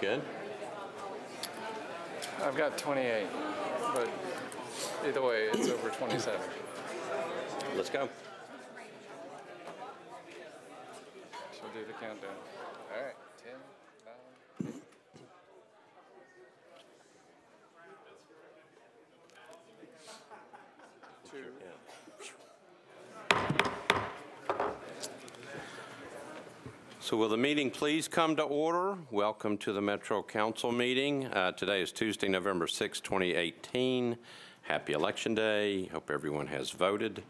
Good? I've got 28, but either way, it's over 27. Let's go. She'll do the countdown. All right, 10, 9, 8. Two. So will the meeting please come to order? Welcome to the Metro Council meeting. Uh, Today is Tuesday, November 6, 2018. Happy Election Day. Hope everyone has voted.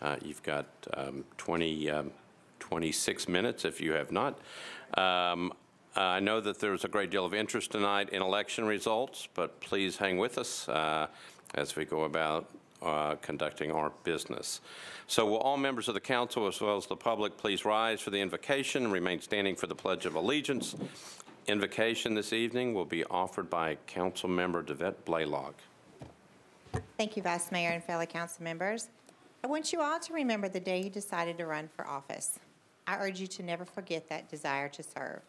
Uh, You've got um, 20, um, 26 minutes if you have not. Um, I know that there's a great deal of interest tonight in election results, but please hang with us uh, as we go about uh, conducting our business. So will all members of the council, as well as the public, please rise for the invocation and remain standing for the Pledge of Allegiance. Invocation this evening will be offered by Council Member Davette Blalock. Thank you, Vice Mayor and fellow council members. I want you all to remember the day you decided to run for office. I urge you to never forget that desire to serve.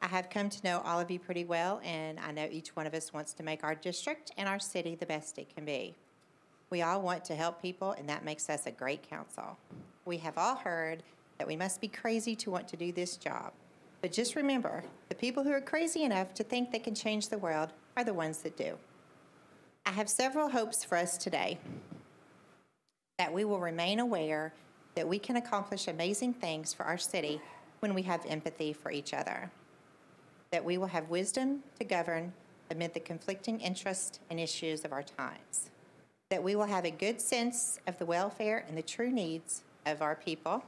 I have come to know all of you pretty well, and I know each one of us wants to make our district and our city the best it can be. We all want to help people, and that makes us a great council. We have all heard that we must be crazy to want to do this job. But just remember, the people who are crazy enough to think they can change the world are the ones that do. I have several hopes for us today that we will remain aware that we can accomplish amazing things for our city when we have empathy for each other, that we will have wisdom to govern amid the conflicting interests and issues of our times, that we will have a good sense of the welfare and the true needs of our people,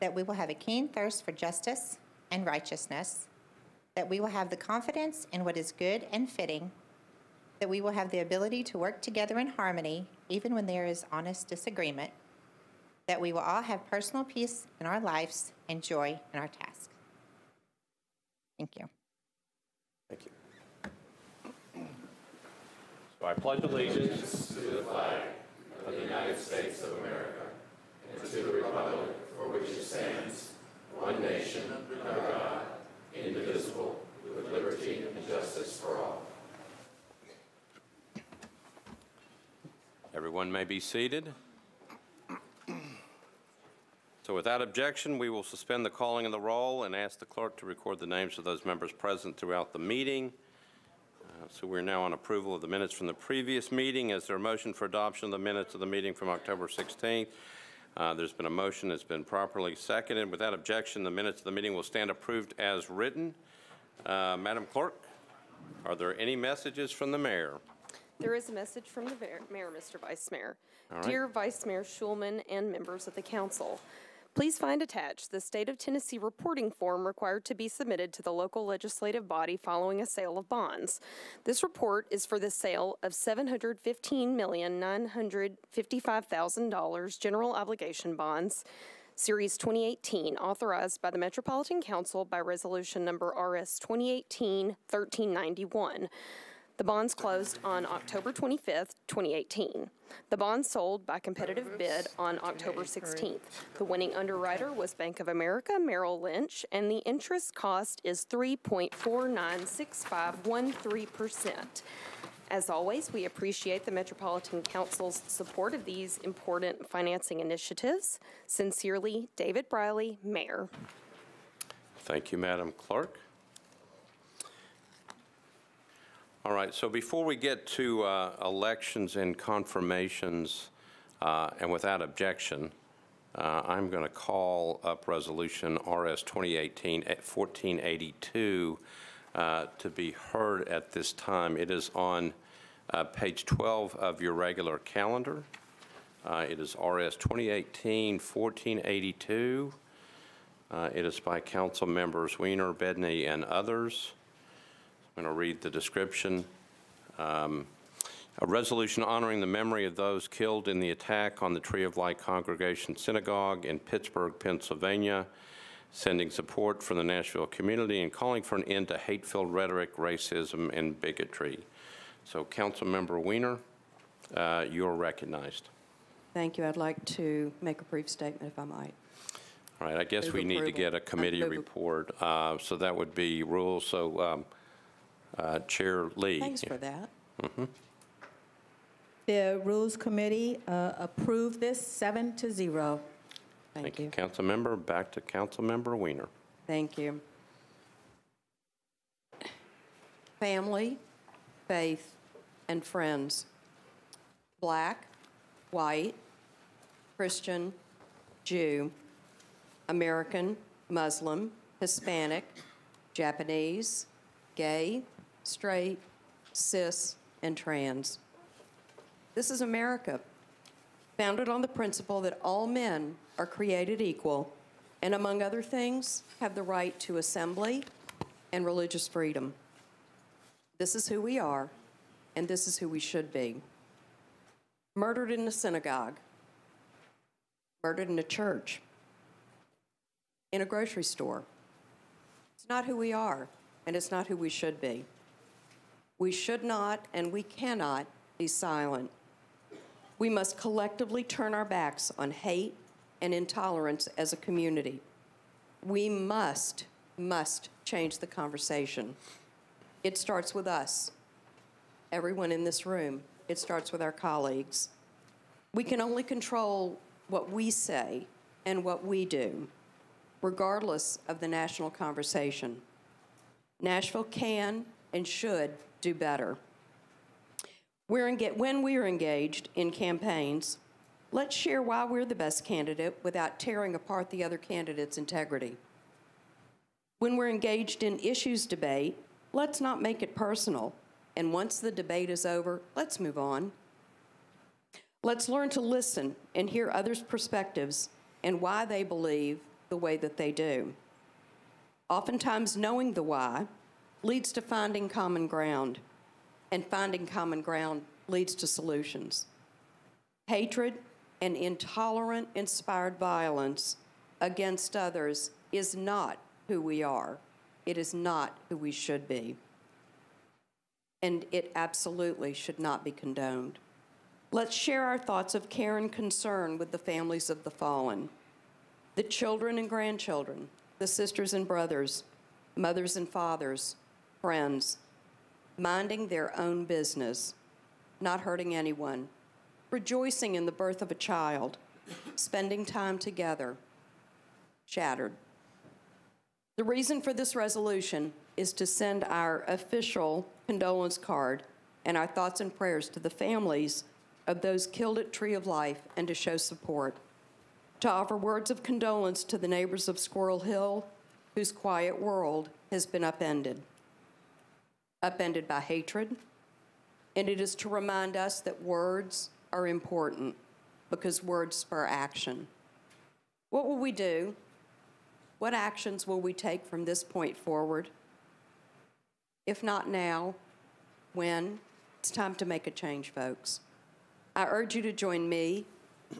that we will have a keen thirst for justice and righteousness, that we will have the confidence in what is good and fitting that we will have the ability to work together in harmony even when there is honest disagreement, that we will all have personal peace in our lives and joy in our task. Thank you. Thank you. So I pledge allegiance to the flag of the United States of America and to the republic for which it stands, one nation, under God, indivisible, with liberty and justice for all. Everyone may be seated. So without objection, we will suspend the calling of the roll and ask the clerk to record the names of those members present throughout the meeting. Uh, So we're now on approval of the minutes from the previous meeting. Is there a motion for adoption of the minutes of the meeting from October 16th? Uh, There's been a motion, that's been properly seconded. Without objection, the minutes of the meeting will stand approved as written. Uh, Madam Clerk, are there any messages from the mayor? There is a message from the mayor, Mr. Vice Mayor. Right. Dear Vice Mayor Shulman and members of the council, please find attached the State of Tennessee reporting form required to be submitted to the local legislative body following a sale of bonds. This report is for the sale of $715,955,000 general obligation bonds, Series 2018, authorized by the Metropolitan Council by Resolution Number RS 2018-1391. The bonds closed on October 25th, 2018. The bonds sold by competitive bid on October 16th. The winning underwriter was Bank of America Merrill Lynch, and the interest cost is 3.496513%. As always, we appreciate the Metropolitan Council's support of these important financing initiatives. Sincerely, David Briley, Mayor. Thank you, Madam Clerk. All right, so before we get to uh, elections and confirmations, uh, and without objection, uh, I'm going to call up Resolution RS 2018-1482 uh, to be heard at this time. It is on uh, page 12 of your regular calendar. Uh, It is RS 2018-1482. Uh, It is by council members Weiner, Bedne, and others. I'm going to read the description. Um, A resolution honoring the memory of those killed in the attack on the Tree of Life Congregation Synagogue in Pittsburgh, Pennsylvania, sending support for the Nashville community and calling for an end to hate-filled rhetoric, racism, and bigotry. So Councilmember Weiner, uh, you're recognized. Thank you. I'd like to make a brief statement, if I might. All right, I guess Move we need to get a committee report. Uh, So that would be rules, so um, uh, Chair Lee. Thanks for that. The Rules Committee uh, approved this seven to zero. Thank you. Council Member. back to Council Member Weiner. Thank you. Family, faith, and friends. Black, white, Christian, Jew, American, Muslim, Hispanic, Japanese, gay, straight, cis, and trans. This is America, founded on the principle that all men are created equal and, among other things, have the right to assembly and religious freedom. This is who we are, and this is who we should be. Murdered in a synagogue, murdered in a church, in a grocery store. It's not who we are, and it's not who we should be. We should not and we cannot be silent. We must collectively turn our backs on hate and intolerance as a community. We must, must change the conversation. It starts with us, everyone in this room. It starts with our colleagues. We can only control what we say and what we do, regardless of the national conversation. Nashville can and should do better. We're when we're engaged in campaigns, let's share why we're the best candidate without tearing apart the other candidate's integrity. When we're engaged in issues debate, let's not make it personal. And once the debate is over, let's move on. Let's learn to listen and hear others' perspectives and why they believe the way that they do. Oftentimes, knowing the why leads to finding common ground, and finding common ground leads to solutions. Hatred and intolerant inspired violence against others is not who we are. It is not who we should be. And it absolutely should not be condoned. Let's share our thoughts of care and concern with the families of the fallen, the children and grandchildren, the sisters and brothers, mothers and fathers, friends, minding their own business, not hurting anyone, rejoicing in the birth of a child, spending time together, shattered. The reason for this resolution is to send our official condolence card and our thoughts and prayers to the families of those killed at Tree of Life and to show support. To offer words of condolence to the neighbors of Squirrel Hill whose quiet world has been upended. Upended by hatred. And it is to remind us that words are important because words spur action. What will we do? What actions will we take from this point forward? If not now, when? It's time to make a change, folks. I urge you to join me,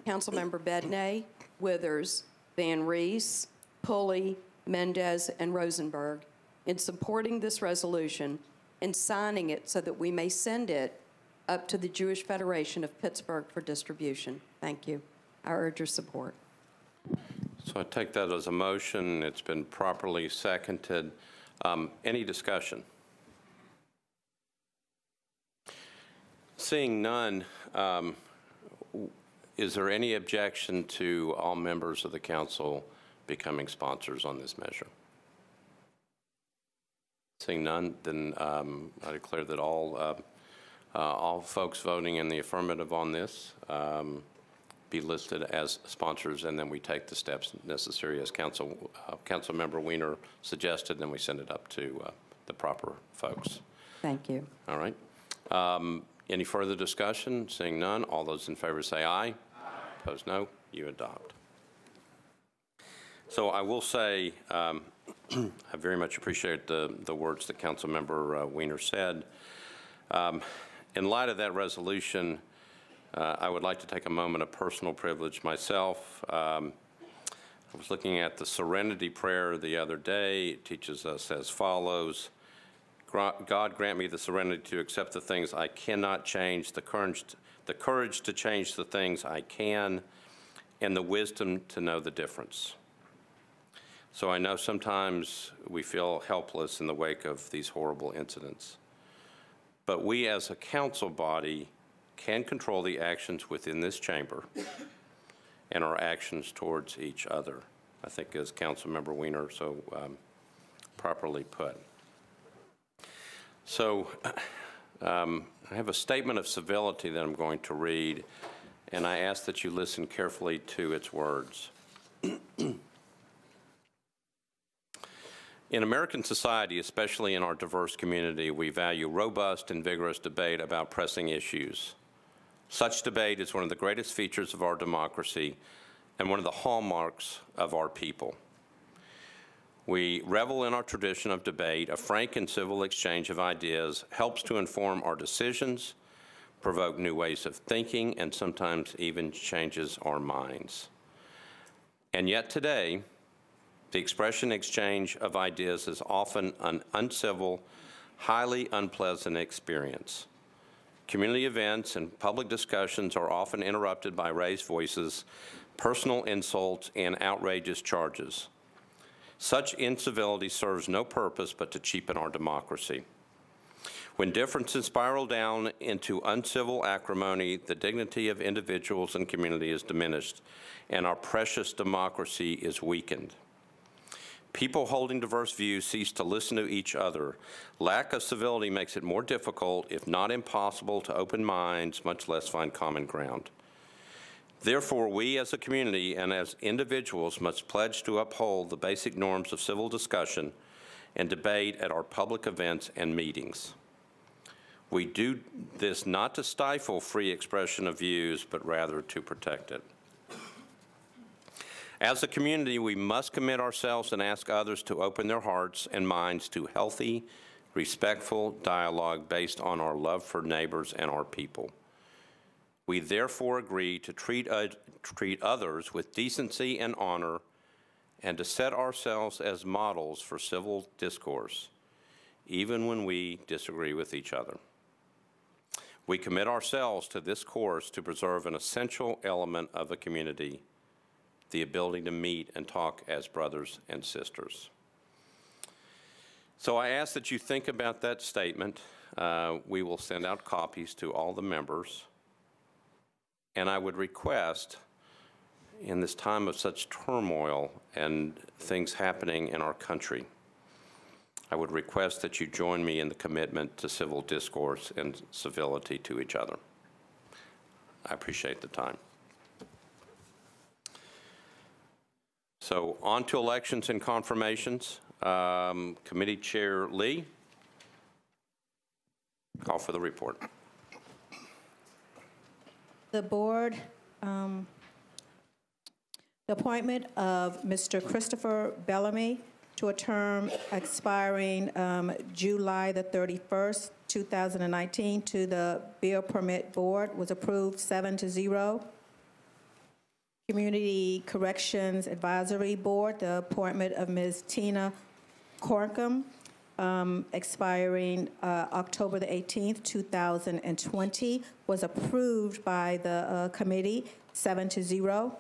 Councilmember Bedne, Withers, VanReece, Pulley, Mendes, and Rosenberg in supporting this resolution and signing it so that we may send it up to the Jewish Federation of Pittsburgh for distribution. Thank you. I urge your support. So I take that as a motion. It's been properly seconded. Um, Any discussion? Seeing none, um, is there any objection to all members of the council becoming sponsors on this measure? Seeing none, then um, I declare that all, uh, uh, all folks voting in the affirmative on this um, be listed as sponsors, and then we take the steps necessary as Council, uh, Councilmember Weiner suggested, and we send it up to uh, the proper folks. Thank you. All right. Um, Any further discussion? Seeing none, all those in favor say aye. Opposed, no. You adopt. So I will say, um, I very much appreciate the, the words that Councilmember uh, Weiner said. Um, In light of that resolution, uh, I would like to take a moment of personal privilege myself. Um, I was looking at the Serenity Prayer the other day. It teaches us as follows. God grant me the serenity to accept the things I cannot change, the courage, the courage to change the things I can, and the wisdom to know the difference. So I know sometimes we feel helpless in the wake of these horrible incidents. But we, as a council body, can control the actions within this chamber and our actions towards each other, I think as Councilmember Weiner so um, properly put. So um, I have a statement of civility that I'm going to read, and I ask that you listen carefully to its words. In American society, especially in our diverse community, we value robust and vigorous debate about pressing issues. Such debate is one of the greatest features of our democracy and one of the hallmarks of our people. We revel in our tradition of debate. A frank and civil exchange of ideas helps to inform our decisions, provoke new ways of thinking, and sometimes even changes our minds. And yet today, the expression exchange of ideas is often an uncivil, highly unpleasant experience. Community events and public discussions are often interrupted by raised voices, personal insults, and outrageous charges. Such incivility serves no purpose but to cheapen our democracy. When differences spiral down into uncivil acrimony, the dignity of individuals and community is diminished, and our precious democracy is weakened. People holding diverse views cease to listen to each other. Lack of civility makes it more difficult, if not impossible, to open minds, much less find common ground. Therefore, we as a community and as individuals must pledge to uphold the basic norms of civil discussion and debate at our public events and meetings. We do this not to stifle free expression of views, but rather to protect it. As a community, we must commit ourselves and ask others to open their hearts and minds to healthy, respectful dialogue based on our love for neighbors and our people. We therefore agree to treat, uh, treat others with decency and honor and to set ourselves as models for civil discourse, even when we disagree with each other. We commit ourselves to this course to preserve an essential element of a community, the ability to meet and talk as brothers and sisters. So I ask that you think about that statement. Uh, we will send out copies to all the members. And I would request, in this time of such turmoil and things happening in our country, I would request that you join me in the commitment to civil discourse and civility to each other. I appreciate the time. So on to elections and confirmations. Um, Committee Chair Lee, call for the report. The board, um, the appointment of Mr. Christopher Bellamy to a term expiring um, July the 31st, 2019, to the Beer Permit Board was approved seven to zero. Community Corrections Advisory Board, the appointment of Ms. Tina Corkum, um, expiring uh, October the 18th, 2020, was approved by the uh, committee, seven to zero.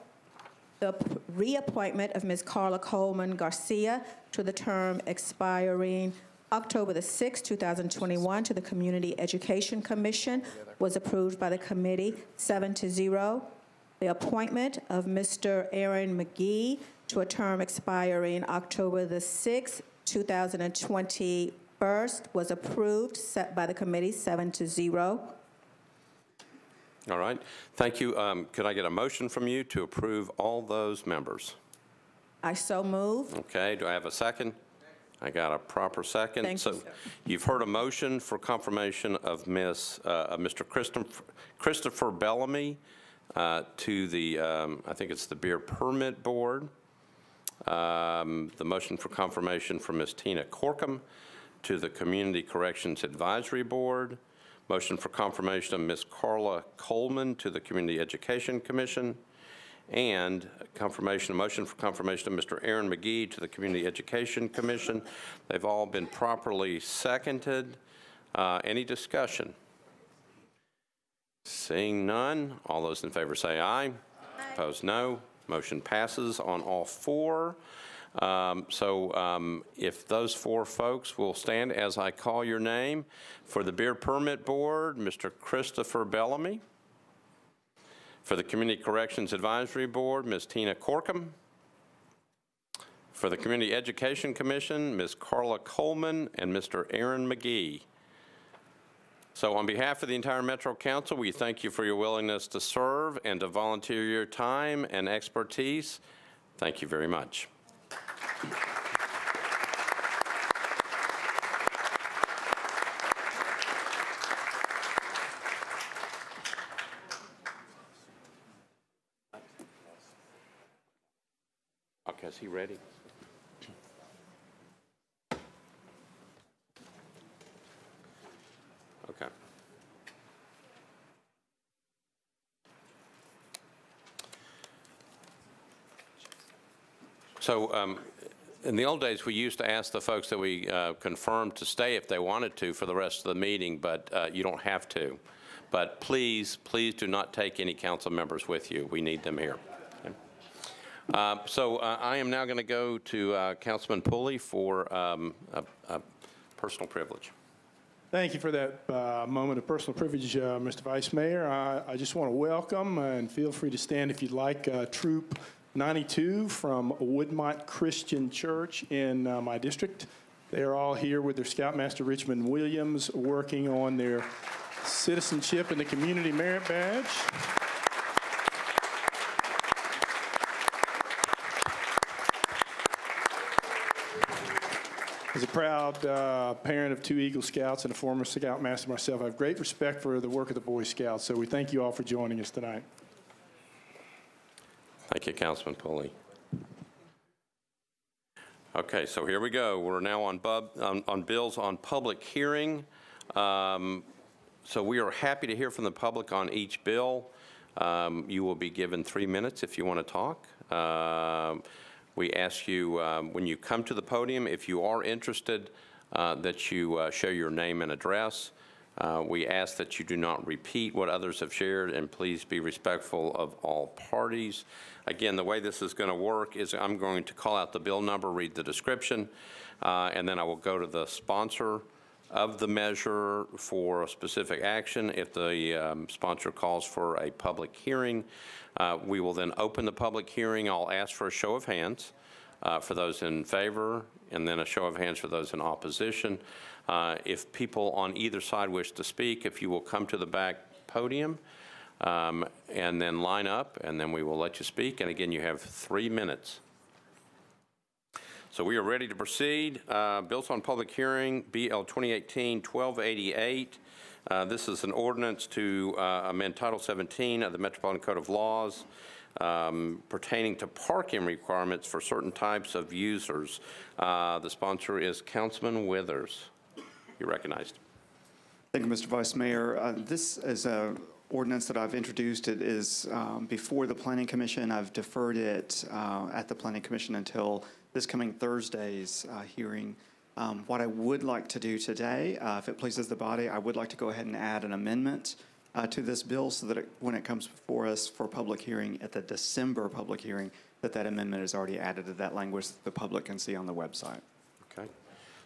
The reappointment of Ms. Carla Coleman Garcia to the term expiring October the 6th, 2021, to the Community Education Commission was approved by the committee, seven to zero. The appointment of Mr. Aaron McGee to a term expiring October the 6th, 2021 was approved, set by the committee, seven to zero. All right. Thank you. Um, Could I get a motion from you to approve all those members? I so move. Okay, do I have a second? I got a proper second. Thank So sir. you've heard a motion for confirmation of Miss, uh, Mr. Christopher Christopher Bellamy uh, to the, um, I think it's the Beer Permit Board. Um, The motion for confirmation from Ms. Tina Corkum to the Community Corrections Advisory Board. Motion for confirmation of Ms. Carla Coleman to the Community Education Commission. And confirmation, motion for confirmation of Mr. Aaron McGee to the Community Education Commission. They've all been properly seconded. Uh, Any discussion? Seeing none, all those in favor say aye. Opposed, no. Motion passes on all four. Um, So um, if those four folks will stand as I call your name. For the Beer Permit Board, Mr. Christopher Bellamy. For the Community Corrections Advisory Board, Ms. Tina Corkum. For the Community Education Commission, Ms. Carla Coleman and Mr. Aaron McGee. So on behalf of the entire Metro Council, we thank you for your willingness to serve and to volunteer your time and expertise. Thank you very much. Okay, is he ready? Okay. So um, in the old days, we used to ask the folks that we uh, confirmed to stay if they wanted to for the rest of the meeting, but uh, you don't have to. But please, please do not take any council members with you. We need them here. Okay? Uh, So uh, I am now going to go to uh, Councilman Pulley for um, a a personal privilege. Thank you for that uh, moment of personal privilege, uh, Mr. Vice Mayor. I I just want to welcome, and feel free to stand if you'd like, uh, Troop 92 from Woodmont Christian Church in uh, my district. They are all here with their Scoutmaster Richmond Williams, working on their citizenship and the community merit badge. As a proud uh, parent of two Eagle Scouts and a former Scoutmaster myself, I have great respect for the work of the Boy Scouts, so we thank you all for joining us tonight. Thank you, Councilman Pulley. Okay, so here we go. We're now on bub, on, on bills on public hearing. Um, So we are happy to hear from the public on each bill. Um, You will be given three minutes if you want to talk. Um, We ask you, um, when you come to the podium, if you are interested, uh, that you uh, show your name and address. Uh, We ask that you do not repeat what others have shared, and please be respectful of all parties. Again, the way this is going to work is I'm going to call out the bill number, read the description, uh, and then I will go to the sponsor of the measure for a specific action. If the um, sponsor calls for a public hearing, uh, we will then open the public hearing. I'll ask for a show of hands uh, for those in favor, and then a show of hands for those in opposition. Uh, If people on either side wish to speak, if you will come to the back podium um, and then line up, and then we will let you speak. And again, you have three minutes. So we are ready to proceed. Uh, Bills on public hearing, BL 2018-1288. Uh, This is an ordinance to uh, amend Title 17 of the Metropolitan Code of Laws um, pertaining to parking requirements for certain types of users. Uh, The sponsor is Councilman Withers. You're recognized. Thank you, Mr. Vice Mayor. Uh, This is a ordinance that I've introduced. It is um, before the Planning Commission. I've deferred it uh, at the Planning Commission until this coming Thursday's uh, hearing. Um, What I would like to do today, uh, if it pleases the body, I would like to go ahead and add an amendment uh, to this bill so that it- when it comes before us for public hearing at the December public hearing, that that amendment is already added to that language that the public can see on the website.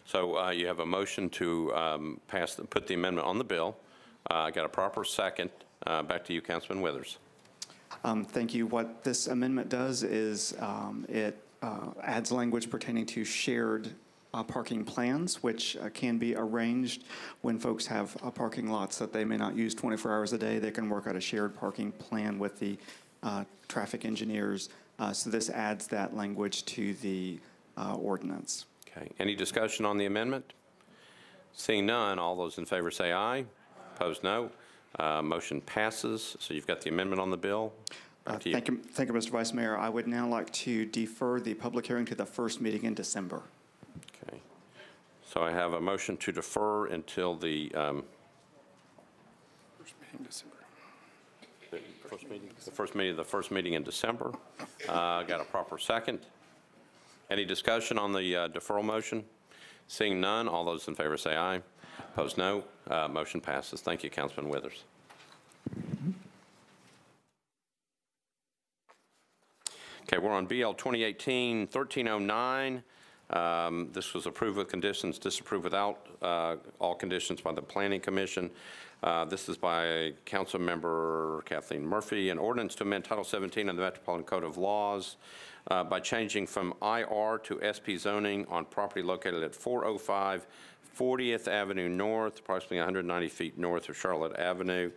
So uh, you have a motion to um, pass, put the amendment on the bill. Uh, I got a proper second. Uh, Back to you, Councilman Withers. Um, Thank you. What this amendment does is um, it uh, adds language pertaining to shared uh, parking plans, which uh, can be arranged when folks have uh, parking lots that they may not use 24 hours a day. They can work out a shared parking plan with the traffic engineers. So this adds that language to the ordinance. Okay. Any discussion on the amendment? Seeing none, all those in favor say aye. Opposed, no. Uh, Motion passes. So you've got the amendment on the bill. Uh, you. Thank you, thank you, Mr. Vice Mayor. I would now like to defer the public hearing to the first meeting in December. Okay. So I have a motion to defer until the, um, First meeting in December. the first meeting, the first meeting, the first meeting in December. Uh, Got a proper second. Any discussion on the uh, deferral motion? Seeing none, all those in favor say aye. Opposed, no. Uh, Motion passes. Thank you, Councilman Withers. Okay, we're on BL 2018-1309. Um, This was approved with conditions, disapproved without uh, all conditions by the Planning Commission. Uh, This is by Councilmember Kathleen Murphy, an ordinance to amend Title 17 of the Metropolitan Code of Laws uh, by changing from IR to SP zoning on property located at 405 40th Avenue North, approximately 190 feet north of Charlotte Avenue,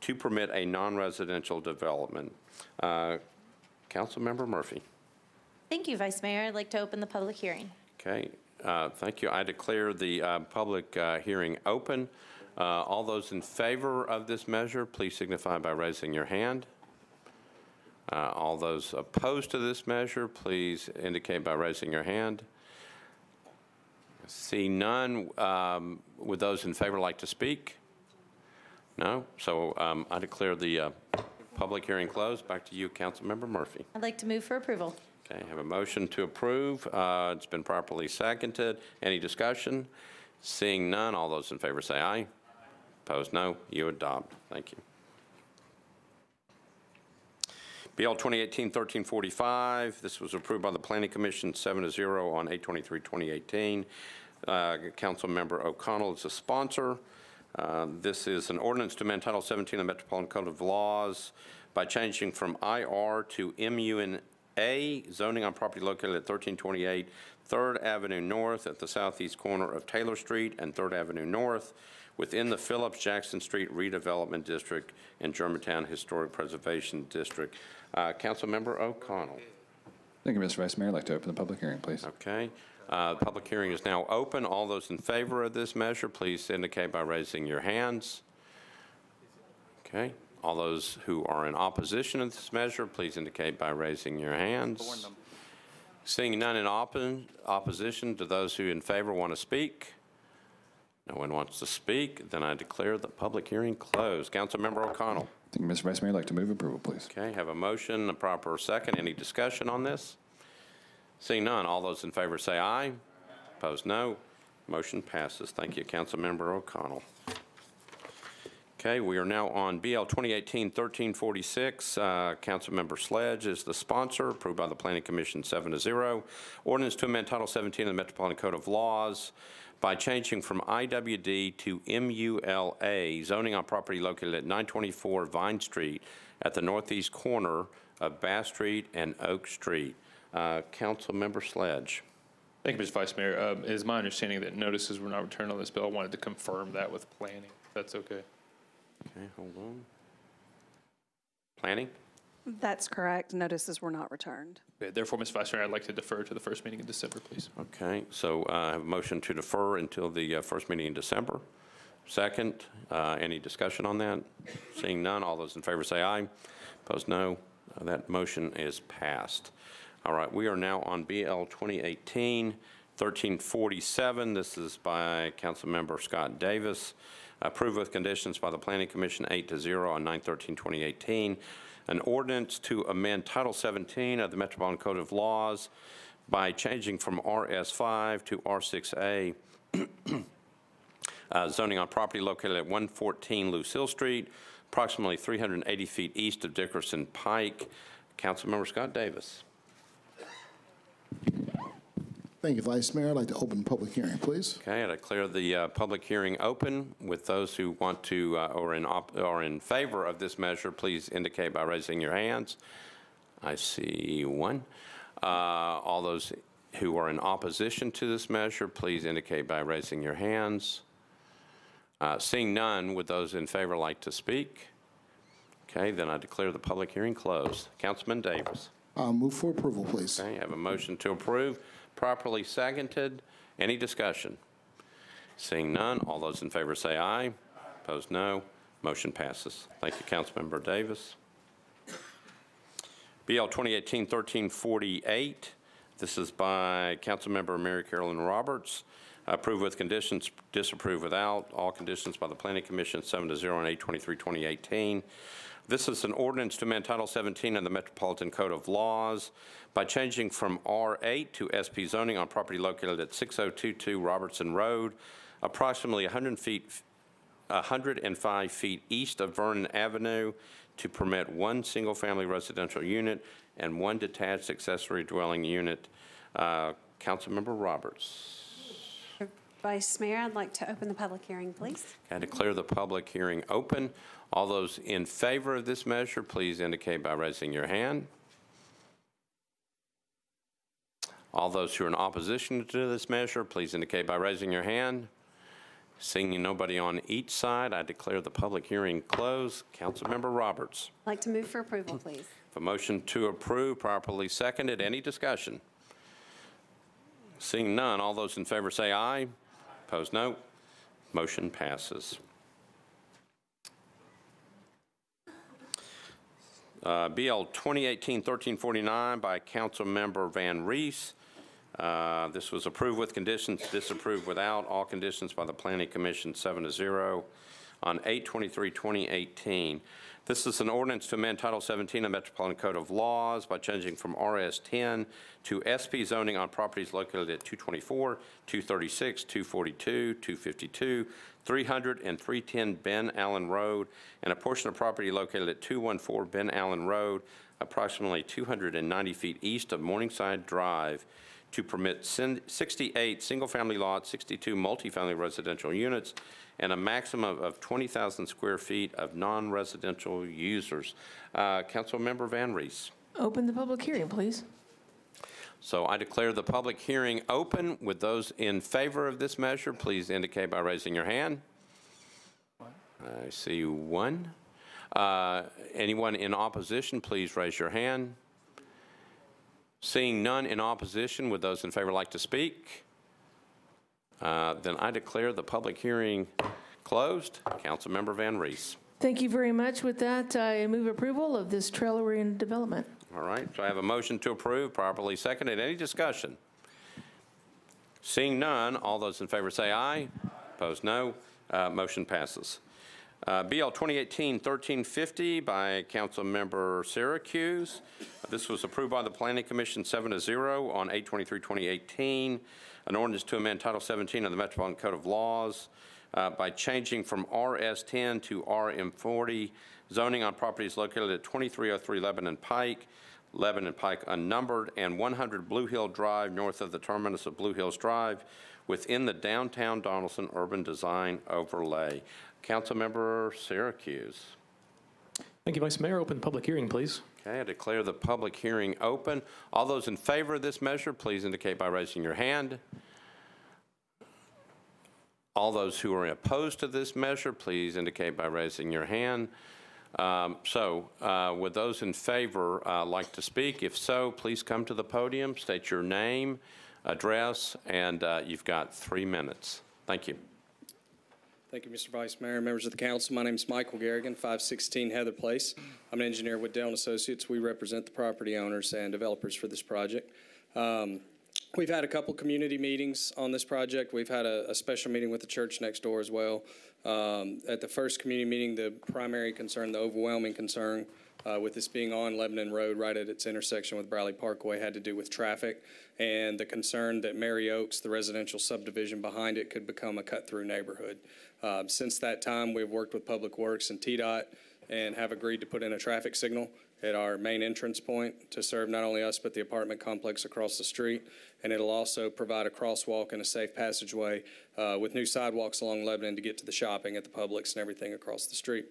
to permit a non-residential development. Uh, Councilmember Murphy. Thank you, Vice Mayor. I'd like to open the public hearing. Okay, uh, thank you. I declare the uh, public uh, hearing open. Uh, All those in favor of this measure, please signify by raising your hand. Uh, All those opposed to this measure, please indicate by raising your hand. See none. Um, Would those in favor like to speak? No? So um, I declare the uh, public hearing closed. Back to you, Councilmember Murphy. I'd like to move for approval. Okay, have a motion to approve. Uh, It's been properly seconded. Any discussion? Seeing none, all those in favor say aye. Opposed, no. You adopt. Thank you. BL 2018-1345, this was approved by the Planning Commission 7 to 0 on 8/23/2018. Uh, Councilmember O'Connell is a sponsor. Uh, This is an ordinance to amend Title 17 of the Metropolitan Code of Laws by changing from IR to MUNA zoning on property located at 1328 3rd Avenue North at the southeast corner of Taylor Street and 3rd Avenue North within the Phillips Jackson Street redevelopment district and Germantown Historic Preservation District. Uh, Councilmember O'Connell. Thank you, Mr. Vice Mayor. I'd like to open the public hearing, please. Okay. Uh, The public hearing is now open. All those in favor of this measure, please indicate by raising your hands. Okay. All those who are in opposition of this measure, please indicate by raising your hands. Seeing none in oppo- opposition, to those who in favor want to speak? No one wants to speak, then I declare the public hearing closed. Councilmember O'Connell. Thank you, Mr. Vice Mayor. I'd like to move approval, please. Okay, have a motion, a proper second. Any discussion on this? Seeing none, all those in favor say aye. Opposed, no. Motion passes. Thank you, Councilmember O'Connell. Okay, we are now on BL 2018-1346. Uh, Councilmember Sledge is the sponsor, approved by the Planning Commission 7 to 0. Ordinance to amend Title 17 of the Metropolitan Code of Laws by changing from IWD to MULA, zoning on property located at 924 Vine Street at the northeast corner of Bass Street and Oak Street. Uh, Councilmember Sledge. Thank you, Mr. Vice Mayor. Um, It is my understanding that notices were not returned on this bill. I wanted to confirm that with planning. That's okay. Okay, hold on. Planning? That's correct. Notices were not returned. Therefore, Ms. Vice Mayor, I'd like to defer to the first meeting in December, please. Okay, so uh, I have a motion to defer until the uh, first meeting in December. Second, uh, any discussion on that? Seeing none, all those in favor say aye. Opposed, no. Uh, That motion is passed. All right, we are now on BL 2018-1347. This is by Councilmember Scott Davis. Approved with conditions by the Planning Commission 8 to 0 on 9/13/2018. An ordinance to amend Title 17 of the Metropolitan Code of Laws by changing from RS5 to R6A uh, zoning on property located at 114 Lucille Street, approximately 380 feet east of Dickerson Pike. Councilmember Scott Davis. Thank you, Vice Mayor. I'd like to open the public hearing, please. Okay, I declare the uh, public hearing open. With those who want to, uh, or in, op- or in favor of this measure, please indicate by raising your hands. I see one. Uh, All those who are in opposition to this measure, please indicate by raising your hands. Uh, Seeing none, would those in favor like to speak? Okay, then I declare the public hearing closed. Councilman Davis. Uh, Move for approval, please. Okay, I have a motion to approve, properly seconded. Any discussion? Seeing none, all those in favor say aye. Opposed, no. Motion passes. Thank you, Councilmember Davis. BL 2018-1348, this is by Councilmember Mary Carolyn Roberts. Approved with conditions, disapproved without. All conditions by the Planning Commission, 7 to 0 on 8/23/2018. This is an ordinance to amend Title 17 of the Metropolitan Code of Laws by changing from R8 to SP zoning on property located at 6022 Robertson Road, approximately 100 feet 105 feet east of Vernon Avenue to permit one single-family residential unit and one detached accessory dwelling unit. Uh, Councilmember Roberts. Vice Mayor, I'd like to open the public hearing, please. I declare the public hearing open. All those in favor of this measure, please indicate by raising your hand. All those who are in opposition to this measure, please indicate by raising your hand. Seeing nobody on each side, I declare the public hearing closed. Councilmember Roberts. I'd like to move for approval, please. A motion to approve properly seconded. Any discussion? Seeing none, all those in favor say aye. Opposed, no. Motion passes. Uh, BL 2018-1349 by Council Member VanReece. Uh, This was approved with conditions, disapproved without, all conditions by the Planning Commission, seven to zero, on 8/23/2018. This is an ordinance to amend Title 17 of the Metropolitan Code of Laws by changing from RS10 to SP zoning on properties located at 224, 236, 242, 252, 300, and 310 Ben Allen Road, and a portion of property located at 214 Ben Allen Road, approximately 290 feet east of Morningside Drive, to permit 68 single-family lots, 62 multifamily residential units, and a maximum of 20,000 square feet of non-residential users. Uh, Councilmember VanReece. Open the public hearing, please. So I declare the public hearing open. With those in favor of this measure, please indicate by raising your hand. I see one. Uh, Anyone in opposition, please raise your hand. Seeing none in opposition, would those in favor like to speak? Uh, Then I declare the public hearing closed. Councilmember VanReece. Thank you very much. With that, I move approval of this trailer in development. All right, so I have a motion to approve, properly seconded. Any discussion? Seeing none, all those in favor say aye. Opposed, no. Uh, Motion passes. Uh, BL 2018-1350 by Council Member Syracuse. This was approved by the Planning Commission 7 to 0 on 8/23/2018. An ordinance to amend Title 17 of the Metropolitan Code of Laws uh, by changing from RS10 to RM40 zoning on properties located at 2303 Lebanon Pike, Lebanon Pike unnumbered, and 100 Blue Hill Drive north of the terminus of Blue Hills Drive within the downtown Donelson urban design overlay. Councilmember Syracuse. Thank you, Vice Mayor. Open the public hearing, please. Okay, I declare the public hearing open. All those in favor of this measure, please indicate by raising your hand. All those who are opposed to this measure, please indicate by raising your hand. Um, So uh, would those in favor uh, like to speak? If so, please come to the podium, state your name, address, and uh, you've got three minutes. Thank you. Thank you, Mr. Vice Mayor, members of the council. My name is Michael Garrigan, 516 Heather Place. I'm an engineer with Dale Associates. We represent the property owners and developers for this project. Um, We've had a couple community meetings on this project. We've had a, a special meeting with the church next door as well. Um, At the first community meeting, the primary concern, the overwhelming concern uh, with this being on Lebanon Road, right at its intersection with Bradley Parkway, had to do with traffic and the concern that Mary Oaks, the residential subdivision behind it, could become a cut-through neighborhood. Uh, Since that time, we've worked with Public Works and TDOT and have agreed to put in a traffic signal at our main entrance point to serve not only us, but the apartment complex across the street. And it'll also provide a crosswalk and a safe passageway uh, with new sidewalks along Lebanon to get to the shopping at the Publix and everything across the street.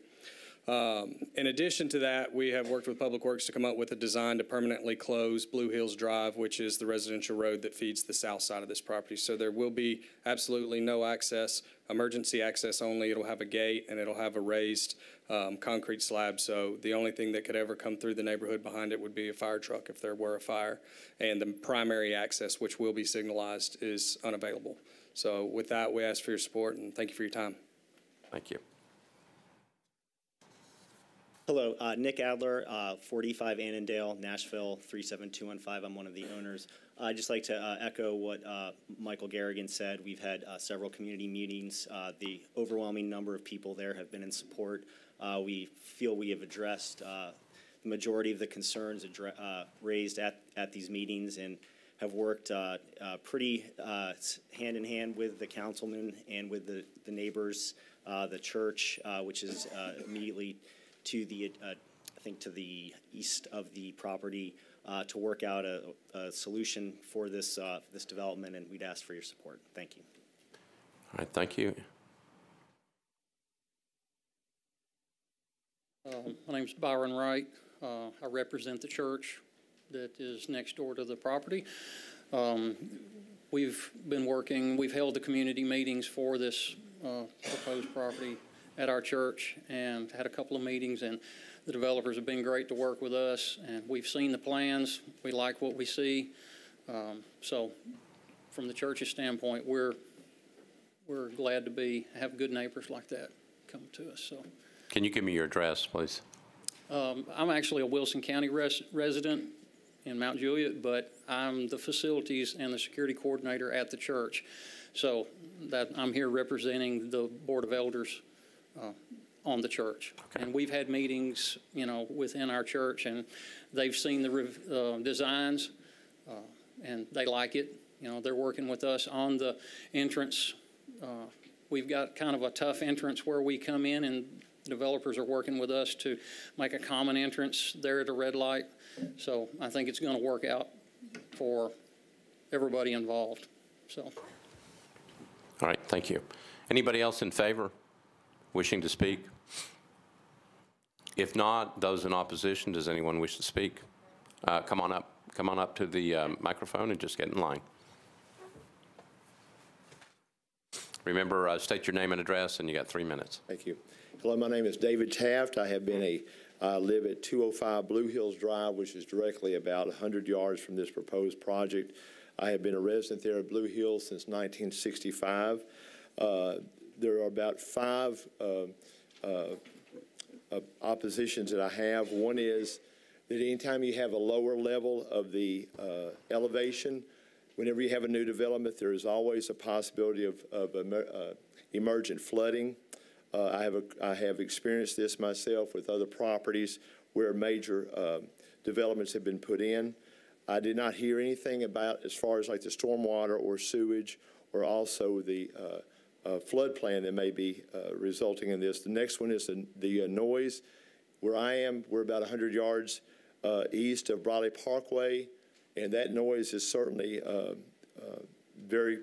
Um, In addition to that, we have worked with Public Works to come up with a design to permanently close Blue Hills Drive, which is the residential road that feeds the south side of this property. So there will be absolutely no access, emergency access only. It'll have a gate and it'll have a raised um, concrete slab. So the only thing that could ever come through the neighborhood behind it would be a fire truck if there were a fire. And the primary access, which will be signalized, is unavailable. So with that, we ask for your support and thank you for your time. Thank you. Hello, uh, Nick Adler, uh, 45 Annandale, Nashville, 37215. I'm one of the owners. I'd just like to uh, echo what uh, Michael Garrigan said. We've had uh, several community meetings. Uh, the overwhelming number of people there have been in support. We feel we have addressed the majority of the concerns raised at, at these meetings and have worked pretty hand in hand with the councilman and with the, the neighbors, the church, which is immediately to the, uh, I think, to the east of the property, uh, to work out a, a solution for this, uh, this development, and we'd ask for your support. Thank you. All right, thank you. Uh, My is Byron Wright. Uh, I represent the church that is next door to the property. Um, We've been working, we've held the community meetings for this uh, proposed property at our church and had a couple of meetings, and the developers have been great to work with us, and we've seen the plans. We like what we see. Um, So from the church's standpoint, we're, we're glad to be, have good neighbors like that come to us, so. Can you give me your address, please? Um, I'm actually a Wilson County res- resident in Mount Juliet, but I'm the facilities and the security coordinator at the church. So that, I'm here representing the Board of Elders uh, on the church. And we've had meetings, you know, within our church, and they've seen the rev- uh, designs, uh, and they like it. You know, they're working with us on the entrance. Uh, We've got kind of a tough entrance where we come in, and developers are working with us to make a common entrance there at a red light. So I think it's going to work out for everybody involved, so. All right, thank you. Anybody else in favor, wishing to speak? If not, those in opposition, does anyone wish to speak? Uh, Come on up, come on up to the um, microphone and just get in line. Remember, uh, state your name and address, and you got three minutes. Thank you. Hello, my name is David Taft. I have been a, I live at 205 Blue Hills Drive, which is directly about 100 yards from this proposed project. I have been a resident there at Blue Hills since 1965. Uh, There are about five uh, uh, uh, oppositions that I have. One is that anytime you have a lower level of the uh, elevation, whenever you have a new development, there is always a possibility of, of emer- uh, emergent flooding. I have, a, I have experienced this myself with other properties where major developments have been put in. I did not hear anything about as far as like the stormwater or sewage or also the uh, uh, flood plan that may be uh, resulting in this. The next one is the, the uh, noise. Where I am, we're about 100 yards uh, east of Briley Parkway, and that noise is certainly uh, uh, very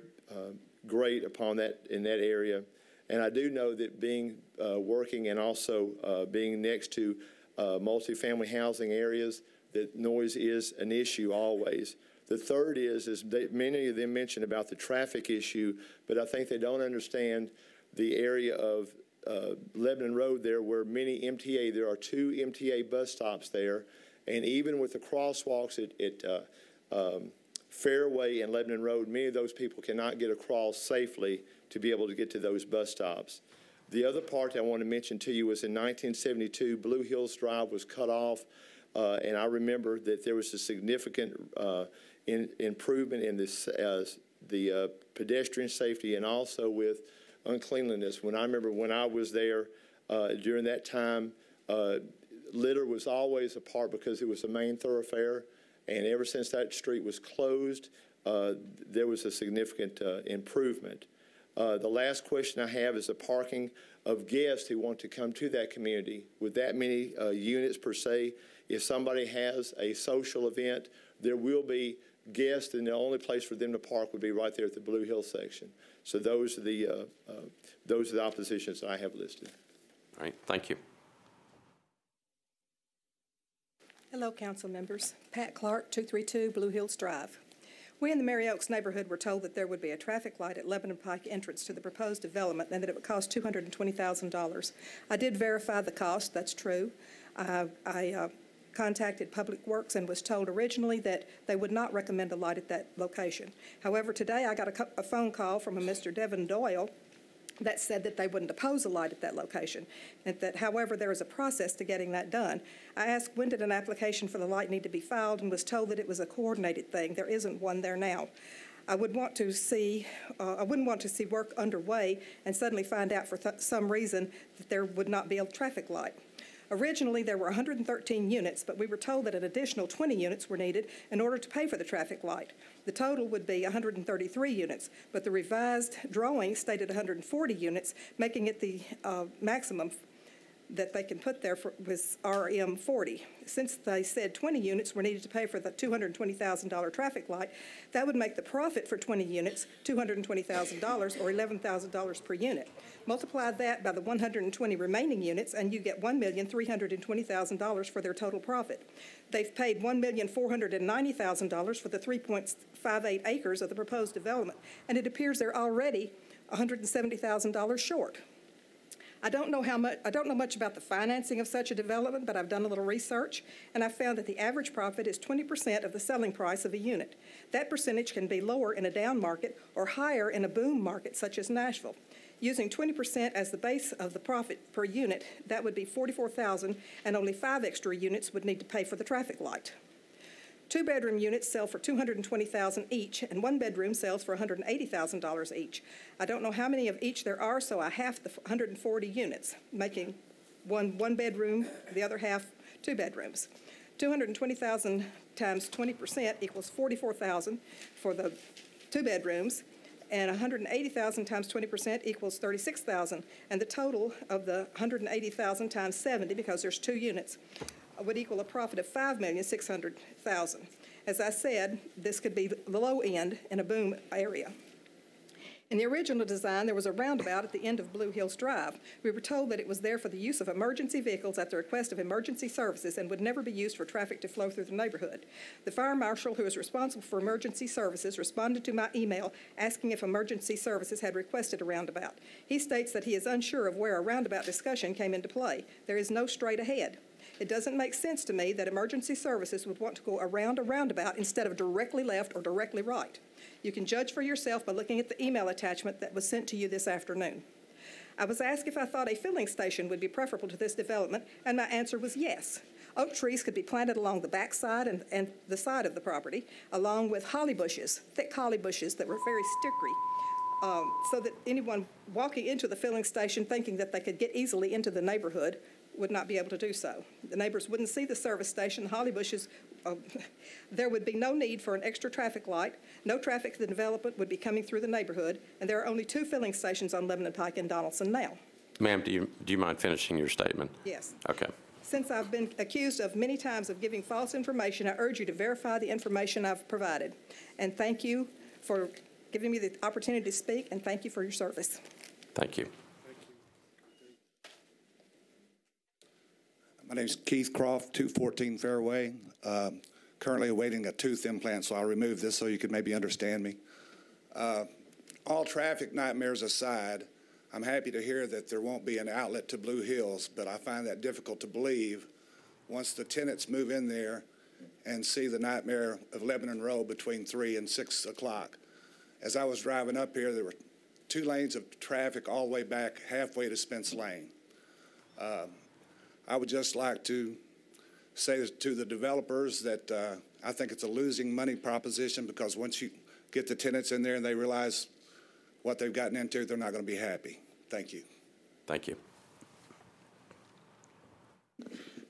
great upon that in that area. And I do know that being working and also being next to multifamily housing areas, that noise is an issue always. The third is, is that many of them mentioned about the traffic issue, but I think they don't understand the area of uh, Lebanon Road there where many MTA, there are two MTA bus stops there, and even with the crosswalks at, at uh, um, Fairway and Lebanon Road, many of those people cannot get across safely to be able to get to those bus stops. The other part I want to mention to you was in 1972, Blue Hills Drive was cut off, uh, and I remember that there was a significant uh, in, improvement in this, the uh, pedestrian safety and also with uncleanliness. When I remember when I was there uh, during that time, uh, litter was always a part because it was a main thoroughfare, and ever since that street was closed, uh, there was a significant uh, improvement. The last question I have is the parking of guests who want to come to that community with that many units per se. If somebody has a social event, there will be guests, and the only place for them to park would be right there at the Blue Hill section. So those are the uh, uh, those are the oppositions that I have listed. All right, thank you. Hello, council members. Pat Clark, 232 Blue Hills Drive. We in the Merry Oaks neighborhood were told that there would be a traffic light at Lebanon Pike entrance to the proposed development and that it would cost $220,000. I did verify the cost, that's true. Uh, I uh, contacted Public Works and was told originally that they would not recommend a light at that location. However, today I got a, a phone call from a Mr. Devin Doyle that said that they wouldn't oppose a light at that location, and that however, there is a process to getting that done. I asked when did an application for the light need to be filed and was told that it was a coordinated thing. There isn't one there now. I would want to see, uh, I wouldn't want to see work underway and suddenly find out for some reason that there would not be a traffic light. Originally, there were 113 units, but we were told that an additional 20 units were needed in order to pay for the traffic light. The total would be 133 units, but the revised drawing stated 140 units, making it the uh, maximum that they can put there for, was RM 40. Since they said 20 units were needed to pay for the $220,000 traffic light, that would make the profit for 20 units $220,000 or $11,000 per unit. Multiply that by the 120 remaining units, and you get $1,320,000 for their total profit. They've paid $1,490,000 for the 3.58 acres of the proposed development, and it appears they're already $170,000 short. I don't know how much, I don't know much about the financing of such a development, but I've done a little research, and I found that the average profit is 20% of the selling price of a unit. That percentage can be lower in a down market or higher in a boom market such as Nashville. Using 20% as the base of the profit per unit, that would be 44,000, and only five extra units would need to pay for the traffic light. Two-bedroom units sell for 220,000 each, and one-bedroom sells for $180,000 each. I don't know how many of each there are, so I half the 140 units, making one one-bedroom, the other half two bedrooms. 220,000 times 20% equals 44,000 for the two bedrooms, and 180,000 times 20% equals 36,000. And the total of the 180,000 times 70, because there's two units, would equal a profit of 5,600,000. As I said, this could be the low end in a boom area. In the original design, there was a roundabout at the end of Blue Hills Drive. We were told that it was there for the use of emergency vehicles at the request of emergency services and would never be used for traffic to flow through the neighborhood. The fire marshal, who is responsible for emergency services, responded to my email asking if emergency services had requested a roundabout. He states that he is unsure of where a roundabout discussion came into play. There is no straight ahead. It doesn't make sense to me that emergency services would want to go around a roundabout instead of directly left or directly right. You can judge for yourself by looking at the email attachment that was sent to you this afternoon. I was asked if I thought a filling station would be preferable to this development, and my answer was yes. Oak trees could be planted along the backside and, and the side of the property, along with holly bushes, thick holly bushes that were very stickery, um, so that anyone walking into the filling station thinking that they could get easily into the neighborhood would not be able to do so. The neighbors wouldn't see the service station, the holly bushes. Uh, there would be no need for an extra traffic light. No traffic to the development would be coming through the neighborhood, and there are only two filling stations on Lebanon Pike and Donelson now. Ma'am, do you, do you mind finishing your statement? Yes. Okay. Since I've been accused of many times of giving false information, I urge you to verify the information I've provided. And thank you for giving me the opportunity to speak, and thank you for your service. Thank you. My name is Keith Croft, 214 Fairway. Um, currently awaiting a tooth implant, so I'll remove this so you can maybe understand me. Uh, all traffic nightmares aside, I'm happy to hear that there won't be an outlet to Blue Hills, but I find that difficult to believe once the tenants move in there and see the nightmare of Lebanon Road between 3 and 6 o'clock. As I was driving up here, there were two lanes of traffic all the way back halfway to Spence Lane. Uh, I would just like to say to the developers that uh, I think it's a losing money proposition because once you get the tenants in there and they realize what they've gotten into, they're not going to be happy. Thank you. Thank you.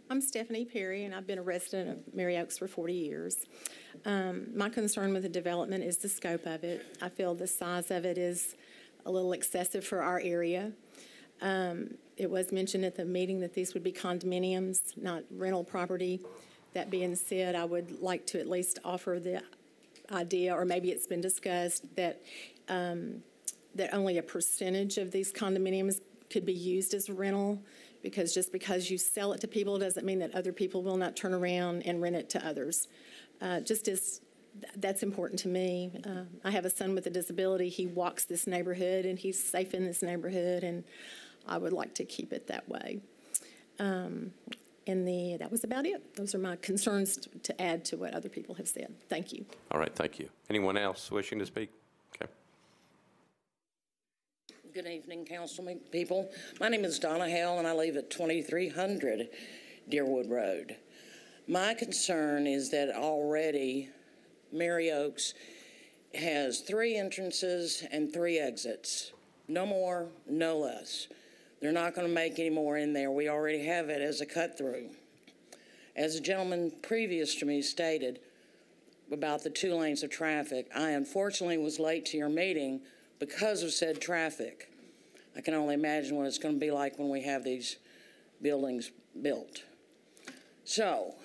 I'm Stephanie Perry, and I've been a resident of Merry Oaks for 40 years. Um, my concern with the development is the scope of it. I feel the size of it is a little excessive for our area. Um, it was mentioned at the meeting that these would be condominiums, not rental property. That being said, I would like to at least offer the idea, or maybe it's been discussed, that um, that only a percentage of these condominiums could be used as rental because just because you sell it to people doesn't mean that other people will not turn around and rent it to others. Uh, just as that's important to me. Uh, I have a son with a disability. He walks this neighborhood and he's safe in this neighborhood, and I would like to keep it that way. Um, and the, that was about it. Those are my concerns to add to what other people have said. Thank you. All right, thank you. Anyone else wishing to speak? Okay. Good evening, council people. My name is Donna Hale, and I live at 2300 Deerwood Road. My concern is that already Merry Oaks has three entrances and three exits. No more, no less. They're not going to make any more in there. We already have it as a cut through. As a gentleman previous to me stated about the two lanes of traffic, I unfortunately was late to your meeting because of said traffic. I can only imagine what it's going to be like when we have these buildings built. So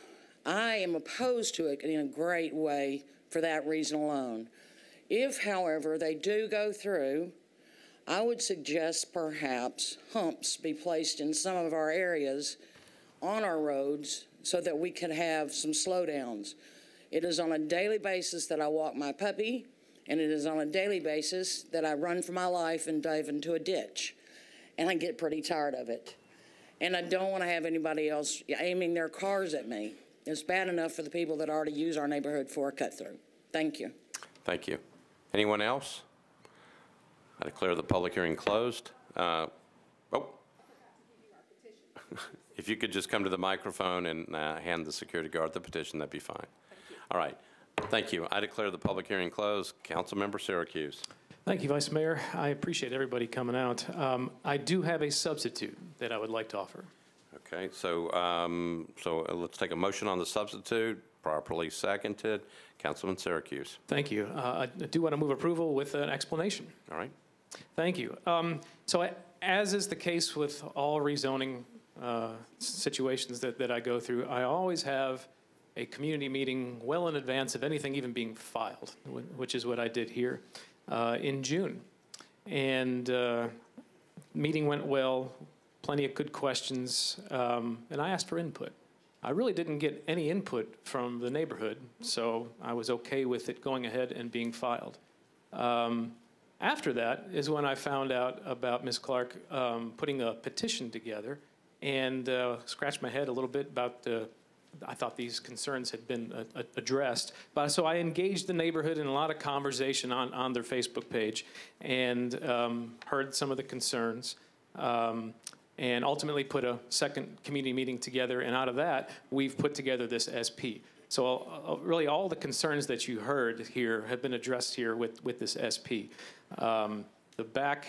I am opposed to it in a great way for that reason alone. If, however, they do go through, I would suggest perhaps humps be placed in some of our areas on our roads so that we can have some slowdowns. It is on a daily basis that I walk my puppy, and it is on a daily basis that I run for my life and dive into a ditch. And I get pretty tired of it. And I don't want to have anybody else aiming their cars at me. It's bad enough for the people that already use our neighborhood for a cut through. Thank you. Thank you. Anyone else? I declare the public hearing closed. Uh, Oh. If you could just come to the microphone and uh, hand the security guard the petition, that'd be fine. All right. Thank you. I declare the public hearing closed. Councilmember Syracuse. Thank you, Vice Mayor. I appreciate everybody coming out. Um, I do have a substitute that I would like to offer. Okay, so, um, so uh, let's take a motion on the substitute, properly seconded. Councilman Syracuse. Thank you. Uh, I do want to move approval with an explanation. All right. Thank you. Um, So I- as is the case with all rezoning uh, situations that, that I go through, I always have a community meeting well in advance of anything even being filed, which is what I did here uh, in June. And uh, meeting went well, plenty of good questions, um, and I asked for input. I really didn't get any input from the neighborhood, so I was okay with it going ahead and being filed. Um, after that is when I found out about Ms. Clark um, putting a petition together and uh, scratched my head a little bit about uh, I thought these concerns had been uh, uh, addressed. But so I engaged the neighborhood in a lot of conversation on, on their Facebook page and um, heard some of the concerns. Um, and ultimately put a second community meeting together. And out of that, we've put together this SP. So uh, really, all the concerns that you heard here have been addressed here with, with this SP. Um, the back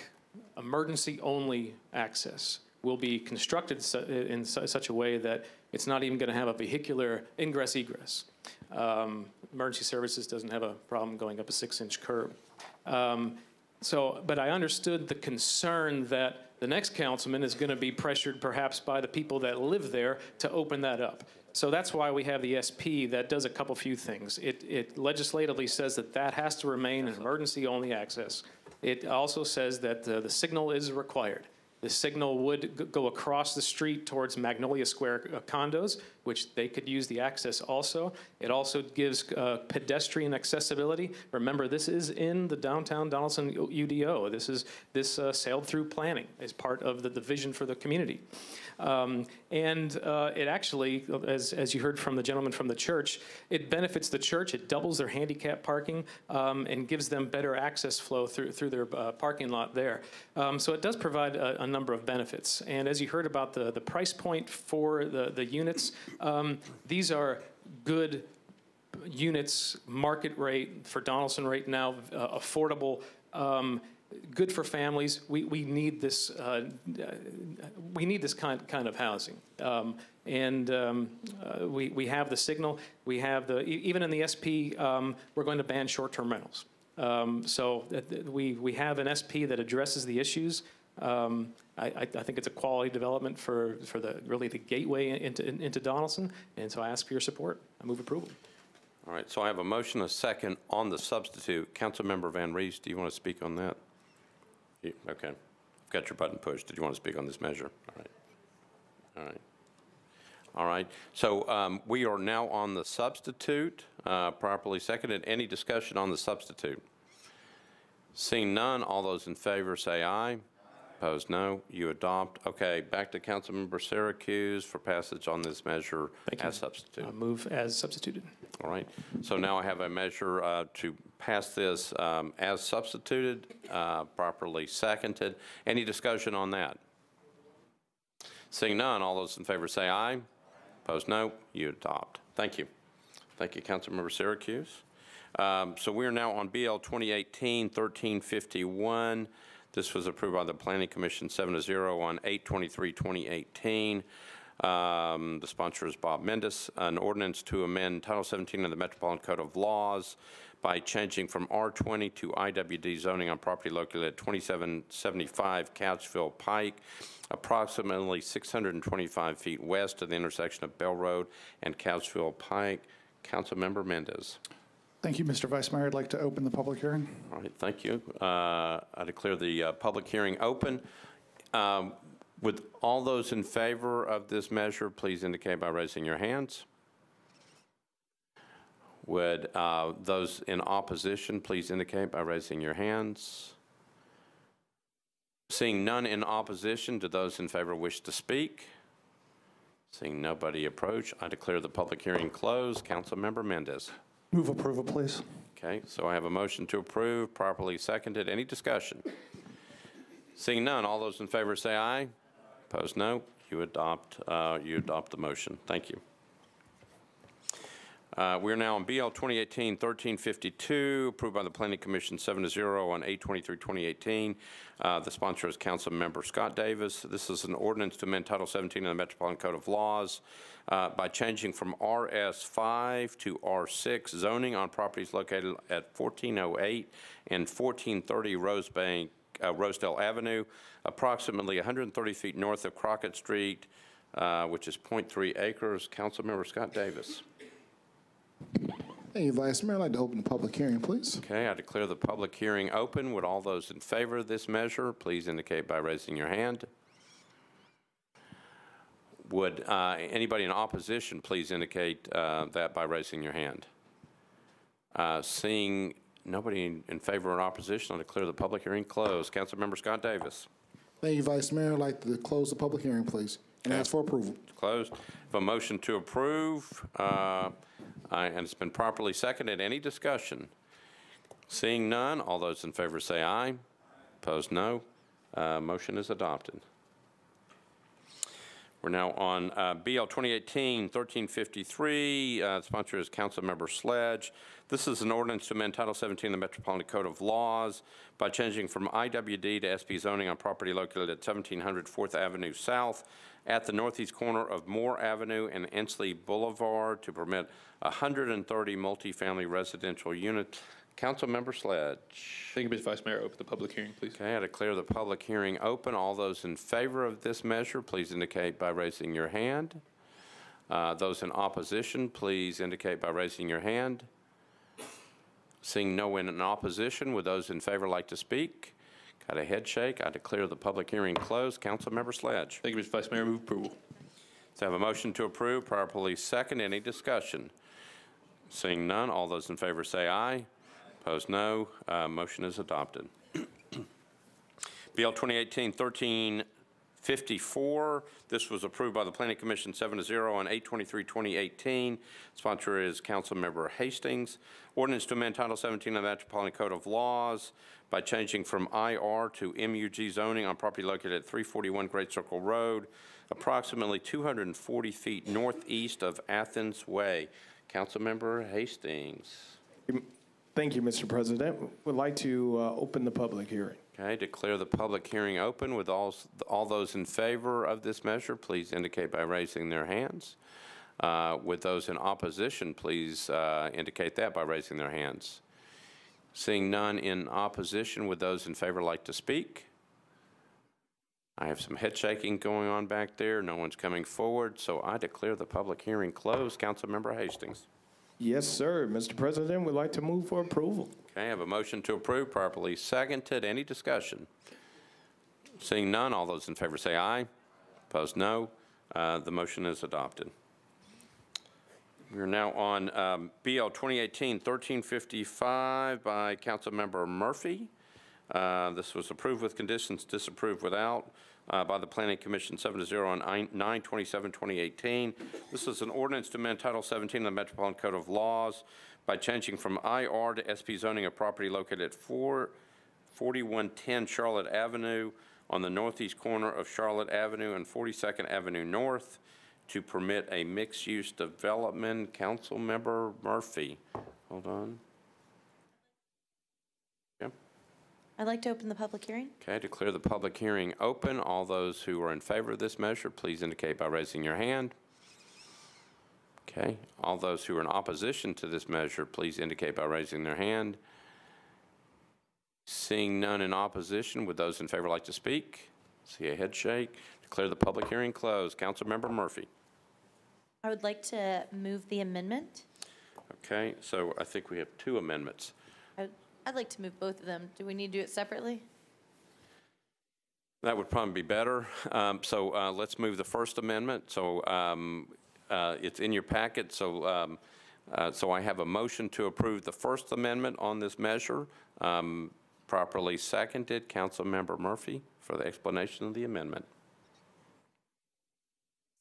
emergency-only access will be constructed in su- such a way that it's not even going to have a vehicular ingress egress. Um, emergency services doesn't have a problem going up a six-inch curb. Um, so, but I understood the concern that the next councilman is going to be pressured perhaps by the people that live there to open that up. So that's why we have the SP that does a couple few things. It, it legislatively says that that has to remain an emergency-only access. It also says that uh, the signal is required. The signal would g- go across the street towards Magnolia Square uh, condos, which they could use the access also. It also gives uh, pedestrian accessibility. Remember, this is in the downtown Donelson UDO. This is this uh, sailed through planning as part of the, the vision for the community. Um, and uh, it actually, as, as you heard from the gentleman from the church, it benefits the church. It doubles their handicap parking um, and gives them better access flow through, through their uh, parking lot there. Um, so it does provide a, a number of benefits. And as you heard about the, the price point for the, the units, um, these are good units, market rate for Donelson right now, uh, affordable, um, good for families. We, we need this, uh, uh, we need this kind, kind of housing. Um, and um, uh, we, we have the signal, we have the, even in the SP, um, we're going to ban short-term rentals. Um, so that we, we have an SP that addresses the issues. Um, I, I I think it's a quality development for, for the, really the gateway into, into Donelson. And so I ask for your support. I move approval. All right, so I have a motion, a second on the substitute. Councilmember VanReece, do you want to speak on that? You- Okay. Got your button pushed. Did you want to speak on this measure? All right. All right. All right. So um, we are now on the substitute, uh, properly seconded. Any discussion on the substitute? Seeing none, all those in favor say aye. Opposed, no. You adopt. Okay, back to Councilmember Syracuse for passage on this measure as substitute. Uh, Move as substituted. All right. So now I have a measure uh, to pass this um, as substituted, uh, properly seconded. Any discussion on that? Seeing none, all those in favor say aye. Opposed, no. You adopt. Thank you. Thank you, Councilmember Syracuse. Um, So we are now on BL 2018-1351. This was approved by the Planning Commission 7 to 0 on 8/23/2018. Um, The sponsor is Bob Mendes. An ordinance to amend Title 17 of the Metropolitan Code of Laws by changing from R20 to IWD zoning on property located at 2775 Couchville Pike, approximately 625 feet west of the intersection of Bell Road and Couchville Pike. Councilmember Mendes. Thank you, Mr. Vice Mayor. I'd like to open the public hearing. All right, thank you. Uh, I declare the uh, public hearing open. Um, Would all those in favor of this measure please indicate by raising your hands? Would uh, those in opposition please indicate by raising your hands? Seeing none in opposition, do those in favor wish to speak? Seeing nobody approach, I declare the public hearing closed. Councilmember Mendes. Move approval, please. Okay, so I have a motion to approve, properly seconded. Any discussion? Seeing none, all those in favor say aye. Opposed, no. You adopt, uh, you adopt the motion. Thank you. Uh, We're now on BL 2018-1352, approved by the Planning Commission 7 to 0 on 8/23/2018. Uh, The sponsor is Councilmember Scott Davis. This is an ordinance to amend Title 17 of the Metropolitan Code of Laws uh, by changing from RS5 to R6 zoning on properties located at 1408 and 1430 Rosebank, uh, Rosedale Avenue, approximately 130 feet north of Crockett Street, uh, which is .3 acres. Councilmember Scott Davis. Thank you, Vice Mayor. I'd like to open the public hearing, please. Okay, I declare the public hearing open. Would all those in favor of this measure please indicate by raising your hand? Would uh, anybody in opposition please indicate uh, that by raising your hand? Uh, Seeing nobody in- in favor or opposition, I declare the public hearing closed. Councilmember Scott Davis. Thank you, Vice Mayor. I'd like to close the public hearing, please, and ask for approval. Closed. Have a motion to approve, uh, I- and it's been properly seconded. Any discussion? Seeing none, all those in favor say aye. Opposed, no. Uh, Motion is adopted. We're now on uh, BL 2018-1353. Uh, Sponsor is Councilmember Sledge. This is an ordinance to amend Title 17 of the Metropolitan Code of Laws by changing from IWD to SP zoning on property located at 1700 Fourth Avenue South at the northeast corner of Moore Avenue and Ensley Boulevard to permit 130 multifamily residential units. Councilmember Sledge. Thank you, Mr. Vice Mayor. Open the public hearing, please. Okay, I declare the public hearing open. All those in favor of this measure, please indicate by raising your hand. Uh, Those in opposition, please indicate by raising your hand. Seeing no one in opposition, would those in favor like to speak? Got a head shake. I declare the public hearing closed. Councilmember Sledge. Thank you, Mr. Vice Mayor. Move approval. So I have a motion to approve, properly second. Any discussion? Seeing none, all those in favor say aye. Opposed, no. Uh, Motion is adopted. BL 2018-1354, this was approved by the Planning Commission 7 to 0 on 8/23/2018. Sponsor is Councilmember Hastings. Ordinance to amend Title 17 of the Metropolitan Code of Laws by changing from IR to MUG zoning on property located at 341 Great Circle Road, approximately 240 feet northeast of Athens Way. Councilmember Hastings. Thank you, Mr. President. Would like to uh, open the public hearing. Okay, declare the public hearing open. With all, all those in favor of this measure, please indicate by raising their hands. Uh, With those in opposition, please uh, indicate that by raising their hands. Seeing none in opposition, would those in favor like to speak? I have some head shaking going on back there. No one's coming forward, so I declare the public hearing closed. Councilmember Hastings. Yes, sir. Mr. President, we'd like to move for approval. Okay, I have a motion to approve, properly seconded. Any discussion? Seeing none, all those in favor say aye. Opposed, no. Uh, The motion is adopted. We're now on um, BL 2018-1355 by Councilmember Murphy. Uh, This was approved with conditions, disapproved without uh, by the Planning Commission 7 to 0 on 9/27/2018. This is an ordinance to amend Title 17 of the Metropolitan Code of Laws by changing from IR to SP zoning of property located at 4 4110 Charlotte Avenue on the northeast corner of Charlotte Avenue and 42nd Avenue North to permit a mixed-use development. Councilmember Murphy. Hold on. Yeah. I'd like to open the public hearing. Okay, declare the public hearing open. All those who are in favor of this measure, please indicate by raising your hand. Okay, all those who are in opposition to this measure, please indicate by raising their hand. Seeing none in opposition, would those in favor like to speak? See a head shake. Declare the public hearing closed. Councilmember Murphy. I would like to move the amendment. Okay, so I think we have two amendments. I'd like to move both of them. Do we need to do it separately? That would probably be better. Um, So uh, let's move the First Amendment. So um, uh, it's in your packet, so, um, uh, so I have a motion to approve the First Amendment on this measure. Um, Properly seconded, Councilmember Murphy for the explanation of the amendment.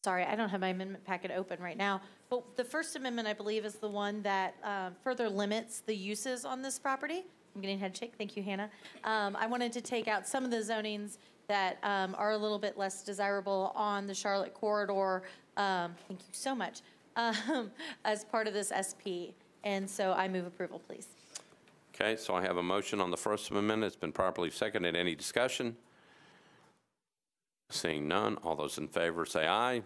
Sorry, I don't have my amendment packet open right now. But the First Amendment, I believe, is the one that um, further limits the uses on this property. I'm getting head shake. Thank you, Hannah. Um, I wanted to take out some of the zonings that um, are a little bit less desirable on the Charlotte corridor. Um, Thank you so much. um, As part of this SP. And so I move approval, please. Okay, so I have a motion on the First Amendment. It's been properly seconded. Any discussion? Seeing none, all those in favor say aye.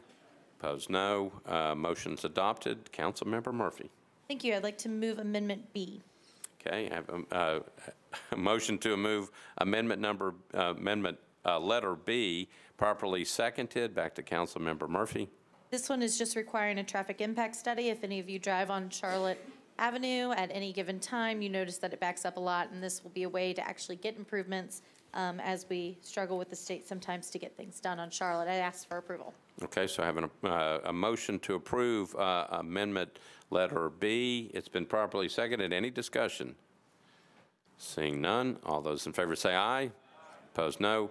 Opposed, no. Uh, Motion's adopted. Councilmember Murphy. Thank you. I'd like to move Amendment B. Okay, I have a, uh, a motion to move amendment number, uh, amendment, uh, letter B, properly seconded. Back to Councilmember Murphy. This one is just requiring a traffic impact study. If any of you drive on Charlotte Avenue at any given time, you notice that it backs up a lot, and this will be a way to actually get improvements um, as we struggle with the state sometimes to get things done on Charlotte. I ask for approval. Okay, so I have an, uh, a motion to approve uh, amendment letter B. It's been properly seconded. Any discussion? Seeing none, all those in favor say aye. Opposed, no.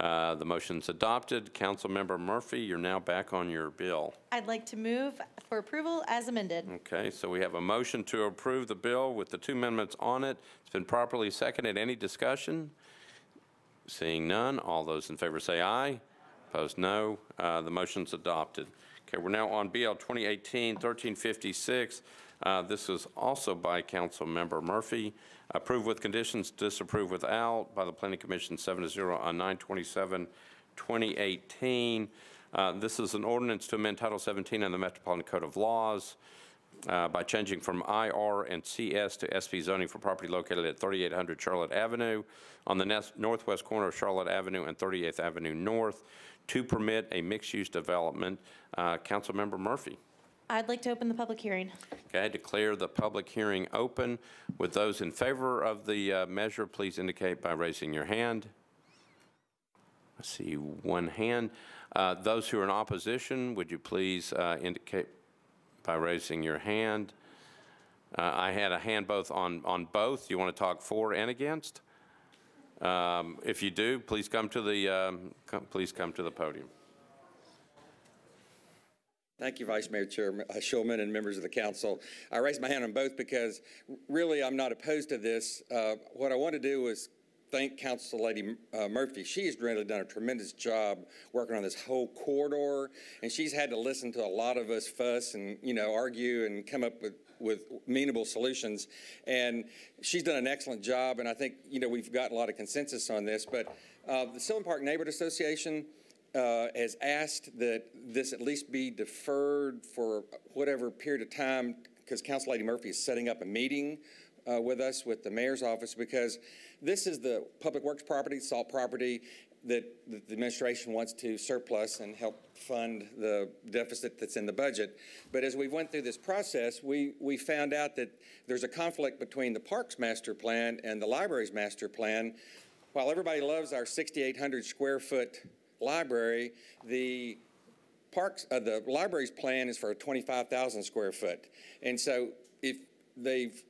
Uh, The motion's adopted. Councilmember Murphy, you're now back on your bill. I'd like to move for approval as amended. Okay, so we have a motion to approve the bill with the two amendments on it. It's been properly seconded. Any discussion? Seeing none, all those in favor say aye. Opposed, no. Uh, The motion's adopted. Okay, we're now on BL 2018-1356. Uh, This is also by Council Member Murphy. Approved with conditions, disapproved without by the Planning Commission 7 to 0 on 9/27/2018. Uh, This is an ordinance to amend Title 17 of the Metropolitan Code of Laws uh, by changing from IR and CS to SP zoning for property located at 3800 Charlotte Avenue on the northwest corner of Charlotte Avenue and 38th Avenue North to permit a mixed-use development. Uh, Councilmember Murphy. I'd like to open the public hearing. Okay, declare the public hearing open. With those in favor of the uh, measure, please indicate by raising your hand. I see one hand. Uh, Those who are in opposition, would you please uh, indicate by raising your hand? Uh, I had a hand both on, on both. You want to talk for and against? Um, If you do, please come to the, um, come- please come to the podium. Thank you, Vice Mayor Chair uh, Shulman and members of the council. I raised my hand on both because really I'm not opposed to this. Uh, What I want to do is thank Council Lady uh, Murphy. She has really done a tremendous job working on this whole corridor, and she's had to listen to a lot of us fuss and, you know, argue and come up with with meanable solutions. And she's done an excellent job, and I think, you know, we've got a lot of consensus on this. But uh, the Sylvan Park Neighborhood Association uh, has asked that this at least be deferred for whatever period of time, because Council Lady Murphy is setting up a meeting uh, with us, with the mayor's office, because this is the public works property, salt property, that the administration wants to surplus and help fund the deficit that's in the budget. But as we went through this process, we, we found out that there's a conflict between the parks master plan and the library's master plan. While everybody loves our 6,800 square foot library, the parks, uh, the library's plan is for 25,000 square foot. And so if they've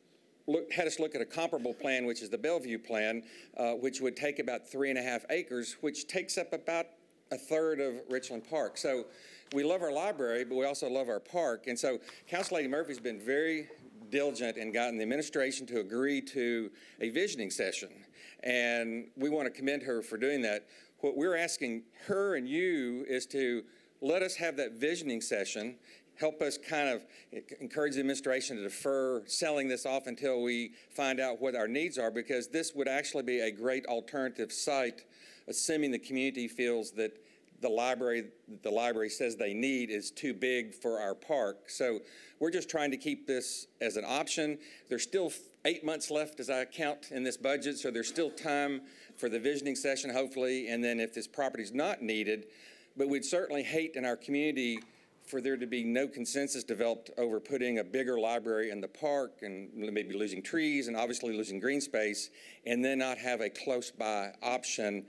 look, had us look at a comparable plan, which is the Bellevue plan, uh, which would take about three and a half acres, which takes up about a third of Richland Park. So we love our library, but we also love our park. And so Council Lady Murphy's been very diligent and gotten the administration to agree to a visioning session. And we want to commend her for doing that. What we're asking her and you is to let us have that visioning session help us kind of encourage the administration to defer selling this off until we find out what our needs are, because this would actually be a great alternative site, assuming the community feels that the library, the library says they need is too big for our park. So we're just trying to keep this as an option. There's still eight months left as I count in this budget, so there's still time for the visioning session, hopefully, and then if this property is not needed, but we'd certainly hate in our community for there to be no consensus developed over putting a bigger library in the park and maybe losing trees and obviously losing green space, and then not have a close by option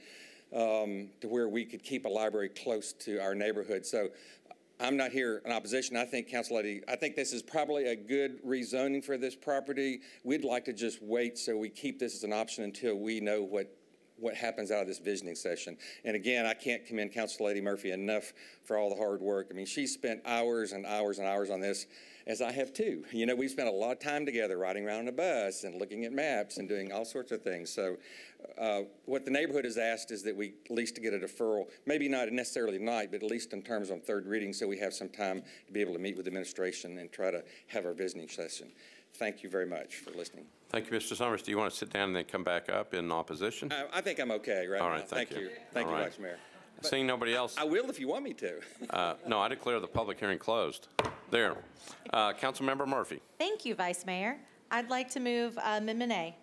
um, to where we could keep a library close to our neighborhood. So I'm not here in opposition. I think, Council Lady, I think this is probably a good rezoning for this property. We'd like to just wait so we keep this as an option until we know what what happens out of this visioning session. And again, I can't commend Council Lady Murphy enough for all the hard work. I mean, she spent hours and hours and hours on this, as I have too. You know, we spent a lot of time together riding around on a bus and looking at maps and doing all sorts of things. So uh, what the neighborhood has asked is that we at least get a deferral, maybe not necessarily tonight, but at least in terms on third reading, so we have some time to be able to meet with administration and try to have our visioning session. Thank you very much for listening. Thank you, Mr. Summers. Do you want to sit down and then come back up in opposition? Uh, I think I'm okay right All now. right, thank you. Thank All you, right. Vice Mayor. Seeing nobody else, I will if you want me to. uh, no, I declare the public hearing closed. There. Uh, Councilmember Murphy. Thank you, Vice Mayor. I'd like to move uh, Amendment A.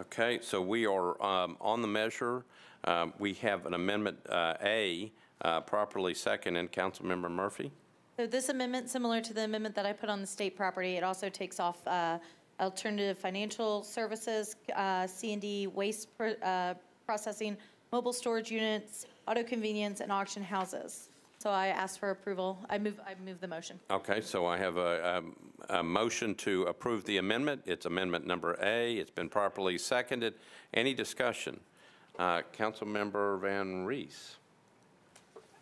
Okay, so we are um, on the measure. Um, We have an Amendment uh, A uh, properly seconded. Councilmember Murphy? So this amendment, similar to the amendment that I put on the state property, it also takes off uh, alternative financial services, uh, C and D waste pr- uh, processing, mobile storage units, auto convenience, and auction houses. So I ask for approval. I move, I move the motion. Okay, so I have a, um, a motion to approve the amendment. It's amendment number A. It's been properly seconded. Any discussion? Uh, Councilmember VanReece.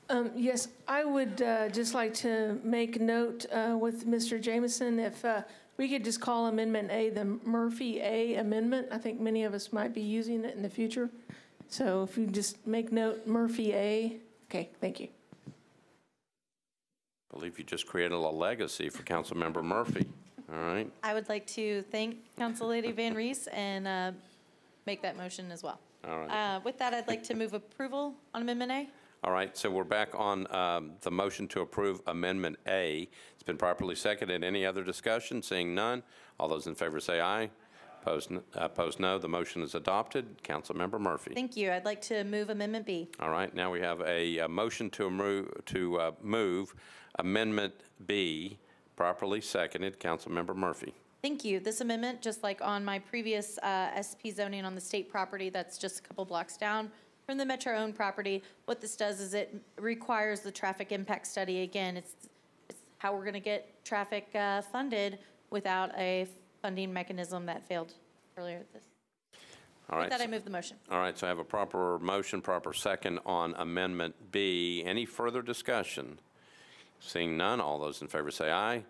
Um, Yes, I would uh, just like to make note uh, with Mr. Jameson, if uh, we could just call Amendment A the Murphy A Amendment. I think many of us might be using it in the future. So if you just make note Murphy A, okay, thank you. I believe you just created a legacy for Councilmember Murphy. All right. I would like to thank Council Lady VanReece and uh, make that motion as well. All right. Uh, With that, I'd like to move approval on Amendment A. All right, so we're back on um, the motion to approve Amendment A. It's been properly seconded. Any other discussion? Seeing none, all those in favor say aye. Opposed, n- uh, opposed, no. The motion is adopted. Councilmember Murphy. Thank you. I'd like to move Amendment B. All right, now we have a uh, motion to move, to uh, move Amendment B, properly seconded. Councilmember Murphy. Thank you. This amendment, just like on my previous uh, SP zoning on the state property, that's just a couple blocks down from the Metro-owned property, what this does is it requires the traffic impact study. Again, it's, it's how we're going to get traffic uh, funded without a funding mechanism that failed earlier this. All With that, I move the motion. All right, so I have a proper motion, proper second on Amendment B. Any further discussion? Seeing none, all those in favor say aye.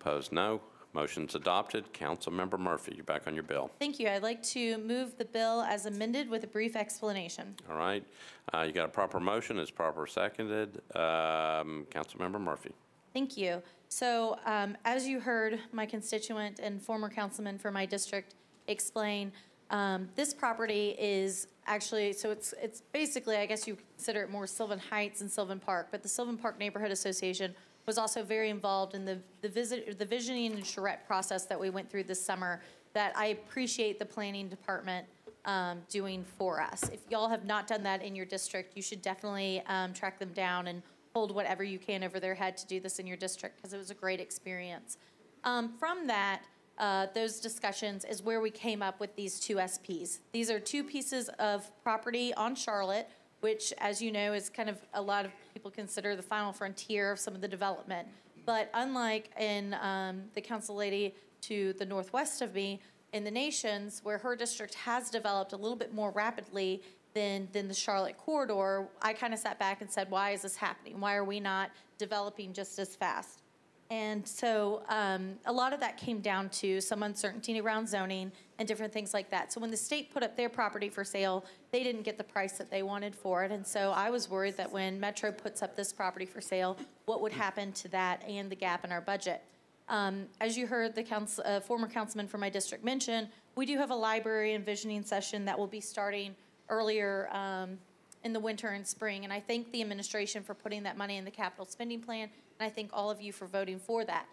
Opposed, no. Motion's adopted. Councilmember Murphy, you're back on your bill. Thank you. I'd like to move the bill as amended with a brief explanation. All right, uh, you got a proper motion, it's proper seconded. Um, Councilmember Murphy. Thank you. So, um, as you heard my constituent and former councilman for my district explain, um, this property is actually, so it's, it's basically, I guess you consider it more Sylvan Heights and Sylvan Park, but the Sylvan Park Neighborhood Association was also very involved in the, the visit, the visioning and charrette process that we went through this summer that I appreciate the planning department um, doing for us. If y'all have not done that in your district, you should definitely um, track them down and hold whatever you can over their head to do this in your district because it was a great experience. Um, from that, uh, those discussions is where we came up with these two SPs. These are two pieces of property on Charlotte, which, as you know, is kind of a lot of people consider the final frontier of some of the development. But unlike in um, the council lady to the northwest of me, in the nations where her district has developed a little bit more rapidly than, than the Charlotte corridor, I kind of sat back and said, why is this happening? Why are we not developing just as fast? And so um, a lot of that came down to some uncertainty around zoning and different things like that. So when the state put up their property for sale, they didn't get the price that they wanted for it. And so I was worried that when Metro puts up this property for sale, what would happen to that and the gap in our budget? Um, As you heard the council, uh, former councilman from my district mention, we do have a library envisioning session that will be starting earlier um, in the winter and spring. And I thank the administration for putting that money in the capital spending plan, and I thank all of you for voting for that.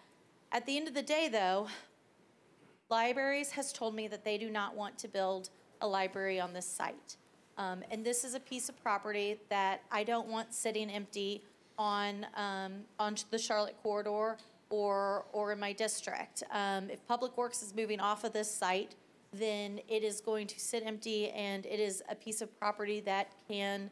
At the end of the day, though, Libraries has told me that they do not want to build a library on this site. Um, and this is a piece of property that I don't want sitting empty on, um, on the Charlotte corridor or, or in my district. Um, if Public Works is moving off of this site, then it is going to sit empty and it is a piece of property that can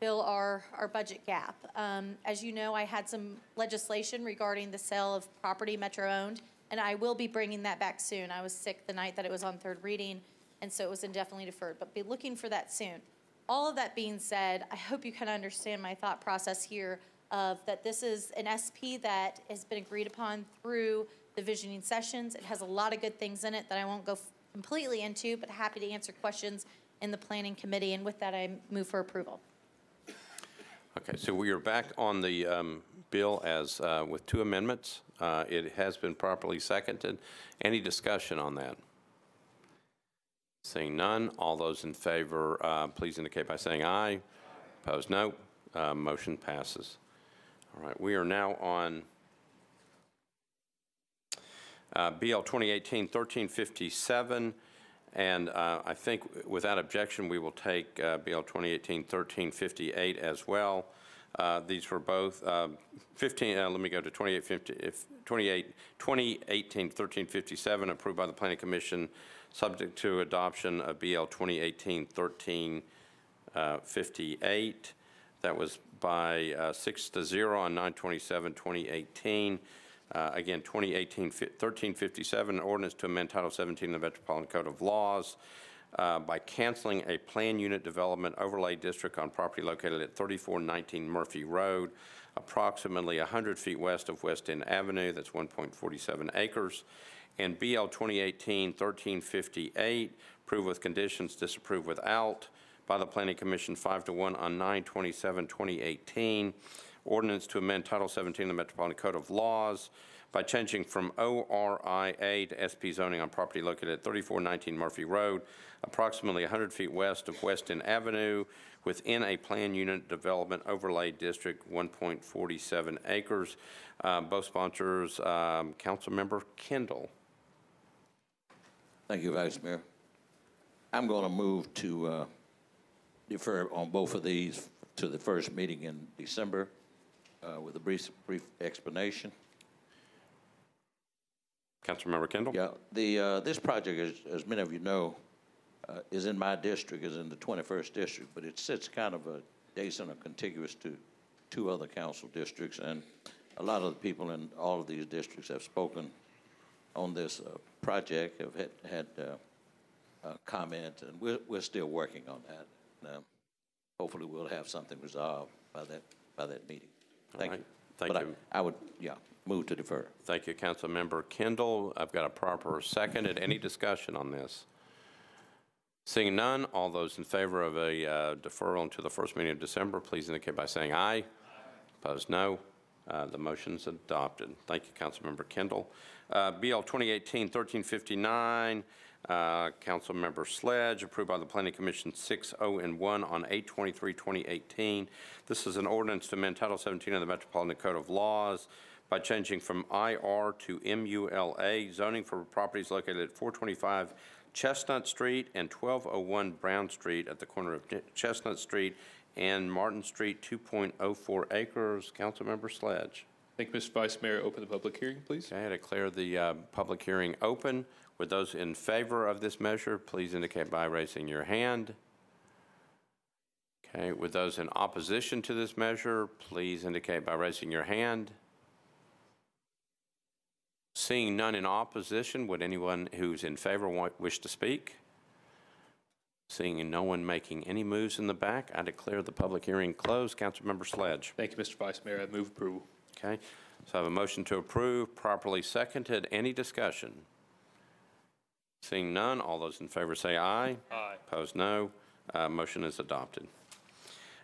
fill our, our budget gap. Um, as you know, I had some legislation regarding the sale of property Metro-owned, and I will be bringing that back soon. I was sick the night that it was on third reading, and so it was indefinitely deferred, but be looking for that soon. All of that being said, I hope you can understand my thought process here of that this is an SP that has been agreed upon through the visioning sessions. It has a lot of good things in it that I won't go completely into, but happy to answer questions in the planning committee. And with that, I move for approval. Okay, so we are back on the um, bill as, uh, with two amendments. Uh, It has been properly seconded. Any discussion on that? Seeing none, all those in favor, uh, please indicate by saying aye. Opposed, no. Uh, Motion passes. All right, we are now on uh, BL 2018-1357, and uh, I think without objection, we will take uh, BL 2018-1358 as well. Uh, These were both uh, 15, uh, let me go to 2850 if 28 2018-1357, approved by the Planning Commission, subject to adoption of BL 2018-1358. That was by uh, 6 to 0 on 9/27/2018. Uh, Again, 2018-1357, an ordinance to amend Title 17 of the Metropolitan Code of Laws uh, by canceling a plan unit development overlay district on property located at 3419 Murphy Road, approximately 100 feet west of West End Avenue, that's 1.47 acres, and BL 2018-1358, approve with conditions, disapprove without, by the Planning Commission 5 to 1 on 9/27/2018. Ordinance to amend Title 17 of the Metropolitan Code of Laws by changing from ORIA to SP zoning on property located at 3419 Murphy Road, approximately 100 feet west of West End Avenue, within a plan unit development overlay district, 1.47 acres. Uh, Both sponsors, um, Councilmember Kendall. Thank you, Vice Mayor. I'm going to move to uh, defer on both of these to the first meeting in December uh, with a brief, brief explanation. Councilmember Kendall? Yeah, the, uh, this project, as, as many of you know, uh, is in my district, is in the 21st district, but it sits kind of adjacent or contiguous to two other council districts, and a lot of the people in all of these districts have spoken on this uh, project, have had, had uh, uh, comment, and we're, we're still working on that. And, um, hopefully, we'll have something resolved by that, by that meeting. Thank right. you. Thank But I- you. I would, yeah, move to defer. Thank you, Councilmember Kendall. I've got a proper second. At Any discussion on this? Seeing none, all those in favor of a uh, deferral until the first meeting of December, please indicate by saying aye. Opposed, no. Uh, The motion's adopted. Thank you, Councilmember Kendall. Uh, BL 2018-1359, uh, Councilmember Sledge, approved by the Planning Commission 6-0 and 1 on 8/23/2018. This is an ordinance to amend Title 17 of the Metropolitan Code of Laws by changing from IR to MULA zoning for properties located at 425 Chestnut Street and 1201 Brown Street at the corner of Chestnut Street and Martin Street, 2.04 acres. Councilmember Sledge. Thank you, Mr. Vice Mayor. Open the public hearing, please. Okay, I declare the uh, public hearing open. Would those in favor of this measure please indicate by raising your hand? Okay, with those in opposition to this measure, please indicate by raising your hand. Seeing none in opposition, would anyone who's in favor wa- wish to speak? Seeing no one making any moves in the back, I declare the public hearing closed. Councilmember Sledge. Thank you, Mr. Vice Mayor. I move approval. Okay, So I have a motion to approve, properly seconded. Any discussion? Seeing none, all those in favor say aye. Aye. Opposed, no. Uh, Motion is adopted.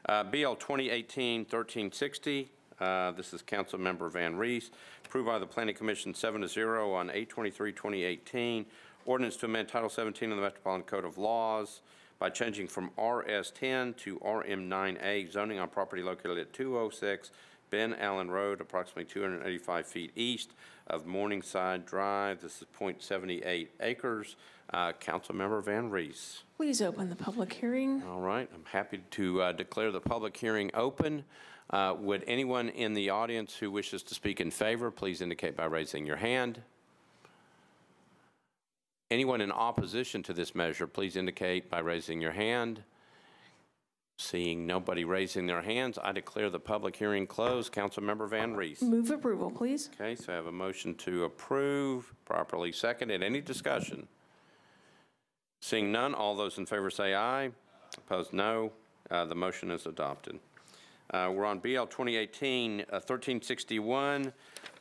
Uh, BL 2018-1360, uh, this is Councilmember VanReece, approved by the Planning Commission 7 to 0 on 8/23/2018, ordinance to amend Title 17 of the Metropolitan Code of Laws by changing from RS10 to RM9A zoning on property located at 206 Ben Allen Road, approximately 285 feet east of Morningside Drive. This is .78 acres. Uh, Councilmember VanReece. Please open the public hearing. All right, I'm happy to uh, declare the public hearing open. Uh, Would anyone in the audience who wishes to speak in favor, please indicate by raising your hand. Anyone in opposition to this measure, please indicate by raising your hand. Seeing nobody raising their hands, I declare the public hearing closed. Councilmember VanReece. Move approval, please. Okay, so I have a motion to approve, properly seconded. Any discussion? Seeing none, all those in favor say aye. Opposed, no. Uh, The motion is adopted. Uh, We're on BL 2018-1361.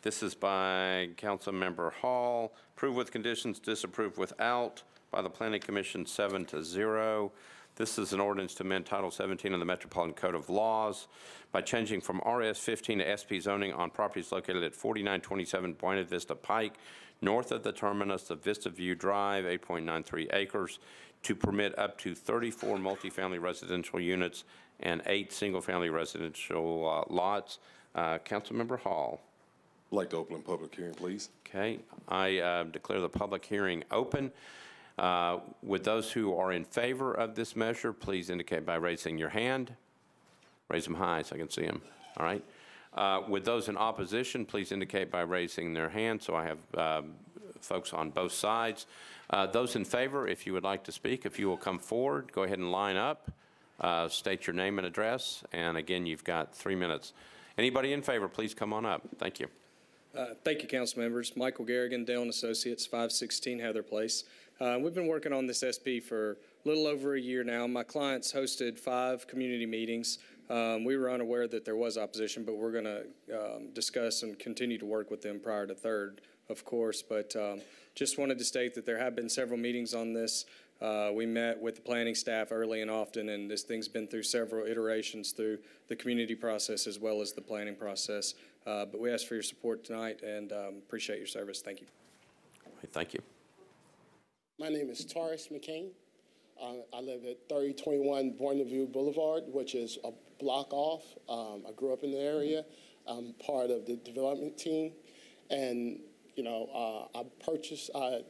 This is by Councilmember Hall. Approve with conditions, disapprove without by the Planning Commission, seven to zero. This is an ordinance to amend Title 17 of the Metropolitan Code of Laws by changing from RS 15 to SP zoning on properties located at 4927 Buena Vista Pike, north of the terminus of Vista View Drive, 8.93 acres, to permit up to 34 multifamily residential units and eight single-family residential uh, lots. Uh, Councilmember Hall. I'd like to open a public hearing, please. Okay, I uh, declare the public hearing open. Uh, Would those who are in favor of this measure, please indicate by raising your hand? Raise them high so I can see them. All right. Uh, Would those in opposition, please indicate by raising their hand, so I have um, folks on both sides. Uh, Those in favor, if you would like to speak, if you will come forward, go ahead and line up, uh, state your name and address, and again, you've got three minutes. Anybody in favor, please come on up. Thank you. Uh, Thank you, council members. Michael Garigan, Dale and Associates, 516 Heather Place. Uh, We've been working on this SP for a little over a year now. My clients hosted five community meetings. Um, We were unaware that there was opposition, but we're going to discuss and continue to work with them prior to third, of course. But um, just wanted to state that there have been several meetings on this. Uh, We met with the planning staff early and often, and this thing's been through several iterations through the community process as well as the planning process. Uh, But we ask for your support tonight and um, appreciate your service. Thank you. Thank you. My name is Taurus McCain. Uh, I live at 3021 Bourneville Boulevard, which is a block off. Um, I grew up in the area. I'm part of the development team. And, you know, uh, I purchased, I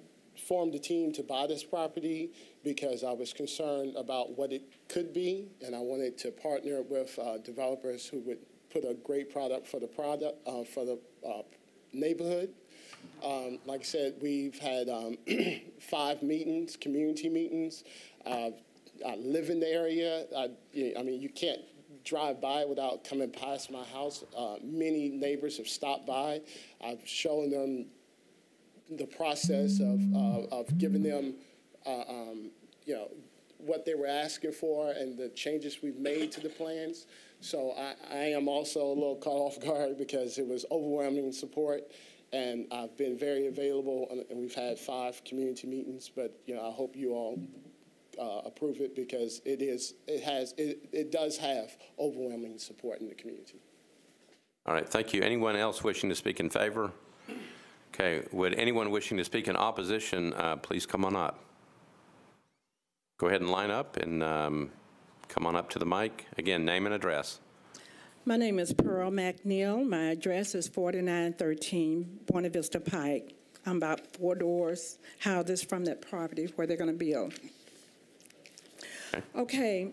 formed a team to buy this property because I was concerned about what it could be. And I wanted to partner with uh, developers who would put a great product for the product, uh, for the uh, neighborhood. Um, like I said, we've had um, five meetings, community meetings. Uh, I live in the area. I, I, mean, you can't drive by without coming past my house. Uh, many neighbors have stopped by. I've shown them the process of, uh, of giving them, uh, um, you know, what they were asking for and the changes we've made to the plans. So I, I am also a little caught off guard because it was overwhelming support and I've been very available, and we've had five community meetings. But you know, I hope you all uh, approve it because it is, it has, it, it does have overwhelming support in the community. All right, thank you. Anyone else wishing to speak in favor? Okay, would anyone wishing to speak in opposition, uh, please come on up. Go ahead and line up and um, come on up to the mic. Again, name and address. My name is Pearl McNeil. My address is 4913 Buena Vista Pike. I'm about four doors houses from that property where they're going to build. Okay.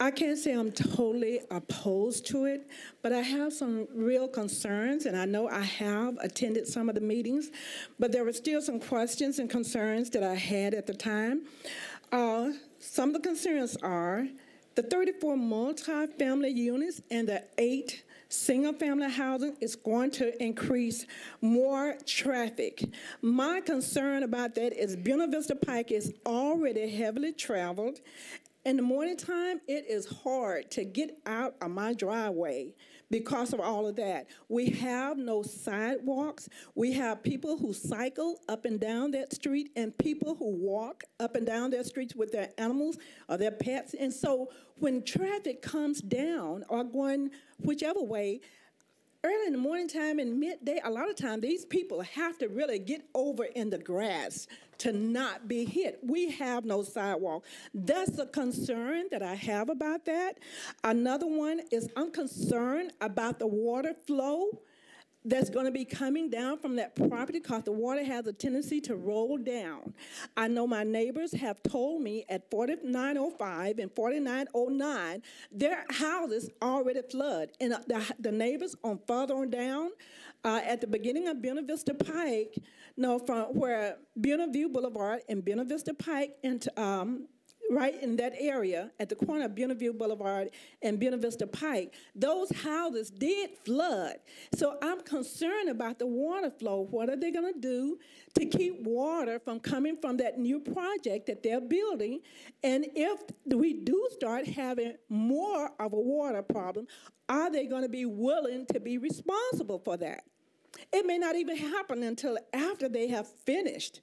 I can't say I'm totally opposed to it, but I have some real concerns, and I know I have attended some of the meetings, but there were still some questions and concerns that I had at the time. Uh, some of the concerns are the 34 multi-family units and the eight single-family housing is going to increase more traffic. My concern about that is Buena Vista Pike is already heavily traveled. In the morning time, it is hard to get out of my driveway because of all of that. We have no sidewalks. We have people who cycle up and down that street and people who walk up and down their streets with their animals or their pets. And so when traffic comes down or going whichever way, early in the morning time and midday, a lot of time these people have to really get over in the grass to not be hit. We have no sidewalk. That's a concern that I have about that. Another one is I'm concerned about the water flow that's going to be coming down from that property because the water has a tendency to roll down. I know my neighbors have told me at 4905 and 4909, their houses already flood. And uh, the, the neighbors on further on down, uh, at the beginning of Buena Vista Pike, no, from where Buena View Boulevard and Buena Vista Pike and um, right in that area at the corner of Buena Boulevard and Buena Vista Pike, those houses did flood. So I'm concerned about the water flow. What are they going to do to keep water from coming from that new project that they're building? And if we do start having more of a water problem, are they going to be willing to be responsible for that? It may not even happen until after they have finished.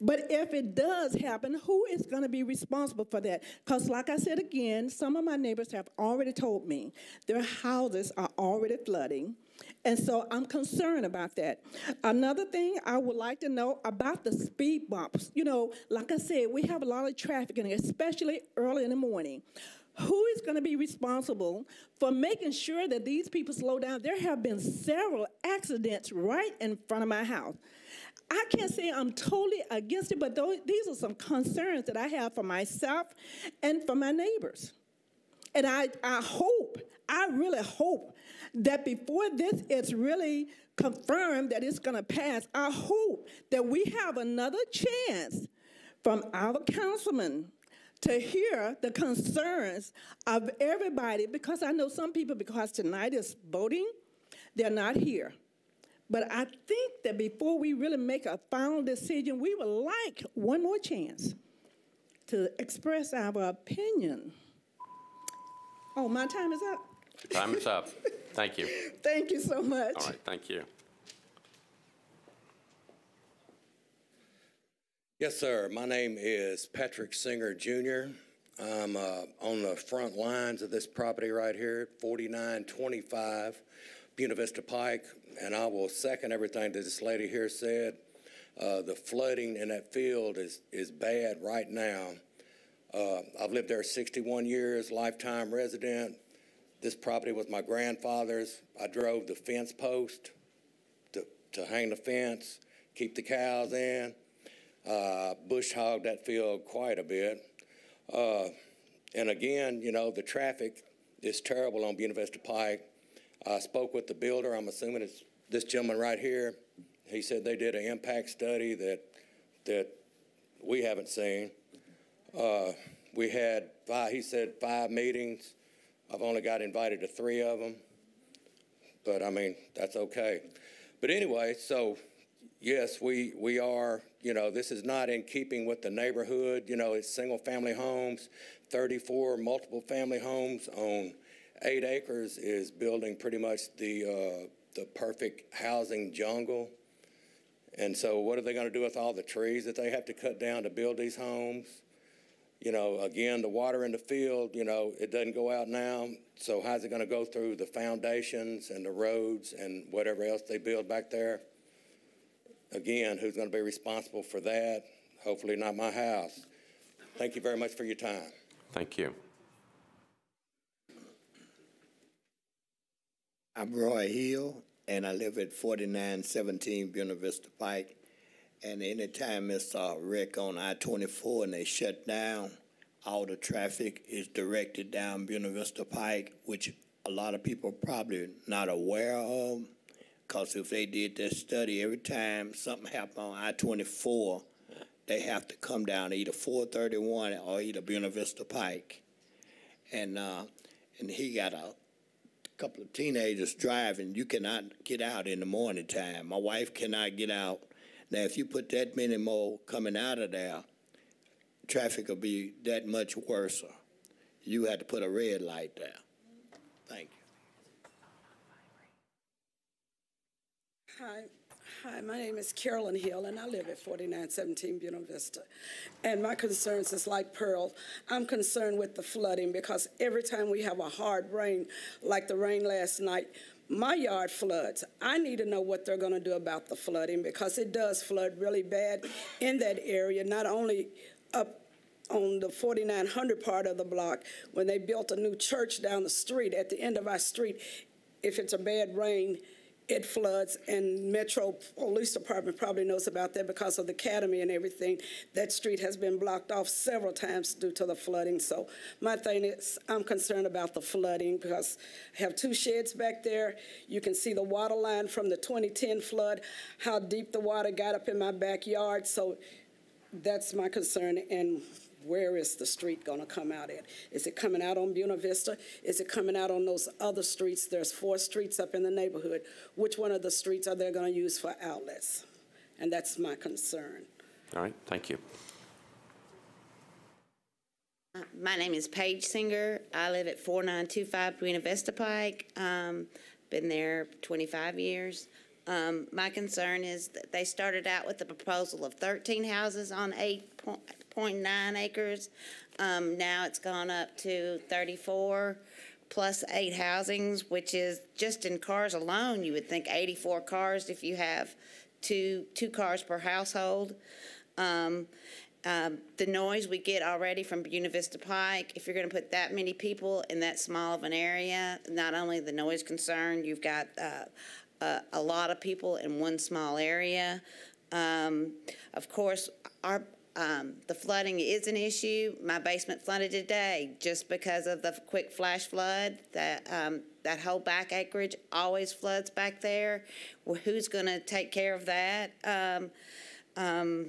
But if it does happen, who is going to be responsible for that? Because, like I said again, some of my neighbors have already told me their houses are already flooding. And so I'm concerned about that. Another thing I would like to know about the speed bumps. You know, like I said, we have a lot of traffic, and especially early in the morning. Who is going to be responsible for making sure that these people slow down? There have been several accidents right in front of my house. I can't say I'm totally against it, but these are some concerns that I have for myself and for my neighbors. And I, I hope, I really hope that before this is really confirmed that it's going to pass, I hope that we have another chance from our councilman to hear the concerns of everybody because I know some people, because tonight is voting, they're not here. But I think that before we really make a final decision, we would like one more chance to express our opinion. Oh, my time is up. Time is up. Thank you. Thank you so much. All right, thank you. Yes, sir. My name is Patrick Singer Jr. I'm uh, on the front lines of this property right here, 4925 Buena Vista Pike, and I will second everything that this lady here said. Uh, the flooding in that field is, is bad right now. Uh, I've lived there 61 years, lifetime resident. This property was my grandfather's. I drove the fence post to, to hang the fence, keep the cows in. Uh, bush hogged that field quite a bit. Uh, and again, you know, the traffic is terrible on Buena Vista Pike. I spoke with the builder. I'm assuming it's this gentleman right here. He said they did an impact study that that we haven't seen. Uh, we had five. He said five meetings. I've only got invited to three of them, but I mean that's okay. But anyway, so yes, we we are. You know, this is not in keeping with the neighborhood. You know, it's single family homes, 34 multiple family homes on eight acres is building pretty much the, uh, the perfect housing jungle. And so what are they going to do with all the trees that they have to cut down to build these homes? You know, again, the water in the field, you know, it doesn't go out now. So how's it going to go through the foundations and the roads and whatever else they build back there? Again, who's going to be responsible for that? Hopefully not my house. Thank you very much for your time. Thank you. I'm Roy Hill, and I live at 4917 Buena Vista Pike. And anytime it's a wreck on I-24 and they shut down, all the traffic is directed down Buena Vista Pike, which a lot of people are probably not aware of. Because if they did this study, every time something happened on I-24, they have to come down either 431 or either Buena Vista Pike. And, uh, and he got a couple of teenagers driving. You cannot get out in the morning time. My wife cannot get out. Now, if you put that many more coming out of there, traffic will be that much worse. You had to put a red light there. Thank you. Hi, hi, my name is Carolyn Hill, and I live at 4917 Buena Vista. And my concerns is like Pearl. I'm concerned with the flooding because every time we have a hard rain, like the rain last night, my yard floods. I need to know what they're going to do about the flooding because it does flood really bad in that area, not only up on the 4900 part of the block when they built a new church down the street at the end of our street. If it's a bad rain, it floods, and Metro Police Department probably knows about that because of the academy and everything. That street has been blocked off several times due to the flooding. So my thing is, I'm concerned about the flooding because I have two sheds back there. You can see the water line from the 2010 flood, how deep the water got up in my backyard. So that's my concern, and where is the street going to come out at? Is it coming out on Buena Vista? Is it coming out on those other streets? There's four streets up in the neighborhood. Which one of the streets are they going to use for outlets? And that's my concern. All right, thank you. Uh, My name is Paige Singer. I live at 4925 Buena Vista Pike. Um, Been there 25 years. Um, My concern is that they started out with the proposal of 13 houses on 8.9 acres. Um, Now it's gone up to 34 plus eight housings, which is, just in cars alone, you would think 84 cars if you have two, two cars per household. Um, um, the noise we get already from Buena Vista Pike, if you're going to put that many people in that small of an area, not only the noise concern, you've got uh, a, a lot of people in one small area. Um, of course, our um, the flooding is an issue. My basement flooded today just because of the quick flash flood. That um, that whole back acreage always floods back there. Well, who's going to take care of that? Um, um,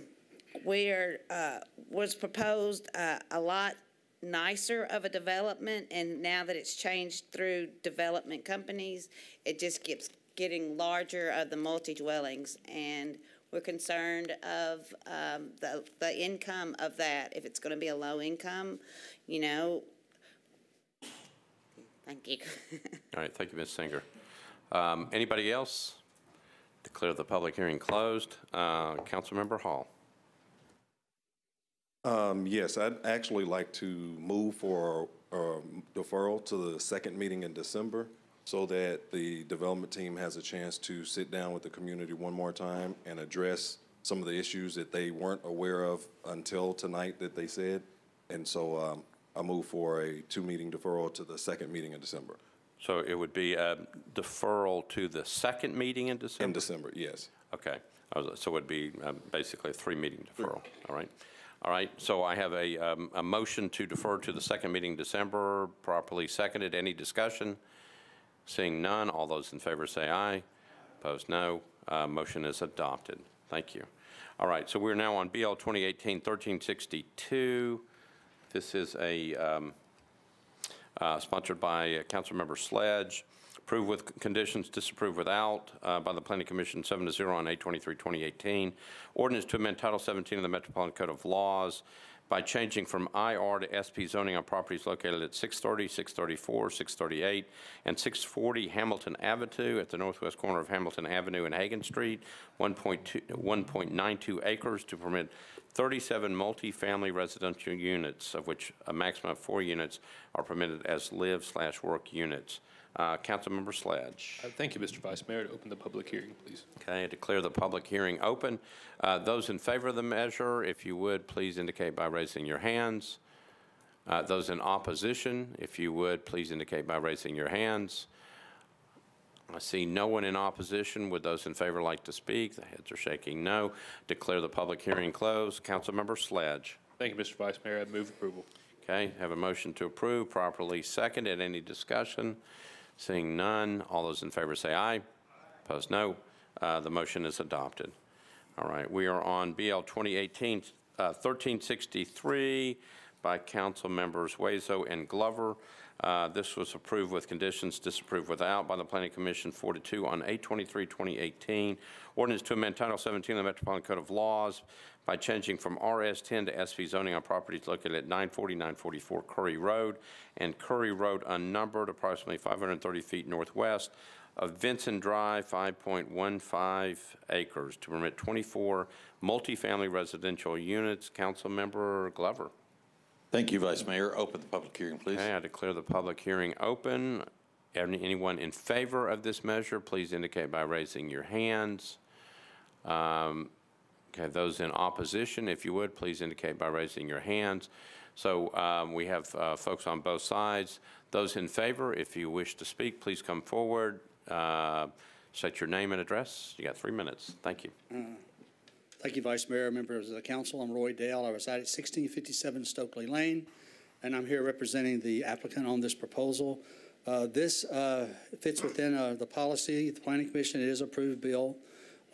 where uh, was proposed uh, a lot nicer of a development, and now that it's changed through development companies, it just keeps getting larger of the multi-dwellings, and we're concerned of um, the, the income of that, if it's going to be a low income, you know. Thank you. All right, thank you, Ms. Singer. Um, Anybody else? Declare the public hearing closed. Uh, Councilmember Hall. Um, yes, I'd actually like to move for a deferral to the second meeting in December so that the development team has a chance to sit down with the community one more time and address some of the issues that they weren't aware of until tonight that they said. And so um, I move for a two-meeting deferral to the second meeting in December. So it would be a deferral to the second meeting in December? In December, yes. Okay, so it would be um, basically a three-meeting deferral, all right? All right, so I have a, um, a motion to defer to the second meeting in December, properly seconded. Any discussion? Seeing none, all those in favor say aye. Opposed, no. Uh, Motion is adopted. Thank you. All right, so we're now on BL 2018-1362. This is a, um, uh, sponsored by uh, Councilmember Sledge. Approved with conditions, disapproved without uh, by the Planning Commission, 7 to 0 on 8/23/2018. Ordinance to amend Title 17 of the Metropolitan Code of Laws by changing from IR to SP zoning on properties located at 630, 634, 638, and 640 Hamilton Avenue at the northwest corner of Hamilton Avenue and Hagan Street, 1.92 acres to permit 37 multifamily residential units, of which a maximum of four units are permitted as live slash work units. Uh, Councilmember Sledge. Uh, Thank you, Mr. Vice Mayor. To open the public hearing, please. Okay, I declare the public hearing open. Uh, Those in favor of the measure, if you would, please indicate by raising your hands. Uh, Those in opposition, if you would, please indicate by raising your hands. I see no one in opposition. Would those in favor like to speak? The heads are shaking no. Declare the public hearing closed. Councilmember Sledge. Thank you, Mr. Vice Mayor. I move approval. Okay, have a motion to approve, properly seconded. Any discussion? Seeing none, all those in favor say aye. Opposed, no. Uh, The motion is adopted. All right, we are on BL 2018, uh, 1363 by council members Wazo and Glover. Uh, This was approved with conditions, disapproved without by the Planning Commission 4 to 2 on 8/23/2018. Ordinance to amend Title 17 of the Metropolitan Code of Laws by changing from RS10 to SP zoning on properties located at 940, 944 Curry Road and Curry Road unnumbered, approximately 530 feet northwest of Vincent Drive, 5.15 acres, to permit 24 multifamily residential units. Councilmember Glover. Thank you, Vice Mayor. Open the public hearing, please. Okay, I declare the public hearing open. Any- Anyone in favor of this measure, please indicate by raising your hands. Um, Okay, those in opposition, if you would, please indicate by raising your hands. So um, we have uh, folks on both sides. Those in favor, if you wish to speak, please come forward. Uh, State your name and address. You got three minutes. Thank you. Thank you, Vice Mayor, members of the council. I'm Roy Dale. I reside at 1657 Stokely Lane, and I'm here representing the applicant on this proposal. Uh, This uh, fits within uh, the policy, the Planning Commission, it is approved bill.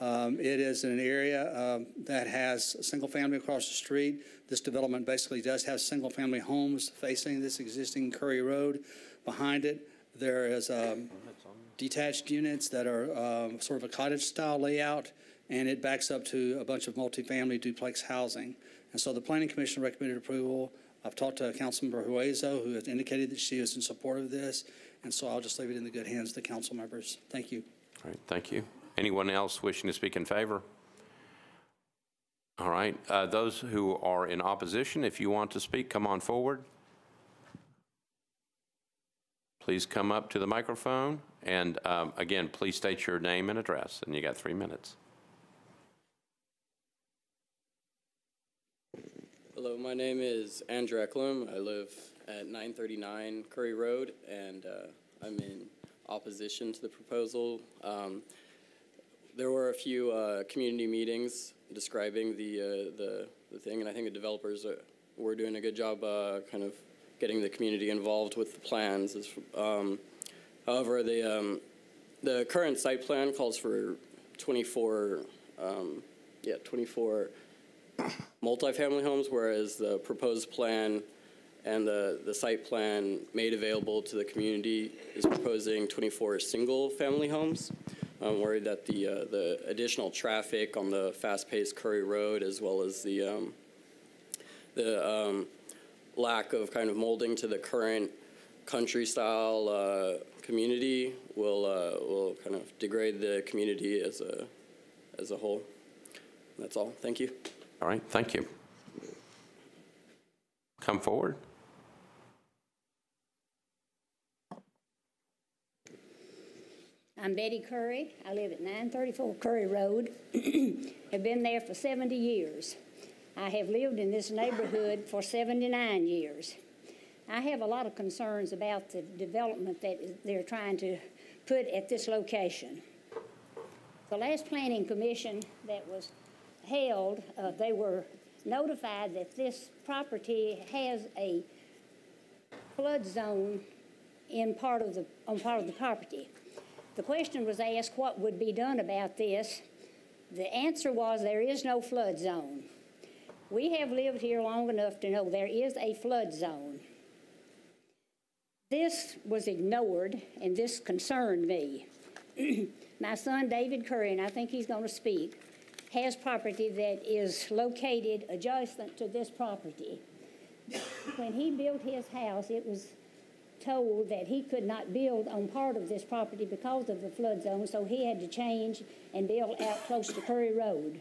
Um, It is an area um, that has single family across the street. This development basically does have single-family homes facing this existing Curry Road. Behind it, there is um, detached units that are um, sort of a cottage-style layout, and it backs up to a bunch of multifamily duplex housing. And so the Planning Commission recommended approval. I've talked to Councilmember Huezo, who has indicated that she is in support of this, and so I'll just leave it in the good hands of the council members. Thank you. All right, thank you. Anyone else wishing to speak in favor? All right, uh, those who are in opposition, if you want to speak, come on forward. Please come up to the microphone, and um, again, please state your name and address, and you got three minutes. Hello, my name is Andrew Eklund. I live at 939 Curry Road, and uh, I'm in opposition to the proposal. Um, there were a few uh, community meetings describing the, uh, the, the thing, and I think the developers are, were doing a good job uh, kind of getting the community involved with the plans. Um, however, the, um, the current site plan calls for 24, um, yeah, 24 multifamily homes, whereas the proposed plan and the, the site plan made available to the community is proposing 24 single-family homes. I'm worried that the, uh, the additional traffic on the fast-paced Curry Road, as well as the, um, the um, lack of kind of molding to the current country-style uh, community will, uh, will kind of degrade the community as a, as a whole. That's all. Thank you. All right, thank you. Come forward. I'm Betty Curry. I live at 934 Curry Road. have been there for 70 years. I have lived in this neighborhood for 79 years. I have a lot of concerns about the development that they're trying to put at this location. The last planning commission that was held, uh, they were notified that this property has a flood zone in part of the, on part of the property. The question was asked, what would be done about this? The answer was, there is no flood zone. We have lived here long enough to know there is a flood zone. This was ignored, and this concerned me. My son, David Curry, and I think he's going to speak, has property that is located adjacent to this property. When he built his house, it was told that he could not build on part of this property because of the flood zone, so he had to change and build out close to Curry Road.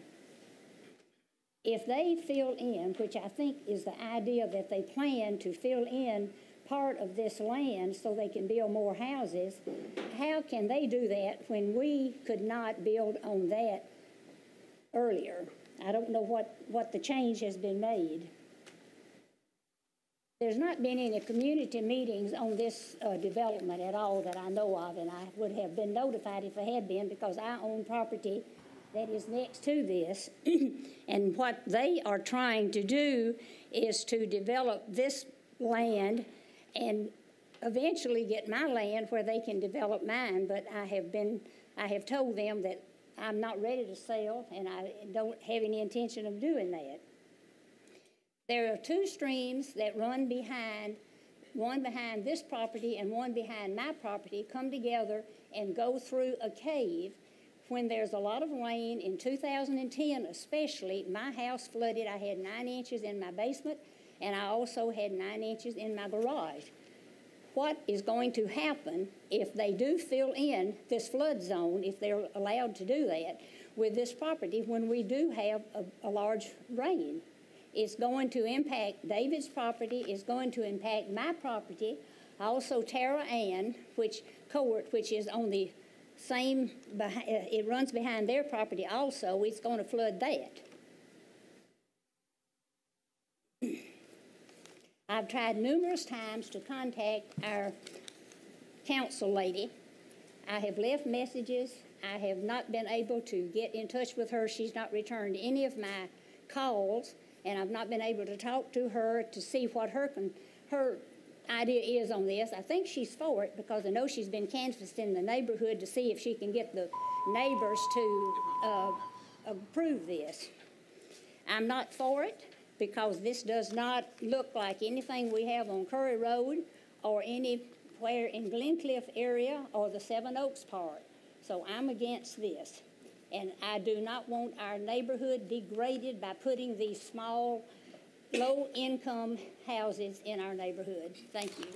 If they fill in, which I think is the idea that they plan to fill in part of this land so they can build more houses, how can they do that when we could not build on that earlier? I don't know what, what the change has been made. There's not been any community meetings on this uh, development at all that I know of, and I would have been notified if I had been because I own property that is next to this. and what they are trying to do is to develop this land and eventually get my land where they can develop mine. But I have been, I have told them that I'm not ready to sell, and I don't have any intention of doing that. There are two streams that run behind, one behind this property and one behind my property, come together and go through a cave. When there's a lot of rain, in 2010 especially, my house flooded. I had nine inches in my basement, and I also had nine inches in my garage. What is going to happen if they do fill in this flood zone, if they're allowed to do that, with this property when we do have a, a large rain. It's going to impact David's property, it's going to impact my property, also Tara Ann, which, Cowart, which is on the same, uh, it runs behind their property also, it's going to flood that. I've tried numerous times to contact our council lady. I have left messages. I have not been able to get in touch with her. She's not returned any of my calls, and I've not been able to talk to her to see what her her idea is on this. I think she's for it because I know she's been canvassing in the neighborhood to see if she can get the neighbors to uh, approve this. I'm not for it because this does not look like anything we have on Curry Road or anywhere in Glencliff area or the Seven Oaks part. So I'm against this. And I do not want our neighborhood degraded by putting these small, low-income houses in our neighborhood. Thank you.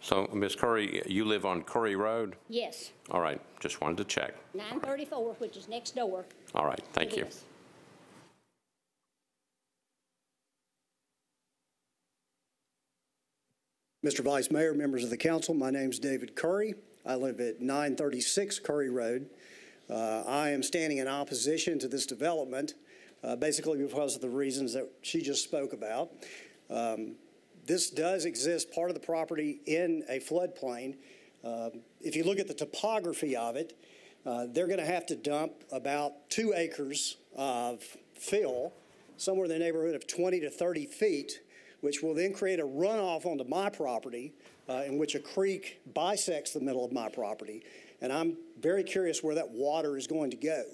So, Ms. Curry, you live on Curry Road? Yes, All right, just wanted to check. 934, which is next door. All right, thank you. this. Mr. Vice Mayor, members of the council, my name is David Curry. I live at 936 Curry Road. Uh, I am standing in opposition to this development, uh, basically because of the reasons that she just spoke about. Um, this does exist, part of the property in a floodplain. Um, if you look at the topography of it, uh, they're going to have to dump about two acres of fill, somewhere in the neighborhood of 20 to 30 feet, which will then create a runoff onto my property uh, in which a creek bisects the middle of my property. And I'm very curious where that water is going to go.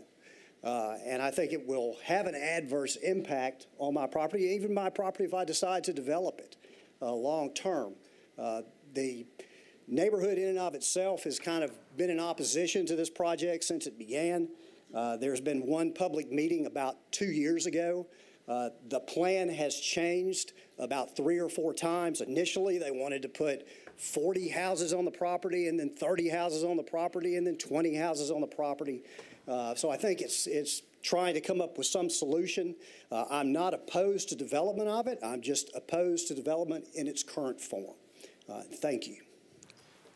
Uh, and I think it will have an adverse impact on my property, even my property if I decide to develop it uh, long term. Uh, the neighborhood in and of itself has kind of been in opposition to this project since it began. Uh, there's been one public meeting about two years ago. Uh, the plan has changed about three or four times. Initially, they wanted to put 40 houses on the property, and then 30 houses on the property, and then 20 houses on the property. Uh, so I think it's it's trying to come up with some solution. Uh, I'm not opposed to development of it. I'm just opposed to development in its current form. Uh, thank you.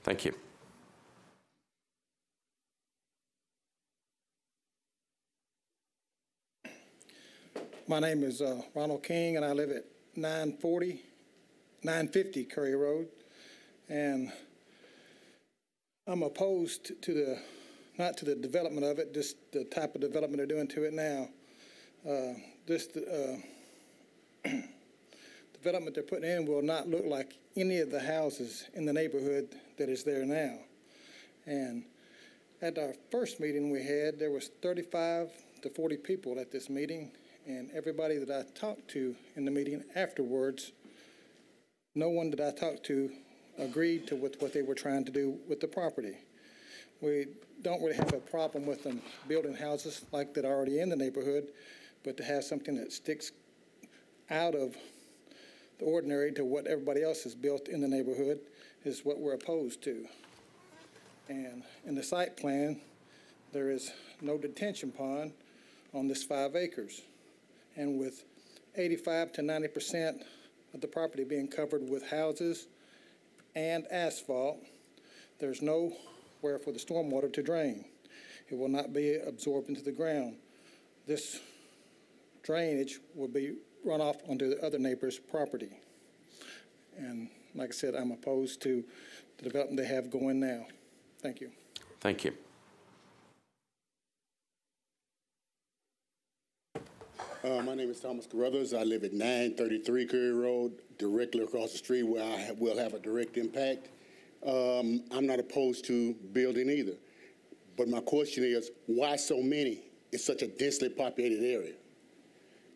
Thank you. My name is uh, Ronald King, and I live at 940, 950 Curry Road. And I'm opposed to the, not to the development of it, just the type of development they're doing to it now. Uh, This, uh, development they're putting in will not look like any of the houses in the neighborhood that is there now. And at our first meeting we had, there was 35 to 40 people at this meeting, and everybody that I talked to in the meeting afterwards, no one that I talked to agreed to with what they were trying to do with the property. We don't really have a problem with them building houses like that already in the neighborhood, but to have something that sticks out of the ordinary to what everybody else has built in the neighborhood is what we're opposed to. And in the site plan, there is no detention pond on this five acres. And with 85 to 90 percent of the property being covered with houses and asphalt, there's nowhere for the stormwater to drain. It will not be absorbed into the ground. This drainage will be run off onto the other neighbor's property. And like I said, I'm opposed to the development they have going now. Thank you. Thank you. Uh, my name is Thomas Carruthers. I live at 933 Curry Road, directly across the street where I will have a direct impact. Um, I'm not opposed to building either. But my question is, why so many? in such a densely populated area.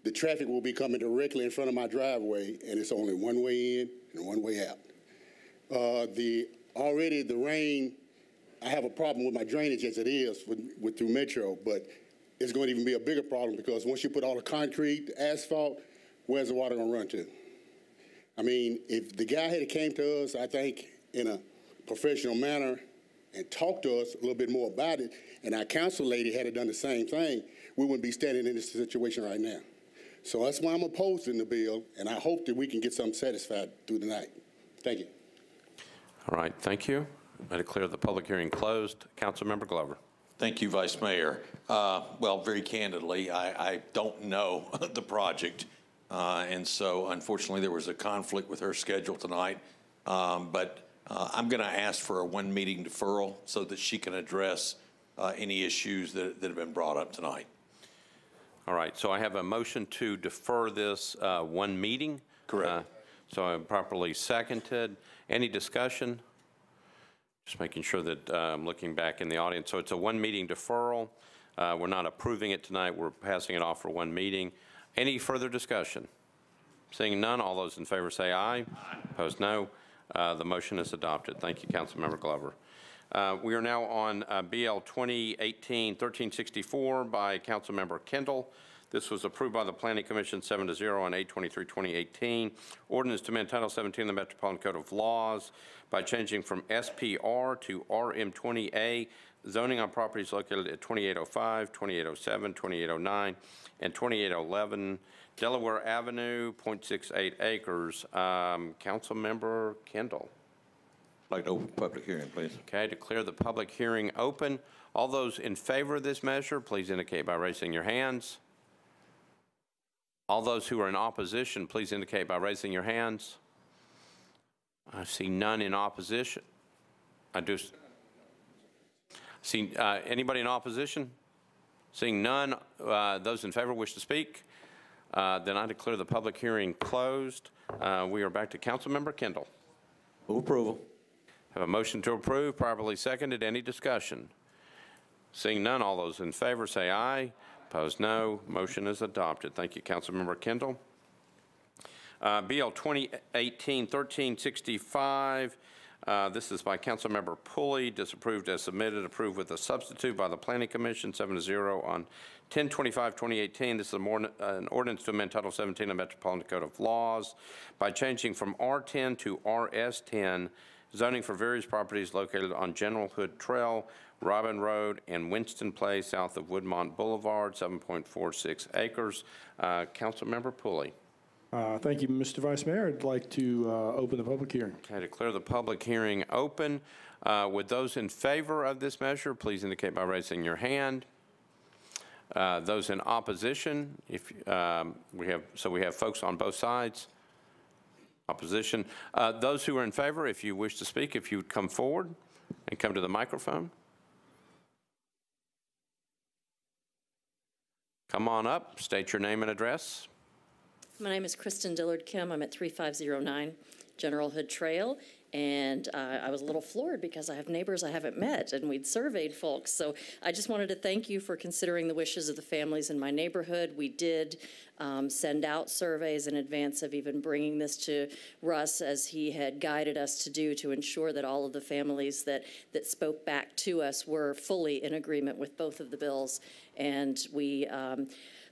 The traffic will be coming directly in front of my driveway, and it's only one way in and one way out. Uh, the already the rain, I have a problem with my drainage as it is with, with through Metro, but it's going to even be a bigger problem because once you put all the concrete, asphalt, where's the water going to run to? I mean, if the guy had came to us, I think in a professional manner and talked to us a little bit more about it, and our council lady had done the same thing, we wouldn't be standing in this situation right now. So that's why I'm opposing the bill, and I hope that we can get something satisfied through the night. Thank you. All right, thank you. I declare the public hearing closed. Councilmember Glover. Thank you, Vice Mayor. Uh, Well, very candidly, I, I don't know the project, uh, and so unfortunately, there was a conflict with her schedule tonight. Um, But uh, I'm going to ask for a one-meeting deferral so that she can address uh, any issues that, that have been brought up tonight. All right, so I have a motion to defer this uh, one meeting. Correct. So I'm properly seconded. Any discussion? Just making sure that uh, I'm looking back in the audience. So it's a one-meeting deferral. Uh, We're not approving it tonight, we're passing it off for one meeting. Any further discussion? Seeing none, all those in favor say aye. Aye. Opposed, no. Uh, The motion is adopted. Thank you, Councilmember Glover. Uh, We are now on uh, BL 2018-1364 by Councilmember Kendall. This was approved by the Planning Commission 7 to 0 on 8/23/2018. Ordinance to amend Title 17 of the Metropolitan Code of Laws by changing from SPR to RM20A zoning on properties located at 2805, 2807, 2809, and 2811 Delaware Avenue, .68 acres. Um, Councilmember Kendall. Like to open public hearing, please. Okay, declare the public hearing open. All those in favor of this measure, please indicate by raising your hands. All those who are in opposition, please indicate by raising your hands. I see none in opposition. I do see, uh, anybody in opposition? Seeing none, uh, those in favor wish to speak? Uh, Then I declare the public hearing closed. Uh, We are back to Councilmember Kendall. Move approval. Have a motion to approve, properly seconded. Any discussion? Seeing none, all those in favor say aye. Opposed, no. Motion is adopted. Thank you, Councilmember Kendall. Uh, BL 2018-1365, uh, this is by Councilmember Pulley, disapproved as submitted, approved with a substitute by the Planning Commission, 7 to 0 on 10/25/2018. This is more- an ordinance to amend Title 17 of the Metropolitan Code of Laws by changing from R10 to RS10 zoning for various properties located on General Hood Trail, Robin Road, and Winston Place, south of Woodmont Boulevard, 7.46 acres. Uh, Councilmember Pulley. Uh, Thank you, Mr. Vice Mayor. I'd like to uh, open the public hearing. Okay, declare the public hearing open. Uh, Would those in favor of this measure, please indicate by raising your hand. Uh, Those in opposition, if, um, we have, so we have folks on both sides. Opposition. Uh, Those who are in favor, if you wish to speak, if you would come forward and come to the microphone. Come on up, state your name and address. My name is Kristen Dillard Kim. I'm at 3509 General Hood Trail. And uh, I was a little floored because I have neighbors I haven't met and we'd surveyed folks. So I just wanted to thank you for considering the wishes of the families in my neighborhood. We did um, send out surveys in advance of even bringing this to Russ as he had guided us to do to ensure that all of the families that, that spoke back to us were fully in agreement with both of the bills. And we um,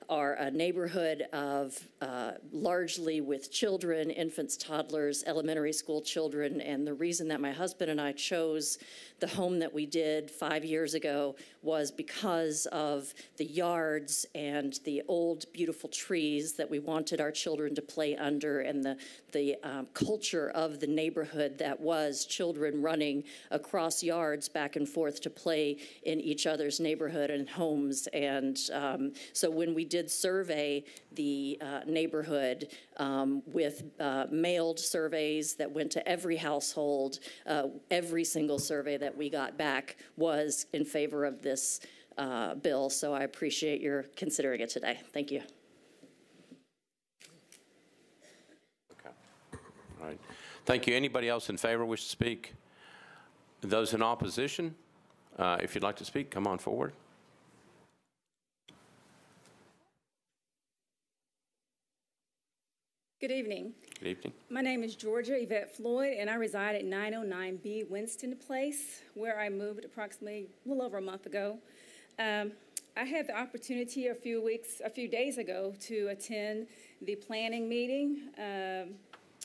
are a neighborhood of uh, largely with children, infants, toddlers, elementary school children. And the reason that my husband and I chose the home that we did five years ago was because of the yards and the old, beautiful trees that we wanted our children to play under and the, the um, culture of the neighborhood that was children running across yards back and forth to play in each other's neighborhood and homes. And um, so when we did survey the uh, neighborhood um, with uh, mailed surveys that went to every household, uh, every single survey that we got back was in favor of this uh, bill. So I appreciate your considering it today. Thank you. Okay. All right. Thank you. Anybody else in favor wish to speak? Those in opposition, uh, if you'd like to speak, come on forward. Good evening. Good evening. My name is Georgia Yvette Floyd, and I reside at 909B Winston Place, where I moved approximately a little over a month ago. Um, I had the opportunity a few weeks, a few days ago, to attend the planning meeting um,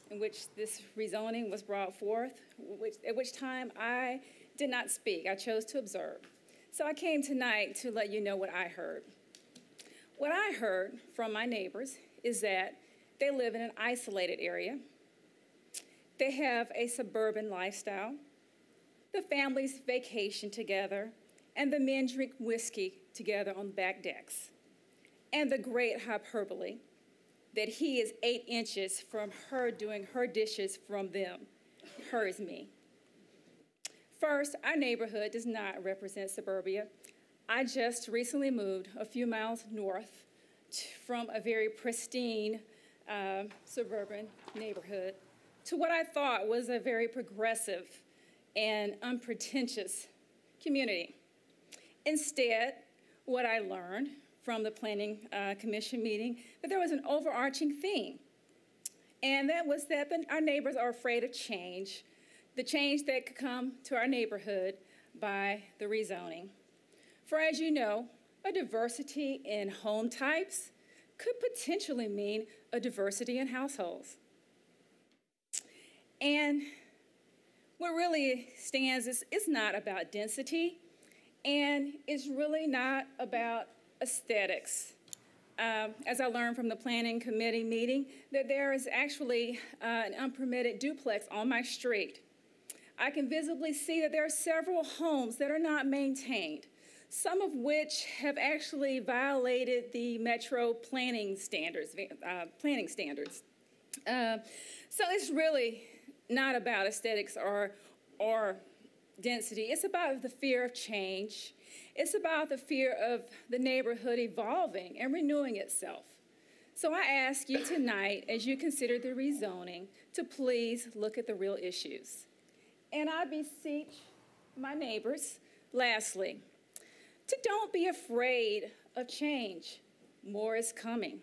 in which this rezoning was brought forth, which, at which time I did not speak. I chose to observe. So I came tonight to let you know what I heard. What I heard from my neighbors is that they live in an isolated area. They have a suburban lifestyle. The families vacation together, and the men drink whiskey together on back decks. And the great hyperbole that he is eight inches from her doing her dishes from them. Her is me. First, our neighborhood does not represent suburbia. I just recently moved a few miles north from a very pristine uh, suburban neighborhood to what I thought was a very progressive and unpretentious community. Instead, what I learned from the Planning uh, Commission meeting that there was an overarching theme, and that was that the, our neighbors are afraid of change, the change that could come to our neighborhood by the rezoning. For as you know, a diversity in home types could potentially mean a diversity in households. And what really stands is it's not about density, and it's really not about aesthetics. Um, as I learned from the planning committee meeting, that there is actually uh, an unpermitted duplex on my street. I can visibly see that there are several homes that are not maintained, some of which have actually violated the metro planning standards. Uh, planning standards. Uh, so it's really not about aesthetics or or density. It's about the fear of change. It's about the fear of the neighborhood evolving and renewing itself. So I ask you tonight, as you consider the rezoning, to please look at the real issues. And I beseech my neighbors, lastly, to don't be afraid of change. More is coming.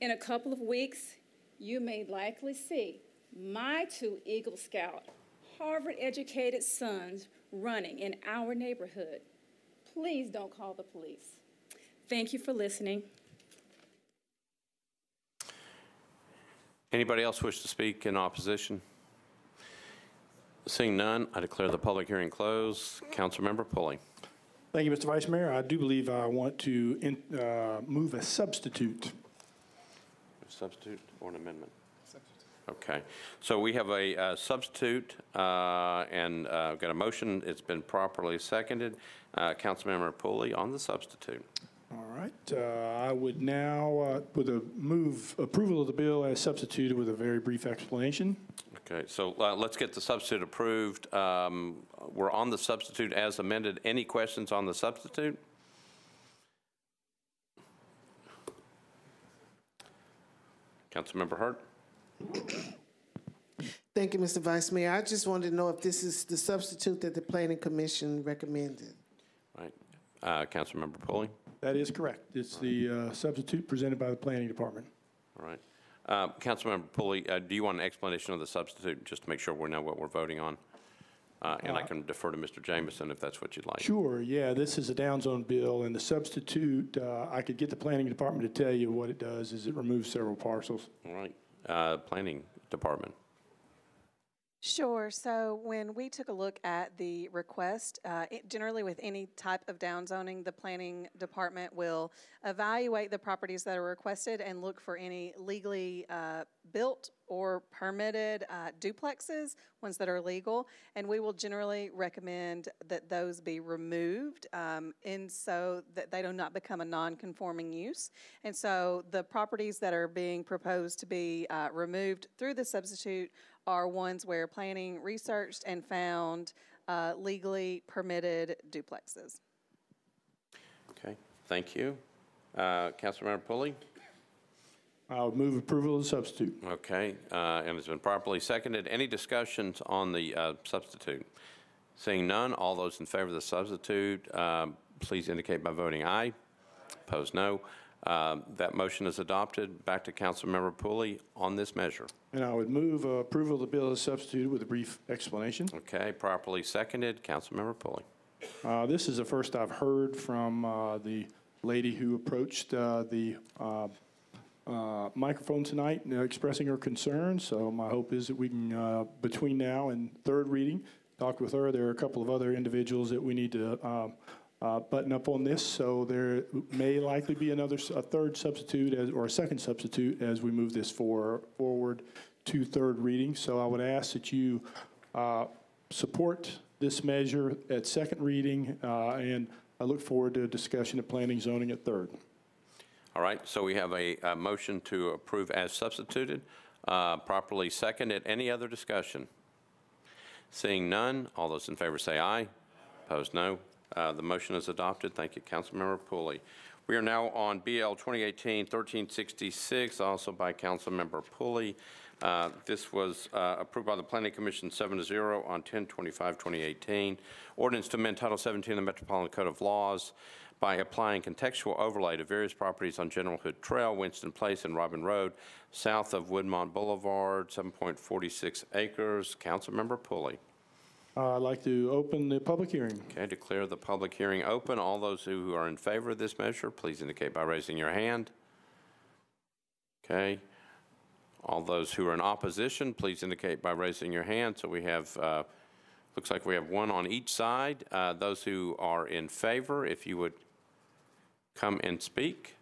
In a couple of weeks, you may likely see my two Eagle Scout Harvard educated sons running in our neighborhood. Please don't call the police. Thank you for listening. Anybody else wish to speak in opposition? Seeing none, I declare the public hearing closed. Councilmember Pulley. Thank you, Mr. Vice Mayor. I do believe I want to in- uh, move a substitute. Substitute or an amendment? Okay, so we have a uh, substitute, uh, and uh, got a motion, it's been properly seconded. Uh, Councilmember Pulley on the substitute. All right, uh, I would now, uh, with a move approval of the bill as substituted with a very brief explanation. Okay, so uh, let's get the substitute approved. Um, We're on the substitute as amended. Any questions on the substitute? Councilmember Hurt? Thank you, Mr. Vice Mayor. I just wanted to know if this is the substitute that the Planning Commission recommended. Right. Uh, Councilmember Pulley? That is correct. It's the uh, substitute presented by the Planning Department. All right. Uh, Councilmember Pulley, uh, do you want an explanation of the substitute, just to make sure we know what we're voting on? Uh, And I Uh, can defer to Mr. Jameson if that's what you'd like. Sure, yeah, this is a downzone bill, and the substitute, uh, I could get the Planning Department to tell you what it does, is it removes several parcels. All right. Uh, Planning Department. Sure. So when we took a look at the request, uh, it- generally with any type of downzoning, the planning department will evaluate the properties that are requested and look for any legally uh, built or permitted uh, duplexes, ones that are legal, and we will generally recommend that those be removed, um, and so that they do not become a non-conforming use. And so the properties that are being proposed to be uh, removed through the substitute are ones where planning researched and found uh, legally permitted duplexes. Okay, thank you. Uh, Councilmember Pulley? I would move approval of the substitute. Okay, uh, and it's been properly seconded. Any discussions on the uh, substitute? Seeing none, all those in favor of the substitute, um, please indicate by voting aye. Opposed, no. Um, That motion is adopted. Back to Councilmember Pulley on this measure. And I would move uh, approval of the bill as substituted with a brief explanation. Okay, properly seconded. Councilmember Pulley. Uh, This is the first I've heard from uh, the lady who approached uh, the uh, uh, microphone tonight uh, expressing her concerns. So my hope is that we can, uh, between now and third reading, talk with her. There are a couple of other individuals that we need to um, uh, button up on this. So there may likely be another, a third substitute as, or a second substitute as we move this for, forward to third reading. So I would ask that you uh, support this measure at second reading, uh, and I look forward to a discussion of planning zoning at third. All right, so we have a, a motion to approve as substituted, uh, properly seconded. Any other discussion? Seeing none, all those in favor say aye. Opposed, no. Uh, The motion is adopted. Thank you, Councilmember Pulley. We are now on BL 2018-1366, also by Councilmember Pulley. Uh, This was uh, approved by the Planning Commission 7 to 0 on 10/25/2018. Ordinance to amend Title 17 of the Metropolitan Code of Laws by applying contextual overlay to various properties on General Hood Trail, Winston Place, and Robin Road, south of Woodmont Boulevard, 7.46 acres. Councilmember Pulley. Uh, I'd like to open the public hearing. Okay, declare the public hearing open. All those who are in favor of this measure, please indicate by raising your hand. Okay. All those who are in opposition, please indicate by raising your hand. So we have, uh, looks like we have one on each side. Uh, Those who are in favor, if you would come and speak.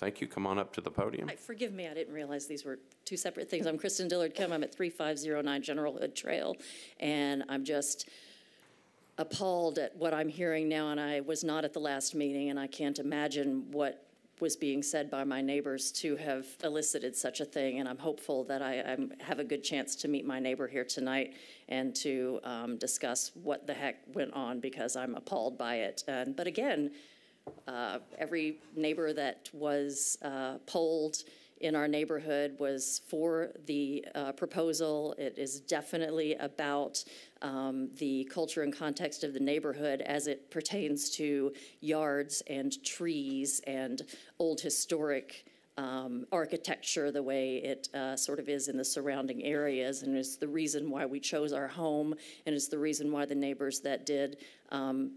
Thank you. Come on up to the podium. Hi, Forgive me, I didn't realize these were two separate things. I'm Kristen Dillard Kim, I'm at 3509 General Hood Trail, and I'm just appalled at what I'm hearing now, and I was not at the last meeting, and I can't imagine what was being said by my neighbors to have elicited such a thing, and I'm hopeful that I I'm- have a good chance to meet my neighbor here tonight and to um, discuss what the heck went on, because I'm appalled by it. And- But again, uh, every neighbor that was uh, polled in our neighborhood was for the uh, proposal. It is definitely about um, the culture and context of the neighborhood as it pertains to yards and trees and old historic um, architecture, the way it uh, sort of is in the surrounding areas, and is the reason why we chose our home, and is the reason why the neighbors that did um,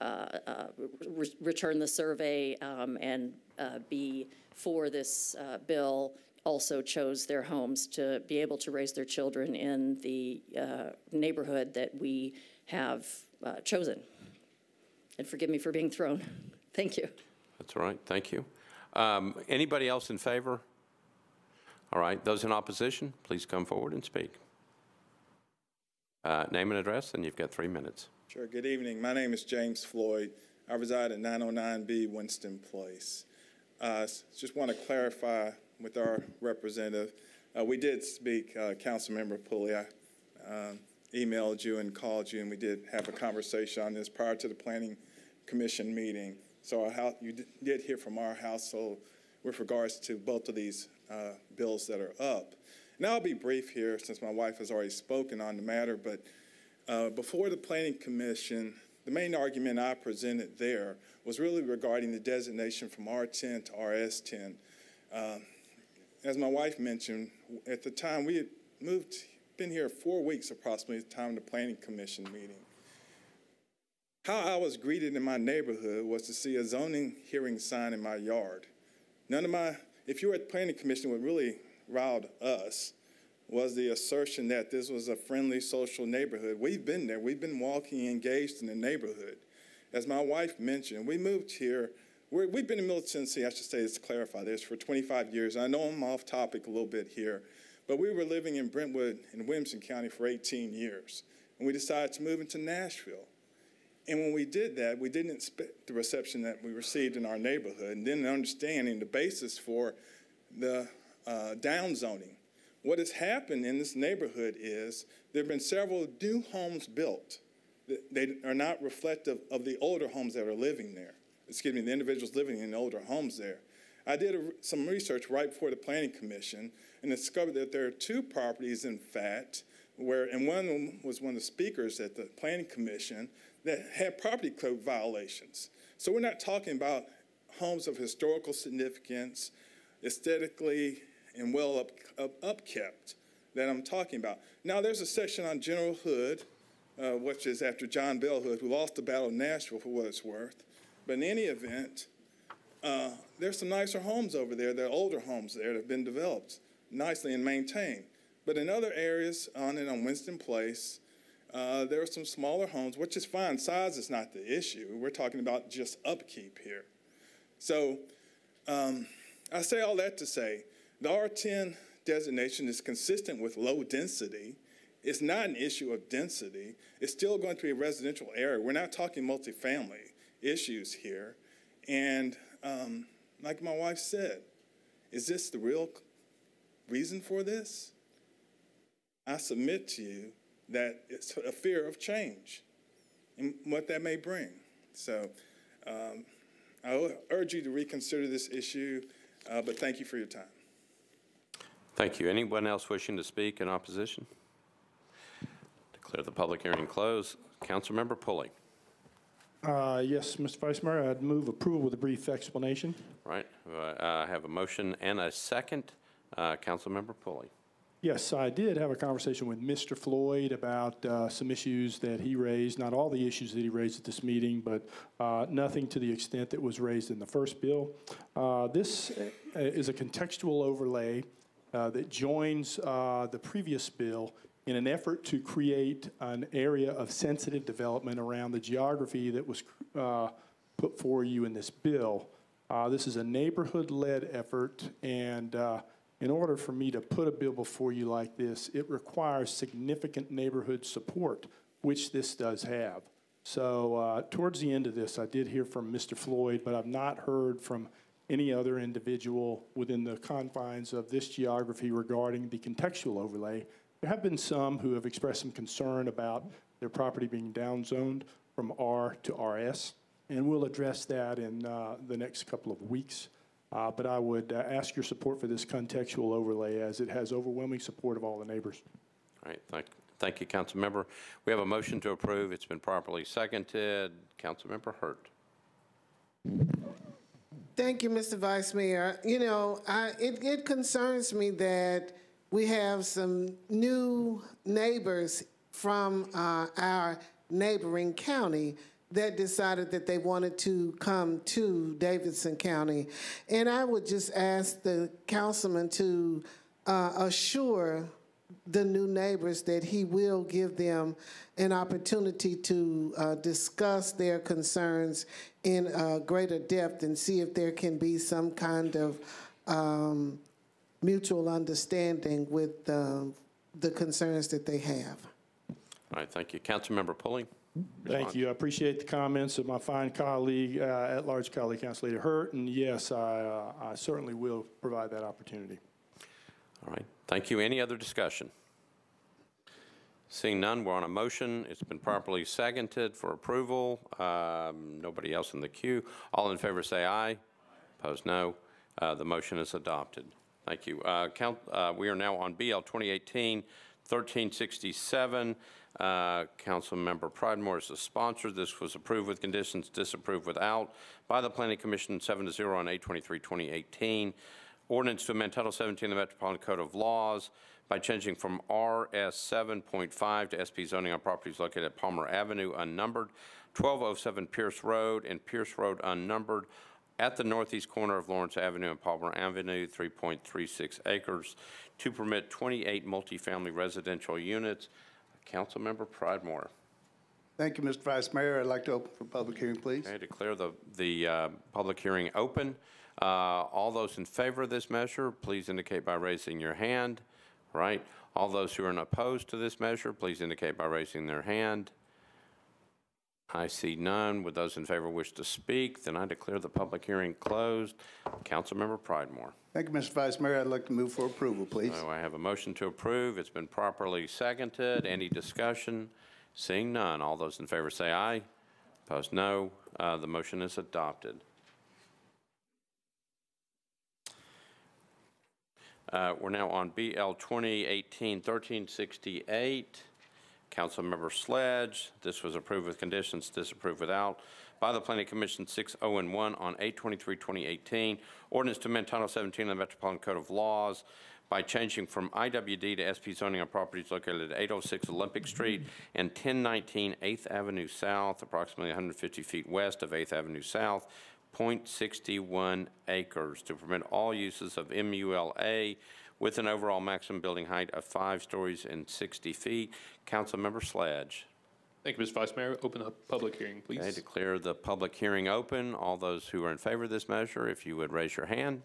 re- return the survey um, and uh, be for this uh, bill also chose their homes to be able to raise their children in the uh, neighborhood that we have uh, chosen. And forgive me for being thrown. Thank you. That's all right, thank you. Um, Anybody else in favor? All right, those in opposition, please come forward and speak. Uh, Name and address, and you've got three minutes. Sure. Good evening. My name is James Floyd. I reside at 909B Winston Place. Uh, Just want to clarify with our representative, uh, we did speak, uh, Councilmember Pulley, I um, emailed you and called you, and we did have a conversation on this prior to the Planning Commission meeting. So our hou- you did hear from our household with regards to both of these uh, bills that are up. Now I'll be brief here, since my wife has already spoken on the matter, but uh, Before the Planning Commission, the main argument I presented there was really regarding the designation from R10 to RS10. Um, As my wife mentioned, at the time, we had moved, been here four weeks approximately at the time of the Planning Commission meeting. How I was greeted in my neighborhood was to see a zoning hearing sign in my yard. None of my, if you were at the Planning Commission, would really riled us was the assertion that this was a friendly social neighborhood. We've been there. We've been walking engaged in the neighborhood. As my wife mentioned, we moved here. We're, we've been in Middle Tennessee, I should say, to clarify this, for 25 years. I know I'm off topic a little bit here, but we were living in Brentwood in Williamson County for 18 years. And we decided to move into Nashville. And when we did that, we didn't expect the reception that we received in our neighborhood and didn't understanding the basis for the uh, downzoning. What has happened in this neighborhood is there have been several new homes built. that They are not reflective of the older homes that are living there. Excuse me, the individuals living in the older homes there. I did a, some research right before the Planning Commission and discovered that there are two properties, in fact, where, and one of them was one of the speakers at the Planning Commission that had property code violations. So we're not talking about homes of historical significance, aesthetically and well up, up, upkept that I'm talking about. Now, there's a section on General Hood, uh, which is after John Bell Hood, who lost the Battle of Nashville for what it's worth. But in any event, uh, there's some nicer homes over there. There are older homes there that have been developed nicely and maintained. But in other areas on and on Winston Place, uh, there are some smaller homes, which is fine. Size is not the issue. We're talking about just upkeep here. So um, I say all that to say the R10 designation is consistent with low density. It's not an issue of density. It's still going to be a residential area. We're not talking multifamily issues here. And um, like my wife said, is this the real reason for this? I submit to you that it's a fear of change and what that may bring. So um, I urge you to reconsider this issue, uh, but thank you for your time. Thank you. Anyone else wishing to speak in opposition? Declare the public hearing closed. Councilmember Pulley. Uh, Yes, Mr. Vice Mayor, I'd move approval with a brief explanation. Right. Uh, I have a motion and a second. Uh, Councilmember Pulley. Yes, I did have a conversation with Mr. Floyd about uh, some issues that he raised, not all the issues that he raised at this meeting, but uh, nothing to the extent that was raised in the first bill. Uh, This uh, is a contextual overlay uh, that joins uh, the previous bill in an effort to create an area of sensitive development around the geography that was uh, put for you in this bill. Uh, This is a neighborhood-led effort, and uh, in order for me to put a bill before you like this, it requires significant neighborhood support, which this does have. So towards the end of this, I did hear from Mr. Floyd, but I've not heard from any other individual within the confines of this geography regarding the contextual overlay. There have been some who have expressed some concern about their property being downzoned from R to RS, and we'll address that in uh, the next couple of weeks. Uh, But I would uh, ask your support for this contextual overlay as it has overwhelming support of all the neighbors. All right, thank, thank you, Councilmember. We have a motion to approve. It's been properly seconded. Council Member Hurt. Thank you, Mr. Vice Mayor. You know, I, it, it concerns me that we have some new neighbors from uh, our neighboring county that decided that they wanted to come to Davidson County. And I would just ask the councilman to uh, assure the new neighbors that he will give them an opportunity to uh, discuss their concerns in uh, greater depth and see if there can be some kind of um, mutual understanding with uh, the concerns that they have. All right, thank you. Councilmember Pulley. Thank you. I appreciate the comments of my fine colleague, uh, at-large colleague, Council Leader Hurt, and yes, I, uh, I certainly will provide that opportunity. All right, thank you. Any other discussion? Seeing none, we're on a motion. It's been properly seconded for approval. Um, Nobody else in the queue. All in favor say aye. Opposed, no. Uh, The motion is adopted. Thank you. Uh, Count, uh, we are now on BL 2018-1367. Uh, Councilmember Pridemore is the sponsor. This was approved with conditions, disapproved without by the Planning Commission 7 to 0 on 8/23/2018. Ordinance to amend Title 17 of the Metropolitan Code of Laws by changing from RS 7.5 to SP zoning on properties located at Palmer Avenue unnumbered, 1207 Pierce Road, and Pierce Road unnumbered at the northeast corner of Lawrence Avenue and Palmer Avenue, 3.36 acres, to permit 28 multifamily residential units. Councilmember Pridemore. Thank you, Mr. Vice Mayor. I'd like to open for public hearing, please. Okay, declare the, the uh, public hearing open. Uh, All those in favor of this measure, please indicate by raising your hand. Right? All those who are opposed to this measure, please indicate by raising their hand. I see none. Would those in favor wish to speak? Then I declare the public hearing closed. Councilmember Pridemore. Thank you, Mr. Vice Mayor. I'd like to move for approval, please. So I have a motion to approve. It's been properly seconded. Any discussion? Seeing none. All those in favor say aye. Opposed, no. Uh, The motion is adopted. Uh, We're now on BL 2018-1368. Councilmember Sledge. This was approved with conditions, disapproved without by the Planning Commission 601 on 8/23/2018. Ordinance to amend Title 17 of the Metropolitan Code of Laws by changing from IWD to SP zoning on properties located at 806 Olympic Street and 1019 8th Avenue South, approximately 150 feet west of 8th Avenue South, .61 acres to permit all uses of MULA with an overall maximum building height of five stories and 60 feet. Councilmember Sledge. Thank you, Mr. Vice Mayor. Open the public hearing, please. Okay, declare the public hearing open. All those who are in favor of this measure, if you would raise your hand.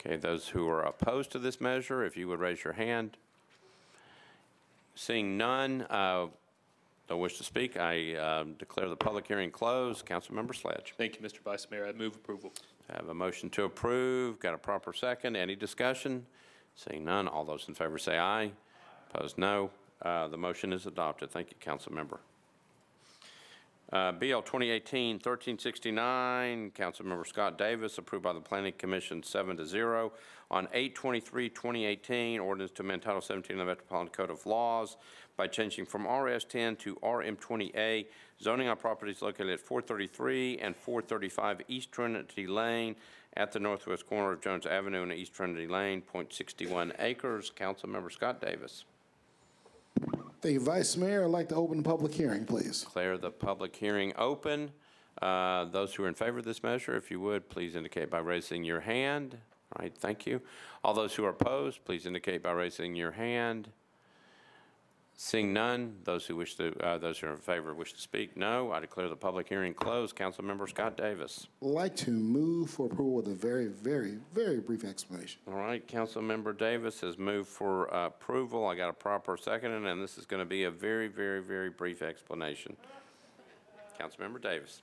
Okay, those who are opposed to this measure, if you would raise your hand. Seeing none, uh, don't wish to speak, I uh, declare the public hearing closed. Councilmember Sledge. Thank you, Mr. Vice Mayor. I move approval. I have a motion to approve. Got a proper second. Any discussion? Seeing none, all those in favor say aye. Opposed, no. Uh, The motion is adopted. Thank you, Councilmember. Uh, BL 2018-1369, Councilmember Scott Davis, approved by the Planning Commission 7 to 0. On 8/23/2018, ordinance to amend Title 17 of the Metropolitan Code of Laws by changing from RS10 to RM20A, zoning on properties located at 433 and 435 East Trinity Lane at the northwest corner of Jones Avenue and East Trinity Lane, .61 acres. Councilmember Scott Davis. Thank you, Vice Mayor. I'd like to open the public hearing, please. Declare the public hearing open. Uh, Those who are in favor of this measure, if you would, please indicate by raising your hand. All right, thank you. All those who are opposed, please indicate by raising your hand. Seeing none, those who wish to, uh, those who are in favor wish to speak, no. I declare the public hearing closed. Councilmember Scott Davis. Like to move for approval with a very, very, very brief explanation. All right, Councilmember Davis has moved for uh, approval. I got a proper second, and this is going to be a very, very, very brief explanation. Councilmember Davis.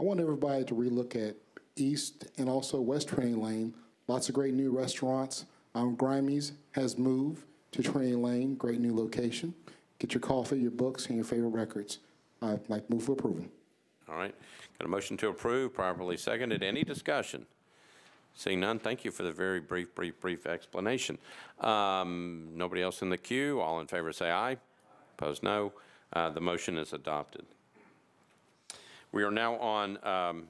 I want everybody to relook at East and also West Trinity Lane. Lots of great new restaurants. Um, Grimey's has moved to Trinity Lane, great new location. Get your coffee, your books, and your favorite records. I'd like move for approval. All right, got a motion to approve, properly seconded. Any discussion? Seeing none, thank you for the very brief, brief, brief explanation. Um, Nobody else in the queue? All in favor say aye. Opposed, no. Uh, The motion is adopted. We are now on um,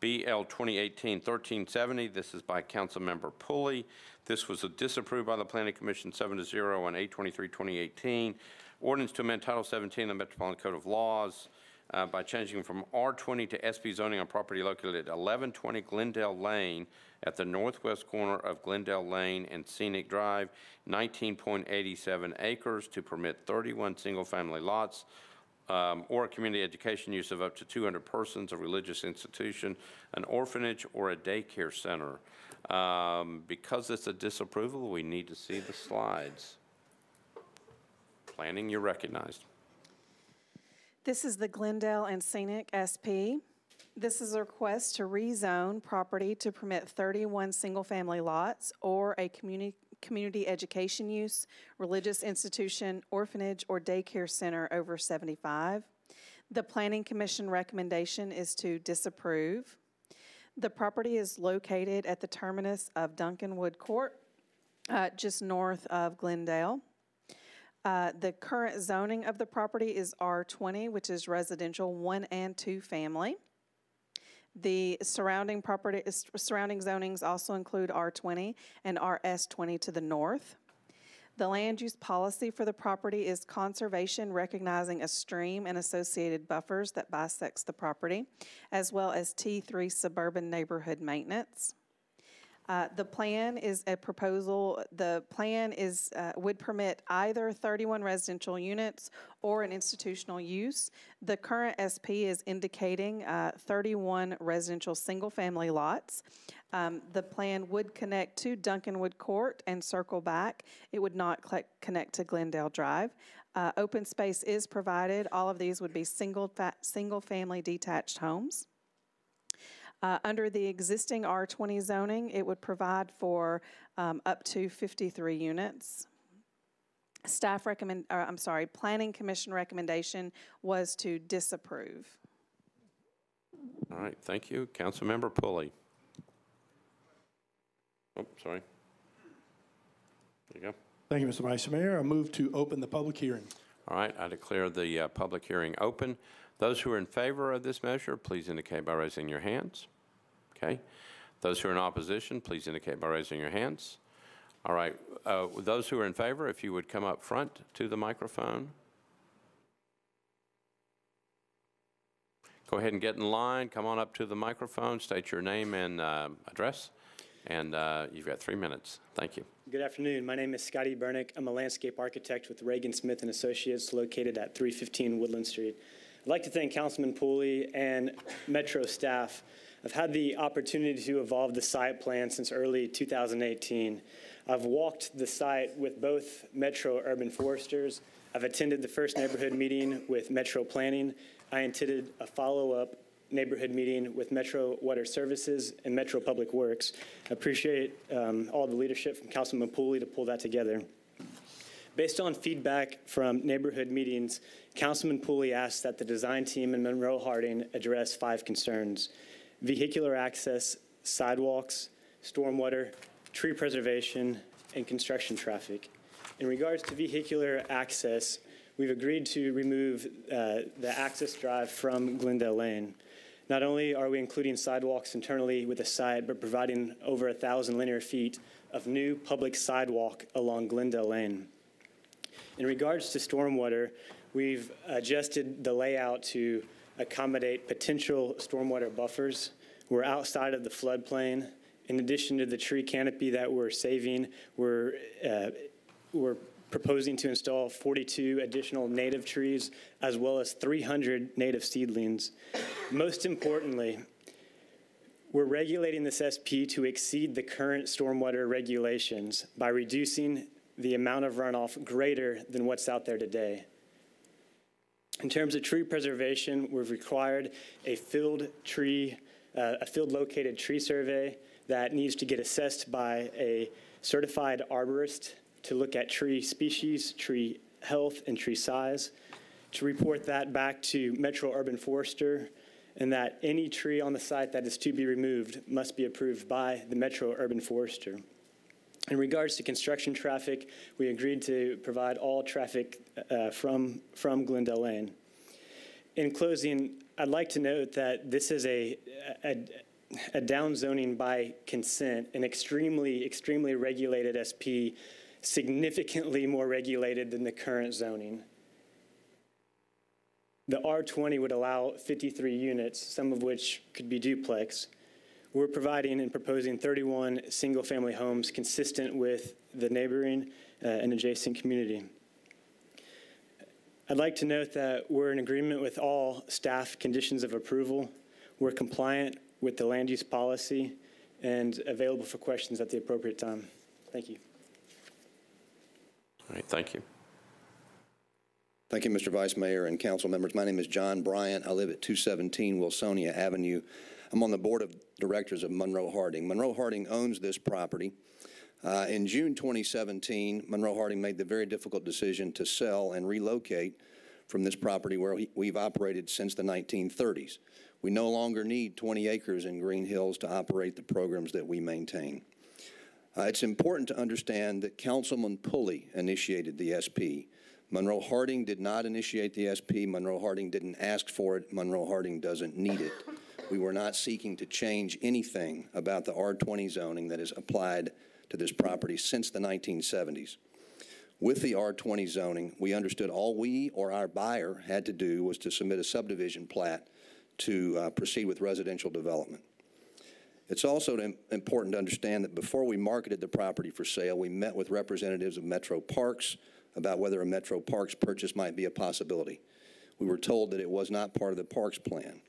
BL 2018-1370. This is by Councilmember Pulley. This was disapproved by the Planning Commission 7 to 0 on 8/23/2018. Ordinance to amend Title 17 of the Metropolitan Code of Laws uh, by changing from R20 to SP zoning on property located at 1120 Glendale Lane at the northwest corner of Glendale Lane and Scenic Drive, 19.87 acres to permit 31 single-family lots um, or a community education use of up to 200 persons, a religious institution, an orphanage, or a daycare center. Um, Because it's a disapproval, we need to see the slides. Planning, you're recognized. This is the Glendale and Scenic SP. This is a request to rezone property to permit 31 single-family lots or a community, community education use, religious institution, orphanage, or daycare center over 75. The Planning Commission recommendation is to disapprove. The property is located at the terminus of Duncanwood Court, uh, just north of Glendale. Uh, The current zoning of the property is R20, which is residential one and two family. The surrounding property, surrounding zonings also include R20 and RS20 to the north. The land use policy for the property is conservation, recognizing a stream and associated buffers that bisects the property, as well as T3 suburban neighborhood maintenance. Uh, The plan is a proposal, the plan is, uh, would permit either 31 residential units or an institutional use. The current SP is indicating uh, 31 residential single-family lots. Um, The plan would connect to Duncanwood Court and circle back. It would not connect to Glendale Drive. Uh, Open space is provided. All of these would be single, fa- single-family detached homes. Uh, Under the existing R20 zoning, it would provide for um, up to 53 units. Staff recommend, or I'm sorry, Planning Commission recommendation was to disapprove. All right, thank you. Councilmember Pulley. Oh, sorry. There you go. Thank you, Mr. Vice Mayor. I move to open the public hearing. All right, I declare the uh, public hearing open. Those who are in favor of this measure, please indicate by raising your hands. Okay. Those who are in opposition, please indicate by raising your hands. All right, uh, those who are in favor, if you would come up front to the microphone. Go ahead and get in line, come on up to the microphone, state your name and uh, address, and uh, you've got three minutes. Thank you. Good afternoon. My name is Scotty Bernick. I'm a landscape architect with Ragan Smith and Associates located at 315 Woodland Street. I'd like to thank Councilman Pulley and Metro staff. I've had the opportunity to evolve the site plan since early 2018. I've walked the site with both Metro urban foresters. I've attended the first neighborhood meeting with Metro Planning. I attended a follow-up neighborhood meeting with Metro Water Services and Metro Public Works. I appreciate um, all the leadership from Councilman Pulley to pull that together. Based on feedback from neighborhood meetings, Councilman Pulley asked that the design team and Monroe Harding address five concerns. Vehicular access, sidewalks, stormwater, tree preservation, and construction traffic. In regards to vehicular access, we've agreed to remove uh, the access drive from Glendale Lane. Not only are we including sidewalks internally with the site, but providing over a thousand linear feet of new public sidewalk along Glendale Lane. In regards to stormwater, we've adjusted the layout to accommodate potential stormwater buffers. We're outside of the floodplain. In addition to the tree canopy that we're saving, we're, uh, we're proposing to install 42 additional native trees as well as 300 native seedlings. Most importantly, we're regulating this SP to exceed the current stormwater regulations by reducing the amount of runoff greater than what's out there today. In terms of tree preservation, we've required a field tree, uh, a field located tree survey that needs to get assessed by a certified arborist to look at tree species, tree health, and tree size, to report that back to Metro Urban Forester, and that any tree on the site that is to be removed must be approved by the Metro Urban Forester. In regards to construction traffic, we agreed to provide all traffic uh, from, from Glendale Lane. In closing, I'd like to note that this is a, a, a downzoning by consent, an extremely, extremely regulated SP, significantly more regulated than the current zoning. The R20 would allow 53 units, some of which could be duplex. We're providing and proposing 31 single-family homes consistent with the neighboring uh, and adjacent community. I'd like to note that we're in agreement with all staff conditions of approval. We're compliant with the land use policy and available for questions at the appropriate time. Thank you. All right, thank you. Thank you, Mr. Vice Mayor and council members. My name is John Bryant. I live at 217 Wilsonia Avenue. I'm on the board of directors of Monroe Harding. Monroe Harding owns this property. Uh, in June 2017, Monroe Harding made the very difficult decision to sell and relocate from this property where we've operated since the 1930s. We no longer need 20 acres in Green Hills to operate the programs that we maintain. Uh, it's important to understand that Councilman Pulley initiated the SP. Monroe Harding did not initiate the SP. Monroe Harding didn't ask for it. Monroe Harding doesn't need it. We were not seeking to change anything about the R20 zoning that is applied to this property since the 1970s. With the R20 zoning, we understood all we or our buyer had to do was to submit a subdivision plat to uh, proceed with residential development. It's also important to understand that before we marketed the property for sale, we met with representatives of Metro Parks about whether a Metro Parks purchase might be a possibility. We were told that it was not part of the Parks plan.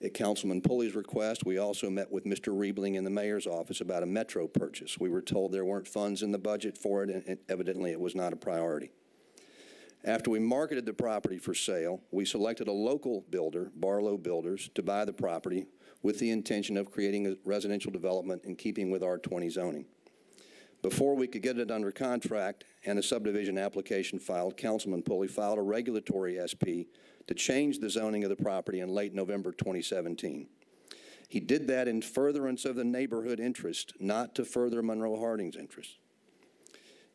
At Councilman Pulley's request, we also met with Mr. Riebeling in the mayor's office about a Metro purchase. We were told there weren't funds in the budget for it, and evidently it was not a priority. After we marketed the property for sale, we selected a local builder, Barlow Builders, to buy the property with the intention of creating a residential development in keeping with R20 zoning. Before we could get it under contract and a subdivision application filed, Councilman Pulley filed a regulatory SP to change the zoning of the property in late November 2017. He did that in furtherance of the neighborhood interest, not to further Monroe Harding's interest.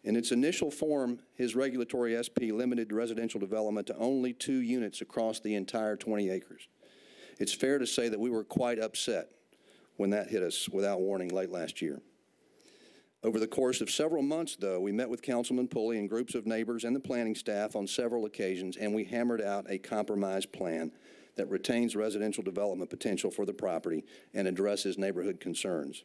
In its initial form, his regulatory SP limited residential development to only two units across the entire 20 acres. It's fair to say that we were quite upset when that hit us without warning late last year. Over the course of several months, though, we met with Councilman Pulley and groups of neighbors and the planning staff on several occasions, and we hammered out a compromise plan that retains residential development potential for the property and addresses neighborhood concerns.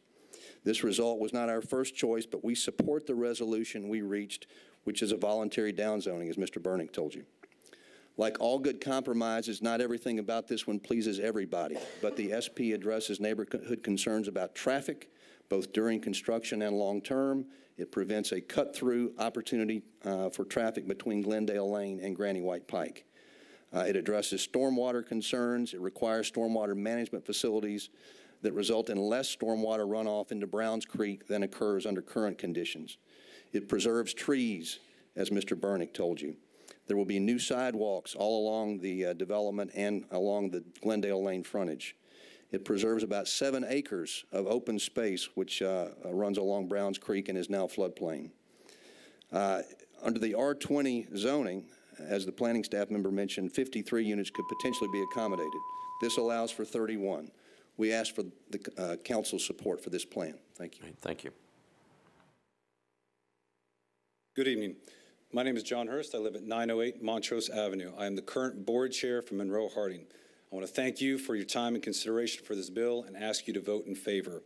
This result was not our first choice, but we support the resolution we reached, which is a voluntary downzoning, as Mr. Burnick told you. Like all good compromises, not everything about this one pleases everybody, but the SP addresses neighborhood concerns about traffic, both during construction and long-term. It prevents a cut-through opportunity uh, for traffic between Glendale Lane and Granny White Pike. Uh, it addresses stormwater concerns. It requires stormwater management facilities that result in less stormwater runoff into Browns Creek than occurs under current conditions. It preserves trees, as Mr. Burnick told you. There will be new sidewalks all along the uh, development and along the Glendale Lane frontage. It preserves about seven acres of open space, which uh, uh runs along Browns Creek and is now floodplain. Uh, under the R20 zoning, as the planning staff member mentioned, 53 units could potentially be accommodated. This allows for 31. We ask for the uh, council's support for this plan. Thank you. Right, thank you. Good evening. My name is John Hurst. I live at 908 Montrose Avenue. I am the current board chair for Monroe Harding. I want to thank you for your time and consideration for this bill and ask you to vote in favor.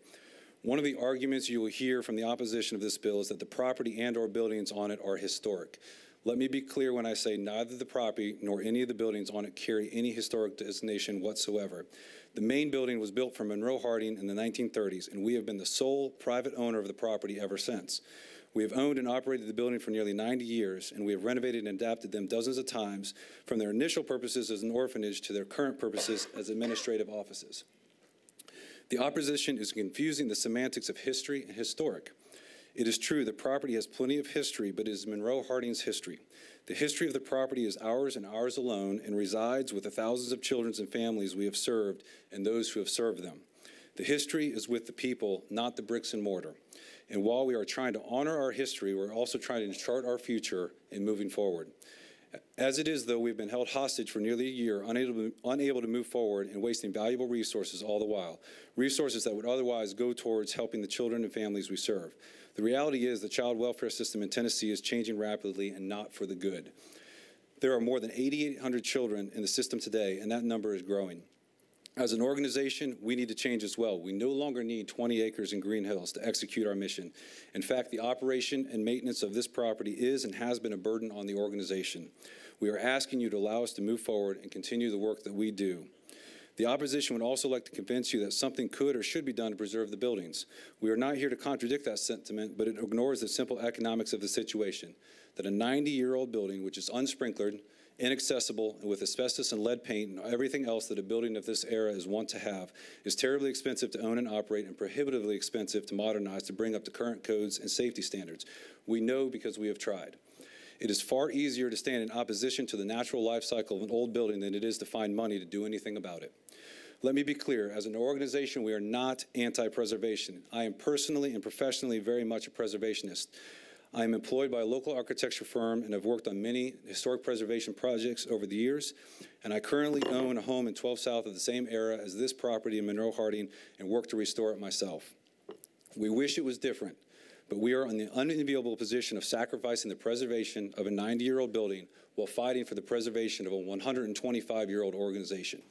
One of the arguments you will hear from the opposition of this bill is that the property and or buildings on it are historic. Let me be clear when I say neither the property nor any of the buildings on it carry any historic designation whatsoever. The main building was built for Monroe Harding in the 1930s, and we have been the sole private owner of the property ever since. We have owned and operated the building for nearly 90 years, and we have renovated and adapted them dozens of times from their initial purposes as an orphanage to their current purposes as administrative offices. The opposition is confusing the semantics of history and historic. It is true the property has plenty of history, but it is Monroe Harding's history. The history of the property is ours and ours alone and resides with the thousands of children and families we have served and those who have served them. The history is with the people, not the bricks and mortar. And while we are trying to honor our history, we're also trying to chart our future in moving forward. As it is, though, we've been held hostage for nearly a year, unable unable to move forward and wasting valuable resources all the while, resources that would otherwise go towards helping the children and families we serve. The reality is the child welfare system in Tennessee is changing rapidly and not for the good. There are more than 8,800 children in the system today, and that number is growing. As an organization, we need to change as well. We no longer need 20 acres in Green Hills to execute our mission. In fact, the operation and maintenance of this property is and has been a burden on the organization. We are asking you to allow us to move forward and continue the work that we do. The opposition would also like to convince you that something could or should be done to preserve the buildings. We are not here to contradict that sentiment, but it ignores the simple economics of the situation. That a 90-year-old building, which is unsprinklered, inaccessible, and with asbestos and lead paint and everything else that a building of this era is wont to have, is terribly expensive to own and operate and prohibitively expensive to modernize to bring up to current codes and safety standards. We know because we have tried. It is far easier to stand in opposition to the natural life cycle of an old building than it is to find money to do anything about it. Let me be clear, as an organization, we are not anti-preservation. I am personally and professionally very much a preservationist. I am employed by a local architecture firm and have worked on many historic preservation projects over the years, and I currently own a home in 12 South of the same era as this property in Monroe Harding and work to restore it myself. We wish it was different, but we are in the unenviable position of sacrificing the preservation of a 90-year-old building while fighting for the preservation of a 125-year-old organization.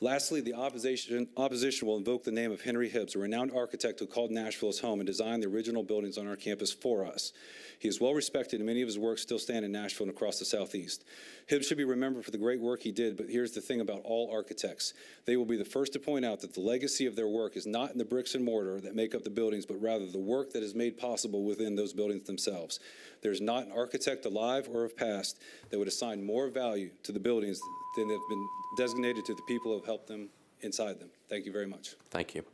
Lastly, the opposition, opposition will invoke the name of Henry Hibbs, a renowned architect who called Nashville his home and designed the original buildings on our campus for us. He is well respected, and many of his works still stand in Nashville and across the Southeast. Hibbs should be remembered for the great work he did, but here's the thing about all architects. They will be the first to point out that the legacy of their work is not in the bricks and mortar that make up the buildings, but rather the work that is made possible within those buildings themselves. There's not an architect alive or of past that would assign more value to the buildings than have been designated to the people who have helped them inside them. Thank you very much. Thank you.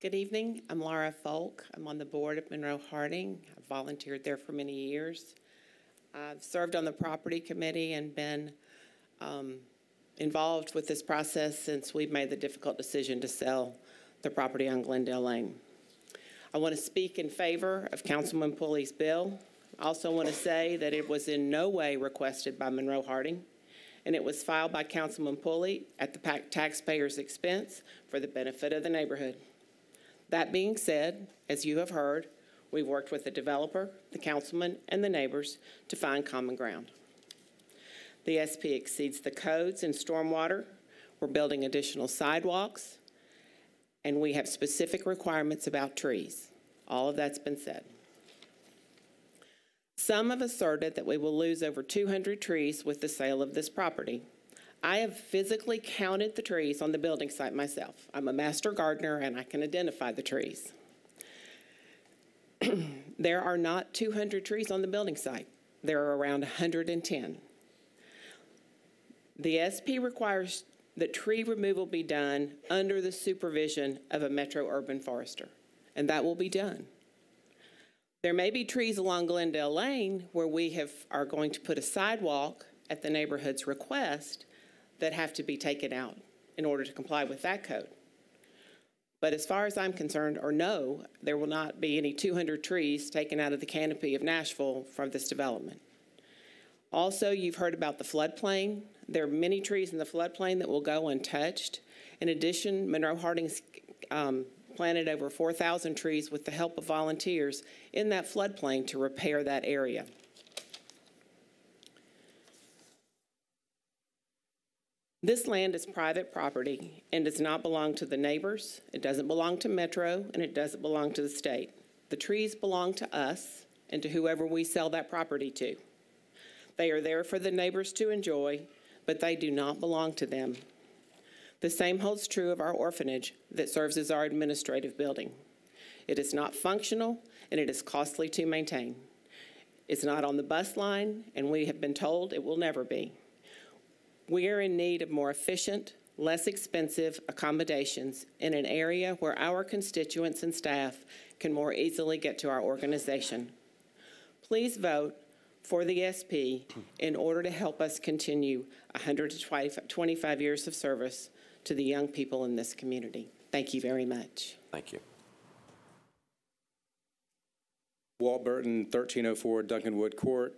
Good evening. I'm Laura Folk. I'm on the board of Monroe Harding. I've volunteered there for many years. I've served on the property committee and been um, involved with this process since we've made the difficult decision to sell the property on Glendale Lane. I want to speak in favor of Councilman Pulley's bill. I also want to say that it was in no way requested by Monroe Harding, and it was filed by Councilman Pulley at the taxpayer's expense for the benefit of the neighborhood. That being said, as you have heard, we've worked with the developer, the councilman, and the neighbors to find common ground. The SP exceeds the codes in stormwater. We're building additional sidewalks. And we have specific requirements about trees. All of that's been said. Some have asserted that we will lose over 200 trees with the sale of this property. I have physically counted the trees on the building site myself. I'm a master gardener and I can identify the trees. there are not 200 trees on the building site. There are around 110. The SP requires that tree removal be done under the supervision of a metro urban forester, and that will be done. There may be trees along Glendale Lane where we have, are going to put a sidewalk at the neighborhood's request that have to be taken out in order to comply with that code. But as far as I'm concerned, or no, there will not be any 200 trees taken out of the canopy of Nashville from this development. Also, you've heard about the floodplain. There are many trees in the floodplain that will go untouched. In addition, Monroe Harding's um, planted over 4,000 trees with the help of volunteers in that floodplain to repair that area. This land is private property and does not belong to the neighbors, it doesn't belong to Metro, and it doesn't belong to the state. The trees belong to us and to whoever we sell that property to. They are there for the neighbors to enjoy, but they do not belong to them. The same holds true of our orphanage that serves as our administrative building. It is not functional and it is costly to maintain. It's not on the bus line, and we have been told it will never be. We are in need of more efficient, less expensive accommodations in an area where our constituents and staff can more easily get to our organization. Please vote for the SP in order to help us continue 125 years of service to the young people in this community. Thank you very much. Thank you. Walt Burton, 1304 Duncanwood Court.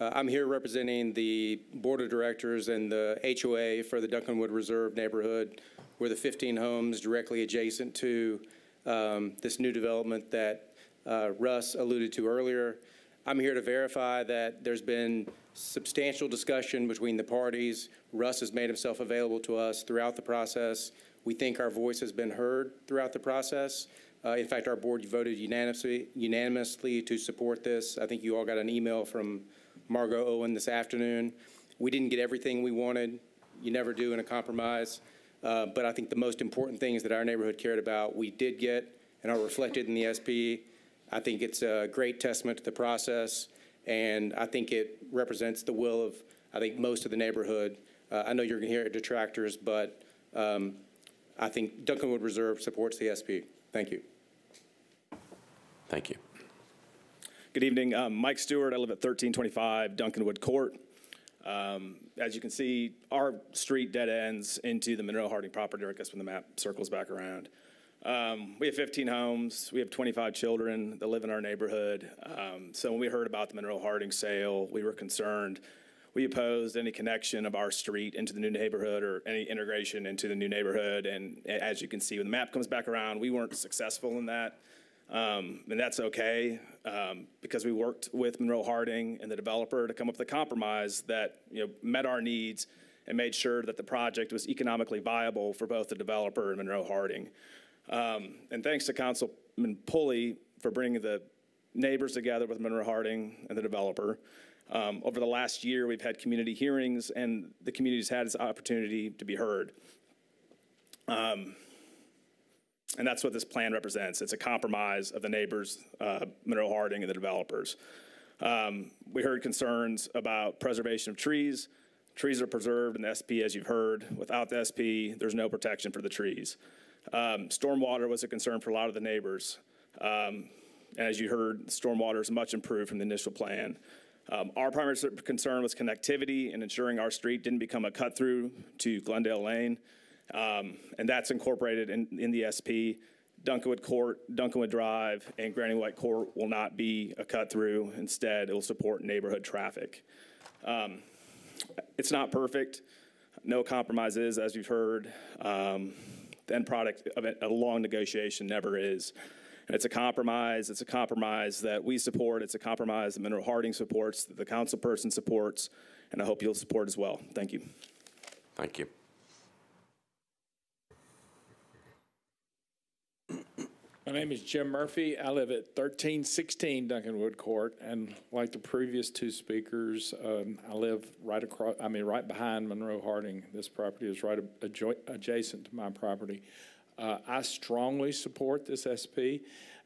Uh, I'm here representing the Board of Directors and the HOA for the Duncanwood Reserve neighborhood. We're the 15 homes directly adjacent to um, this new development that uh, Russ alluded to earlier. I'm here to verify that there's been substantial discussion between the parties. Russ has made himself available to us throughout the process. We think our voice has been heard throughout the process. Uh, in fact, our board voted unanimously, unanimously to support this. I think you all got an email from Margot Owen this afternoon. We didn't get everything we wanted. You never do in a compromise. Uh, but I think the most important things that our neighborhood cared about, we did get and are reflected in the SP. I think it's a great testament to the process, and I think it represents the will of, I think, most of the neighborhood. Uh, I know you're going to hear detractors, but um, I think Duncanwood Reserve supports the SP. Thank you. Thank you. Good evening. I'm Mike Stewart. I live at 1325 Duncanwood Court. Um, as you can see, our street dead ends into the Monroe Harding property, I guess when the map circles back around. Um, we have 15 homes. We have 25 children that live in our neighborhood. Um, so when we heard about the Monroe Harding sale, we were concerned. We opposed any connection of our street into the new neighborhood or any integration into the new neighborhood. And as you can see, when the map comes back around, we weren't successful in that. Um, and that's okay um, because we worked with Monroe Harding and the developer to come up with a compromise that you know met our needs and made sure that the project was economically viable for both the developer and Monroe Harding. Um, and thanks to Councilman Pulley for bringing the neighbors together with Monroe Harding and the developer. Um, over the last year, we've had community hearings, and the community's had its opportunity to be heard. Um, and that's what this plan represents. It's a compromise of the neighbors, uh, Monroe Harding and the developers. Um, we heard concerns about preservation of trees. Trees are preserved in the SP, as you've heard. Without the SP, there's no protection for the trees. Um, stormwater was a concern for a lot of the neighbors. Um, as you heard, stormwater is much improved from the initial plan. Um, our primary concern was connectivity and ensuring our street didn't become a cut through to Glendale Lane. Um, and that's incorporated in, in the SP. Duncanwood Court, Duncanwood Drive, and Granny White Court will not be a cut through. Instead, it will support neighborhood traffic. Um, it's not perfect. No compromises, as you've heard. Um, the end product of a long negotiation never is. And it's a compromise. It's a compromise that we support. It's a compromise that Monroe Harding supports, that the council person supports, and I hope you'll support as well. Thank you. Thank you. My name is Jim Murphy. I live at 1316 Duncanwood Court, and like the previous two speakers, um, I live right across, I mean, right behind Monroe Harding. This property is right adjo- adjacent to my property. Uh, I strongly support this SP,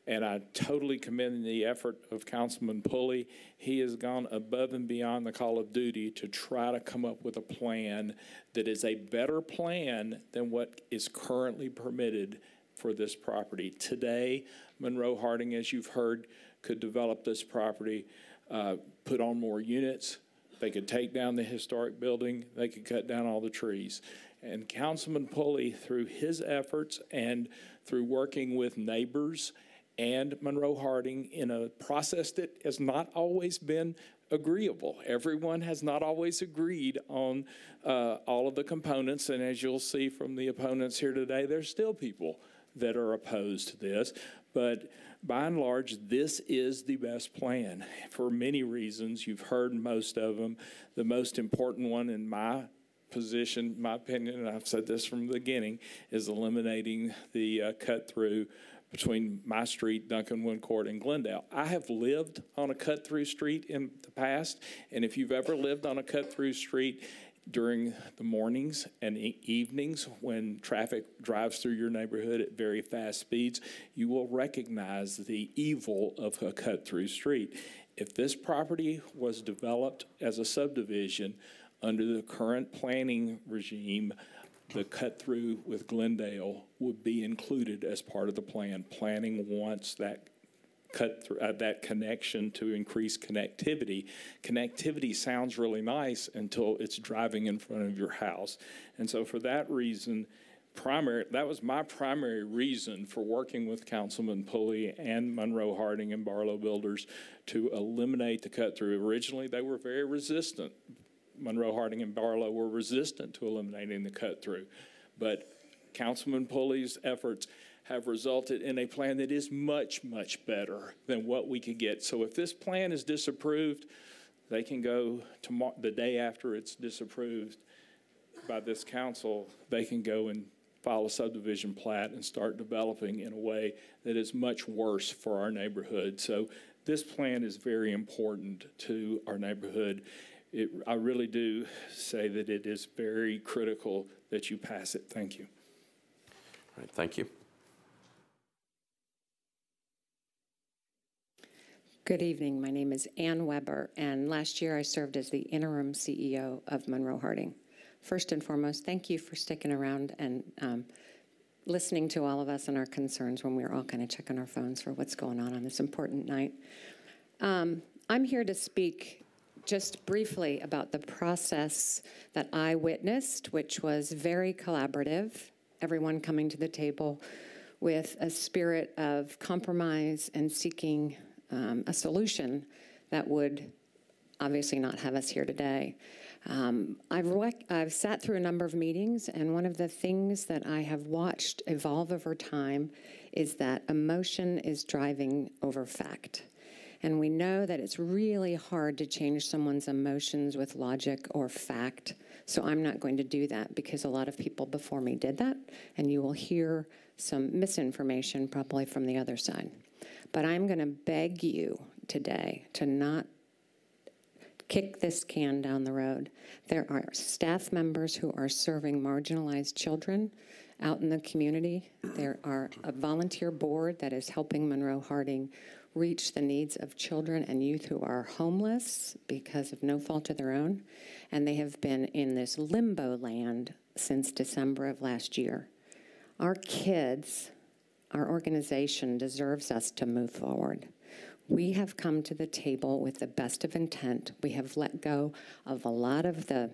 and I totally commend the effort of Councilman Pulley. He has gone above and beyond the call of duty to try to come up with a plan that is a better plan than what is currently permitted for this property. Today, Monroe Harding, as you've heard, could develop this property, uh, put on more units. They could take down the historic building. They could cut down all the trees. And Councilman Pulley, through his efforts and through working with neighbors and Monroe Harding in a process that has not always been agreeable. Everyone has not always agreed on uh, all of the components, and as you'll see from the opponents here today, there's still people that are opposed to this. But by and large, this is the best plan for many reasons. You've heard most of them. The most important one, in my position, my opinion, and I've said this from the beginning, is eliminating the uh, cut through between my street, Duncanwood Court, and Glendale. I have lived on a cut through street in the past, and if you've ever lived on a cut through street, during the mornings and evenings when traffic drives through your neighborhood at very fast speeds, you will recognize the evil of a cut through street. If this property was developed as a subdivision under the current planning regime, the cut through with Glendale would be included as part of the plan. Planning wants that cut through uh, that connection to increase connectivity. Connectivity sounds really nice until it's driving in front of your house. And so for that reason, primary that was my primary reason for working with Councilman Pulley and Monroe Harding and Barlow Builders to eliminate the cut through. Originally, they were very resistant. Monroe Harding and Barlow were resistant to eliminating the cut through. But Councilman Pulley's efforts have resulted in a plan that is much, much better than what we could get. So if this plan is disapproved, they can go tomorrow, the day after it's disapproved by this council, they can go and file a subdivision plat and start developing in a way that is much worse for our neighborhood. So this plan is very important to our neighborhood. It, I really do say that it is very critical that you pass it. Thank you. All right, thank you. Good evening. My name is Ann Weber, and last year I served as the interim CEO of Monroe Harding. First and foremost, thank you for sticking around and um, listening to all of us and our concerns when we were all kind of checking our phones for what's going on on this important night. Um, I'm here to speak just briefly about the process that I witnessed, which was very collaborative, everyone coming to the table with a spirit of compromise and seeking um, a solution that would obviously not have us here today. Um, I've, I've sat through a number of meetings, and one of the things that I have watched evolve over time is that emotion is driving over fact. And we know that it's really hard to change someone's emotions with logic or fact. So I'm not going to do that because a lot of people before me did that, and you will hear some misinformation probably from the other side. But I'm going to beg you today to not kick this can down the road. There are staff members who are serving marginalized children out in the community. There are a volunteer board that is helping Monroe Harding reach the needs of children and youth who are homeless because of no fault of their own. And they have been in this limbo land since December of last year. Our kids our organization deserves us to move forward. We have come to the table with the best of intent. We have let go of a lot of the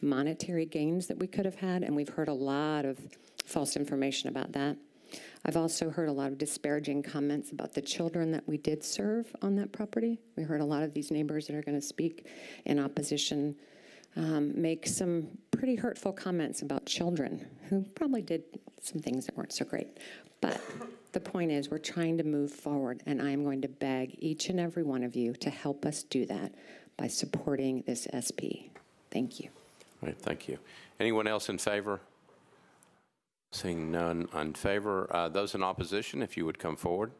monetary gains that we could have had, and we've heard a lot of false information about that. I've also heard a lot of disparaging comments about the children that we did serve on that property. We heard a lot of these neighbors that are going to speak in opposition um, make some pretty hurtful comments about children who probably did some things that weren't so great. But the point is, we're trying to move forward, and I am going to beg each and every one of you to help us do that by supporting this SP. Thank you. All right, thank you. Anyone else in favor? Seeing none in favor, uh, those in opposition, if you would come forward,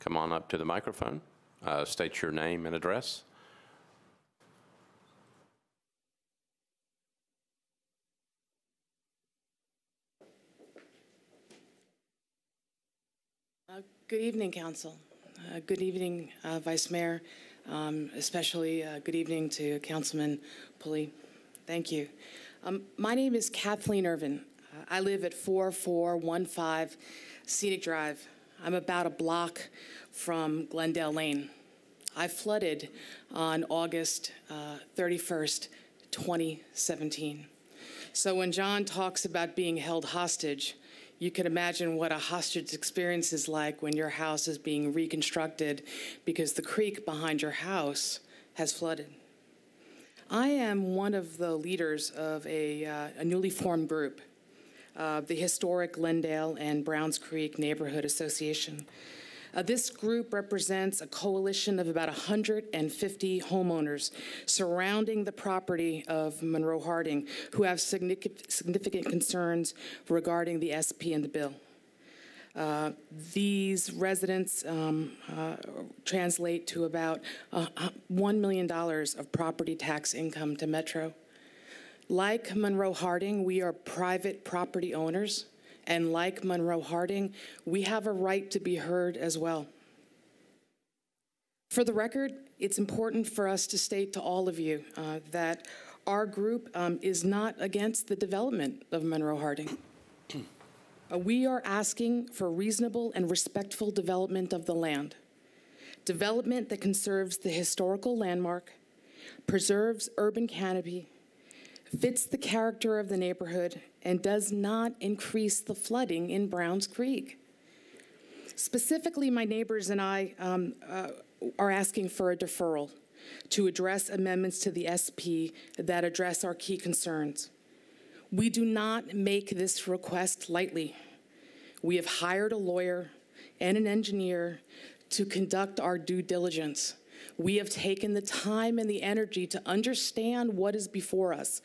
come on up to the microphone, uh, state your name and address. Uh, Good evening, Council. Uh, Good evening, uh, Vice Mayor, Um, especially uh, good evening to Councilman Pulley. Thank you. Um, My name is Kathleen Irvin. Uh, I live at 4415 Scenic Drive. I'm about a block from Glendale Lane. I flooded on August uh, 31st, 2017. So when John talks about being held hostage, you can imagine what a hostage experience is like when your house is being reconstructed because the creek behind your house has flooded. I am one of the leaders of a, uh, a newly formed group, uh, the historic Glendale and Browns Creek Neighborhood Association. Uh, this group represents a coalition of about 150 homeowners surrounding the property of Monroe Harding who have significant, concerns regarding the SP and the bill. Uh, these residents um, uh, translate to about uh, $1 million of property tax income to Metro. Like Monroe Harding, we are private property owners. And like Monroe Harding, we have a right to be heard as well. For the record, it's important for us to state to all of you uh, that our group um, is not against the development of Monroe Harding. Uh, we are asking for reasonable and respectful development of the land. Development that conserves the historical landmark, preserves urban canopy, fits the character of the neighborhood, and does not increase the flooding in Browns Creek. Specifically, my neighbors and I um, uh, are asking for a deferral to address amendments to the SP that address our key concerns. We do not make this request lightly. We have hired a lawyer and an engineer to conduct our due diligence. We have taken the time and the energy to understand what is before us.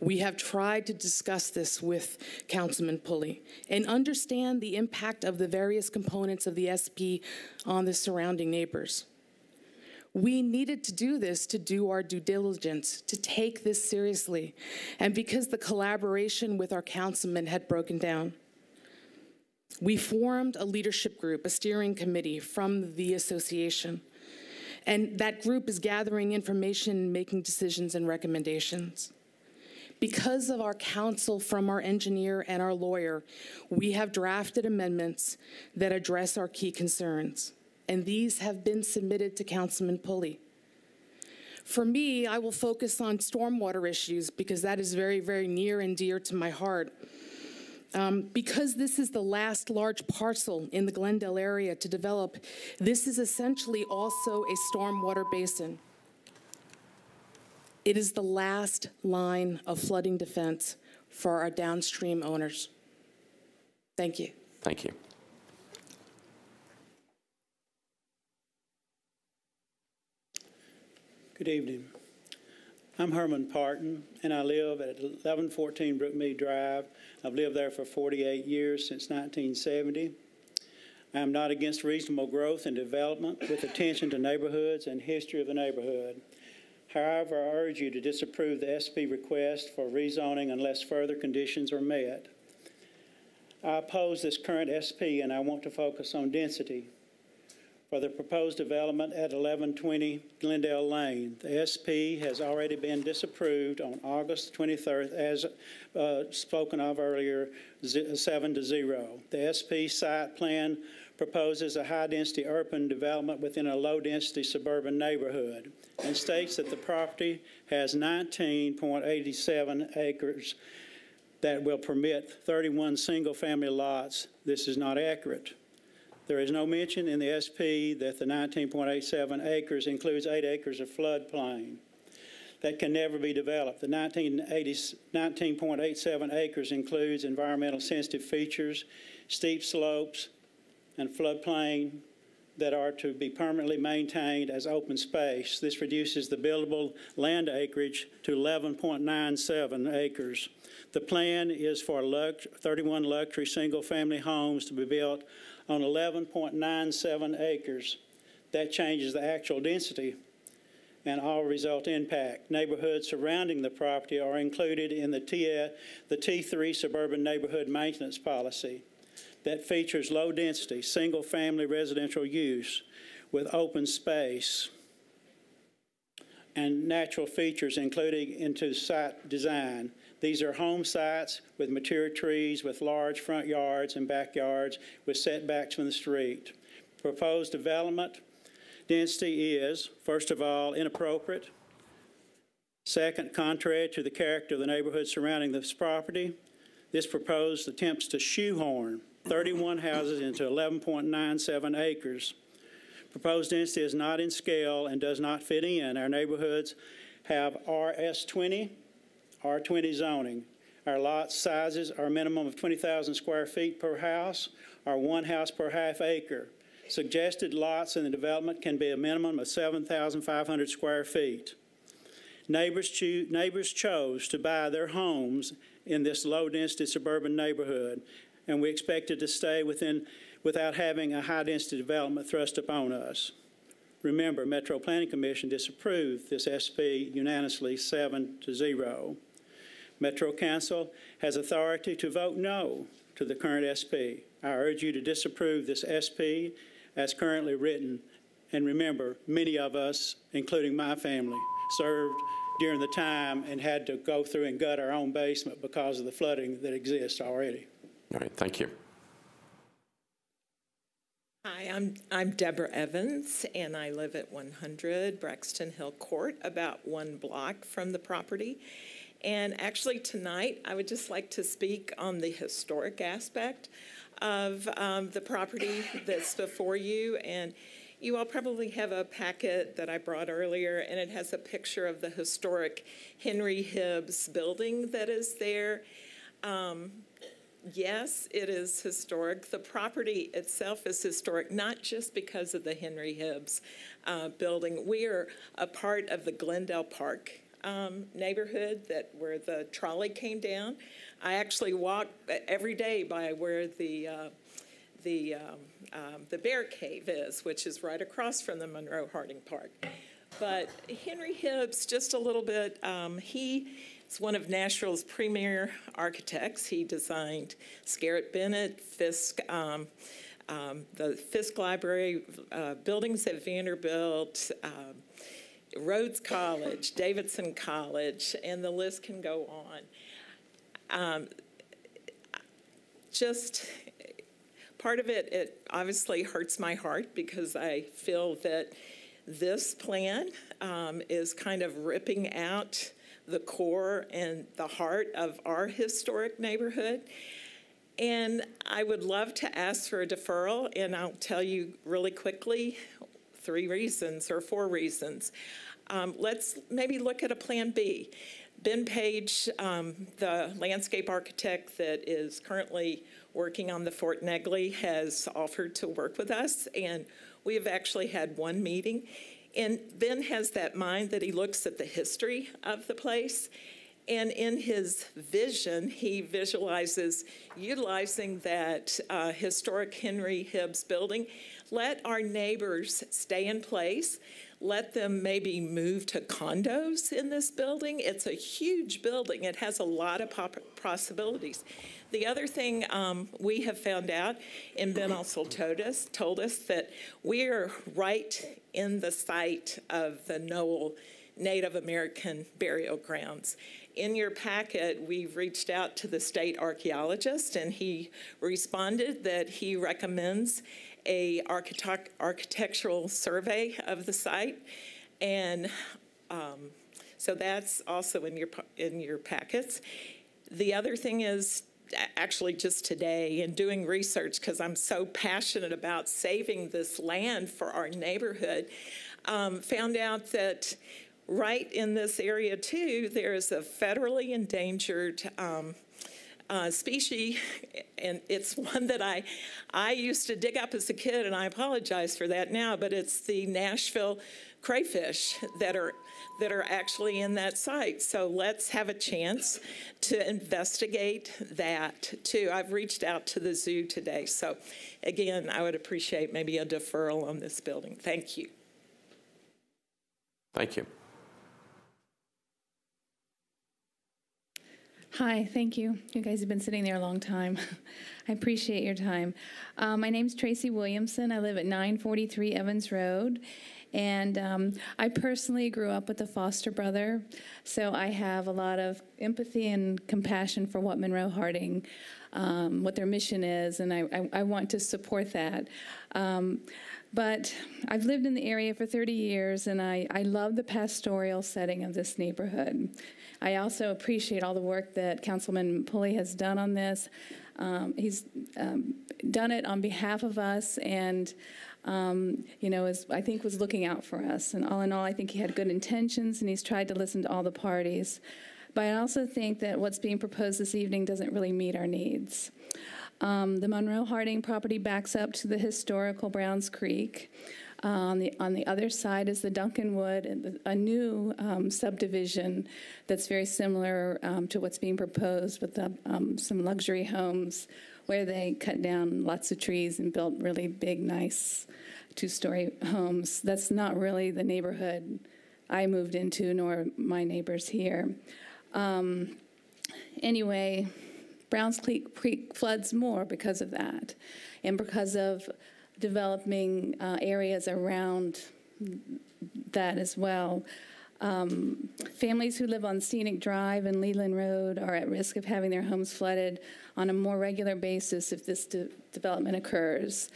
We have tried to discuss this with Councilman Pulley and understand the impact of the various components of the SP on the surrounding neighbors. We needed to do this to do our due diligence, to take this seriously, and because the collaboration with our councilman had broken down. We formed a leadership group, a steering committee from the association. And that group is gathering information, making decisions and recommendations. Because of our counsel from our engineer and our lawyer, we have drafted amendments that address our key concerns. And these have been submitted to Councilman Pulley. For me, I will focus on stormwater issues because that is very, very near and dear to my heart. Um, because this is the last large parcel in the Glendale area to develop, this is essentially also a stormwater basin. It is the last line of flooding defense for our downstream owners. Thank you. Thank you. Good evening. I'm Herman Parton, and I live at 1114 Brookmead Drive. I've lived there for 48 years, since 1970. I am not against reasonable growth and development with attention to neighborhoods and history of the neighborhood. However, I urge you to disapprove the SP request for rezoning unless further conditions are met. I oppose this current SP, and I want to focus on density for the proposed development at 1120 Glendale Lane. The SP has already been disapproved on August 23rd, as uh, spoken of earlier, seven to zero. The SP site plan proposes a high-density urban development within a low-density suburban neighborhood and states that the property has 19.87 acres that will permit 31 single-family lots. This is not accurate. There is no mention in the SP that the 19.87 acres includes eight acres of floodplain. that can never be developed. The 19.87 acres includes environmental sensitive features, steep slopes, and floodplain that are to be permanently maintained as open space. This reduces the buildable land acreage to 11.97 acres. The plan is for lux- 31 luxury single-family homes to be built on 11.97 acres. That changes the actual density and all result impact. Neighborhoods surrounding the property are included in the, T, uh, the T3 Suburban Neighborhood Maintenance Policy that features low-density, single-family residential use with open space and natural features including into site design. These are home sites with mature trees with large front yards and backyards with setbacks from the street. Proposed development density is, first of all, inappropriate. Second, contrary to the character of the neighborhood surrounding this property. This proposed attempts to shoehorn 31 houses into 11.97 acres. Proposed density is not in scale and does not fit in. Our neighborhoods have RS20, R20 zoning. Our lot sizes are minimum of 20,000 square feet per house or one house per half acre. Suggested lots in the development can be a minimum of 7,500 square feet. Neighbors, choo- neighbors chose to buy their homes in this low-density suburban neighborhood, and we expected to stay within without having a high-density development thrust upon us. Remember, Metro Planning Commission disapproved this SP unanimously, seven to zero. Metro Council has authority to vote no to the current SP. I urge you to disapprove this SP as currently written. And remember, many of us, including my family, served during the time and had to go through and gut our own basement because of the flooding that exists already. All right, thank you. Hi, I'm, I'm Deborah Evans, and I live at 100 Braxton Hill Court, about one block from the property. And actually, tonight, I would just like to speak on the historic aspect of um, the property that's before you. And you all probably have a packet that I brought earlier, and it has a picture of the historic Henry Hibbs building that is there. Um, yes, it is historic. The property itself is historic, not just because of the Henry Hibbs uh, building. We are a part of the Glendale Park um, neighborhood that where the trolley came down. I actually walk every day by where the uh, the um, um, the Bear Cave is, which is right across from the Monroe Harding Park. But Henry Hibbs, just a little bit, um, he is one of Nashville's premier architects. He designed Scarritt Bennett, Fisk, um, um, the Fisk Library, uh, buildings at Vanderbilt, um, Rhodes College, Davidson College, and the list can go on. Um, just part of it, it obviously hurts my heart because I feel that this plan um, is kind of ripping out the core and the heart of our historic neighborhood. And I would love to ask for a deferral, and I'll tell you really quickly three reasons or four reasons. Um, let's maybe look at a plan B. Ben Page, um, the landscape architect that is currently working on the Fort Negley, has offered to work with us, and we have actually had one meeting. And Ben has that mind that he looks at the history of the place. And in his vision, he visualizes utilizing that uh, historic Henry Hibbs building. Let our neighbors stay in place. Let them maybe move to condos in this building. It's a huge building. It has a lot of possibilities. The other thing um, we have found out, and Ben also told us, told us that we are right in the site of the Noel Native American burial grounds. In your packet, we've reached out to the state archaeologist, and he responded that he recommends a architect- architectural survey of the site, and um, so that's also in your in your packets. The other thing is actually just today in doing research because I'm so passionate about saving this land for our neighborhood, um, found out that right in this area too, there is a federally endangered um, uh, species, and it's one that I, I used to dig up as a kid, and I apologize for that now, but it's the Nashville crayfish that are that are actually in that site. So let's have a chance to investigate that too. I've reached out to the zoo today. So again, I would appreciate maybe a deferral on this building. Thank you. Thank you. Hi, thank you. You guys have been sitting there a long time. I appreciate your time. Uh, my name's Tracy Williamson. I live at 943 Evans Road. And um, I personally grew up with a foster brother, so I have a lot of empathy and compassion for what Monroe Harding, um, what their mission is, and I, I, I want to support that. Um, but I've lived in the area for 30 years, and I, I love the pastoral setting of this neighborhood. I also appreciate all the work that Councilman Pulley has done on this. Um, he's um, done it on behalf of us, and um, you know, is, I think was looking out for us. And all in all, I think he had good intentions, and he's tried to listen to all the parties. But I also think that what's being proposed this evening doesn't really meet our needs. Um, the Monroe Harding property backs up to the historical Browns Creek. Uh, on the on the other side is the Duncanwood, a new um, subdivision that's very similar um, to what's being proposed with the, um, some luxury homes, where they cut down lots of trees and built really big, nice two-story homes. That's not really the neighborhood I moved into, nor my neighbors here. Um, anyway, Browns Creek floods more because of that, and because of developing uh, areas around that as well. Um, families who live on Scenic Drive and Leland Road are at risk of having their homes flooded on a more regular basis if this de development occurs.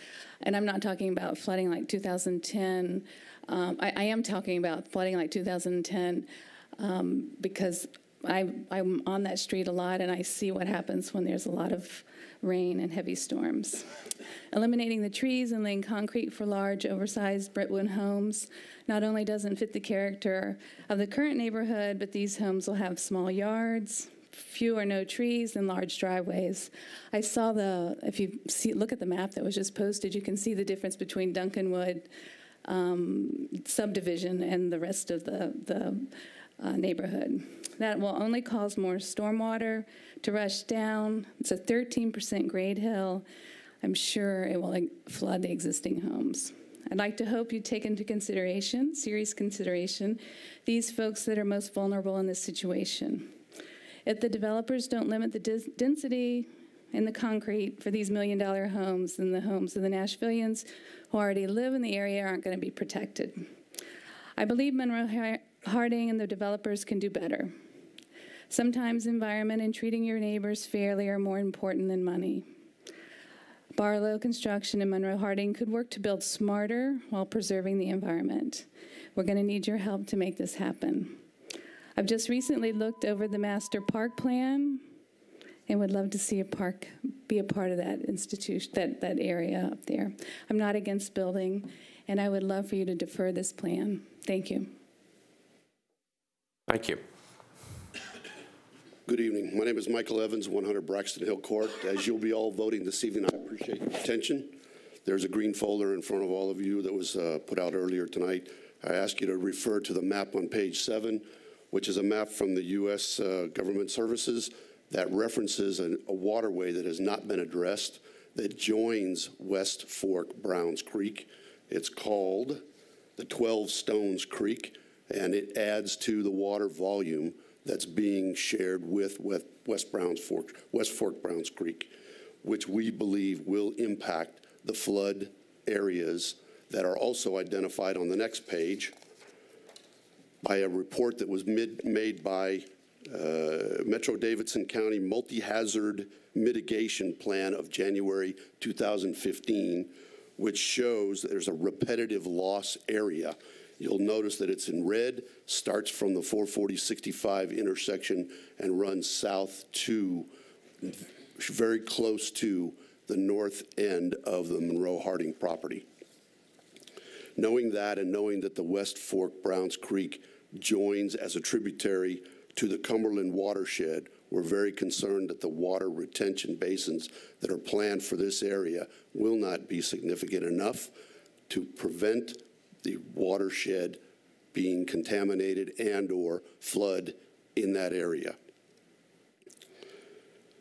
And I'm not talking about flooding like 2010. Um, I, I, am talking about flooding like 2010 um, because I, I'm on that street a lot and I see what happens when there's a lot of rain and heavy storms. Eliminating the trees and laying concrete for large, oversized Brentwood homes not only doesn't fit the character of the current neighborhood, but these homes will have small yards, few or no trees, and large driveways. I saw the, if you see, look at the map that was just posted, you can see the difference between Duncanwood um, subdivision and the rest of the, the uh, neighborhood. That will only cause more stormwater to rush down. It's a 13% grade hill. I'm sure it will flood the existing homes. I'd like to hope you take into consideration, serious consideration, these folks that are most vulnerable in this situation. If the developers don't limit the density and the concrete for these million dollar homes, then the homes of the Nashvillians who already live in the area aren't going to be protected. I believe Monroe Harding and the developers can do better. Sometimes environment and treating your neighbors fairly are more important than money. Barlow Construction and Monroe Harding could work to build smarter while preserving the environment. We're going to need your help to make this happen. I've just recently looked over the master park plan and would love to see a park be a part of that institution, that, that area up there. I'm not against building, and I would love for you to defer this plan. Thank you. Thank you. Good evening. My name is Michael Evans, 100 Braxton Hill Court. As you'll be all voting this evening, I appreciate your attention. There's a green folder in front of all of you that was uh, put out earlier tonight. I ask you to refer to the map on page seven, which is a map from the U.S. Uh, Government Services that references an, a waterway that has not been addressed that joins West Fork Browns Creek. It's called the 12 Stones Creek, and it adds to the water volume that's being shared with West Browns Fork, West Fork Browns Creek, which we believe will impact the flood areas that are also identified on the next page by a report that was mid, made by uh, Metro Davidson County Multi-Hazard Mitigation Plan of January 2015, which shows there's a repetitive loss area You'll notice that it's in red, starts from the 440-65 intersection and runs south to very close to the north end of the Monroe Harding property. Knowing that and knowing that the West Fork Browns Creek joins as a tributary to the Cumberland watershed. We're very concerned that the water retention basins that are planned for this area will not be significant enough to prevent the watershed being contaminated and/or flood in that area.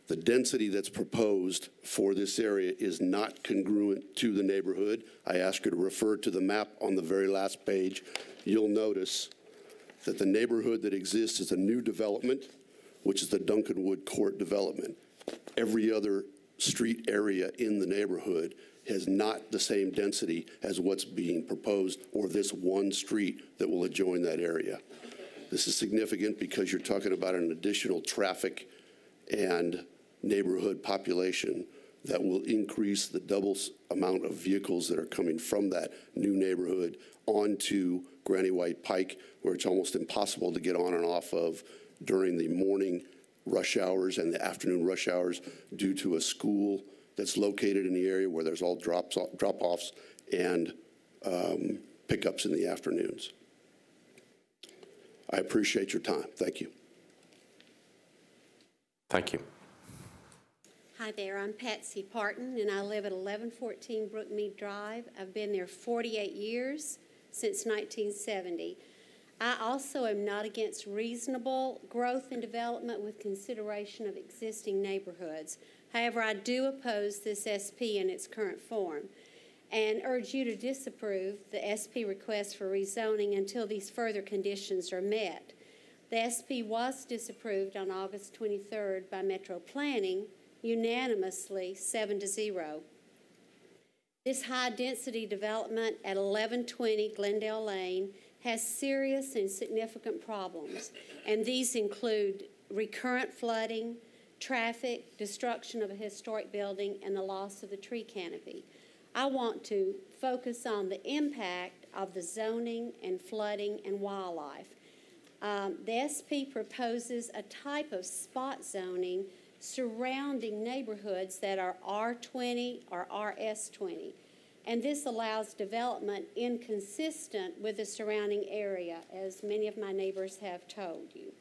The density that's proposed for this area is not congruent to the neighborhood. I ask you to refer to the map on the very last page. You'll notice that the neighborhood that exists is a new development, which is the Duncanwood Court development. Every other street area in the neighborhood has not the same density as what's being proposed or this one street that will adjoin that area. This is significant because you're talking about an additional traffic and neighborhood population that will increase the double amount of vehicles that are coming from that new neighborhood onto Granny White Pike, where it's almost impossible to get on and off of during the morning rush hours and the afternoon rush hours due to a school that's located in the area where there's all drops, drop-offs and um, pickups in the afternoons. I appreciate your time. Thank you. Thank you. Hi there, I'm Patsy Parton, and I live at 1114 Brookmead Drive. I've been there 48 years, since 1970. I also am not against reasonable growth and development with consideration of existing neighborhoods. However, I do oppose this SP in its current form and urge you to disapprove the SP request for rezoning until these further conditions are met. The SP was disapproved on August 23rd by Metro Planning unanimously, seven to zero. This high-density development at 1120 Glendale Lane has serious and significant problems, and these include recurrent flooding, traffic, destruction of a historic building, and the loss of the tree canopy. I want to focus on the impact of the zoning and flooding and wildlife. Um, the SP proposes a type of spot zoning surrounding neighborhoods that are R20 or RS20. And this allows development inconsistent with the surrounding area, as many of my neighbors have told you.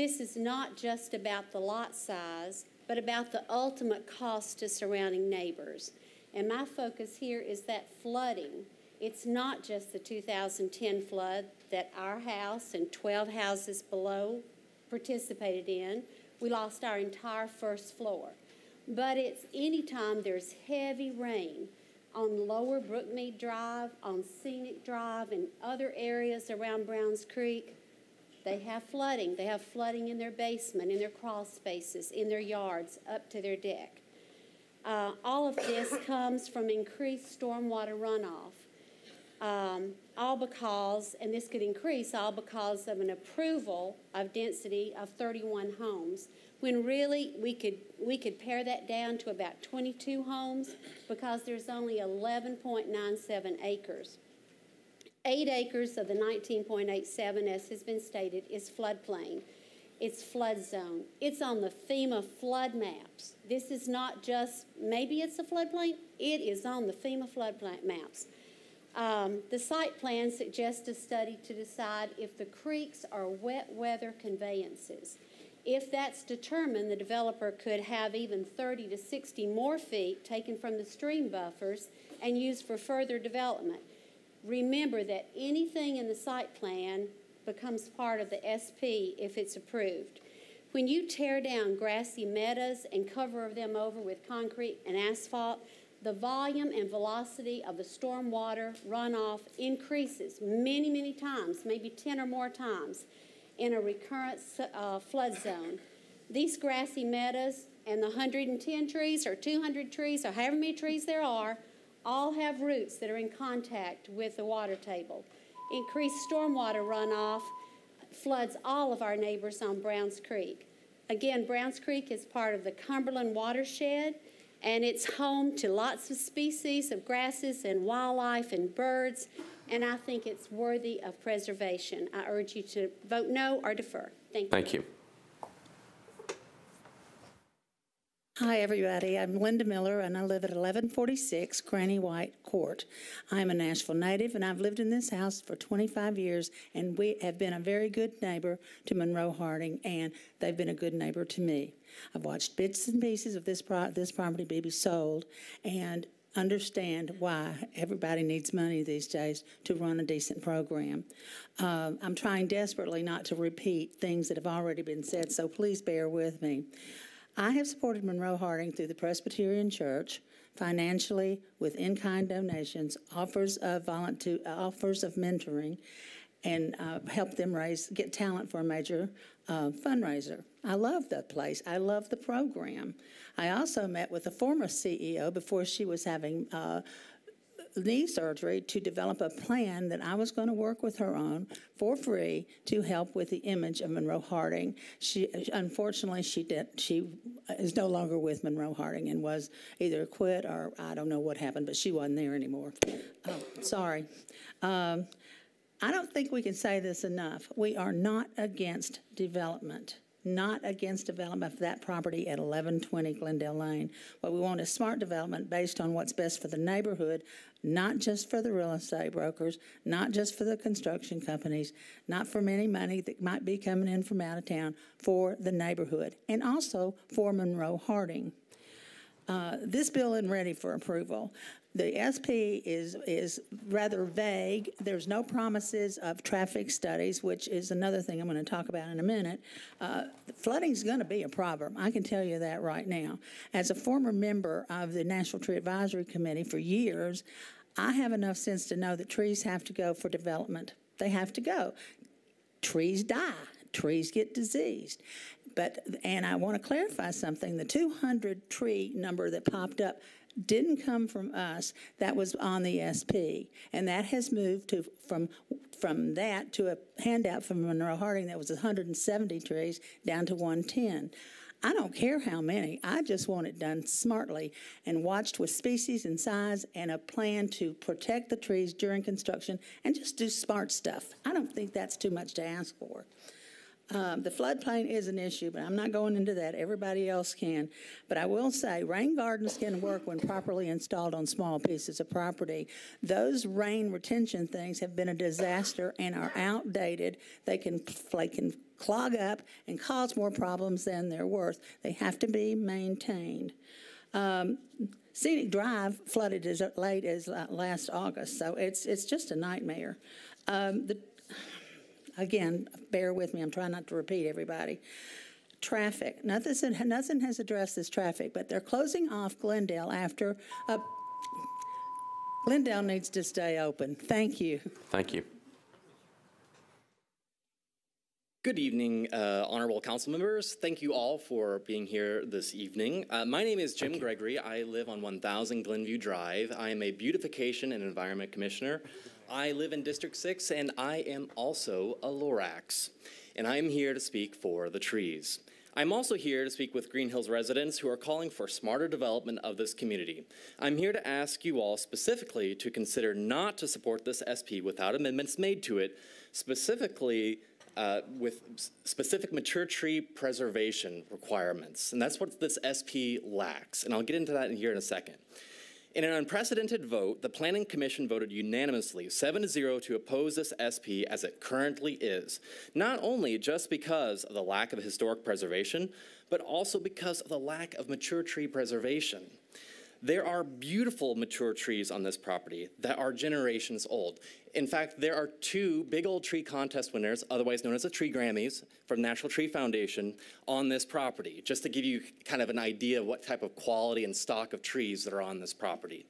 This is not just about the lot size, but about the ultimate cost to surrounding neighbors. And my focus here is that flooding. It's not just the 2010 flood that our house and 12 houses below participated in. We lost our entire first floor. But it's anytime there's heavy rain on Lower Brookmead Drive, on Scenic Drive, and other areas around Browns Creek, they have flooding. They have flooding in their basement, in their crawl spaces, in their yards, up to their deck. Uh, all of this comes from increased stormwater runoff. Um, all because, and this could increase, all because of an approval of density of 31 homes, when really we could, we could pare that down to about 22 homes because there's only 11.97 acres. Eight acres of the 19.87, as has been stated, is floodplain. It's flood zone. It's on the FEMA flood maps. This is not just, maybe it's a floodplain, it is on the FEMA floodplain maps. Um, the site plan suggests a study to decide if the creeks are wet weather conveyances. If that's determined, the developer could have even 30 to 60 more feet taken from the stream buffers and used for further development. Remember that anything in the site plan becomes part of the SP if it's approved. When you tear down grassy meadows and cover them over with concrete and asphalt, the volume and velocity of the stormwater runoff increases many, many times, maybe 10 or more times, in a recurrent uh, flood zone. These grassy meadows and the 110 trees or 200 trees or however many trees there are all have roots that are in contact with the water table. Increased stormwater runoff floods all of our neighbors on Browns Creek. Again, Browns Creek is part of the Cumberland watershed and it's home to lots of species of grasses and wildlife and birds, and I think it's worthy of preservation. I urge you to vote no or defer. Thank you. Thank you. Hi, everybody. I'm Linda Miller, and I live at 1146 Granny White Court. I'm a Nashville native, and I've lived in this house for 25 years, and we have been a very good neighbor to Monroe Harding, and they've been a good neighbor to me. I've watched bits and pieces of this, pro- this property be sold, and understand why everybody needs money these days to run a decent program. Uh, I'm trying desperately not to repeat things that have already been said, so please bear with me. I have supported Monroe Harding through the Presbyterian Church financially with in-kind donations, offers of volunteer, offers of mentoring, and uh, help them raise, get talent for a major uh, fundraiser. I love the place. I love the program. I also met with the former CEO before she was having uh, knee surgery to develop a plan that I was going to work with her on for free to help with the image of Monroe Harding. She unfortunately she did she is no longer with Monroe Harding and was either quit or I don't know what happened, but she wasn't there anymore. Oh, sorry. Um, I don't think we can say this enough. We are not against development not against development of that property at 1120 Glendale Lane. What we want is smart development based on what's best for the neighborhood, not just for the real estate brokers, not just for the construction companies, not for any money that might be coming in from out of town, for the neighborhood, and also for Monroe Harding. Uh, this bill isn't ready for approval. The SP is, is rather vague. There's no promises of traffic studies, which is another thing I'm going to talk about in a minute. Uh, flooding is going to be a problem. I can tell you that right now. As a former member of the National Tree Advisory Committee for years, I have enough sense to know that trees have to go for development. They have to go. Trees die. Trees get diseased. But, and I want to clarify something. The 200 tree number that popped up didn't come from us. That was on the SP. And that has moved to, from, from that to a handout from Monroe Harding that was 170 trees down to 110. I don't care how many. I just want it done smartly and watched with species and size and a plan to protect the trees during construction and just do smart stuff. I don't think that's too much to ask for. Um, the floodplain is an issue, but I'm not going into that. Everybody else can. But I will say rain gardens can work when properly installed on small pieces of property. Those rain retention things have been a disaster and are outdated. They can, they can clog up and cause more problems than they're worth. They have to be maintained. Um, Scenic Drive flooded as late as last August, so it's it's just a nightmare. Um, the Again, bear with me, I'm trying not to repeat everybody. Traffic, nothing, nothing has addressed this traffic, but they're closing off Glendale after, uh, Glendale needs to stay open. Thank you. Thank you. Good evening, uh, honorable council members. Thank you all for being here this evening. Uh, my name is Jim Gregory. I live on 1000 Glenview Drive. I am a beautification and environment commissioner. I live in District 6 and I am also a Lorax. And I am here to speak for the trees. I'm also here to speak with Green Hills residents who are calling for smarter development of this community. I'm here to ask you all specifically to consider not to support this SP without amendments made to it, specifically uh, with specific mature tree preservation requirements. And that's what this SP lacks. And I'll get into that in here in a second. In an unprecedented vote, the Planning Commission voted unanimously, 7 to 0, to oppose this SP as it currently is, not only just because of the lack of historic preservation, but also because of the lack of mature tree preservation. There are beautiful mature trees on this property that are generations old. In fact, there are two big old tree contest winners, otherwise known as the Tree Grammys, from Nashville Tree Foundation on this property, just to give you kind of an idea of what type of quality and stock of trees that are on this property.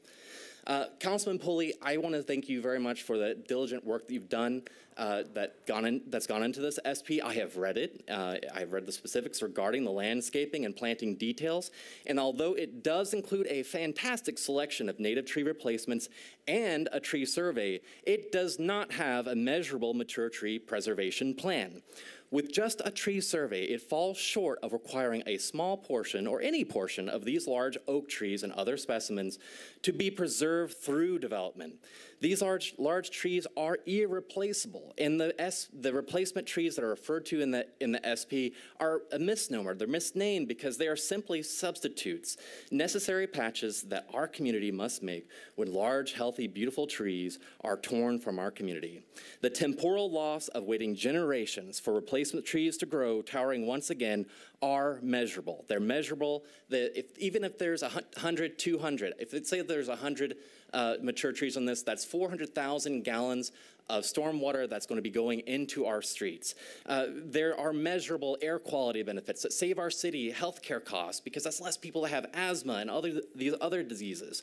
Uh, Councilman Pulley, I want to thank you very much for the diligent work that you've done uh, that gone in, that's gone into this SP. I have read it. Uh, I've read the specifics regarding the landscaping and planting details. And although it does include a fantastic selection of native tree replacements and a tree survey, it does not have a measurable mature tree preservation plan. With just a tree survey, it falls short of requiring a small portion or any portion of these large oak trees and other specimens to be preserved through development. These large, large trees are irreplaceable, and the, S, the replacement trees that are referred to in the, in the SP are a misnomer. They're misnamed because they are simply substitutes, necessary patches that our community must make when large, healthy, beautiful trees are torn from our community. The temporal loss of waiting generations for replacement trees to grow, towering once again, are measurable. They're measurable. That if, even if there's 100, 200, if let's say there's 100 uh, mature trees on this, that's 400,000 gallons of stormwater that's going to be going into our streets. Uh, there are measurable air quality benefits that save our city healthcare costs because that's less people that have asthma and other these other diseases.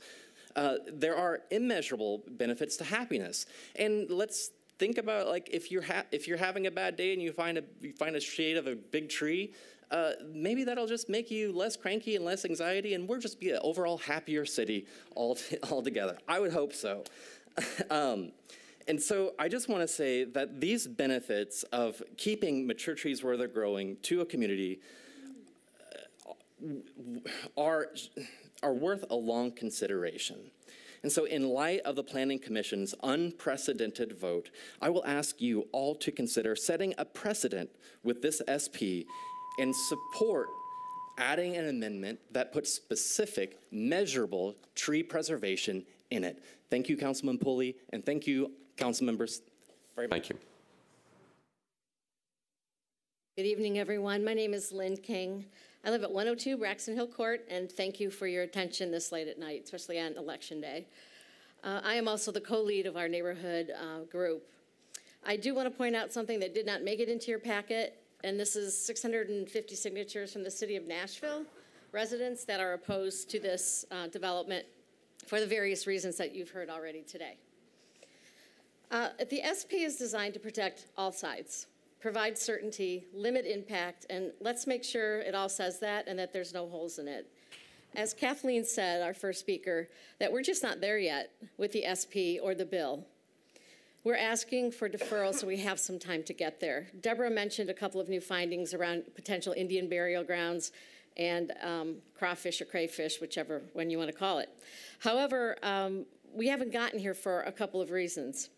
Uh, there are immeasurable benefits to happiness, and let's think about like if you're if you're having a bad day and you find a you find a shade of a big tree uh, maybe that'll just make you less cranky and less anxiety, and we'll just be an overall happier city all altogether. I would hope so. um, and so I just want to say that these benefits of keeping mature trees where they're growing to a community uh, are, are worth a long consideration. And so, in light of the Planning Commission's unprecedented vote, I will ask you all to consider setting a precedent with this SP and support adding an amendment that puts specific, measurable tree preservation in it. Thank you, Councilman Pulley, and thank you, council members, very much. Thank you. Good evening, everyone. My name is Lynn King. I live at 102 Braxton Hill Court, and thank you for your attention this late at night, especially on Election Day. Uh, I am also the co-lead of our neighborhood uh, group. I do want to point out something that did not make it into your packet, and this is 650 signatures from the city of Nashville, residents that are opposed to this uh, development for the various reasons that you've heard already today. Uh, the SP is designed to protect all sides, provide certainty, limit impact, and let's make sure it all says that and that there's no holes in it. As Kathleen said, our first speaker, that we're just not there yet with the SP or the bill. We're asking for deferral so we have some time to get there. Deborah mentioned a couple of new findings around potential Indian burial grounds and um, crawfish or crayfish, whichever one you want to call it. However, um, we haven't gotten here for a couple of reasons.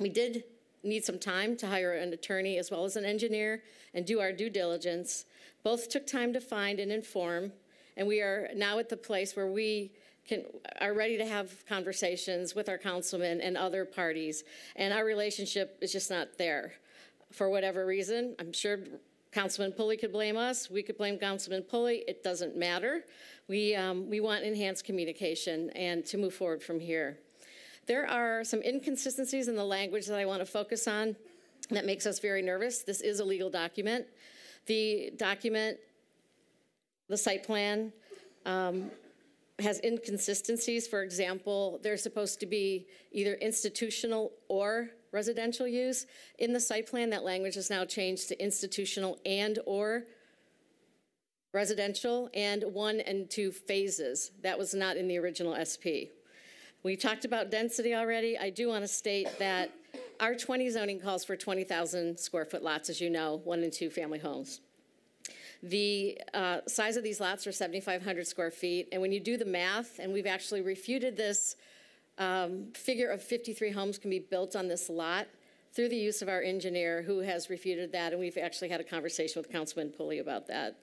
We did need some time to hire an attorney as well as an engineer and do our due diligence. Both took time to find and inform, and we are now at the place where we can, are ready to have conversations with our councilmen and other parties, and our relationship is just not there. For whatever reason, I'm sure Councilman Pulley could blame us. We could blame Councilman Pulley. It doesn't matter. We, um, we want enhanced communication and to move forward from here. There are some inconsistencies in the language that I want to focus on that makes us very nervous. This is a legal document. The document, the site plan, um, has inconsistencies. For example, there's supposed to be either institutional or residential use. In the site plan, that language has now changed to institutional and or residential and one and two phases. That was not in the original SP. We talked about density already. I do want to state that R20 zoning calls for 20,000 square foot lots, as you know, one and two family homes. The uh, size of these lots are 7,500 square feet, and when you do the math, and we've actually refuted this um, figure of 53 homes can be built on this lot through the use of our engineer who has refuted that, and we've actually had a conversation with Councilman Pulley about that.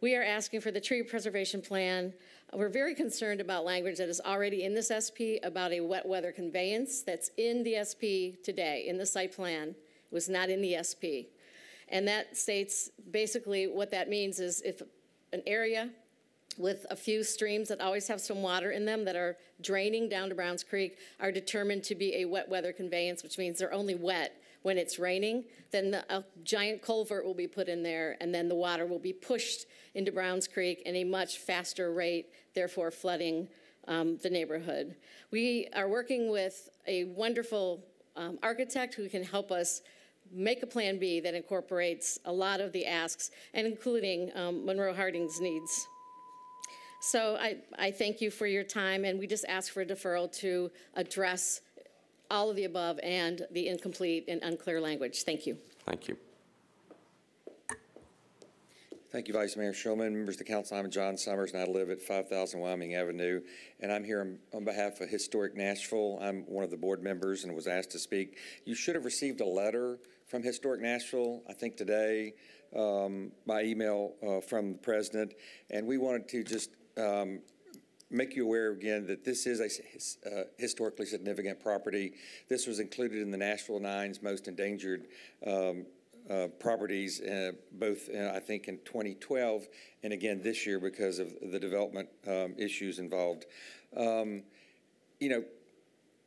We are asking for the tree preservation plan. We're very concerned about language that is already in this SP about a wet weather conveyance that's in the SP today, in the site plan. It was not in the SP. And that states basically what that means is if an area with a few streams that always have some water in them that are draining down to Browns Creek are determined to be a wet weather conveyance, which means they're only wet when it's raining, then the, a giant culvert will be put in there and then the water will be pushed into Browns Creek in a much faster rate, therefore flooding um, the neighborhood. We are working with a wonderful um, architect who can help us make a plan B that incorporates a lot of the asks, and including um, Monroe Harding's needs. So I, I thank you for your time, and we just ask for a deferral to address all of the above and the incomplete and unclear language. Thank you. Thank you. Thank you, Vice Mayor Shulman. Members of the council, I'm John Summers, and I live at 5000 Wyoming Avenue. And I'm here on- on behalf of Historic Nashville. I'm one of the board members and was asked to speak. You should have received a letter from Historic Nashville, I think today, um, by email uh, from the president. And we wanted to just um, make you aware again that this is a uh, historically significant property. This was included in the Nashville Nine's most endangered um, uh, properties, uh, both, uh, I think, in 2012 and again this year because of the development um, issues involved. Um, You know,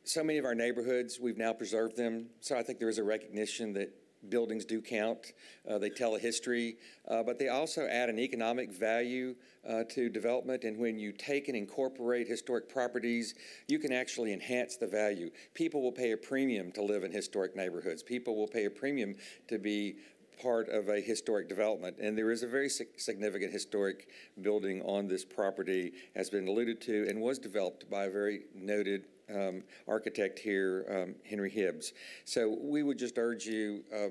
so many of our neighborhoods, we've now preserved them. So I think there is a recognition that buildings do count. Uh, they tell a history, uh, but they also add an economic value uh, to development. And when you take and incorporate historic properties, you can actually enhance the value. People will pay a premium to live in historic neighborhoods. People will pay a premium to be part of a historic development. And there is a very significant historic building on this property, has been alluded to, and was developed by a very noted um, architect here, um, Henry Hibbs. So we would just urge you uh,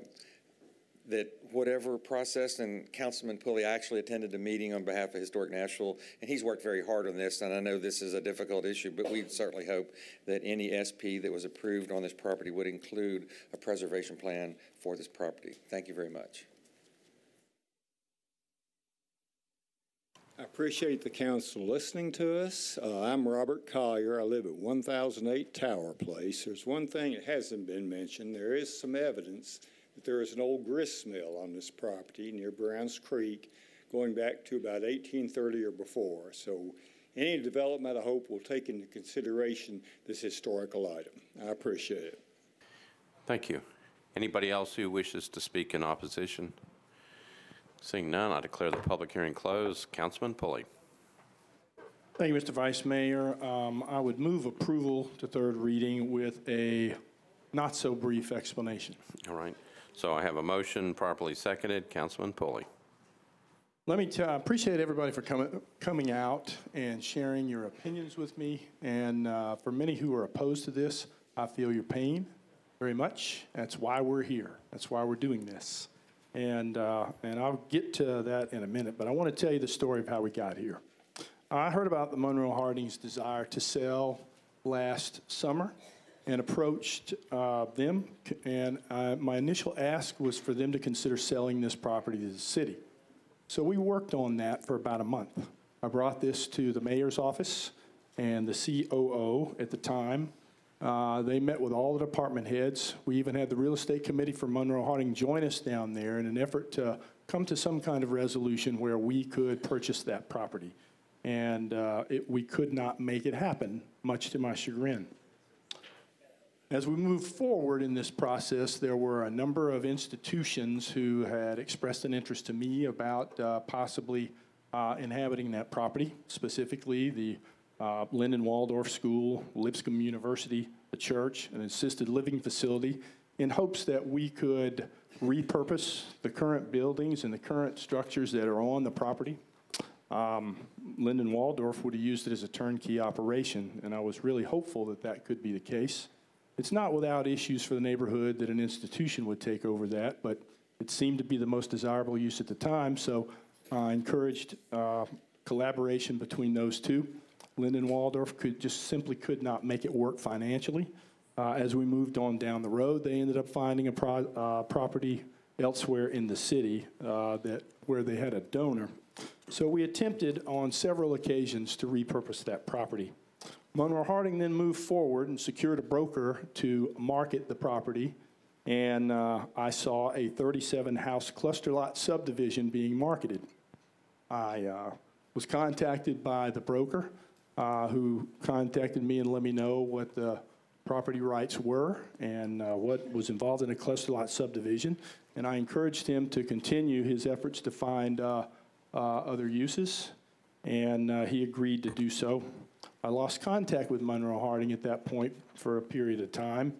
that whatever process, and Councilman Pulley actually attended a meeting on behalf of Historic Nashville, and he's worked very hard on this, and I know this is a difficult issue, but we certainly hope that any SP that was approved on this property would include a preservation plan for this property. Thank you very much. I appreciate the council listening to us. Uh, I'm Robert Collier. I live at 1008 Tower Place. There's one thing that hasn't been mentioned. There is some evidence that there is an old grist mill on this property near Browns Creek going back to about 1830 or before. So any development, I hope, will take into consideration this historical item. I appreciate it. Thank you. Anybody else who wishes to speak in opposition? Seeing none, I declare the public hearing closed. Councilman Pulley. Thank you, Mr. Vice Mayor. Um, I would move approval to third reading with a not-so-brief explanation. All right. So I have a motion properly seconded. Councilman Pulley. Let me tell, I appreciate everybody for coming, coming out and sharing your opinions with me. And uh, for many who are opposed to this, I feel your pain very much. That's why we're here. That's why we're doing this. And, uh, and I'll get to that in a minute, but I want to tell you the story of how we got here. I heard about the Monroe Harding's desire to sell last summer and approached uh, them. And uh, my initial ask was for them to consider selling this property to the city. So we worked on that for about a month. I brought this to the mayor's office and the COO at the time. Uh, they met with all the department heads. We even had the real estate committee for Monroe Harding join us down there in an effort to come to some kind of resolution where we could purchase that property. And uh, it, we could not make it happen, much to my chagrin. As we moved forward in this process, there were a number of institutions who had expressed an interest to me about uh, possibly uh, inhabiting that property, specifically the uh, Linden Waldorf School, Lipscomb University, the church, an assisted living facility, in hopes that we could repurpose the current buildings and the current structures that are on the property. Um, Linden Waldorf would have used it as a turnkey operation, and I was really hopeful that that could be the case. It's not without issues for the neighborhood that an institution would take over that, but it seemed to be the most desirable use at the time, so I encouraged uh, collaboration between those two. Linden Waldorf could just simply could not make it work financially. Uh, as we moved on down the road, they ended up finding a pro- uh, property elsewhere in the city uh, that where they had a donor. So we attempted on several occasions to repurpose that property. Monroe Harding then moved forward and secured a broker to market the property, and uh, I saw a 37 house cluster lot subdivision being marketed. I uh, was contacted by the broker uh, who contacted me and let me know what the property rights were and uh, what was involved in a cluster lot subdivision. And I encouraged him to continue his efforts to find uh, uh, other uses, and uh, he agreed to do so. I lost contact with Monroe Harding at that point for a period of time,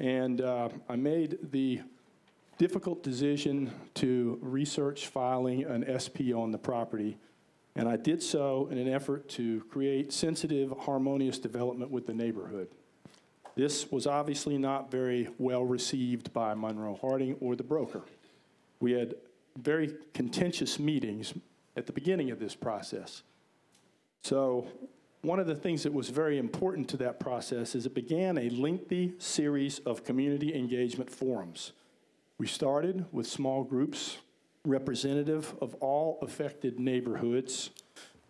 and uh, I made the difficult decision to research filing an SP on the property, and I did so in an effort to create sensitive, harmonious development with the neighborhood. This was obviously not very well received by Monroe Harding or the broker. We had very contentious meetings at the beginning of this process. So one of the things that was very important to that process is it began a lengthy series of community engagement forums. We started with small groups representative of all affected neighborhoods.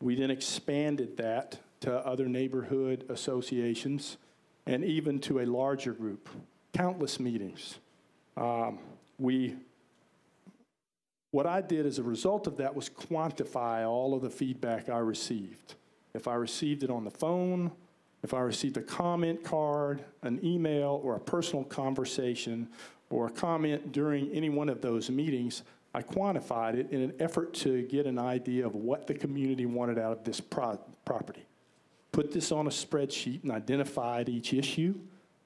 We then expanded that to other neighborhood associations and even to a larger group, countless meetings. Um, we, what I did as a result of that was quantify all of the feedback I received. If I received it on the phone, if I received a comment card, an email, or a personal conversation, or a comment during any one of those meetings, I quantified it in an effort to get an idea of what the community wanted out of this pro- property. Put this on a spreadsheet and identified each issue.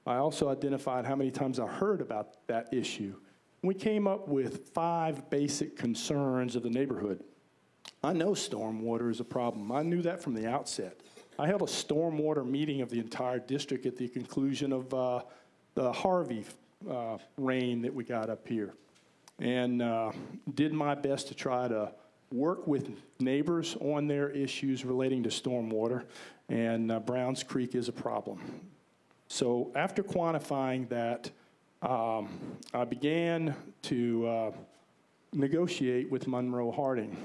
I also identified how many times I heard about that issue. We came up with five basic concerns of the neighborhood. I know stormwater is a problem. I knew that from the outset. I held a stormwater meeting of the entire district at the conclusion of uh, the Harvey uh, rain that we got up here and uh, did my best to try to work with neighbors on their issues relating to stormwater, and uh, Browns Creek is a problem. So after quantifying that, um, I began to uh, negotiate with Monroe Harding.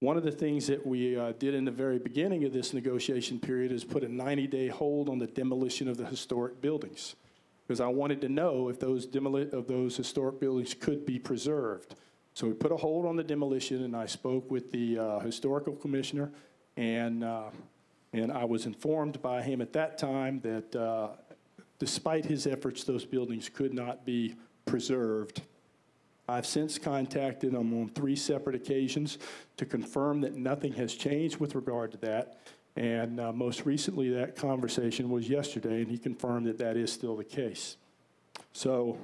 One of the things that we uh, did in the very beginning of this negotiation period is put a 90-day hold on the demolition of the historic buildings because I wanted to know if those demoli- of those historic buildings could be preserved. So we put a hold on the demolition, and I spoke with the uh, historical commissioner, and uh, and I was informed by him at that time that uh, despite his efforts, those buildings could not be preserved. I've since contacted him on three separate occasions to confirm that nothing has changed with regard to that. And uh, most recently, that conversation was yesterday, and he confirmed that that is still the case. So,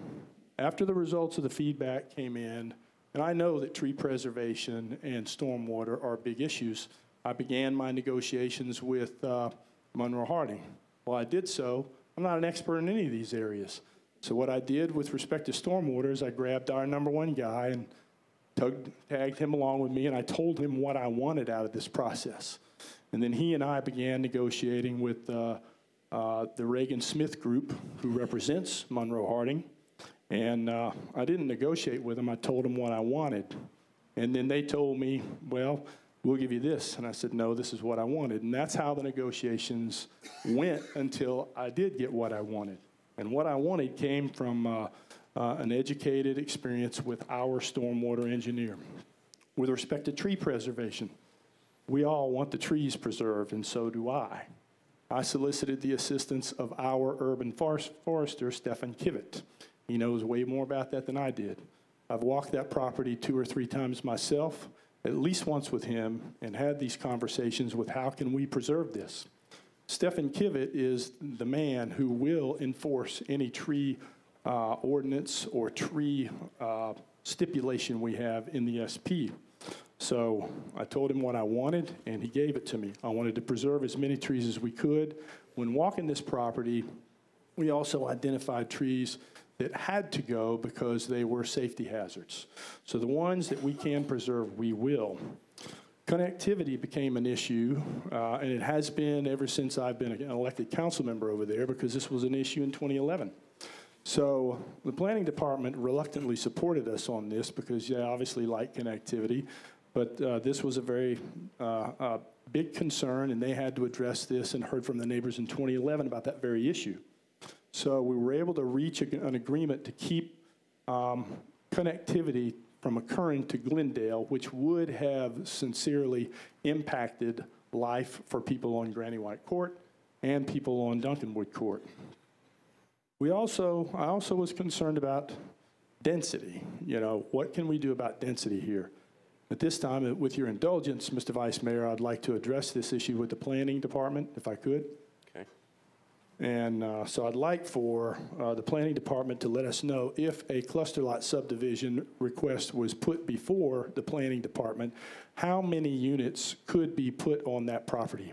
after the results of the feedback came in, and I know that tree preservation and stormwater are big issues, I began my negotiations with uh, Monroe Harding. While I did so, I'm not an expert in any of these areas. So, what I did with respect to stormwater is I grabbed our number one guy and tugged, tagged him along with me, and I told him what I wanted out of this process. And then he and I began negotiating with uh, uh, the Ragan Smith Group, who represents Monroe Harding. And uh, I didn't negotiate with them, I told them what I wanted. And then they told me, well, we'll give you this. And I said, no, this is what I wanted. And that's how the negotiations went until I did get what I wanted. And what I wanted came from uh, uh, an educated experience with our stormwater engineer. With respect to tree preservation, we all want the trees preserved, and so do I. I solicited the assistance of our urban forester, Stefan Kivett. He knows way more about that than I did. I've walked that property two or three times myself, at least once with him, and had these conversations with how can we preserve this. Stefan Kivett is the man who will enforce any tree uh, ordinance or tree uh, stipulation we have in the SP. So I told him what I wanted, and he gave it to me. I wanted to preserve as many trees as we could. When walking this property, we also identified trees that had to go because they were safety hazards. So the ones that we can preserve, we will. Connectivity became an issue, uh, and it has been ever since I've been an elected council member over there because this was an issue in 2011. So the planning department reluctantly supported us on this because, they obviously like connectivity, but uh, this was a very uh, uh, big concern, and they had to address this and heard from the neighbors in 2011 about that very issue. So we were able to reach a, an agreement to keep um, connectivity from occurring to Glendale, which would have sincerely impacted life for people on Granny White Court and people on Duncanwood Court. We also, I also was concerned about density. You know, what can we do about density here? At this time, uh, with your indulgence, Mr. Vice Mayor, I'd like to address this issue with the Planning Department, if I could. Okay. And uh, so I'd like for uh, the Planning Department to let us know if a cluster lot subdivision request was put before the Planning Department, how many units could be put on that property?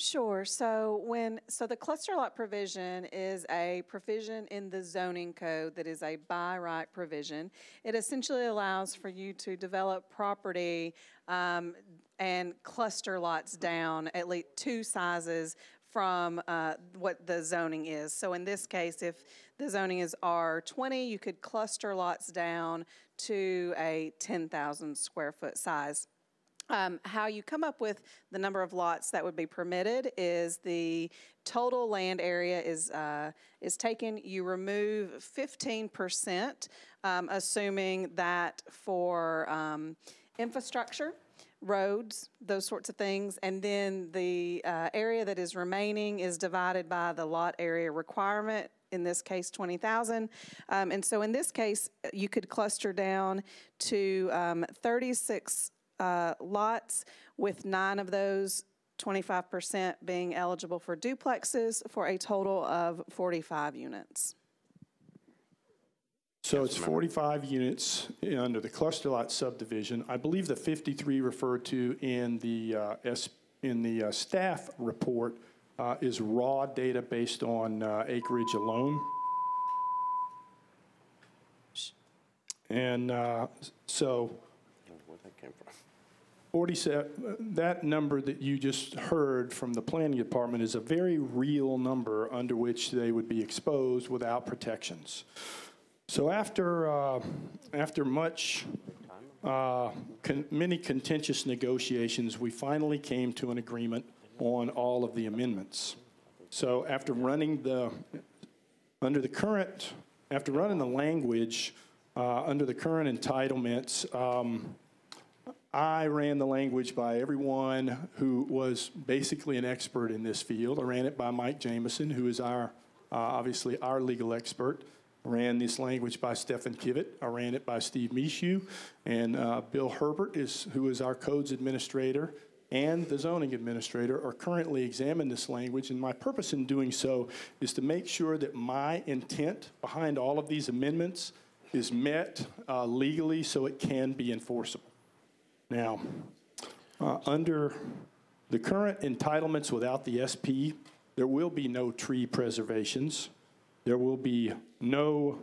Sure. So when so the cluster lot provision is a provision in the zoning code that is a by right provision. It essentially allows for you to develop property um, and cluster lots down at least two sizes from uh, what the zoning is. So in this case, if the zoning is R20, you could cluster lots down to a 10,000 square foot size. Um, how you come up with the number of lots that would be permitted is the total land area is uh, is taken. You remove 15%, um, assuming that for um, infrastructure, roads, those sorts of things, and then the uh, area that is remaining is divided by the lot area requirement. In this case, 20,000. Um, and so in this case, you could cluster down to um, 36 uh, lots, with nine of those, 25% being eligible for duplexes, for a total of 45 units. So it's 45 units under the cluster lot subdivision. I believe the 53 referred to in the, uh, S- in the uh, staff report uh, is raw data based on uh, acreage alone. And uh, so Where that came from? 47, that number that you just heard from the planning department is a very real number under which they would be exposed without protections. So after, uh, after much, uh, con- many contentious negotiations, we finally came to an agreement on all of the amendments. So after running the, under the current, after running the language, uh, under the current entitlements, um, I ran the language by everyone who was basically an expert in this field. I ran it by Mike Jameson, who is our, uh, obviously our legal expert. I ran this language by Stefan Kivett. I ran it by Steve Mishu. And uh, Bill Herbert, is, who is our codes administrator, and the zoning administrator are currently examining this language. And my purpose in doing so is to make sure that my intent behind all of these amendments is met uh, legally so it can be enforceable. Now, uh, under the current entitlements without the SP, there will be no tree preservations. There will be no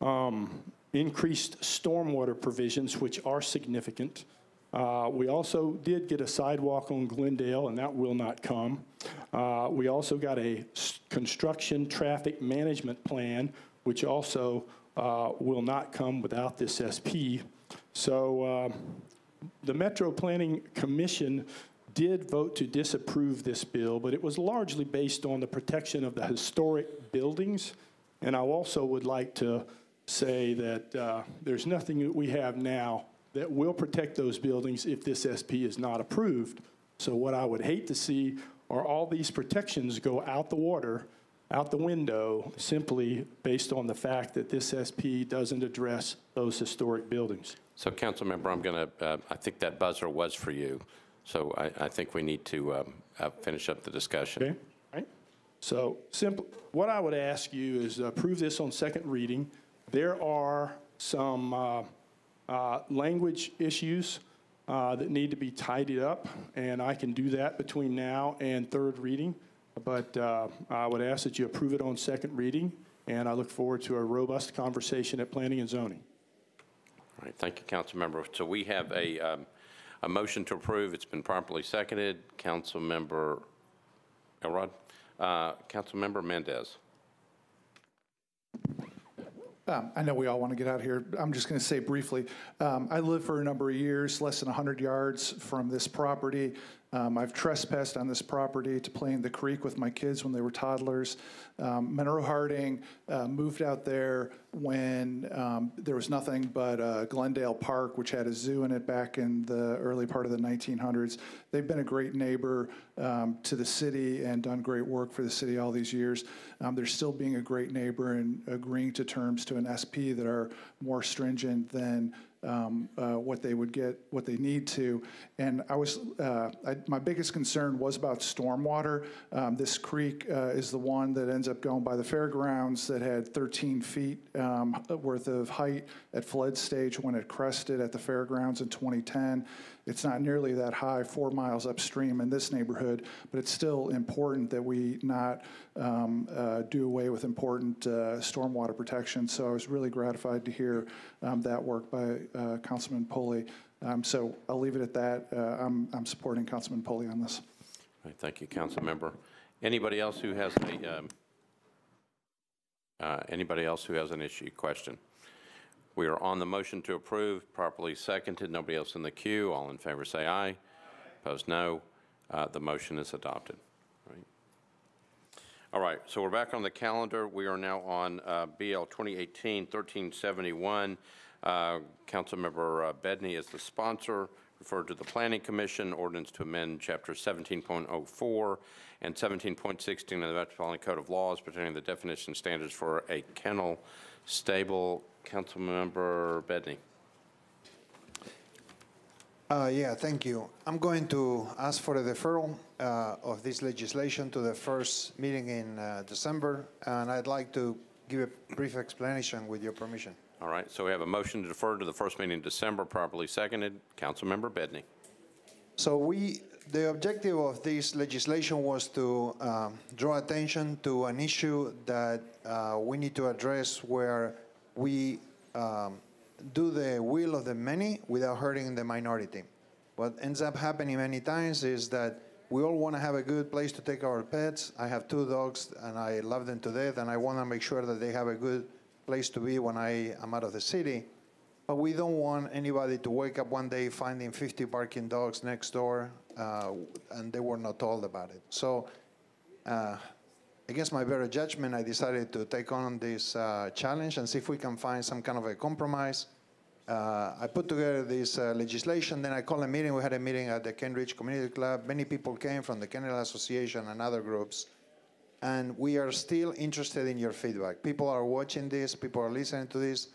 um, increased stormwater provisions, which are significant. Uh, we also did get a sidewalk on Glendale, and that will not come. Uh, we also got a construction traffic management plan, which also uh, will not come without this SP. So uh, the Metro Planning Commission did vote to disapprove this bill, but it was largely based on the protection of the historic buildings. And I also would like to say that uh, there's nothing that we have now that will protect those buildings if this SP is not approved. So what I would hate to see are all these protections go out the water, out the window, simply based on the fact that this SP doesn't address those historic buildings. So, Councilmember, I'm going to, I think that buzzer was for you. So I, I think we need to um, uh, finish up the discussion. Okay, right? So simple, what I would ask you is approve this on second reading. There are some uh, uh, language issues uh, that need to be tidied up, and I can do that between now and third reading. But uh, I would ask that you approve it on second reading, and I look forward to a robust conversation at Planning and Zoning. All right, thank you, council member. So we have a, um, a motion to approve. It's been properly seconded. Councilmember Elrod? Uh, Councilmember Mendes? Um, I know we all want to get out here. I'm just going to say briefly, um, I lived for a number of years, less than 100 yards from this property. Um, I've trespassed on this property to play in the creek with my kids when they were toddlers. Um, Monroe Harding uh, moved out there when um, there was nothing but uh, Glendale Park, which had a zoo in it back in the early part of the 1900s. They've been a great neighbor um, to the city and done great work for the city all these years. Um, they're still being a great neighbor and agreeing to terms to an SP that are more stringent than um, uh, what they would get, what they need to. And I was, uh, I, my biggest concern was about stormwater. Um, this creek uh, is the one that ends up going by the fairgrounds that had 13 feet um, worth of height at flood stage when it crested at the fairgrounds in 2010. It's not nearly that high, four miles upstream in this neighborhood, but it's still important that we not um, uh, do away with important uh, stormwater protection. So I was really gratified to hear um, that work by uh, Councilman Pulley. Um, so I'll leave it at that. Uh, I'm, I'm supporting Councilman Pulley on this. Thank you, council member. Anybody else who has a, um, uh, anybody else who has an issue, question? We are on the motion to approve, properly seconded. Nobody else in the queue. All in favor say aye. Opposed, no. Uh, The motion is adopted. All right. All right, so we're back on the calendar. We are now on uh, BL 2018-1371. Uh, Councilmember uh, Bedne is the sponsor, referred to the Planning Commission, ordinance to amend Chapter 17.04 and 17.16 of the Metropolitan Code of Laws pertaining to the definition standards for a kennel stable. Councilmember Bedne. Uh, yeah, thank you. I'm going to ask for a deferral uh, of this legislation to the first meeting in uh, December, and I'd like to give a brief explanation with your permission. All right, so we have a motion to defer to the first meeting in December, properly seconded. Councilmember Bedne. So we, the objective of this legislation was to um, draw attention to an issue that uh, we need to address where we um, do the will of the many without hurting the minority. What ends up happening many times is that we all want to have a good place to take our pets. I have two dogs and I love them to death, and I want to make sure that they have a good place to be when I am out of the city. But we don't want anybody to wake up one day finding 50 barking dogs next door, uh, and they were not told about it. So, uh, against my better judgment, I decided to take on this uh, challenge and see if we can find some kind of a compromise. Uh, I put together this uh, legislation, then I called a meeting. We had a meeting at the Kentridge Community Club. Many people came from the Kennel Association and other groups. And we are still interested in your feedback. People are watching this, people are listening to this.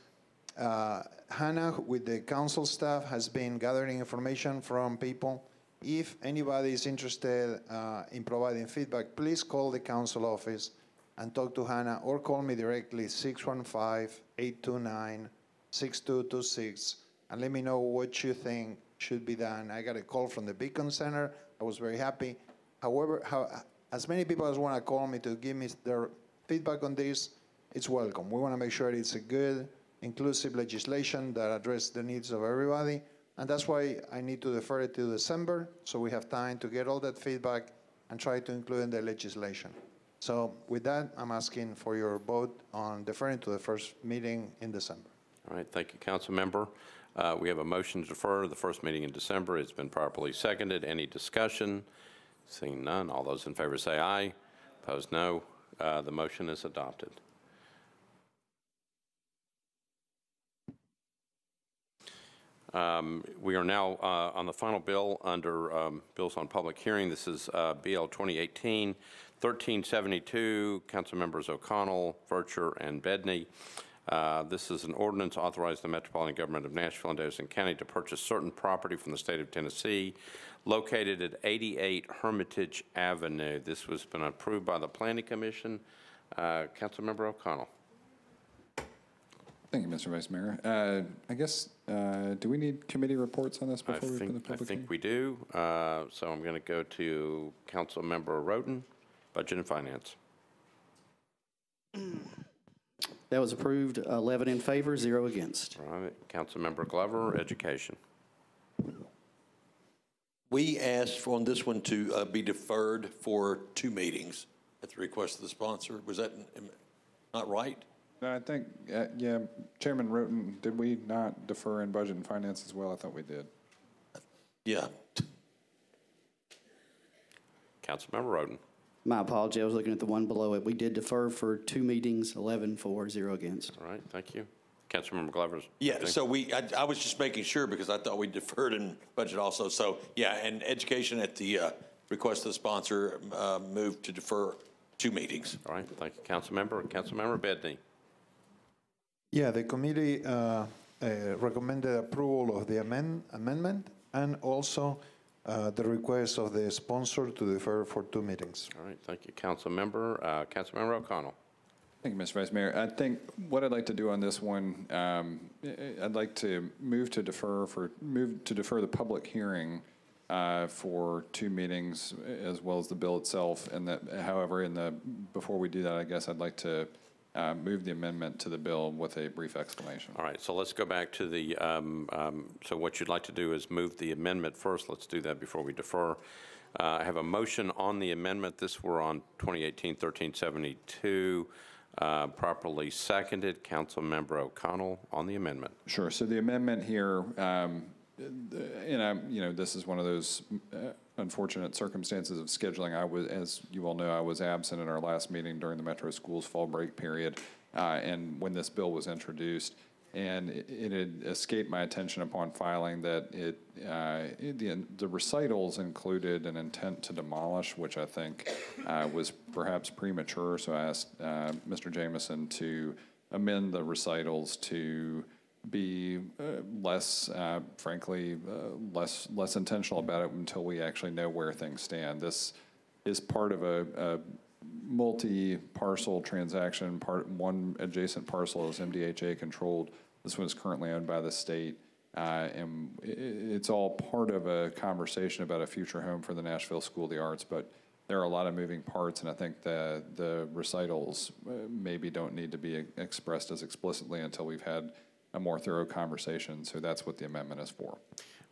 Uh, Hannah, with the council staff, has been gathering information from people. If anybody is interested uh, in providing feedback, please call the council office and talk to Hannah or call me directly 615-829-6226 and let me know what you think should be done. I got a call from the Beacon Center. I was very happy. However, how, as many people as want to call me to give me their feedback on this, it's welcome. We want to make sure it's a good, inclusive legislation that addresses the needs of everybody. And that's why I need to defer it to December, so we have time to get all that feedback and try to include in the legislation. So with that, I'm asking for your vote on deferring to the first meeting in December. All right, thank you, council member. Uh, We have a motion to defer the first meeting in December. It's been properly seconded. Any discussion? Seeing none, all those in favor say aye. Opposed, no. Uh, The motion is adopted. Um, We are now uh, on the final bill under um, bills on public hearing. This is uh, BL 2018-1372, Council Members O'Connell, Vercher, and Bedne. Uh, This is an ordinance authorizing the Metropolitan Government of Nashville and Davidson County to purchase certain property from the state of Tennessee located at 88 Hermitage Avenue. This was been approved by the Planning Commission. Uh, Councilmember O'Connell. Thank you, Mr. Vice Mayor. Uh, I guess, uh, do we need committee reports on this I before we open the think, I public hearing? think we do. Uh, So I'm going to go to Councilmember Rhoten, Budget and Finance. That was approved, 11 in favor, zero against. All right, Councilmember Glover, Education. We asked for on this one to uh, be deferred for two meetings at the request of the sponsor. Was that not right? No, I think, uh, yeah, Chairman Rhoten, did we not defer in Budget and Finance as well? I thought we did. Yeah. Councilmember Rhoten. My apology, I was looking at the one below it. We did defer for two meetings, 11 for, zero against. All right, thank you. Councilmember Glover's. Yeah, so we, I, I was just making sure because I thought we deferred in budget also. So, yeah, and education at the uh, request of the sponsor uh, moved to defer two meetings. All right, thank you, Councilmember. Councilmember Bedne. Yeah, the committee uh, uh, recommended approval of the amend, amendment and also uh, the request of the sponsor to defer for two meetings. All right, thank you, Council Member. Uh, Councilmember O'Connell. Thank you, Mr. Vice Mayor. I think what I'd like to do on this one, um, I- I'd like to move to defer for, move to defer the public hearing uh, for two meetings as well as the bill itself. And that, however, in the, before we do that, I guess I'd like to uh, move the amendment to the bill with a brief explanation. All right, so let's go back to the, um, um, so what you'd like to do is move the amendment first. Let's do that before we defer. Uh, I have a motion on the amendment. This were on 2018-1372, uh, properly seconded. Councilmember O'Connell on the amendment. Sure. So the amendment here, um, and I, you know, this is one of those uh, unfortunate circumstances of scheduling. I was, as you all know, I was absent in our last meeting during the Metro Schools fall break period, uh, and when this bill was introduced, and it, it had escaped my attention upon filing that it, uh, it- the, the recitals included an intent to demolish, which I think uh, was perhaps premature. So I asked uh, Mr. Jameson to amend the recitals to be uh, less, uh, frankly, uh, less less intentional about it until we actually know where things stand. This is part of a, a multi-parcel transaction. Part one adjacent parcel is MDHA controlled. This one is currently owned by the state, uh, and it's all part of a conversation about a future home for the Nashville School of the Arts. But there are a lot of moving parts, and I think the the recitals uh, maybe don't need to be expressed as explicitly until we've had a more thorough conversation. So that's what the amendment is for.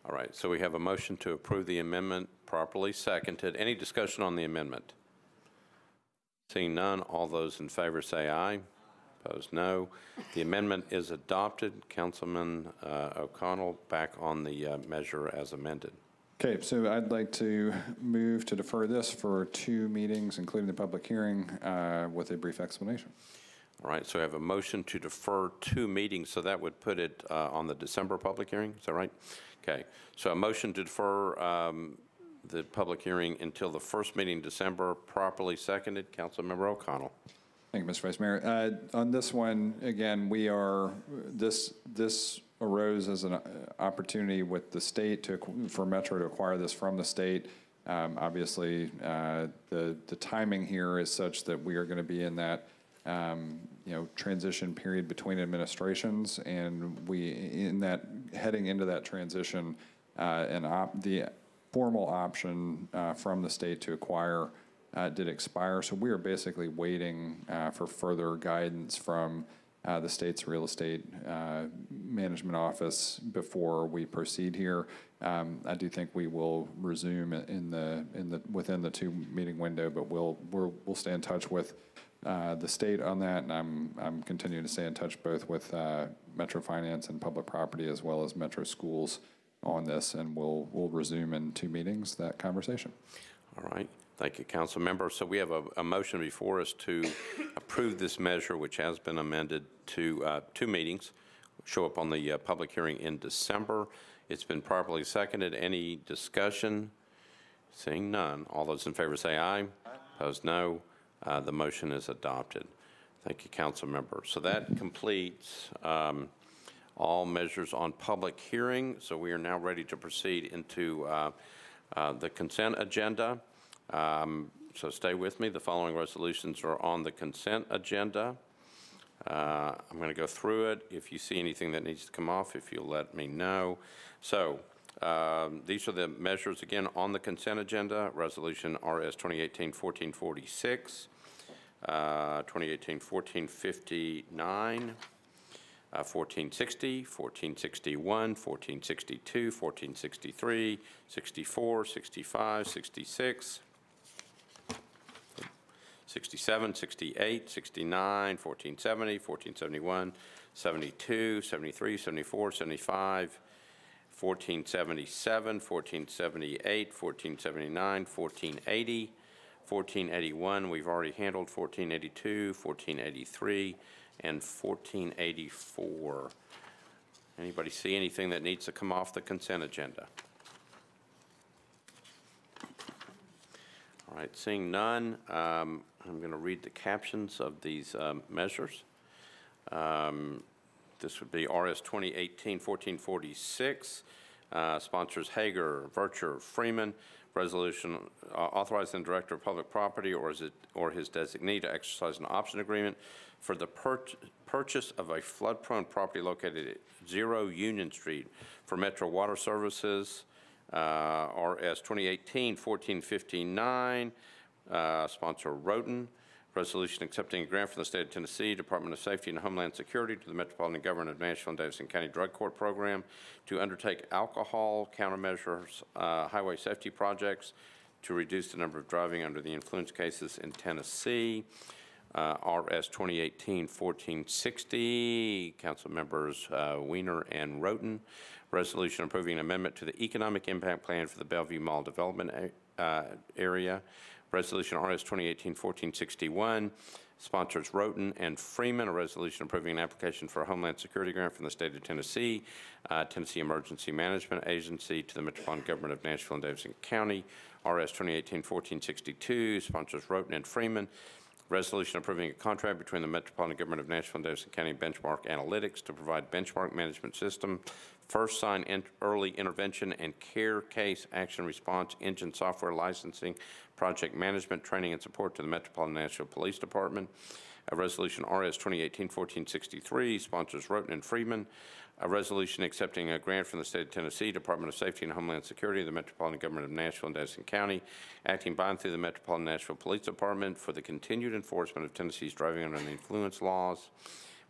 All right, so we have a motion to approve the amendment properly seconded. Any discussion on the amendment? Seeing none, all those in favor say aye. Opposed, no. The amendment is adopted. Councilman uh, O'Connell, back on the uh, measure as amended. Okay, so I'd like to move to defer this for two meetings, including the public hearing, uh, with a brief explanation. All right, so we have a motion to defer two meetings, so that would put it uh, on the December public hearing, is that right? Okay, so a motion to defer um, the public hearing until the first meeting in December, properly seconded. Councilmember O'Connell. Thank you, Mr. Vice Mayor. Uh, On this one, again, we are, this, this arose as an uh, opportunity with the state to, for Metro to acquire this from the state. Um, Obviously, uh, the, the timing here is such that we are going to be in that, um, you know, transition period between administrations, and we, in that, heading into that transition, uh, an op, the formal option uh, from the state to acquire uh, did expire. So we are basically waiting uh, for further guidance from uh, the state's real estate uh, management office before we proceed here. Um, I do think we will resume in the in the within the two meeting window, but we'll we'll, we'll stay in touch with uh, the state on that, and I'm I'm continuing to stay in touch both with uh, Metro Finance and Public Property as well as Metro Schools on this, and we'll we'll resume in two meetings that conversation. All right, thank you, council member. So we have a, a motion before us to approve this measure, which has been amended to uh, two meetings, show up on the uh, public hearing in December. It's been properly seconded. Any discussion? Seeing none. All those in favor say aye. Opposed, no. Uh, The motion is adopted. Thank you, council member. So that completes um, all measures on public hearing. So we are now ready to proceed into uh, uh, the consent agenda. Um, So stay with me. The following resolutions are on the consent agenda. Uh, I'm going to go through it. If you see anything that needs to come off, if you'll let me know. So um, these are the measures, again, on the consent agenda. Resolution RS 2018-1446, uh, 2018-1459, uh, 1460, 1461, 1462, 1463, 64, 65, 66, 67, 68, 69, 1470, 1471, 72, 73, 74, 75, 1477, 1478, 1479, 1480, 1481, we've already handled 1482, 1483, and 1484. Anybody see anything that needs to come off the consent agenda? All right, seeing none, um, I'm going to read the captions of these um, measures. Um, This would be RS 2018-1446. Uh, Sponsors Hagar, Vercher, Freeman. Resolution uh, authorizing the Director of Public Property or is it, or his designee to exercise an option agreement for the pur- purchase of a flood-prone property located at Zero Union Street for Metro Water Services. Uh, RS 2018-1459. Uh, Sponsor Rhoten. Resolution accepting a grant from the State of Tennessee Department of Safety and Homeland Security to the Metropolitan Government of Nashville and Davidson County Drug Court Program to undertake alcohol countermeasures, uh, highway safety projects to reduce the number of driving under the influence cases in Tennessee. Uh, RS 2018-1460, council members uh, Weiner and Rhoten. Resolution approving an amendment to the Economic Impact Plan for the Bellevue Mall Development uh, Area. Resolution RS 2018-1461, sponsors Rhoten and Freeman, a resolution approving an application for a Homeland Security grant from the state of Tennessee, uh, Tennessee Emergency Management Agency to the Metropolitan Government of Nashville and Davidson County. RS 2018-1462, sponsors Rhoten and Freeman, Resolution approving a contract between the Metropolitan Government of Nashville and Davidson County Benchmark Analytics to provide benchmark management system, first sign in early intervention and care case action response engine software licensing, project management, training and support to the Metropolitan Nashville Police Department. A resolution RS 2018-1463 sponsors Rhoten and Freeman. A resolution accepting a grant from the State of Tennessee Department of Safety and Homeland Security, the Metropolitan Government of Nashville and Davidson County, acting bond through the Metropolitan Nashville Police Department for the continued enforcement of Tennessee's driving under the influence laws.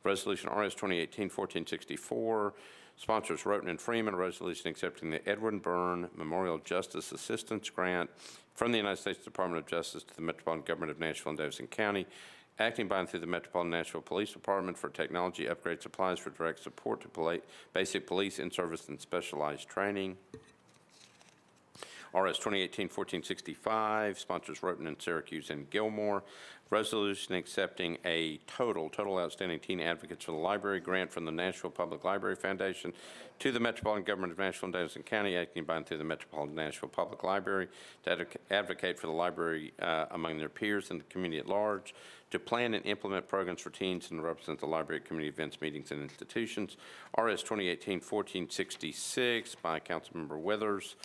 Resolution RS 2018-1464 sponsors Rhoten and Freeman, a resolution accepting the Edward Byrne Memorial Justice Assistance Grant from the United States Department of Justice to the Metropolitan Government of Nashville and Davidson County, acting by and through the Metropolitan Nashville Police Department for technology upgrade supplies for direct support to basic police in-service and specialized training. RS 2018-1465, sponsors Rhoten and Syracuse and Gilmore. Resolution accepting a total, total outstanding teen advocates for the library grant from the Nashville Public Library Foundation to the Metropolitan Government of Nashville and Davidson County, acting by and through the Metropolitan Nashville Public Library to advoc- advocate for the library uh, among their peers and the community at large, to plan and implement programs for teens and represent the library at community events, meetings, and institutions. RS 2018-1466 by Councilmember Withers.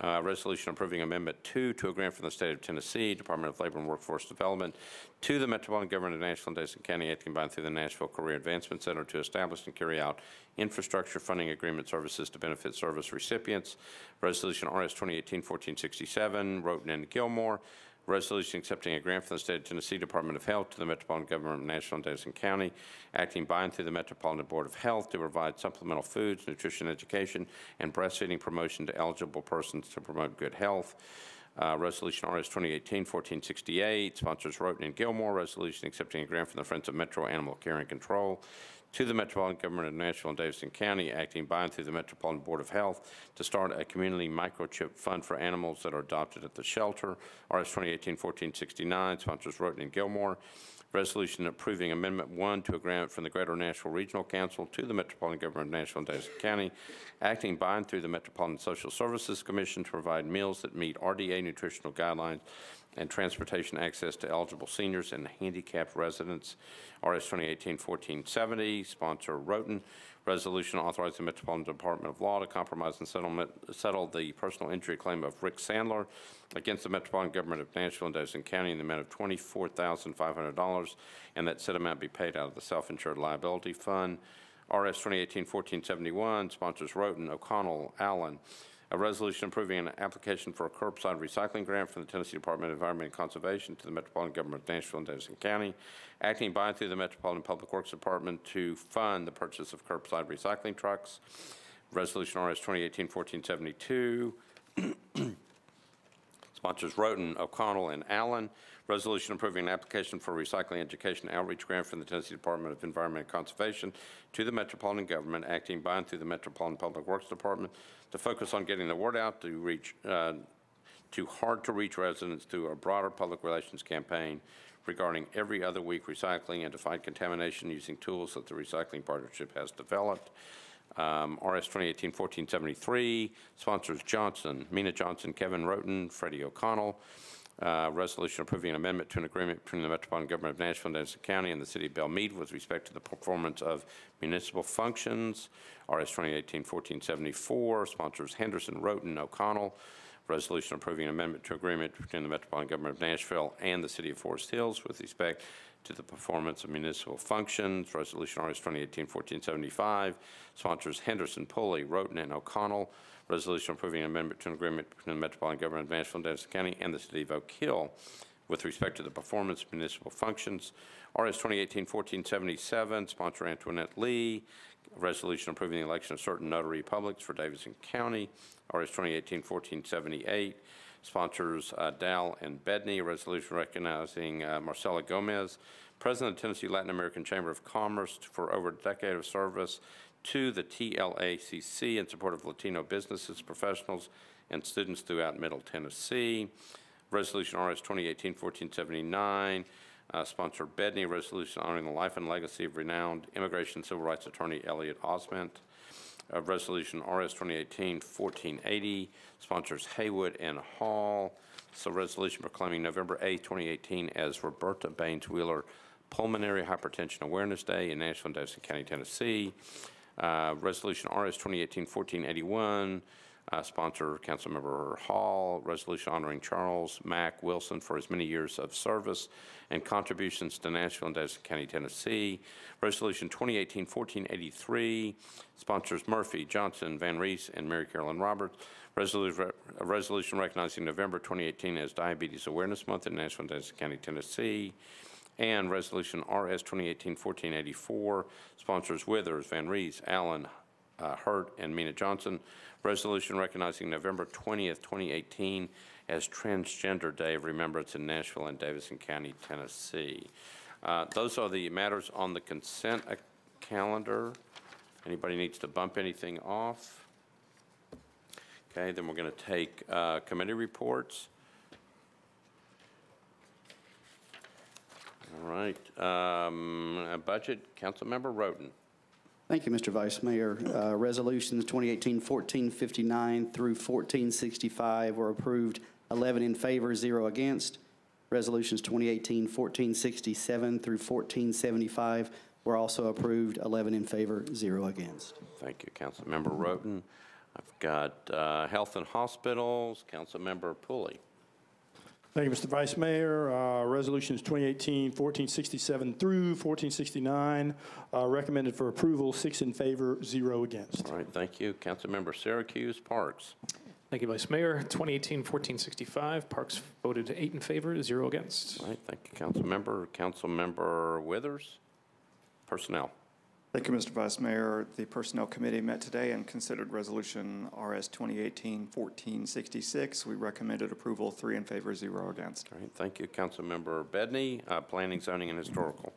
Uh, Resolution approving Amendment 2 to a grant from the State of Tennessee, Department of Labor and Workforce Development, to the Metropolitan Government of Nashville and Davidson County, by and through the Nashville Career Advancement Center to establish and carry out infrastructure funding agreement services to benefit service recipients. Resolution RS 2018-1467, Rhoten and Gilmore. Resolution accepting a grant from the State of Tennessee Department of Health to the Metropolitan Government of Nashville and Davidson County, acting by and through the Metropolitan Board of Health to provide supplemental foods, nutrition education, and breastfeeding promotion to eligible persons to promote good health. Uh, Resolution RS 2018-1468, sponsors Rhoten and Gilmore. Resolution accepting a grant from the Friends of Metro Animal Care and Control to the Metropolitan Government of Nashville and Davidson County, acting by and through the Metropolitan Board of Health to start a community microchip fund for animals that are adopted at the shelter. RS 2018-1469, sponsors Rhoten and Gilmore. Resolution approving Amendment 1 to a grant from the Greater Nashville Regional Council to the Metropolitan Government of Nashville and Davidson County, acting by and through the Metropolitan Social Services Commission to provide meals that meet RDA nutritional guidelines and transportation access to eligible seniors and handicapped residents. RS 2018-1470, sponsor Rhoten. Resolution authorizing the Metropolitan Department of Law to compromise and settlement, settle the personal injury claim of Rick Sandler against the Metropolitan Government of Nashville and Davidson County in the amount of $24,500, and that said amount be paid out of the self-insured liability fund. RS 2018-1471, sponsors Rhoten, O'Connell, Allen. A resolution approving an application for a curbside recycling grant from the Tennessee Department of Environment and Conservation to the Metropolitan Government of Nashville and Davidson County, acting by through the Metropolitan Public Works Department to fund the purchase of curbside recycling trucks. Resolution RS 2018-1472. Sponsors Rhoten, O'Connell, and Allen. Resolution approving an application for recycling education outreach grant from the Tennessee Department of Environment and Conservation to the Metropolitan Government, acting by and through the Metropolitan Public Works Department to focus on getting the word out to reach, uh, to hard-to-reach residents through a broader public relations campaign regarding every other week recycling and to fight contamination using tools that the Recycling Partnership has developed. Um, RS 2018-1473, sponsors Johnson, Mina Johnson, Kevin Rhoten, Freddie O'Connell. Uh, Resolution approving an amendment to an agreement between the Metropolitan Government of Nashville and Dennison County and the City of Belle Meade with respect to the performance of municipal functions. RS 2018-1474, sponsors Henderson, Rhoten, O'Connell. Resolution approving an amendment to agreement between the Metropolitan Government of Nashville and the City of Forest Hills with respect to the performance of municipal functions. Resolution RS 2018-1475, sponsors Henderson, Pulley, Rhoten, and O'Connell. Resolution approving an amendment to an agreement between the Metropolitan Government of Nashville and Dennison County and the City of Oak Hill with respect to the performance of municipal functions. RS 2018-1477, sponsor Antoinette Lee. Resolution approving the election of certain notary publics for Davidson County. RS 2018-1478, sponsors uh, and Bedne. Resolution recognizing uh, Marcela Gomez, President of Tennessee Latin American Chamber of Commerce for over a decade of service to the TLACC in support of Latino businesses, professionals, and students throughout Middle Tennessee. Resolution RS 2018-1479, uh, sponsored Bedne, resolution honoring the life and legacy of renowned immigration civil rights attorney Elliot Ozment. Uh, Resolution RS 2018-1480, sponsors Haywood and Hall. So resolution proclaiming November 8, 2018 as Roberta Baines Wheeler Pulmonary Hypertension Awareness Day in Nashville and Davidson County, Tennessee. Uh, Resolution RS 2018-1481, uh, sponsor Councilmember Hall. Resolution honoring Charles Mack Wilson for his many years of service and contributions to Nashville and Davidson County, Tennessee. Resolution 2018-1483, sponsors Murphy, Johnson, VanReece, and Mary Carolyn Roberts. Resolution, resolution recognizing November 2018 as Diabetes Awareness Month in Nashville and Davidson County, Tennessee. And Resolution RS 2018-1484, sponsors Withers, VanReece, Allen, uh, Hurt, and Mina Johnson. Resolution recognizing November 20th, 2018 as Transgender Day of Remembrance in Nashville and Davidson County, Tennessee. Uh, Those are the matters on the consent calendar. Anybody needs to bump anything off? Okay, then we're going to take uh, committee reports. All right, um, uh, budget, Councilmember Rhoten. Thank you, Mr. Vice Mayor. Uh, Resolutions 2018-1459 through 1465 were approved, 11 in favor, 0 against. Resolutions 2018-1467 through 1475 were also approved, 11 in favor, 0 against. Thank you, Councilmember Rhoten. I've got uh, Health and Hospitals, Councilmember Pulley. Thank you, Mr. Vice Mayor. Uh, Resolutions 2018-1467 through 1469 uh, recommended for approval, six in favor, zero against. All right, thank you. Councilmember Syracuse Parks. Thank you, Vice Mayor. 2018-1465, Parks voted eight in favor, zero against. All right, thank you, Councilmember. Councilmember Withers, Personnel. Thank you, Mr. Vice Mayor. The Personnel Committee met today and considered Resolution RS 2018-1466. We recommended approval, three in favor, zero against. All right, thank you, Councilmember Bedne, uh, Planning, Zoning, and Historical.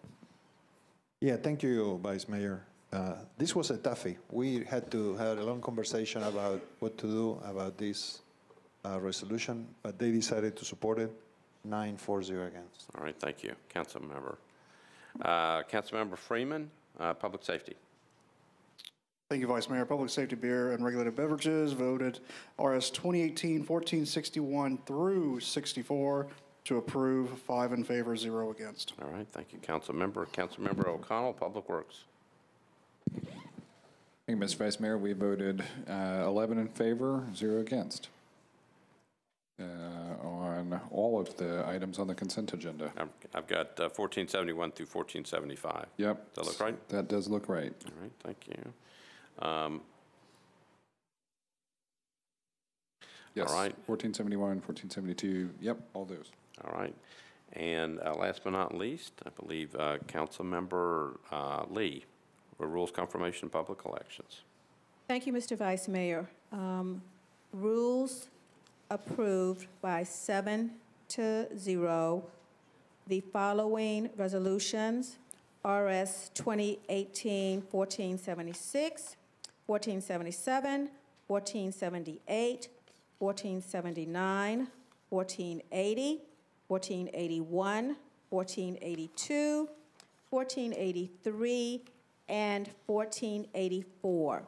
Yeah, thank you, Vice Mayor. Uh, This was a toughie. We had to have a long conversation about what to do about this uh, resolution, but they decided to support it, nine, four, zero against. All right, thank you, Councilmember. Uh, Councilmember Freeman, uh, Public Safety. Thank you, Vice Mayor. Public Safety Beer and Regulated Beverages voted RS 2018-1461 through 64 to approve, five in favor, zero against. All right, thank you, Councilmember. Councilmember O'Connell, Public Works. Thank you, Mr. Vice Mayor. We voted uh, 11 in favor, zero against uh, on all of the items on the consent agenda. I've- I've got uh, 1471 through 1475. Yep. Does that look right? That does look right. All right, thank you. Um, Yes. All right. 1471, 1472, yep, all those. All right. And uh, last but not least, I believe uh, Councilmember uh, Lee, for Rules Confirmation Public Elections. Thank you, Mr. Vice Mayor. Um, Rules approved by seven to zero. The following resolutions, RS 2018-1476, 1477, 1478, 1479, 1480, 1481, 1482, 1483, and 1484.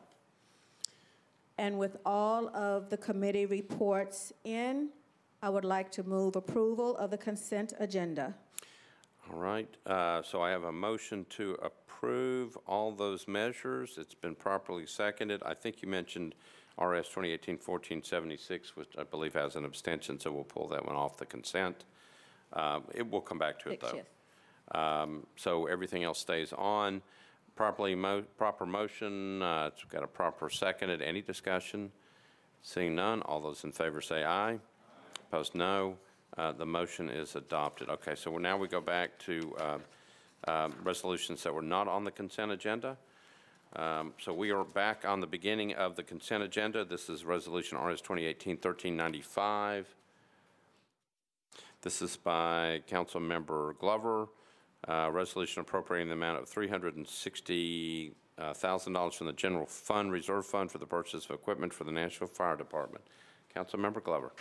And with all of the committee reports in, I would like to move approval of the consent agenda. All right, uh, so I have a motion to approve all those measures. It's been properly seconded. I think you mentioned RS 2018-1476, which I believe has an abstention, so we'll pull that one off the consent. Uh, It will come back to it, Six, though. yes. Um, So everything else stays on. Properly, mo- proper motion, uh, it's got a proper seconded. Any discussion? Seeing none, all those in favor say aye. Opposed, no. Uh, The motion is adopted. Okay, so now we go back to uh, um, resolutions that were not on the consent agenda. Um, So we are back on the beginning of the consent agenda. This is Resolution RS 2018-1395. This is by Council Member Glover. Uh, Resolution appropriating the amount of $360,000 from the General Fund Reserve Fund for the purchase of equipment for the Nashville Fire Department. Councilmember Glover.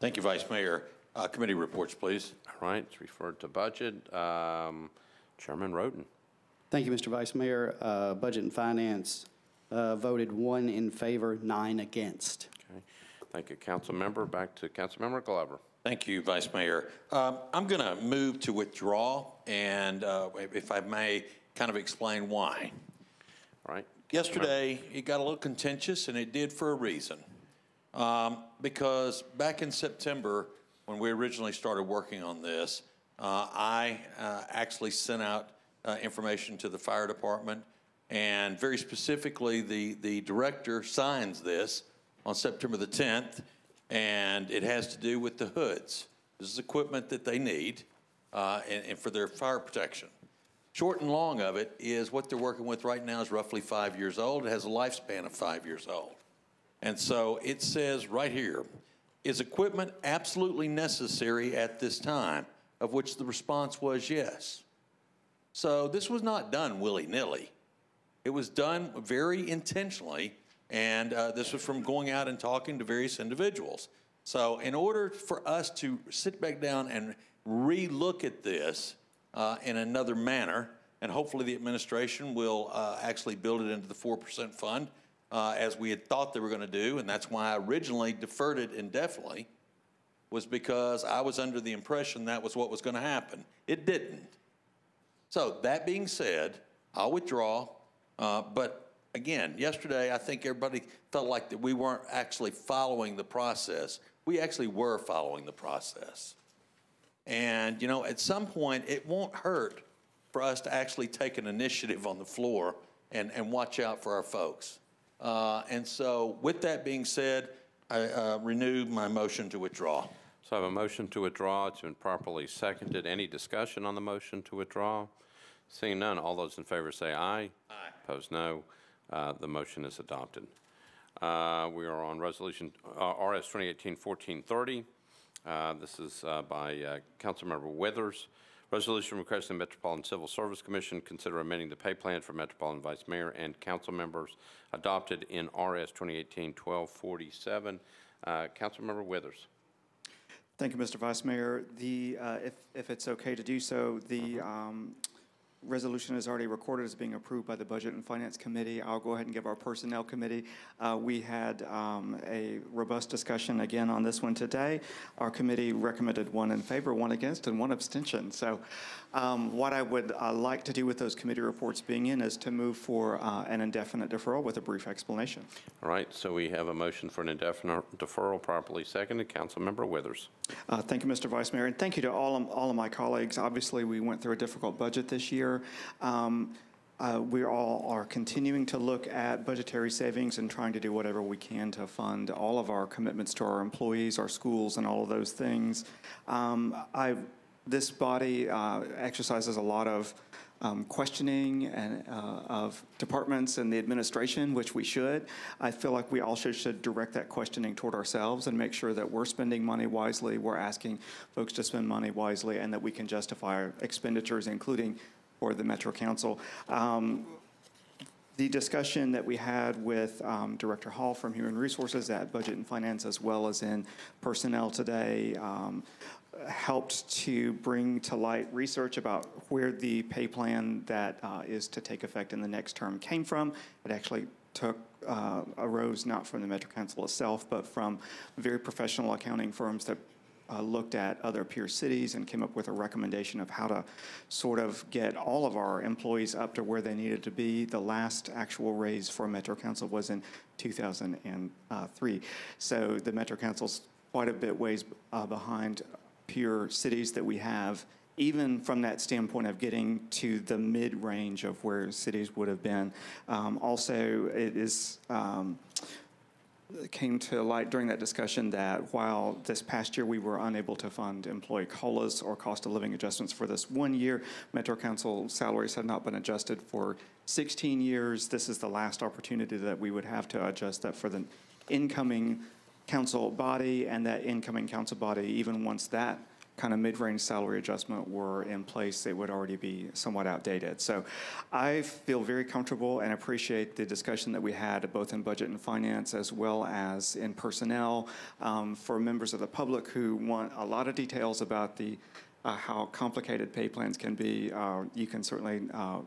Thank you, Vice Mayor. Uh, Committee reports, please. All right, it's referred to budget. Um, Chairman Rhoten. Thank you, Mr. Vice Mayor. Uh, Budget and Finance uh, voted one in favor, nine against. Okay, thank you, Councilmember. Back to Councilmember Glover. Thank you, Vice Mayor. Um, I'm going to move to withdraw, and uh, if I may, kind of explain why. All right. Yesterday, it got a little contentious, and it did for a reason. Um, Because back in September, when we originally started working on this, uh, I uh, actually sent out uh, information to the fire department, and very specifically, the, the director signs this on September the 10th, and it has to do with the hoods. This is equipment that they need uh, and, and for their fire protection. Short and long of it is what they're working with right now is roughly five years old. It has a lifespan of five years old. And so it says right here, is equipment absolutely necessary at this time? Of which the response was yes. So this was not done willy-nilly. It was done very intentionally, and uh, this was from going out and talking to various individuals. So in order for us to sit back down and relook at this uh, in another manner, and hopefully the administration will uh, actually build it into the 4% fund, uh, as we had thought they were going to do, and that's why I originally deferred it indefinitely, was because I was under the impression that was what was going to happen. It didn't. So that being said, I'll withdraw. Uh, but again, yesterday I think everybody felt like that we weren't actually following the process. We actually were following the process. And you know, at some point, it won't hurt for us to actually take an initiative on the floor and, and watch out for our folks. Uh, and so, with that being said, I uh, renew my motion to withdraw. So I have a motion to withdraw. It's been properly seconded. Any discussion on the motion to withdraw? Seeing none, all those in favor say aye. Aye. Opposed, no. Uh, The motion is adopted. Uh, We are on Resolution uh, RS 2018-1430. Uh, This is uh, by uh, Councilmember Withers. Resolution requesting the Metropolitan Civil Service Commission consider amending the pay plan for Metropolitan Vice Mayor and council members adopted in RS 2018-1247. Uh, Councilmember Withers. Thank you, Mr. Vice Mayor. The, uh, if, if it's okay to do so, the um, resolution is already recorded as being approved by the Budget and Finance Committee. I'll go ahead and give our Personnel Committee. Uh, We had um, a robust discussion again on this one today. Our committee recommended one in favor, one against, and one abstention. So um, what I would uh, like to do with those committee reports being in is to move for uh, an indefinite deferral with a brief explanation. All right, so we have a motion for an indefinite deferral properly seconded. Councilmember Withers. Uh, Thank you, Mr. Vice Mayor, and thank you to all of, all of my colleagues. Obviously, we went through a difficult budget this year. Um, uh, We all are continuing to look at budgetary savings and trying to do whatever we can to fund all of our commitments to our employees, our schools, and all of those things. Um, I, this body uh, exercises a lot of um, questioning and uh, of departments and the administration, which we should. I feel like we also should direct that questioning toward ourselves and make sure that we're spending money wisely, we're asking folks to spend money wisely, and that we can justify our expenditures, including for the Metro Council. Um, the discussion that we had with um, Director Hall from Human Resources at Budget and Finance, as well as in Personnel today, um, helped to bring to light research about where the pay plan that uh, is to take effect in the next term came from. It actually took uh, arose not from the Metro Council itself, but from very professional accounting firms that uh, looked at other peer cities and came up with a recommendation of how to sort of get all of our employees up to where they needed to be. The last actual raise for Metro Council was in 2003. So the Metro Council's quite a bit ways uh, behind peer cities that we have, even from that standpoint of getting to the mid-range of where cities would have been. Um, also, it is um, came to light during that discussion that while this past year we were unable to fund employee COLAs or cost of living adjustments for this one year, Metro Council salaries have not been adjusted for 16 years. This is the last opportunity that we would have to adjust that for the incoming council body and that incoming council body, even once that kind of mid-range salary adjustment were in place, it would already be somewhat outdated. So I feel very comfortable and appreciate the discussion that we had both in budget and finance as well as in personnel. Um, for members of the public who want a lot of details about the uh, how complicated pay plans can be, uh, you can certainly uh,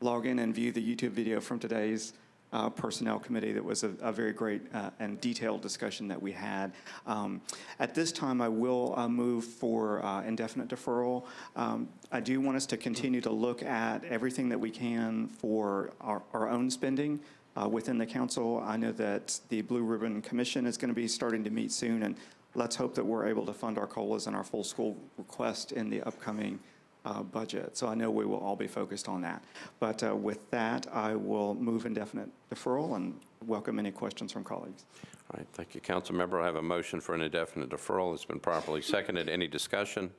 log in and view the YouTube video from today's uh, Personnel Committee that was a, a very great uh, and detailed discussion that we had. Um, At this time, I will uh, move for uh, indefinite deferral. Um, I do want us to continue to look at everything that we can for our, our own spending uh, within the council. I know that the Blue Ribbon Commission is going to be starting to meet soon, and let's hope that we're able to fund our COLAs and our full school request in the upcoming uh, budget. So I know we will all be focused on that. But uh, with that, I will move indefinite deferral and welcome any questions from colleagues. All right, thank you, council member. I have a motion for an indefinite deferral. It's been properly seconded. Any discussion?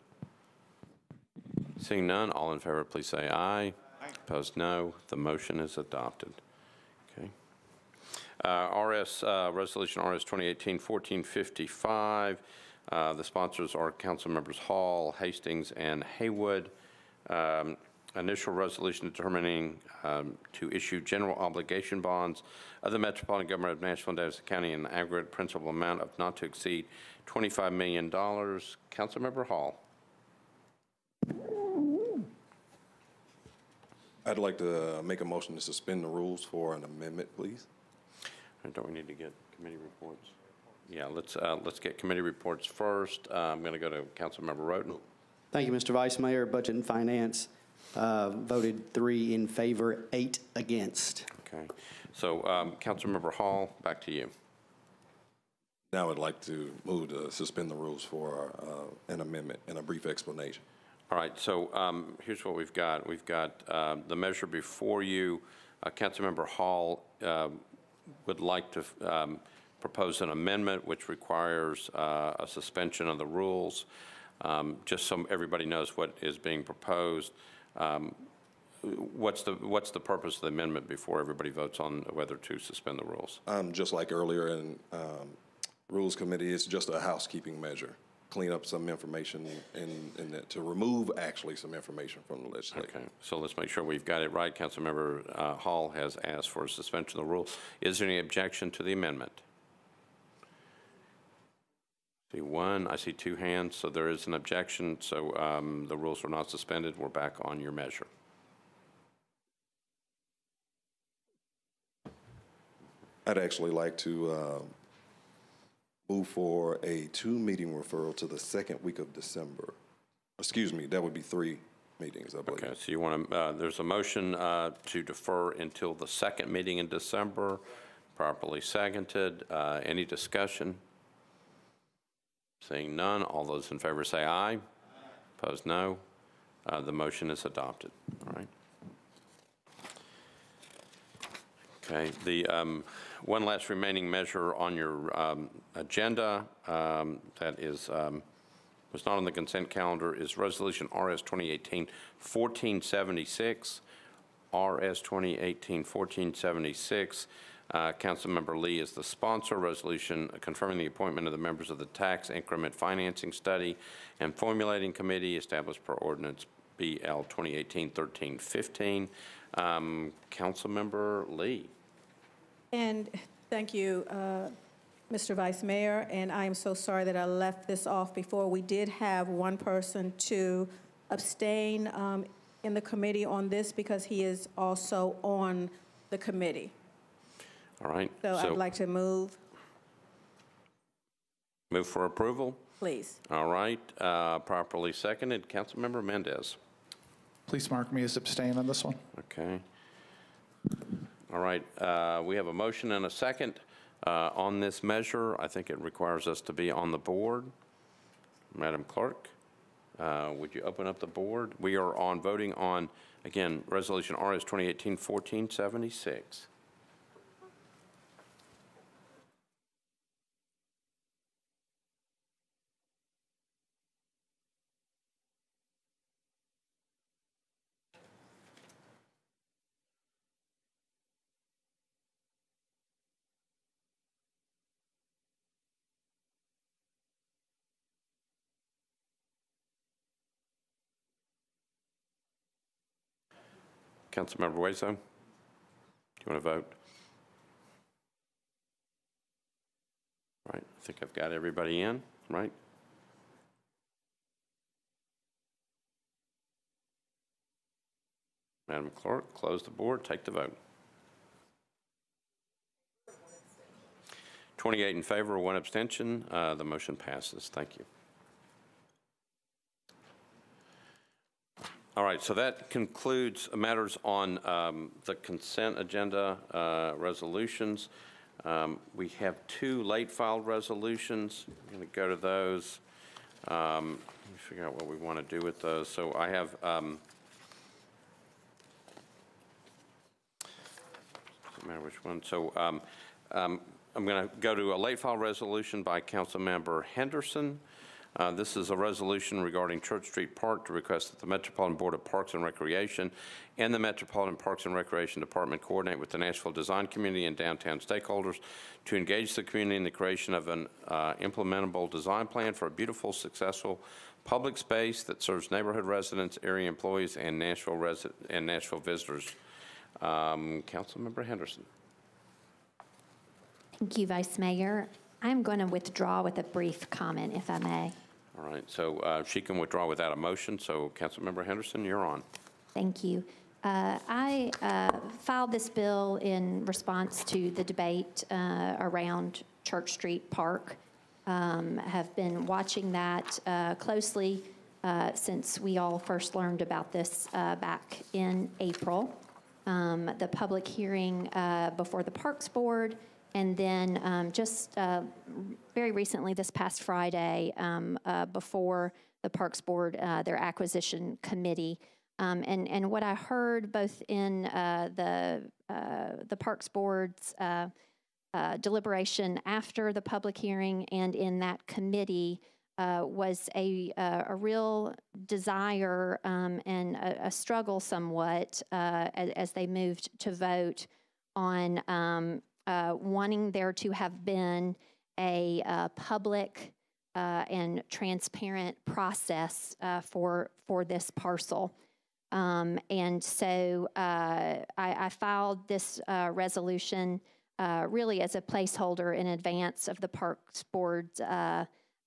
Seeing none, all in favor, please say aye. aye. Opposed, no. The motion is adopted. Okay. Uh, RS, uh, Resolution RS 2018-1455. Uh, The sponsors are council members Hall, Hastings, and Haywood. Um, Initial resolution determining um, to issue general obligation bonds of the Metropolitan Government of Nashville and Davidson County in an aggregate principal amount of not to exceed $25 million. Councilmember Hall. I'd like to make a motion to suspend the rules for an amendment, please. And Don't we need to get committee reports? Yeah, let's, uh, let's get committee reports first. Uh, I'm going to go to Councilmember Rhoten. Thank you, Mr. Vice Mayor. Budget and Finance uh, voted three in favor, eight against. Okay. So, um, Councilmember Hall, back to you. Now I'd like to move to suspend the rules for uh, an amendment and a brief explanation. All right, so um, here's what we've got. We've got uh, the measure before you. Uh, Councilmember Hall uh, would like to um, propose an amendment which requires uh, a suspension of the rules. Um, Just so everybody knows what is being proposed, um, what's the, what's the purpose of the amendment before everybody votes on whether to suspend the rules? Um, Just like earlier in um, Rules Committee, it's just a housekeeping measure, clean up some information and, that- to remove actually some information from the legislature. Okay, so let's make sure we've got it right. Councilmember uh, Hall has asked for a suspension of the rule. Is there any objection to the amendment? See one, I see two hands, so there is an objection, so um, the rules are not suspended. We're back on your measure. I'd actually like to uh, move for a two-meeting referral to the second week of December. Excuse me, that would be three meetings, I believe. Okay, so you want to, there's a motion uh, to defer until the second meeting in December, properly seconded. Uh, Any discussion? Seeing none, all those in favor say aye. Opposed, no. Uh, The motion is adopted, all right? Okay, the um, one last remaining measure on your um, agenda um, that is, um, was not on the consent calendar is Resolution RS 2018-1476. RS 2018-1476. Uh, Councilmember Lee is the sponsor. Resolution confirming the appointment of the members of the Tax Increment Financing Study and Formulating Committee established per ordinance BL 2018-1315. Um, Councilmember Lee. And thank you, uh, Mr. Vice Mayor, and I am so sorry that I left this off before. We did have one person to abstain um, in the committee on this because he is also on the committee. All right. So I'd like to move, Move for approval? please. All right, uh, properly seconded. Councilmember Mendes. Please mark me as abstain on this one. Okay. All right, uh, we have a motion and a second uh, on this measure. I think it requires us to be on the board. Madam Clerk, uh, would you open up the board? We are on voting on, again, Resolution RS 2018-1476. Councilmember Wazo, do you want to vote? Right, I think I've got everybody in, right? Madam Clerk, close the board, take the vote. 28 in favor, one abstention. Uh, The motion passes. Thank you. All right, so that concludes matters on um, the consent agenda uh, resolutions. Um, We have two late filed resolutions. I'm going to go to those. Um, Let me figure out what we want to do with those. So I have, um, doesn't matter which one. So um, um, I'm going to go to a late file resolution by Councilmember Henderson. Uh, This is a resolution regarding Church Street Park to request that the Metropolitan Board of Parks and Recreation and the Metropolitan Parks and Recreation Department coordinate with the Nashville design community and downtown stakeholders to engage the community in the creation of an uh, implementable design plan for a beautiful, successful public space that serves neighborhood residents, area employees, and Nashville resi- and Nashville visitors. Um, Councilmember Henderson. Thank you, Vice Mayor. I'm going to withdraw with a brief comment, if I may. All right, so uh, she can withdraw without a motion, so Councilmember Henderson, you're on. Thank you. Uh, I uh, filed this bill in response to the debate uh, around Church Street Park. Um, Have been watching that uh, closely uh, since we all first learned about this uh, back in April. Um, The public hearing uh, before the Parks Board, and then um, just uh, very recently, this past Friday, um, uh, before the Parks Board, uh, their acquisition committee. Um, and, and what I heard both in uh, the, uh, the Parks Board's uh, deliberation after the public hearing and in that committee was a, a real desire um, and a, a struggle somewhat as, as they moved to vote on um, uh, wanting there to have been a uh, public uh, and transparent process uh, for for this parcel. Um, and so uh, I, I filed this resolution really as a placeholder in advance of the Parks Board's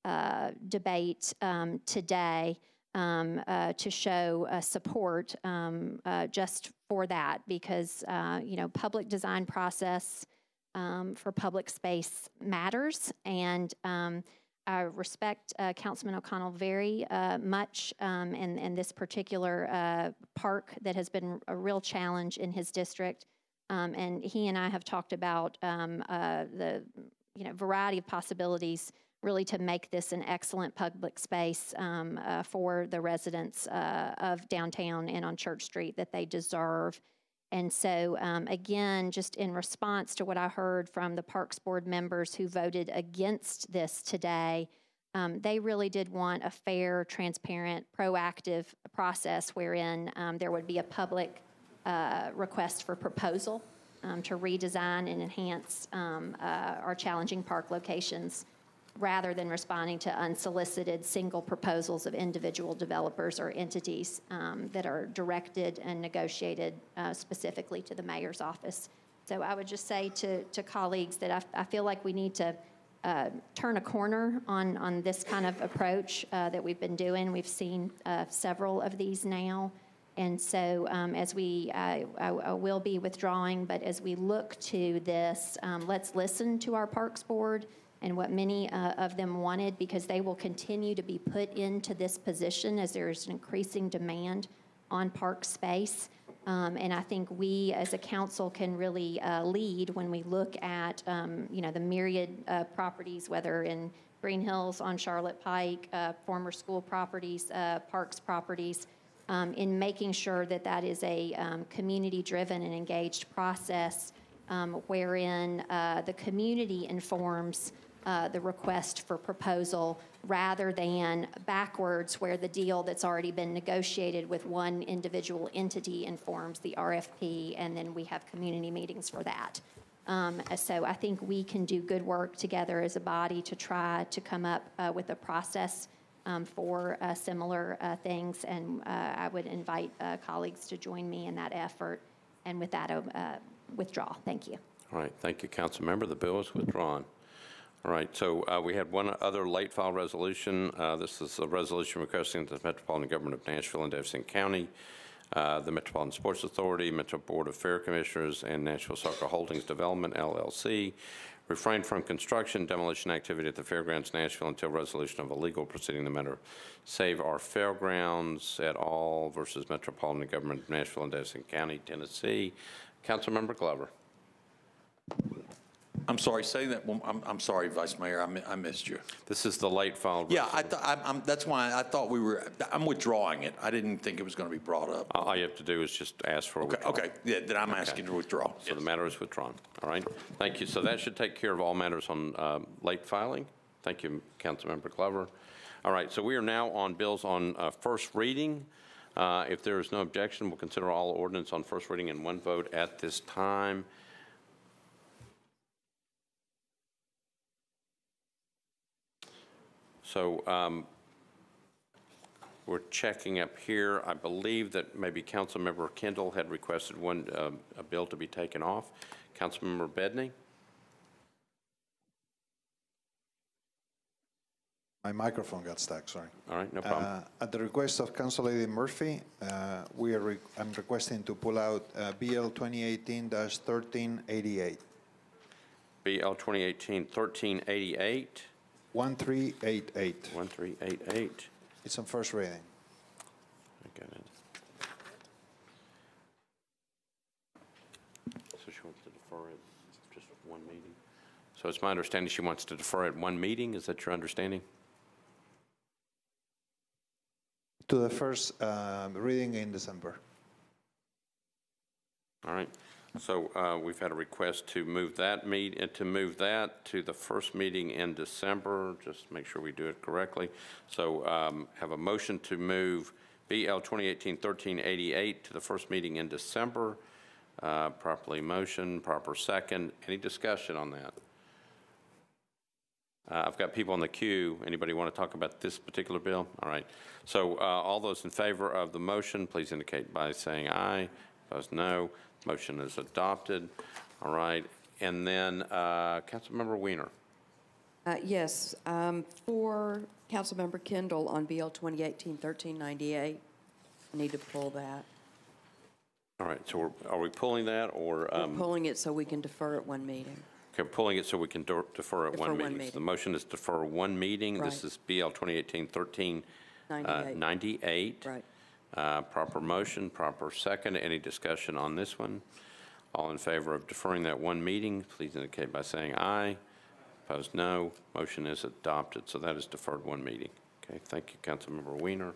uh, debate um, today um, uh, to show uh, support um, uh, just for that because, you know, public design process um, for public space matters. And um, I respect uh, Councilman O'Connell very uh, much um, and, and this particular uh, park that has been a real challenge in his district. Um, and he and I have talked about um, uh, the you know variety of possibilities really to make this an excellent public space um, uh, for the residents uh, of downtown and on Church Street that they deserve. And so, um, again, just in response to what I heard from the Parks Board members who voted against this today, um, they really did want a fair, transparent, proactive process wherein um, there would be a public uh, request for proposal um, to redesign and enhance um, uh, our challenging park locations rather than responding to unsolicited single proposals of individual developers or entities um, that are directed and negotiated uh, specifically to the mayor's office. So I would just say to, to colleagues that I, I feel like we need to uh, turn a corner on, on this kind of approach uh, that we've been doing. We've seen uh, several of these now. And so um, as we, I I- I will be withdrawing, but as we look to this, um, let's listen to our Parks Board and what many uh, of them wanted, because they will continue to be put into this position as there is an increasing demand on park space. Um, And I think we, as a council, can really uh, lead when we look at, um, you know, the myriad uh, properties, whether in Green Hills on Charlotte Pike, uh, former school properties, uh, parks properties, um, in making sure that that is a um, community-driven and engaged process um, wherein uh, the community informs uh, the request for proposal rather than backwards where the deal that's already been negotiated with one individual entity informs the RFP and then we have community meetings for that. Um, So I think we can do good work together as a body to try to come up uh, with a process um, for uh, similar uh, things. And uh, I would invite uh, colleagues to join me in that effort. And with that, withdraw. Thank you. All right, thank you, council member. The bill is withdrawn. All right, so uh, we had one other late file resolution. Uh, This is a resolution requesting that the Metropolitan Government of Nashville and Davidson County, uh, the Metropolitan Sports Authority, Metro Board of Fair Commissioners, and Nashville Soccer Holdings Development LLC refrain from construction demolition activity at the Fairgrounds Nashville until resolution of a legal proceeding in the matter Save Our Fairgrounds at All versus Metropolitan Government of Nashville and Davidson County, Tennessee. Councilmember Glover. I'm sorry, say that, one- I'm, I'm sorry, Vice Mayor, I mi- I missed you. This is the late file. Yeah, I thought, I'm- I'm, that's why I thought we were, I'm withdrawing it. I didn't think it was going to be brought up. All you have to do is just ask for a Okay, withdrawal. okay, yeah, then I'm asking to withdraw. So the matter is withdrawn. All right? Thank you. So that should take care of all matters on um, late filing. Thank you, Councilmember Glover. All right, so we are now on bills on uh, first reading. Uh, If there is no objection, we'll consider all ordinance on first reading in one vote at this time. So um, we're checking up here. I believe that maybe Councilmember Kindall had requested one, um, a bill to be taken off. Councilmember Bedne? My microphone got stuck, sorry. All right, no problem. Uh, At the request of Council Lady Murphy, uh, we are, re- I'm requesting to pull out uh, BL 2018-1388. BL 2018-1388. 1388. 1388. It's on first reading. I got it. So she wants to defer it just one meeting? So it's my understanding she wants to defer it one meeting? Is that your understanding? To the first um, reading in December. All right. So uh, we've had a request to move that meet, uh, to move that to the first meeting in December, just make sure we do it correctly. So um, have a motion to move BL 2018-1388 to the first meeting in December. Uh, Properly motion, proper second. Any discussion on that? Uh, I've got people in the queue. Anybody want to talk about this particular bill? All right. So uh, all those in favor of the motion, please indicate by saying aye. Opposed, no. Motion is adopted. All right. And then uh, Councilmember Weiner. Uh, Yes, um, for Councilmember Kindall on BL 2018-1398, I need to pull that. All right. So we're, are we pulling that or? We're um, pulling it so we can defer at one meeting. Okay, pulling it so we can de- defer it Defer one one meeting. So meeting. The motion is defer one meeting. This Right. is BL 2018-1398. 98. 98. Right. Uh, Proper motion, proper second. Any discussion on this one? All in favor of deferring that one meeting, please indicate by saying aye. Opposed, no. Motion is adopted, so that is deferred one meeting. Okay, thank you, Councilmember Weiner.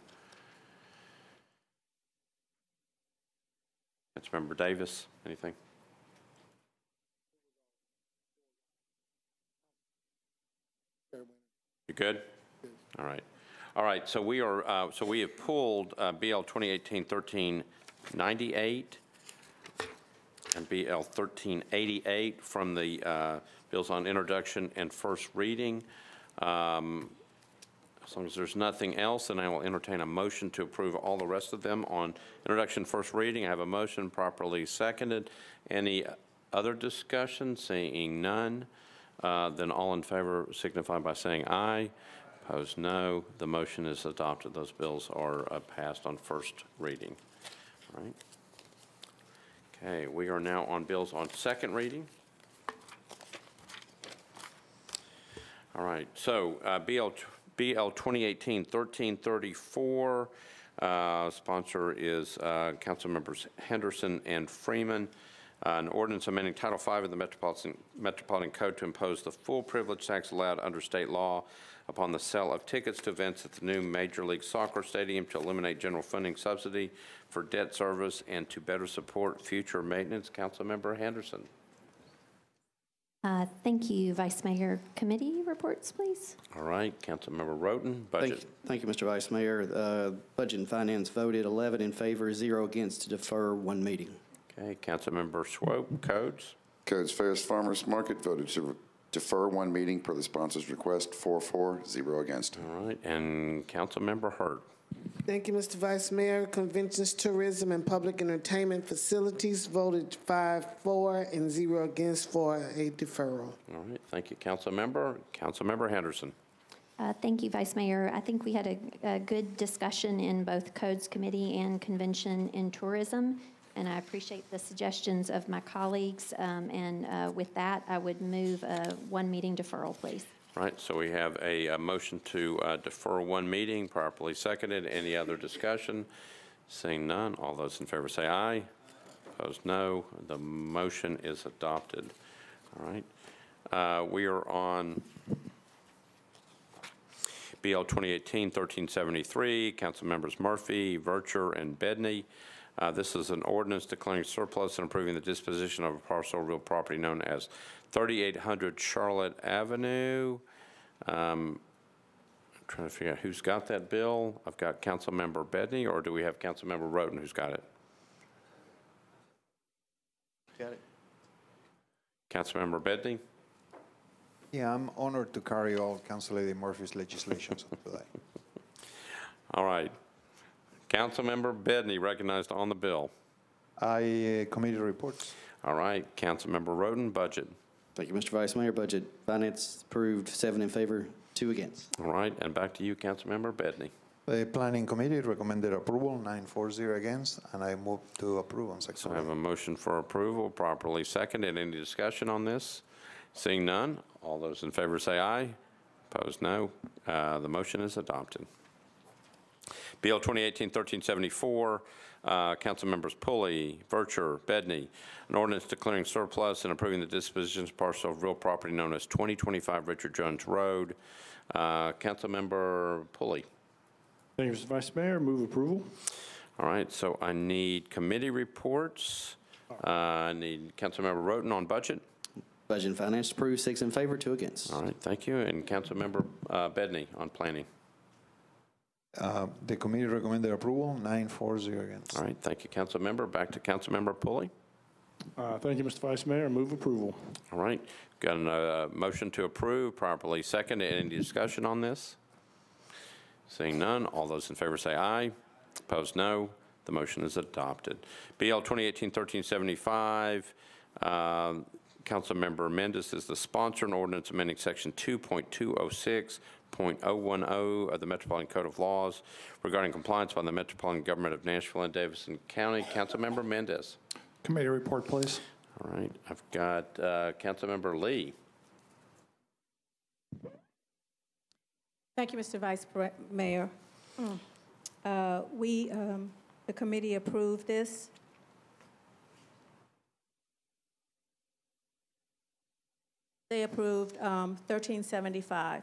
Councilmember Davis, anything? You good? All right. All right, so we are, uh, so we have pulled uh, BL 2018-1398 and BL 1388 from the uh, bills on introduction and first reading. Um, As long as there's nothing else, then I will entertain a motion to approve all the rest of them on introduction, first reading. I have a motion properly seconded. Any other discussion? Seeing none, uh, then all in favor signify by saying aye. Opposed, no. The motion is adopted. Those bills are uh, passed on first reading. All right. Okay, we are now on bills on second reading. All right, so uh, BL BL 2018-1334, uh, sponsor is uh, Councilmembers Henderson and Freeman. Uh, An ordinance amending Title V of the Metropolitan Metropolitan Code to impose the full privilege tax allowed under state law upon the sale of tickets to events at the new Major League Soccer Stadium to eliminate general funding subsidy for debt service and to better support future maintenance. Councilmember Henderson. Uh, Thank you, Vice Mayor. Committee reports, please. All right, Councilmember Rhoten, Thank, budget. thank you, Mr. Vice Mayor. Uh, Budget and Finance voted 11 in favor, zero against to defer one meeting. Okay, Councilmember Swope, codes. Codes Fairs Farmers Market voted to defer one meeting per the sponsor's request, four for, zero against. All right, and Councilmember Hurt. Thank you, Mr. Vice Mayor. Conventions, tourism, and public entertainment facilities voted five, four, and zero against for a deferral. All right, thank you, Councilmember. Councilmember Henderson. Uh, Thank you, Vice Mayor. I think we had a, a good discussion in both Codes Committee and Convention in Tourism, and I appreciate the suggestions of my colleagues. Um, And uh, with that, I would move a one-meeting deferral, please. Right, so we have a, a motion to uh, defer one meeting, properly seconded. Any other discussion? Seeing none, all those in favor say aye. Opposed, no. The motion is adopted. All right. Uh, We are on BL 2018-1373, Council Members Murphy, Vercher, and Bedne. Uh, This is an ordinance declaring surplus and approving the disposition of a parcel of real property known as 3800 Charlotte Avenue. Um, I'm Trying to figure out who's got that bill. I've got Councilmember Bedne, or do we have Councilmember Rhoten who's got it? Got it. Councilmember Bedne? Yeah, I'm honored to carry all Council Lady Murphy's legislations today. All right. Councilmember Bedne recognized on the bill. I, uh, committee reports. All right, Councilmember Rhoten, budget. Thank you, Mr. Vice Mayor. Budget Finance approved, seven in favor, two against. All right, and back to you, Councilmember Bedne. The Planning Committee recommended approval, nine, four, zero against, and I move to approve on So second I have a motion for approval, properly seconded. Any discussion on this? Seeing none, all those in favor say aye. Opposed, no. Uh, The motion is adopted. BL 2018-1374, uh, Councilmembers Pulley, Vercher, Bedne, an ordinance declaring surplus and approving the disposition parcel of real property known as 2025 Richard Jones Road. Uh, Councilmember Pulley. Thank you, Mr. Vice Mayor. Move approval. All right, so I need committee reports. Uh, I need council member Rhoten on budget. Budget and Finance approved, six in favor, two against. All right, thank you. And Councilmember uh, Bedne on planning. Uh, The committee recommended approval, nine, four, zero against. All right, thank you, council member. Back to council member Pulley. Uh, Thank you, Mr. Vice Mayor. Move approval. All right, got a uh, motion to approve, properly seconded. Any discussion on this? Seeing none, all those in favor say aye. Opposed, no. The motion is adopted. BL 2018-1375, um, Councilmember Mendes is the sponsor, an ordinance amending Section 2.206.010 of the Metropolitan Code of Laws regarding compliance by the Metropolitan Government of Nashville and Davidson County. Councilmember Mendes. Committee report, please. All right, I've got uh, Councilmember Lee. Thank you, Mr. Vice Mayor. Mm. Uh, We, um, the committee approved this. They approved um, 1375.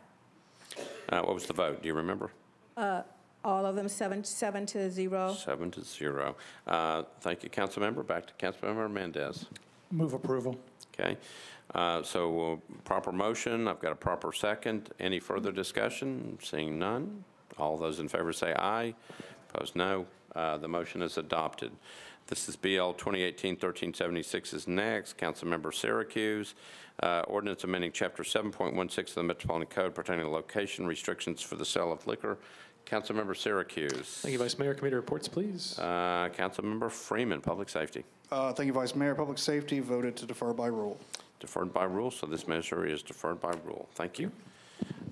Uh, What was the vote? Do you remember? Uh, All of them, seven, seven to zero. Seven to zero. Uh, Thank you, Councilmember. Back to Councilmember Mendes. Move approval. Okay, Uh, so uh, proper motion, I've got a proper second. Any further discussion? Seeing none. All those in favor say aye. Opposed, no. Uh, The motion is adopted. This is BL 2018-1376 is next. Councilmember Syracuse, uh, ordinance amending Chapter 7.16 of the Metropolitan Code pertaining to location restrictions for the sale of liquor. Councilmember Syracuse. Thank you, Vice Mayor. Committee reports, please. Uh, Councilmember Freeman, Public Safety. Uh, Thank you, Vice Mayor. Public Safety voted to defer by rule. Deferred by rule, so this measure is deferred by rule. Thank you.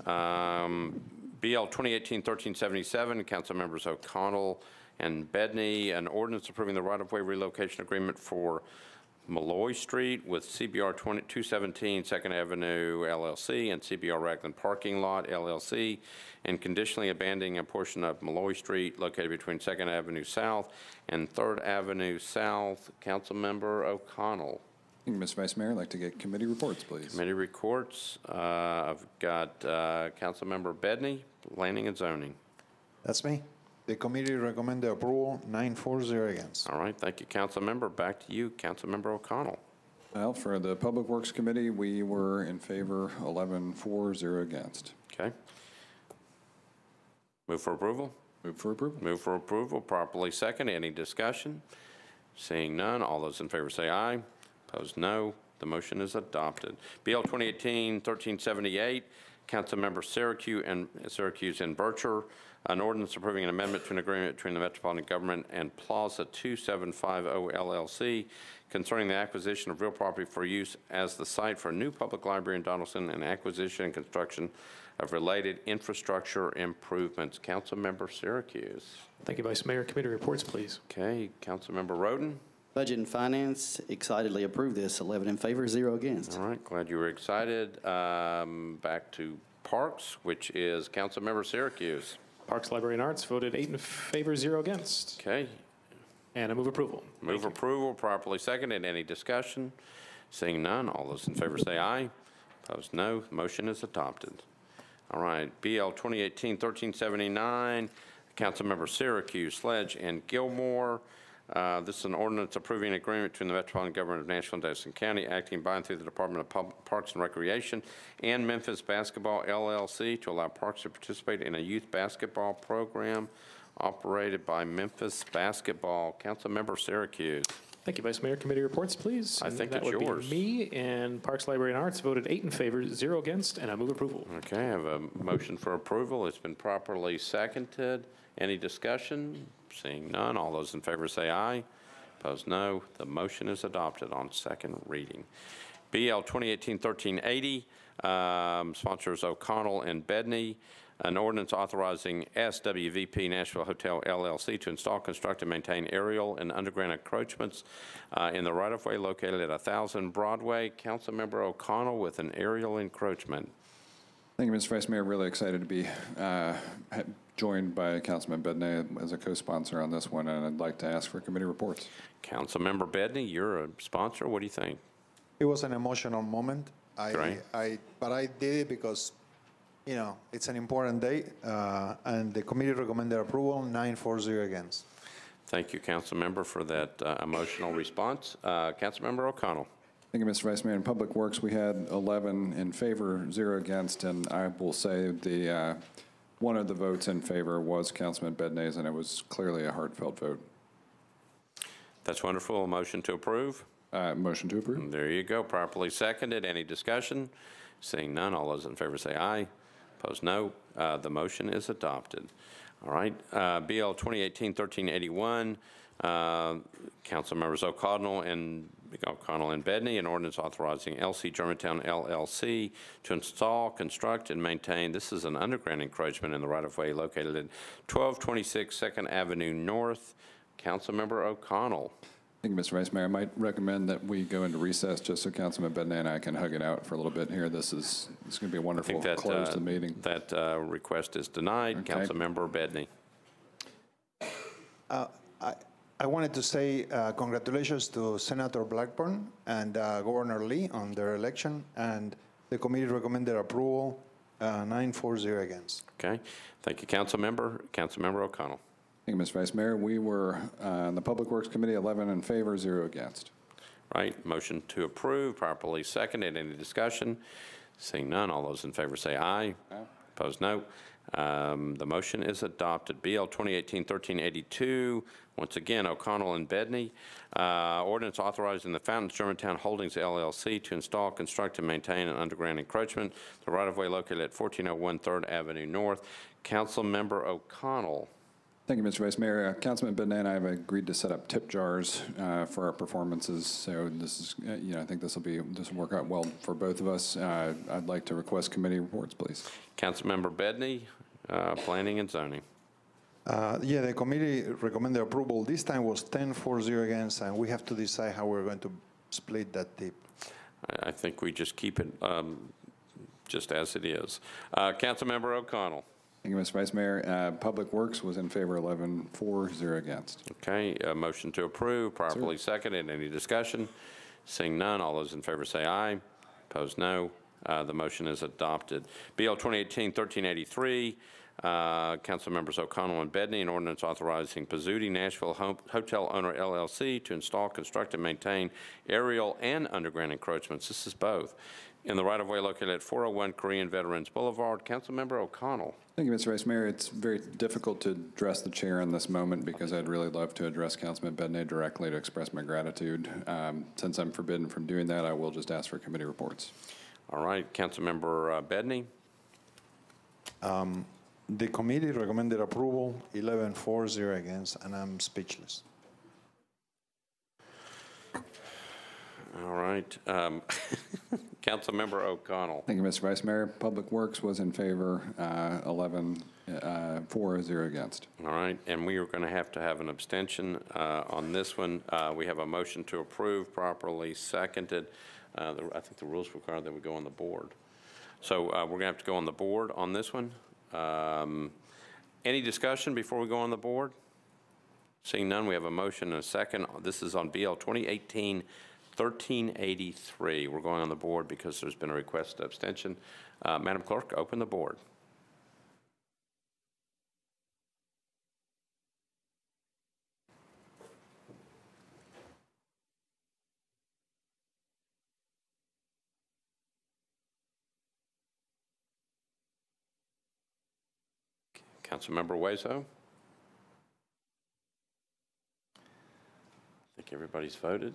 Um, BL 2018-1377, Councilmembers O'Connell and Bedne, an ordinance approving the right-of-way relocation agreement for Molloy Street with CBR 20 217 Second Avenue LLC and CBR Ragland Parking Lot LLC, and conditionally abandoning a portion of Molloy Street located between Second Avenue South and Third Avenue South. Councilmember O'Connell. Thank you, Mr. Vice Mayor. I'd like to get committee reports, please. Committee reports, uh, I've got uh, Councilmember Bedne, Planning and Zoning. That's me. The committee recommend the approval, nine four zero against. All right, thank you, council member. Back to you, council member O'Connell. Well, for the Public Works Committee, we were in favor, 11 for, 0 against. Okay. Move for approval? Move for approval. Move for approval, properly second. Any discussion? Seeing none, all those in favor say aye. Opposed, no. The motion is adopted. BL 2018-1378, Councilmember Syracuse and Syracuse and Vercher, an ordinance approving an amendment to an agreement between the Metropolitan Government and Plaza 2750 LLC concerning the acquisition of real property for use as the site for a new public library in Donelson and acquisition and construction of related infrastructure improvements. Councilmember Syracuse. Thank you, Vice Mayor. Committee reports, please. Okay, Councilmember Rhoten. Budget and Finance excitedly approve this, 11 in favor, 0 against. All right, glad you were excited. Um, Back to Parks, which is Councilmember Syracuse. Parks, Library, and Arts voted eight in favor, zero against. Okay, And I move approval. move approval, properly seconded. Any discussion? Seeing none, all those in favor say aye. Opposed, no. Motion is adopted. All right, BL 2018-1379, Council Councilmember Syracuse, Sledge, and Gilmore. Uh, This is an ordinance approving an agreement between the Metropolitan Government of Nashville and Davidson County, acting by and through the Department of Pub- Parks and Recreation and Memphis Basketball LLC to allow Parks to participate in a youth basketball program operated by Memphis Basketball. Councilmember Syracuse. Thank you, Vice Mayor. Committee reports, please. I And think that it's would be yours. Me and Parks, Library, and Arts voted eight in favor, zero against, and I move approval. Okay, I have a motion for approval. It's been properly seconded. Any discussion? Seeing none, all those in favor say aye. Opposed, no. The motion is adopted on second reading. BL 2018-1380, um, sponsors O'Connell and Bedne, an ordinance authorizing SWVP Nashville Hotel LLC to install, construct, and maintain aerial and underground encroachments uh, in the right-of-way located at 1,000 Broadway. Councilmember O'Connell with an aerial encroachment. Thank you, Mr. Vice Mayor. Really excited to be uh, joined by Councilman Bedne as a co-sponsor on this one, and I'd like to ask for committee reports. Councilmember Bedne, you're a sponsor. What do you think? It was an emotional moment. I, Right. I, but I did it because, you know, it's an important day, uh, and the committee recommended approval, nine four zero against. Thank you, Councilmember, for that uh, emotional response. Uh, Councilmember O'Connell. Thank you, Mr. Vice Mayor. In Public Works, we had 11 in favor, 0 against, and I will say the, uh, one of the votes in favor was Councilman Bedne's, and it was clearly a heartfelt vote. That's wonderful. A motion to approve? Uh, Motion to approve. There you go, properly seconded. Any discussion? Seeing none, all those in favor say aye. Opposed, no. Uh, The motion is adopted. All right, uh, BL 2018-1381, uh, Council members O'Connell and O'Connell and Bedne, an ordinance authorizing LC Germantown LLC to install, construct, and maintain, this is an underground encroachment in the right-of-way located at 1226 Second Avenue North. Councilmember O'Connell. Thank you, Mr. Vice Mayor. I might recommend that we go into recess just so Councilman Bedne and I can hug it out for a little bit here. This is, this is going to be a wonderful that, close to uh, the meeting. that uh, request is denied. Okay. Councilmember Bedne. Uh, I, I wanted to say uh, congratulations to Senator Blackburn and uh, Governor Lee on their election, and the committee recommended approval, uh, nine four zero against. Okay, thank you, Council Member. Council Member O'Connell. Thank you, Mr. Vice Mayor. We were uh, on the Public Works Committee, 11 in favor, 0 against. Right, motion to approve, properly seconded. Any discussion? Seeing none, all those in favor say aye. Opposed, no. Um, The motion is adopted. BL 2018-1382, once again, O'Connell and Bedne. Uh, Ordinance authorizing the Fountains Germantown Holdings LLC to install, construct, and maintain an underground encroachment, the right-of-way located at 1401 Third Avenue North. Councilmember O'Connell. Thank you, Mr. Vice Mayor. Uh, Councilman Bedne and I have agreed to set up tip jars uh, for our performances. So this is, uh, you know, I think this will be, this will work out well for both of us. Uh, I'd like to request committee reports, please. Councilmember Bedne, uh, Planning and Zoning. Uh, Yeah, the committee recommended approval. This time was 10-4-0 against, and we have to decide how we're going to split that tip. I, I think we just keep it um, just as it is. Uh, Councilmember O'Connell. Thank you, Mr. Vice Mayor. Uh, Public Works was in favor, 11 for, 0 against. Okay, a motion to approve, properly seconded. Any discussion? Seeing none, all those in favor say aye. Opposed, no. Uh, The motion is adopted. BL 2018-1383, uh, Council Members O'Connell and Bedne, an ordinance authorizing Pizzuti Nashville Home- Hotel Owner LLC to install, construct, and maintain aerial and underground encroachments, this is both, in the right-of-way located at 401 Korean Veterans Boulevard. Councilmember O'Connell. Thank you, Mr. Vice Mayor. It's very difficult to address the chair in this moment because I'd really love to address Councilman Bedne directly to express my gratitude. Um, Since I'm forbidden from doing that, I will just ask for committee reports. All right, Councilmember uh, Bedne. Um, The committee recommended approval, 11-4-0 against, and I'm speechless. All right. um, Councilmember O'Connell. Thank you, Mr. Vice Mayor. Public Works was in favor, uh, 11 uh, for, 0 against. All right, and we are going to have to have an abstention uh, on this one. Uh, We have a motion to approve properly seconded. Uh, the- I think the rules require that we go on the board. So uh, we're going to have to go on the board on this one. Um, Any discussion before we go on the board? Seeing none, we have a motion and a second. This is on BL 2018-1383. We're going on the board because there's been a request of abstention. Uh, Madam Clerk, open the board. Councilmember Wazo? I think everybody's voted.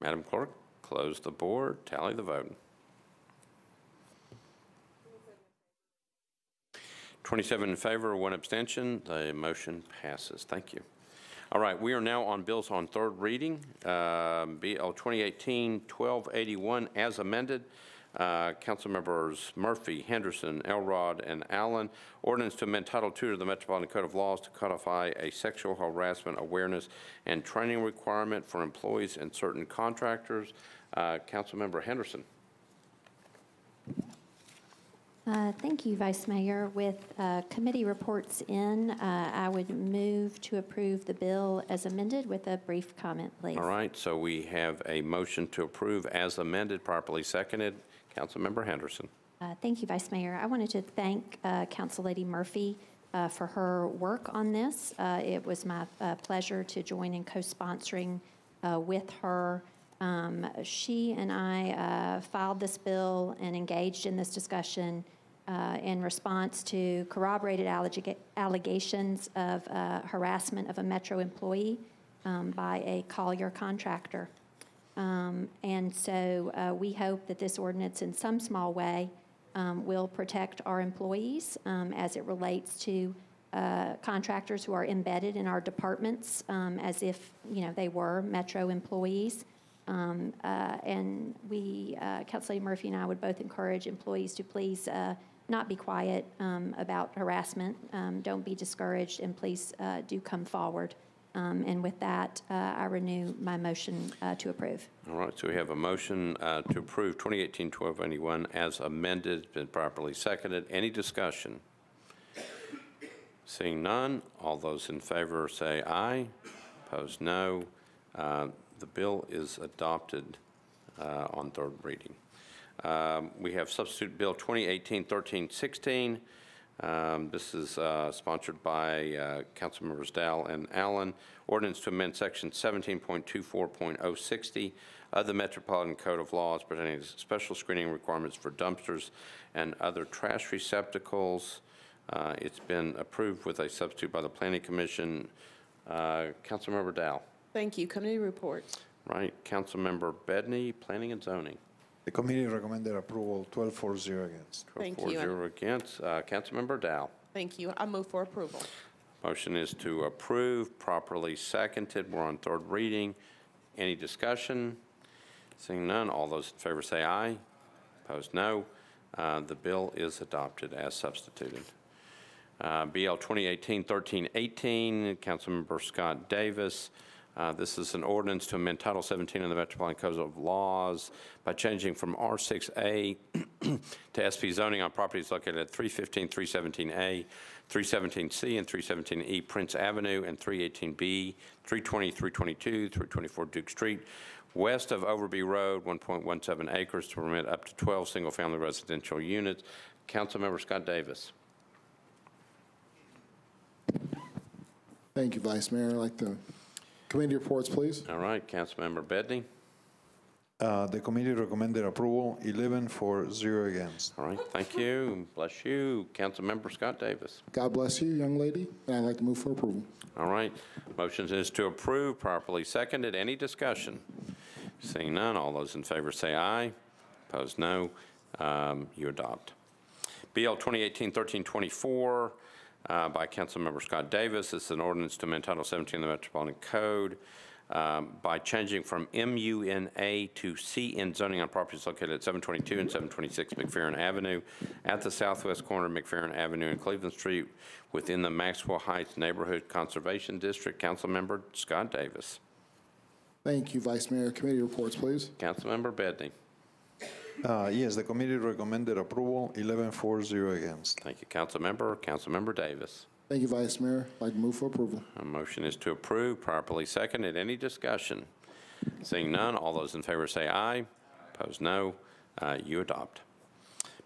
Madam Clerk, close the board, tally the vote. 27 in favor, one abstention. The motion passes. Thank you. All right, we are now on bills on third reading. Um, BL 2018-1281 as amended. Uh, Council members Murphy, Henderson, Elrod, and Allen. Ordinance to amend Title II of the Metropolitan Code of Laws to codify a sexual harassment awareness and training requirement for employees and certain contractors. Uh, Councilmember Henderson. Uh, Thank you, Vice Mayor. With uh, committee reports in, uh, I would move to approve the bill as amended with a brief comment, please. All right, so we have a motion to approve as amended, properly seconded. Councilmember Henderson. Uh, Thank you, Vice Mayor. I wanted to thank uh, Council Lady Murphy uh, for her work on this. Uh, It was my uh, pleasure to join in co-sponsoring uh, with her. Um, She and I uh, filed this bill and engaged in this discussion uh, in response to corroborated allega- allegations of uh, harassment of a Metro employee um, by a Collier contractor. Um, And so uh, we hope that this ordinance, in some small way, um, will protect our employees um, as it relates to uh, contractors who are embedded in our departments um, as if, you know, they were Metro employees. Um, uh, And we, uh, Councilor Murphy and I would both encourage employees to please uh, not be quiet um, about harassment. Um, Don't be discouraged, and please uh, do come forward. Um, And with that, uh, I renew my motion uh, to approve. All right, so we have a motion to approve 2018-1281 as amended, It's been properly seconded. Any discussion? Seeing none, all those in favor say aye. Opposed, no. The bill is adopted uh, on third reading. Um, We have substitute bill 2018-1316. Um, This is uh, sponsored by uh, Councilmembers Dow and Allen. Ordinance to amend Section 17.24.060 of the Metropolitan Code of Laws pertaining to special screening requirements for dumpsters and other trash receptacles. Uh, It's been approved with a substitute by the Planning Commission. Uh, Councilmember Dow, Thank you. Committee reports. right? Councilmember Bedne, Planning and Zoning. The committee recommended approval, 12-4-0 against. Thank Four you. zero against. Uh, Councilmember Dow. Thank you. I move for approval. Motion is to approve, properly seconded. We're on third reading. Any discussion? Seeing none, all those in favor say aye. Opposed, no. Uh, The bill is adopted as substituted. Uh, BL 2018-1318, Councilmember Scott Davis. Uh, This is an ordinance to amend Title 17 of the Metropolitan Code of Laws by changing from R6A to SP zoning on properties located at 315, 317A, 317C, and 317E Prince Avenue, and 318B, 320, 322, 324 Duke Street, west of Overby Road, 1.17 acres to permit up to 12 single-family residential units. Councilmember Scott Davis. Thank you, Vice Mayor. I'd like the committee reports, please. All right, Councilmember Bedne. Uh, The committee recommended approval, 11 for, 0 against. All right, thank you. Bless you. Councilmember Scott Davis. God bless you, young lady, and I'd like to move for approval. All right, motion is to approve, properly seconded. Any discussion? Seeing none, all those in favor say aye. Opposed, no. Um, You adopt. BL 2018-1324 uh, by Councilmember Scott Davis. Is an ordinance to amend Title 17 of the Metropolitan Code um, by changing from MUNA to CN zoning on properties located at 722 and 726 McFerrin Avenue at the southwest corner of McFerrin Avenue and Cleveland Street within the Maxwell Heights Neighborhood Conservation District. Councilmember Scott Davis. Thank you, Vice Mayor. Committee reports, please. Councilmember Bedne. Uh, Yes, the committee recommended approval, 11 for, 0 against. Thank you, council member. Council member Davis. Thank you, Vice Mayor. I'd like to move for approval. A motion is to approve, properly seconded. Any discussion? Seeing none, all those in favor say aye. Opposed, no. Uh, You adopt.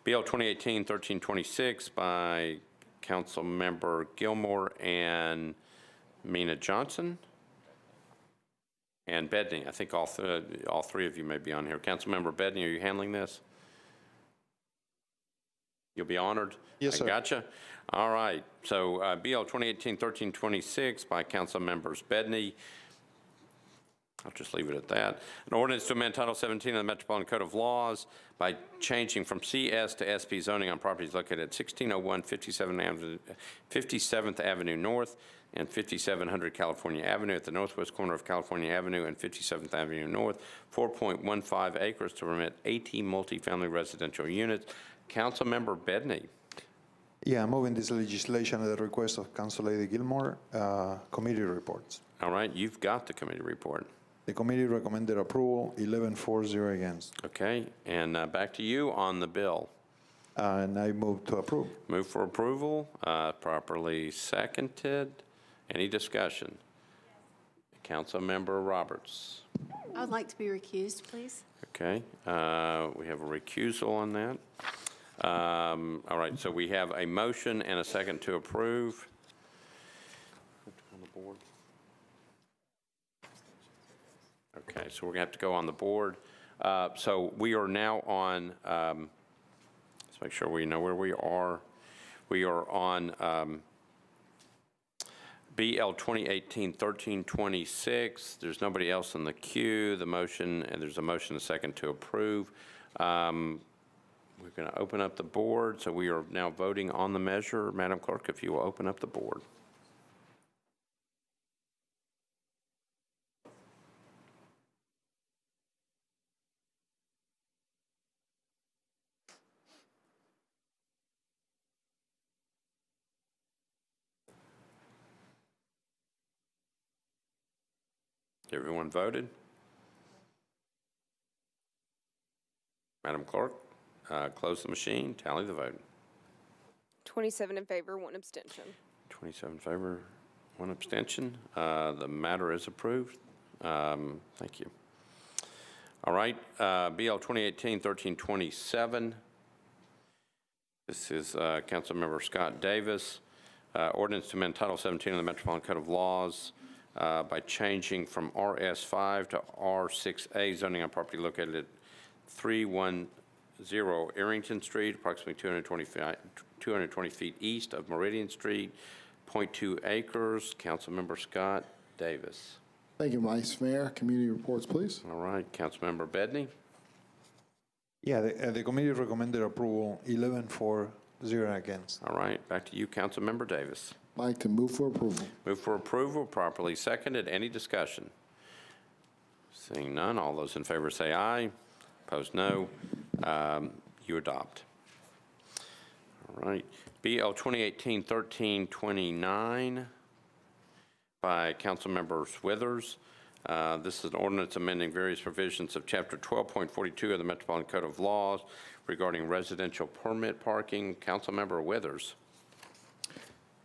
BL 2018-1326 by Council Member Gilmore and Mina Johnson. And Bedne, I think all, th- all three of you may be on here. Councilmember Bedne, are you handling this? You'll be honored? Yes, I sir. Gotcha. All right. So uh, BL 2018-1326 by Council Members Bedne. I'll just leave it at that. An ordinance to amend Title 17 of the Metropolitan Code of Laws by changing from CS to SP zoning on properties located at 1601 57 Avenue- 57th Avenue North and 5700 California Avenue at the northwest corner of California Avenue and 57th Avenue North, 4.15 acres to permit 18 multifamily residential units. Councilmember Bedne. Yeah, I'm moving this legislation at the request of Council Lady Gilmore. Uh, Committee reports. All right, you've got the committee report. The committee recommended approval, 11 for, 0 against. Okay, and uh, back to you on the bill. Uh, And I move to approve. Move for approval, uh, properly seconded. Any discussion? Councilmember Roberts. I would like to be recused, please. Okay, uh, we have a recusal on that. Um, All right, so we have a motion and a second to approve. On the board. Okay, so we're going to have to go on the board. Uh, So we are now on, um, let's make sure we know where we are. We are on um, BL 2018-1326. There's nobody else in the queue. The motion, and there's a motion, a second to approve. Um, We're going to open up the board, so we are now voting on the measure. Madam Clerk, if you will open up the board. Everyone voted? Madam Clerk, uh, close the machine, tally the vote. 27 in favor, one abstention. 27 in favor, one abstention. Uh, The matter is approved. Um, Thank you. All right, uh, BL 2018-1327. This is uh, Councilmember Scott Davis. Uh, Ordinance to amend Title 17 of the Metropolitan Code of Laws uh, by changing from RS5 to R6A zoning on property located at 310 Arrington Street, approximately 220 feet, 220 feet east of Meridian Street, .2 acres. Councilmember Scott Davis. Thank you, Vice Mayor. Community reports, please. All right, Councilmember Bedne. Yeah, the, uh, the committee recommended approval, 11 for, 0 against. All right, back to you, Councilmember Davis. Like to move for approval. Move for approval, properly seconded. Any discussion? Seeing none, all those in favor say aye. Opposed, no. Um, You adopt. All right. BL 2018-1329 by Councilmember Withers. Uh, This is an ordinance amending various provisions of Chapter 12.42 of the Metropolitan Code of Laws regarding residential permit parking. Councilmember Withers.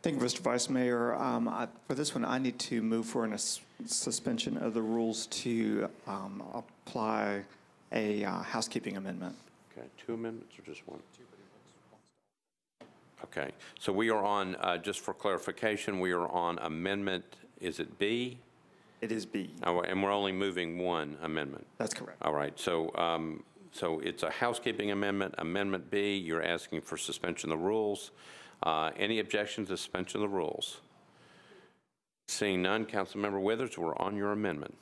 Thank you, Mr. Vice Mayor. Um, I- For this one, I need to move for a suspension of the rules to um, apply a uh, housekeeping amendment. Okay, two amendments or just one? Okay, so we are on, uh, just for clarification, we are on amendment, is it B? It is B. Oh, And we're only moving one amendment? That's correct. All right, so, um, so it's a housekeeping amendment, Amendment B, you're asking for suspension of the rules. Uh, Any objection to suspension of the rules? Seeing none, Councilmember Withers, we're on your amendment.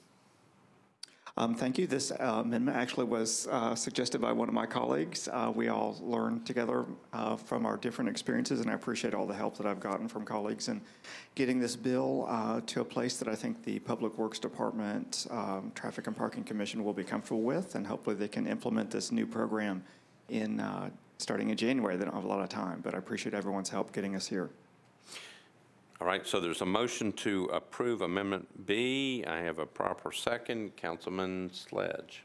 Um, Thank you. This uh, amendment actually was uh, suggested by one of my colleagues. Uh, We all learned together uh, from our different experiences, and I appreciate all the help that I've gotten from colleagues in getting this bill uh, to a place that I think the Public Works Department, um, Traffic and Parking Commission will be comfortable with, and hopefully they can implement this new program in, uh, starting in January. They don't have a lot of time, but I appreciate everyone's help getting us here. All right, so there's a motion to approve Amendment B. I have a proper second. Councilman Sledge.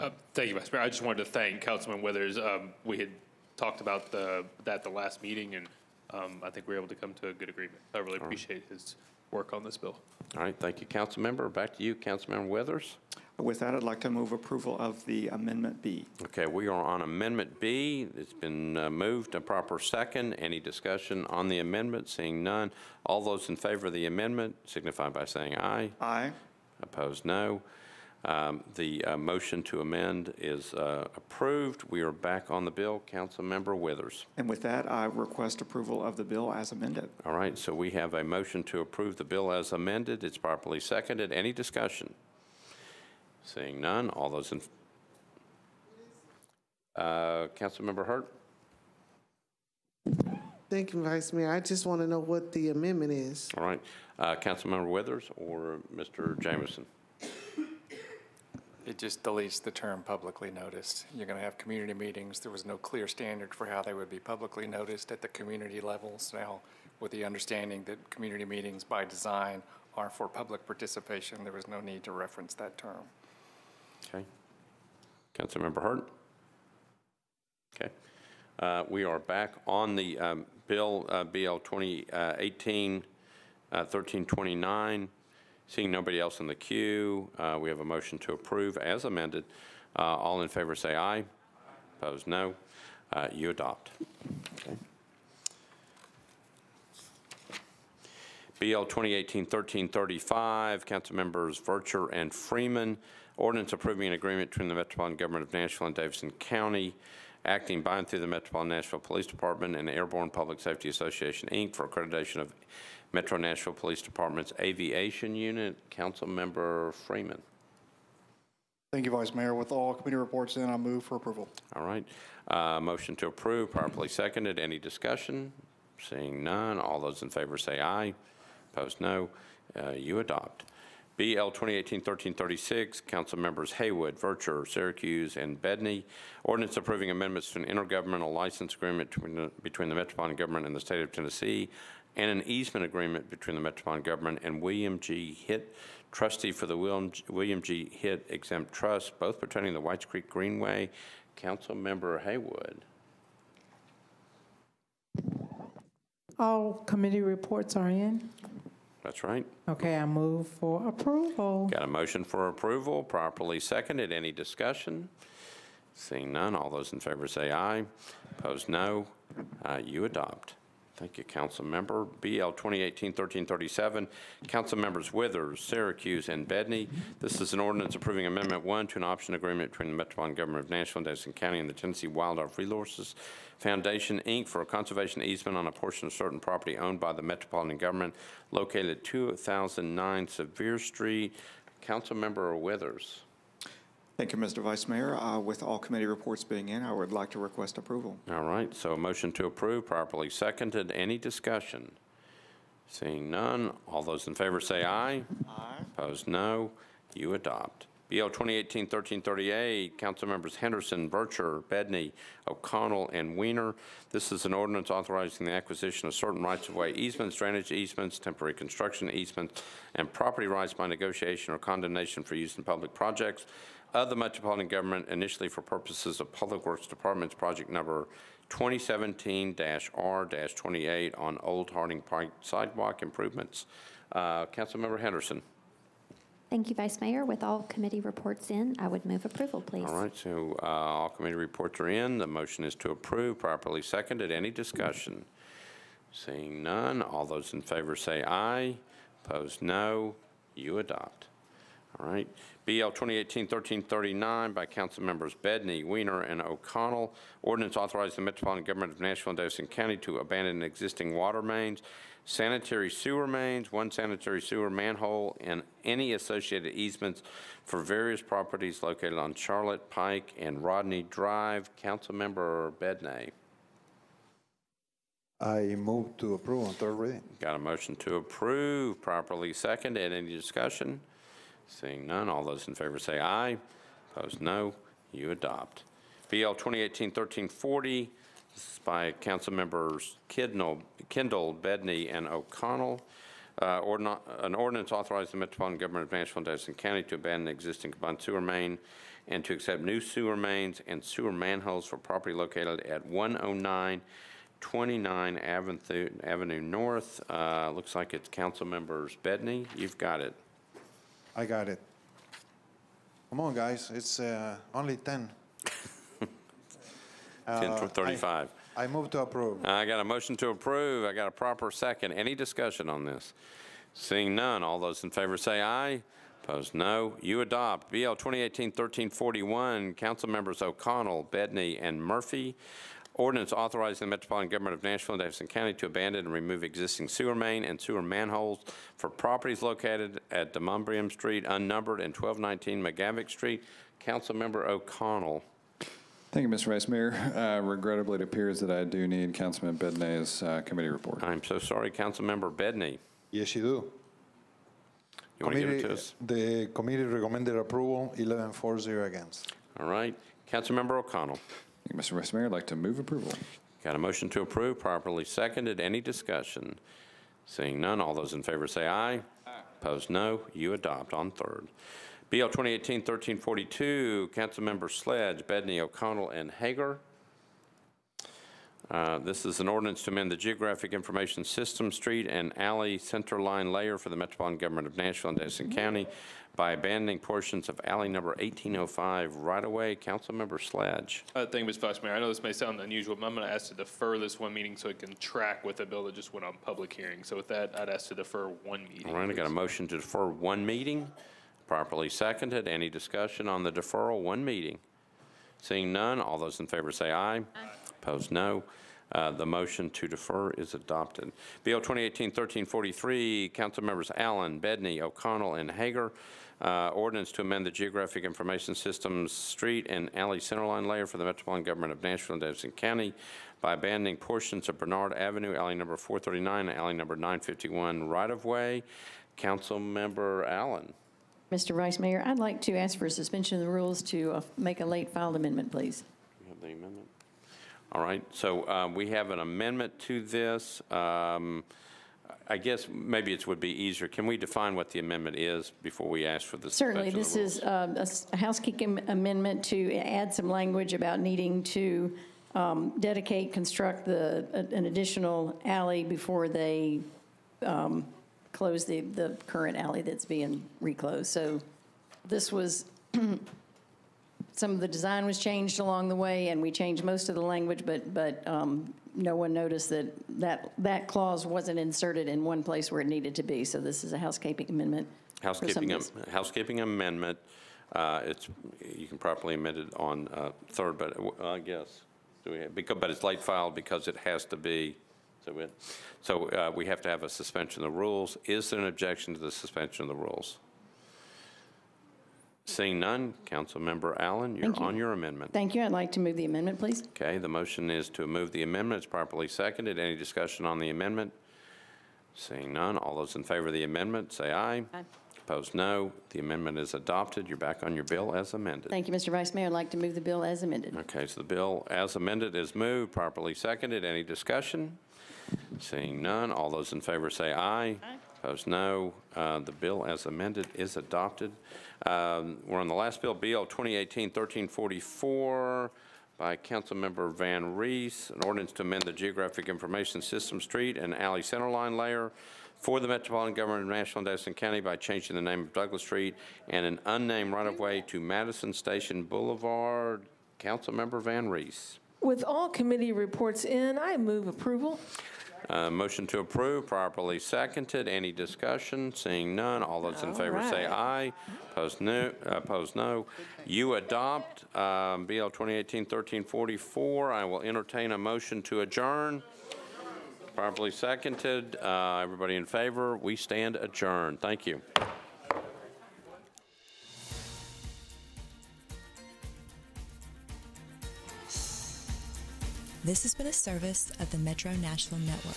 Uh, Thank you, Vice Mayor. I just wanted to thank Councilman Withers. Um, We had talked about the, that the last meeting, and um, I think we were able to come to a good agreement. I really appreciate his work on this bill. All right, thank you, Councilmember. Back to you, Councilmember Withers. With that, I'd like to move approval of the Amendment B. Okay, we are on Amendment B. It's been uh, moved, a proper second. Any discussion on the amendment? Seeing none. All those in favor of the amendment signify by saying aye. Aye. Opposed, no. Um, The uh, motion to amend is uh, approved. We are back on the bill. Councilmember Withers. And with that, I request approval of the bill as amended. All right, so we have a motion to approve the bill as amended. It's properly seconded. Any discussion? Seeing none, all those in, uh, Councilmember Hurt? Thank you, Vice Mayor. I just want to know what the amendment is. All right, uh, Councilmember Withers or Mr. Jameson? It just deletes the term publicly noticed. You're going to have community meetings. There was no clear standard for how they would be publicly noticed at the community levels. Now, with the understanding that community meetings by design are for public participation, there was no need to reference that term. Okay. Councilmember Hurt? Okay. Uh, We are back on the um, bill, uh, BL 2018-1329. Seeing nobody else in the queue, uh, we have a motion to approve as amended. Uh, All in favor say aye. Opposed, no. Uh, You adopt. Okay. BL 2018-1335, Councilmembers Vercher and Freeman, ordinance approving an agreement between the Metropolitan Government of Nashville and Davidson County, acting by and through the Metropolitan Nashville Police Department and Airborne Public Safety Association, Inc., for accreditation of Metro Nashville Police Department's aviation unit. Councilmember Freeman. Thank you, Vice Mayor. With all committee reports in, I move for approval. All right. Uh, Motion to approve, properly seconded. Any discussion? Seeing none, all those in favor say aye. Opposed, no. Uh, You adopt. BL 2018-1336, Council Members Haywood, Vercher, Syracuse, and Bedne. Ordinance approving amendments to an intergovernmental license agreement between the- between the Metropolitan Government and the State of Tennessee, and an easement agreement between the Metropolitan Government and William G. Hitt, trustee for the William William G. Hitt Exempt Trust, both pertaining to the Whites Creek Greenway. Council Member Haywood. All committee reports are in. That's right. Okay, I move for approval. Got a motion for approval, properly seconded. Any discussion? Seeing none, all those in favor say aye. Opposed, no. Uh, You adopt. Thank you, Council Member. BL 2018-1337, Council Members Withers, Syracuse, and Bedne. This is an ordinance approving Amendment 1 to an option agreement between the Metropolitan Government of Nashville and Davidson County and the Tennessee Wildlife Resources Foundation, Inc. for a conservation easement on a portion of certain property owned by the Metropolitan Government located at 2009 Sevier Street. Council Member Withers. Thank you, Mr. Vice Mayor. Uh, With all committee reports being in, I would like to request approval. All right, so a motion to approve, properly seconded. Any discussion? Seeing none, all those in favor say aye. Aye. Opposed, no. you adopt. BL 2018-1338, council members Henderson, Vercher, Bedne, O'Connell, and Weiner. This is an ordinance authorizing the acquisition of certain rights-of-way easements, drainage easements, temporary construction easements, and property rights by negotiation or condemnation for use in public projects of the metropolitan government initially for purposes of Public Works Department's project number 2017-R-28 on Old Harding Pike sidewalk improvements. Uh, Councilmember Henderson. Thank you, Vice Mayor. With all committee reports in, I would move approval, please. All right, so uh, all committee reports are in. The motion is to approve, properly seconded. Any discussion? Seeing none, all those in favor say aye. Opposed, no. You adopt. All right. BL 2018-1339 by council members Bedne, Weiner, and O'Connell. Ordinance authorizing the Metropolitan Government of Nashville and Davidson County to abandon existing water mains, sanitary sewer mains, one sanitary sewer manhole, and any associated easements for various properties located on Charlotte Pike and Rodney Drive. Council Member Bedne. I move to approve on third reading. Got a motion to approve, properly seconded. Any discussion? Seeing none, all those in favor say aye. Opposed, no. You adopt. BL 2018-1340, this is by council members Kindall, Bedne, and O'Connell. Uh, ordna- An ordinance authorizing the Metropolitan Government of Nashville and Davidson County to abandon existing combined sewer main and to accept new sewer mains and sewer manholes for property located at 109 29 Avenue Avenue North. Uh, Looks like it's council members Bedne. You've got it. I got it. Come on, guys, it's uh, only 10. 10 Uh, to 35. I I move to approve. I got a motion to approve. I got a proper second. Any discussion on this? Seeing none, all those in favor say aye. Opposed, no. You adopt. BL 2018-1341, council members O'Connell, Bedne, and Murphy. Ordinance authorizing the Metropolitan Government of Nashville and Davidson County to abandon and remove existing sewer main and sewer manholes for properties located at Demonbreun Street, unnumbered, and 1219 McGavock Street. Councilmember O'Connell. Thank you, Mr. Vice Mayor. Uh, Regrettably, it appears that I do need Councilman Bedne's uh, committee report. I'm so sorry, Councilmember Bedne. Yes, you do. You want to give it to us? The committee recommended approval, 11-4-0 against. All right. Councilmember O'Connell. Thank you, Mr. Vice Mayor. I'd like to move approval. Got a motion to approve, properly seconded. Any discussion? Seeing none, all those in favor say aye. Opposed, no. You adopt on third. BL 2018-1342, Councilmember Sledge, Bedne, O'Connell, and Hagar. Uh, This is an ordinance to amend the Geographic Information System Street and Alley Center Line Layer for the Metropolitan Government of Nashville and Davidson County by abandoning portions of alley number 1805 right-of-way. Councilmember Sledge. Uh, Thank you, Mr. Vice Mayor. I know this may sound unusual, but I'm going to ask to defer this one meeting so it can track with a bill that just went on public hearing. So with that, I'd ask to defer one meeting. All right, I got a motion to defer one meeting, properly seconded. Any discussion on the deferral, one meeting? Seeing none, all those in favor say aye. Opposed, no. Uh, The motion to defer is adopted. BL 2018-1343, council members Allen, Bedne, O'Connell, and Hagar. Uh, Ordinance to amend the Geographic Information Systems Street and Alley Centerline Layer for the Metropolitan Government of Nashville and Davidson County by abandoning portions of Bernard Avenue, alley number 439, and alley number 951 right-of-way. Councilmember Allen. Mr. Vice Mayor, I'd like to ask for a suspension of the rules to uh, make a late filed amendment, please. You have the amendment? All right, so um, we have an amendment to this. Um, I guess maybe it would be easier, can we define what the amendment is before we ask for the Certainly, suspension of this the rules? is um, a s- a housekeeping amendment to add some language about needing to um, dedicate, construct the, an additional alley before they um, close the, the current alley that's being reclosed. So this was, some of the design was changed along the way, and we changed most of the language, but, but um, no one noticed that that, that clause wasn't inserted in one place where it needed to be. So this is a housekeeping amendment. Housekeeping, am- housekeeping amendment, uh, it's, you can properly amend it on uh, third, but uh, I guess, do we, have- because, but it's late filed because it has to be, so it, so uh, we have to have a suspension of the rules. Is there an objection to the suspension of the rules? Seeing none, Councilmember Allen, you're Thank you. on your amendment. Thank you. I'd like to move the amendment, please. Okay, the motion is to move the amendment. It's properly seconded. Any discussion on the amendment? Seeing none, all those in favor of the amendment, say aye. Aye. Opposed, no. The amendment is adopted. You're back on your bill as amended. Thank you, Mr. Vice Mayor. I'd like to move the bill as amended. Okay, so the bill as amended is moved, properly seconded. Any discussion? Seeing none, all those in favor say aye. Opposed, no. Uh, The bill as amended is adopted. Um, We're on the last bill, BL 2018-1344 by Councilmember VanReece, an ordinance to amend the Geographic Information System Street and Alley Centerline layer for the Metropolitan Government of Nashville and Davidson County by changing the name of Douglas Street and an unnamed right-of-way to Madison Station Boulevard. Councilmember VanReece. With all committee reports in, I move approval. Uh, Motion to approve, properly seconded. Any discussion? Seeing none, all those in All favor say aye. Opposed, no. Opposed, no. You adopt um, BL 2018-1344. I will entertain a motion to adjourn. Properly seconded. Uh, Everybody in favor? We stand adjourned. Thank you. This has been a service of the Metro Nashville Network.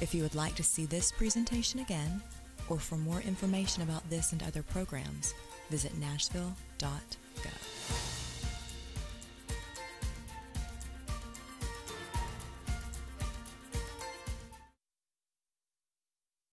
If you would like to see this presentation again, or for more information about this and other programs, visit nashville.gov.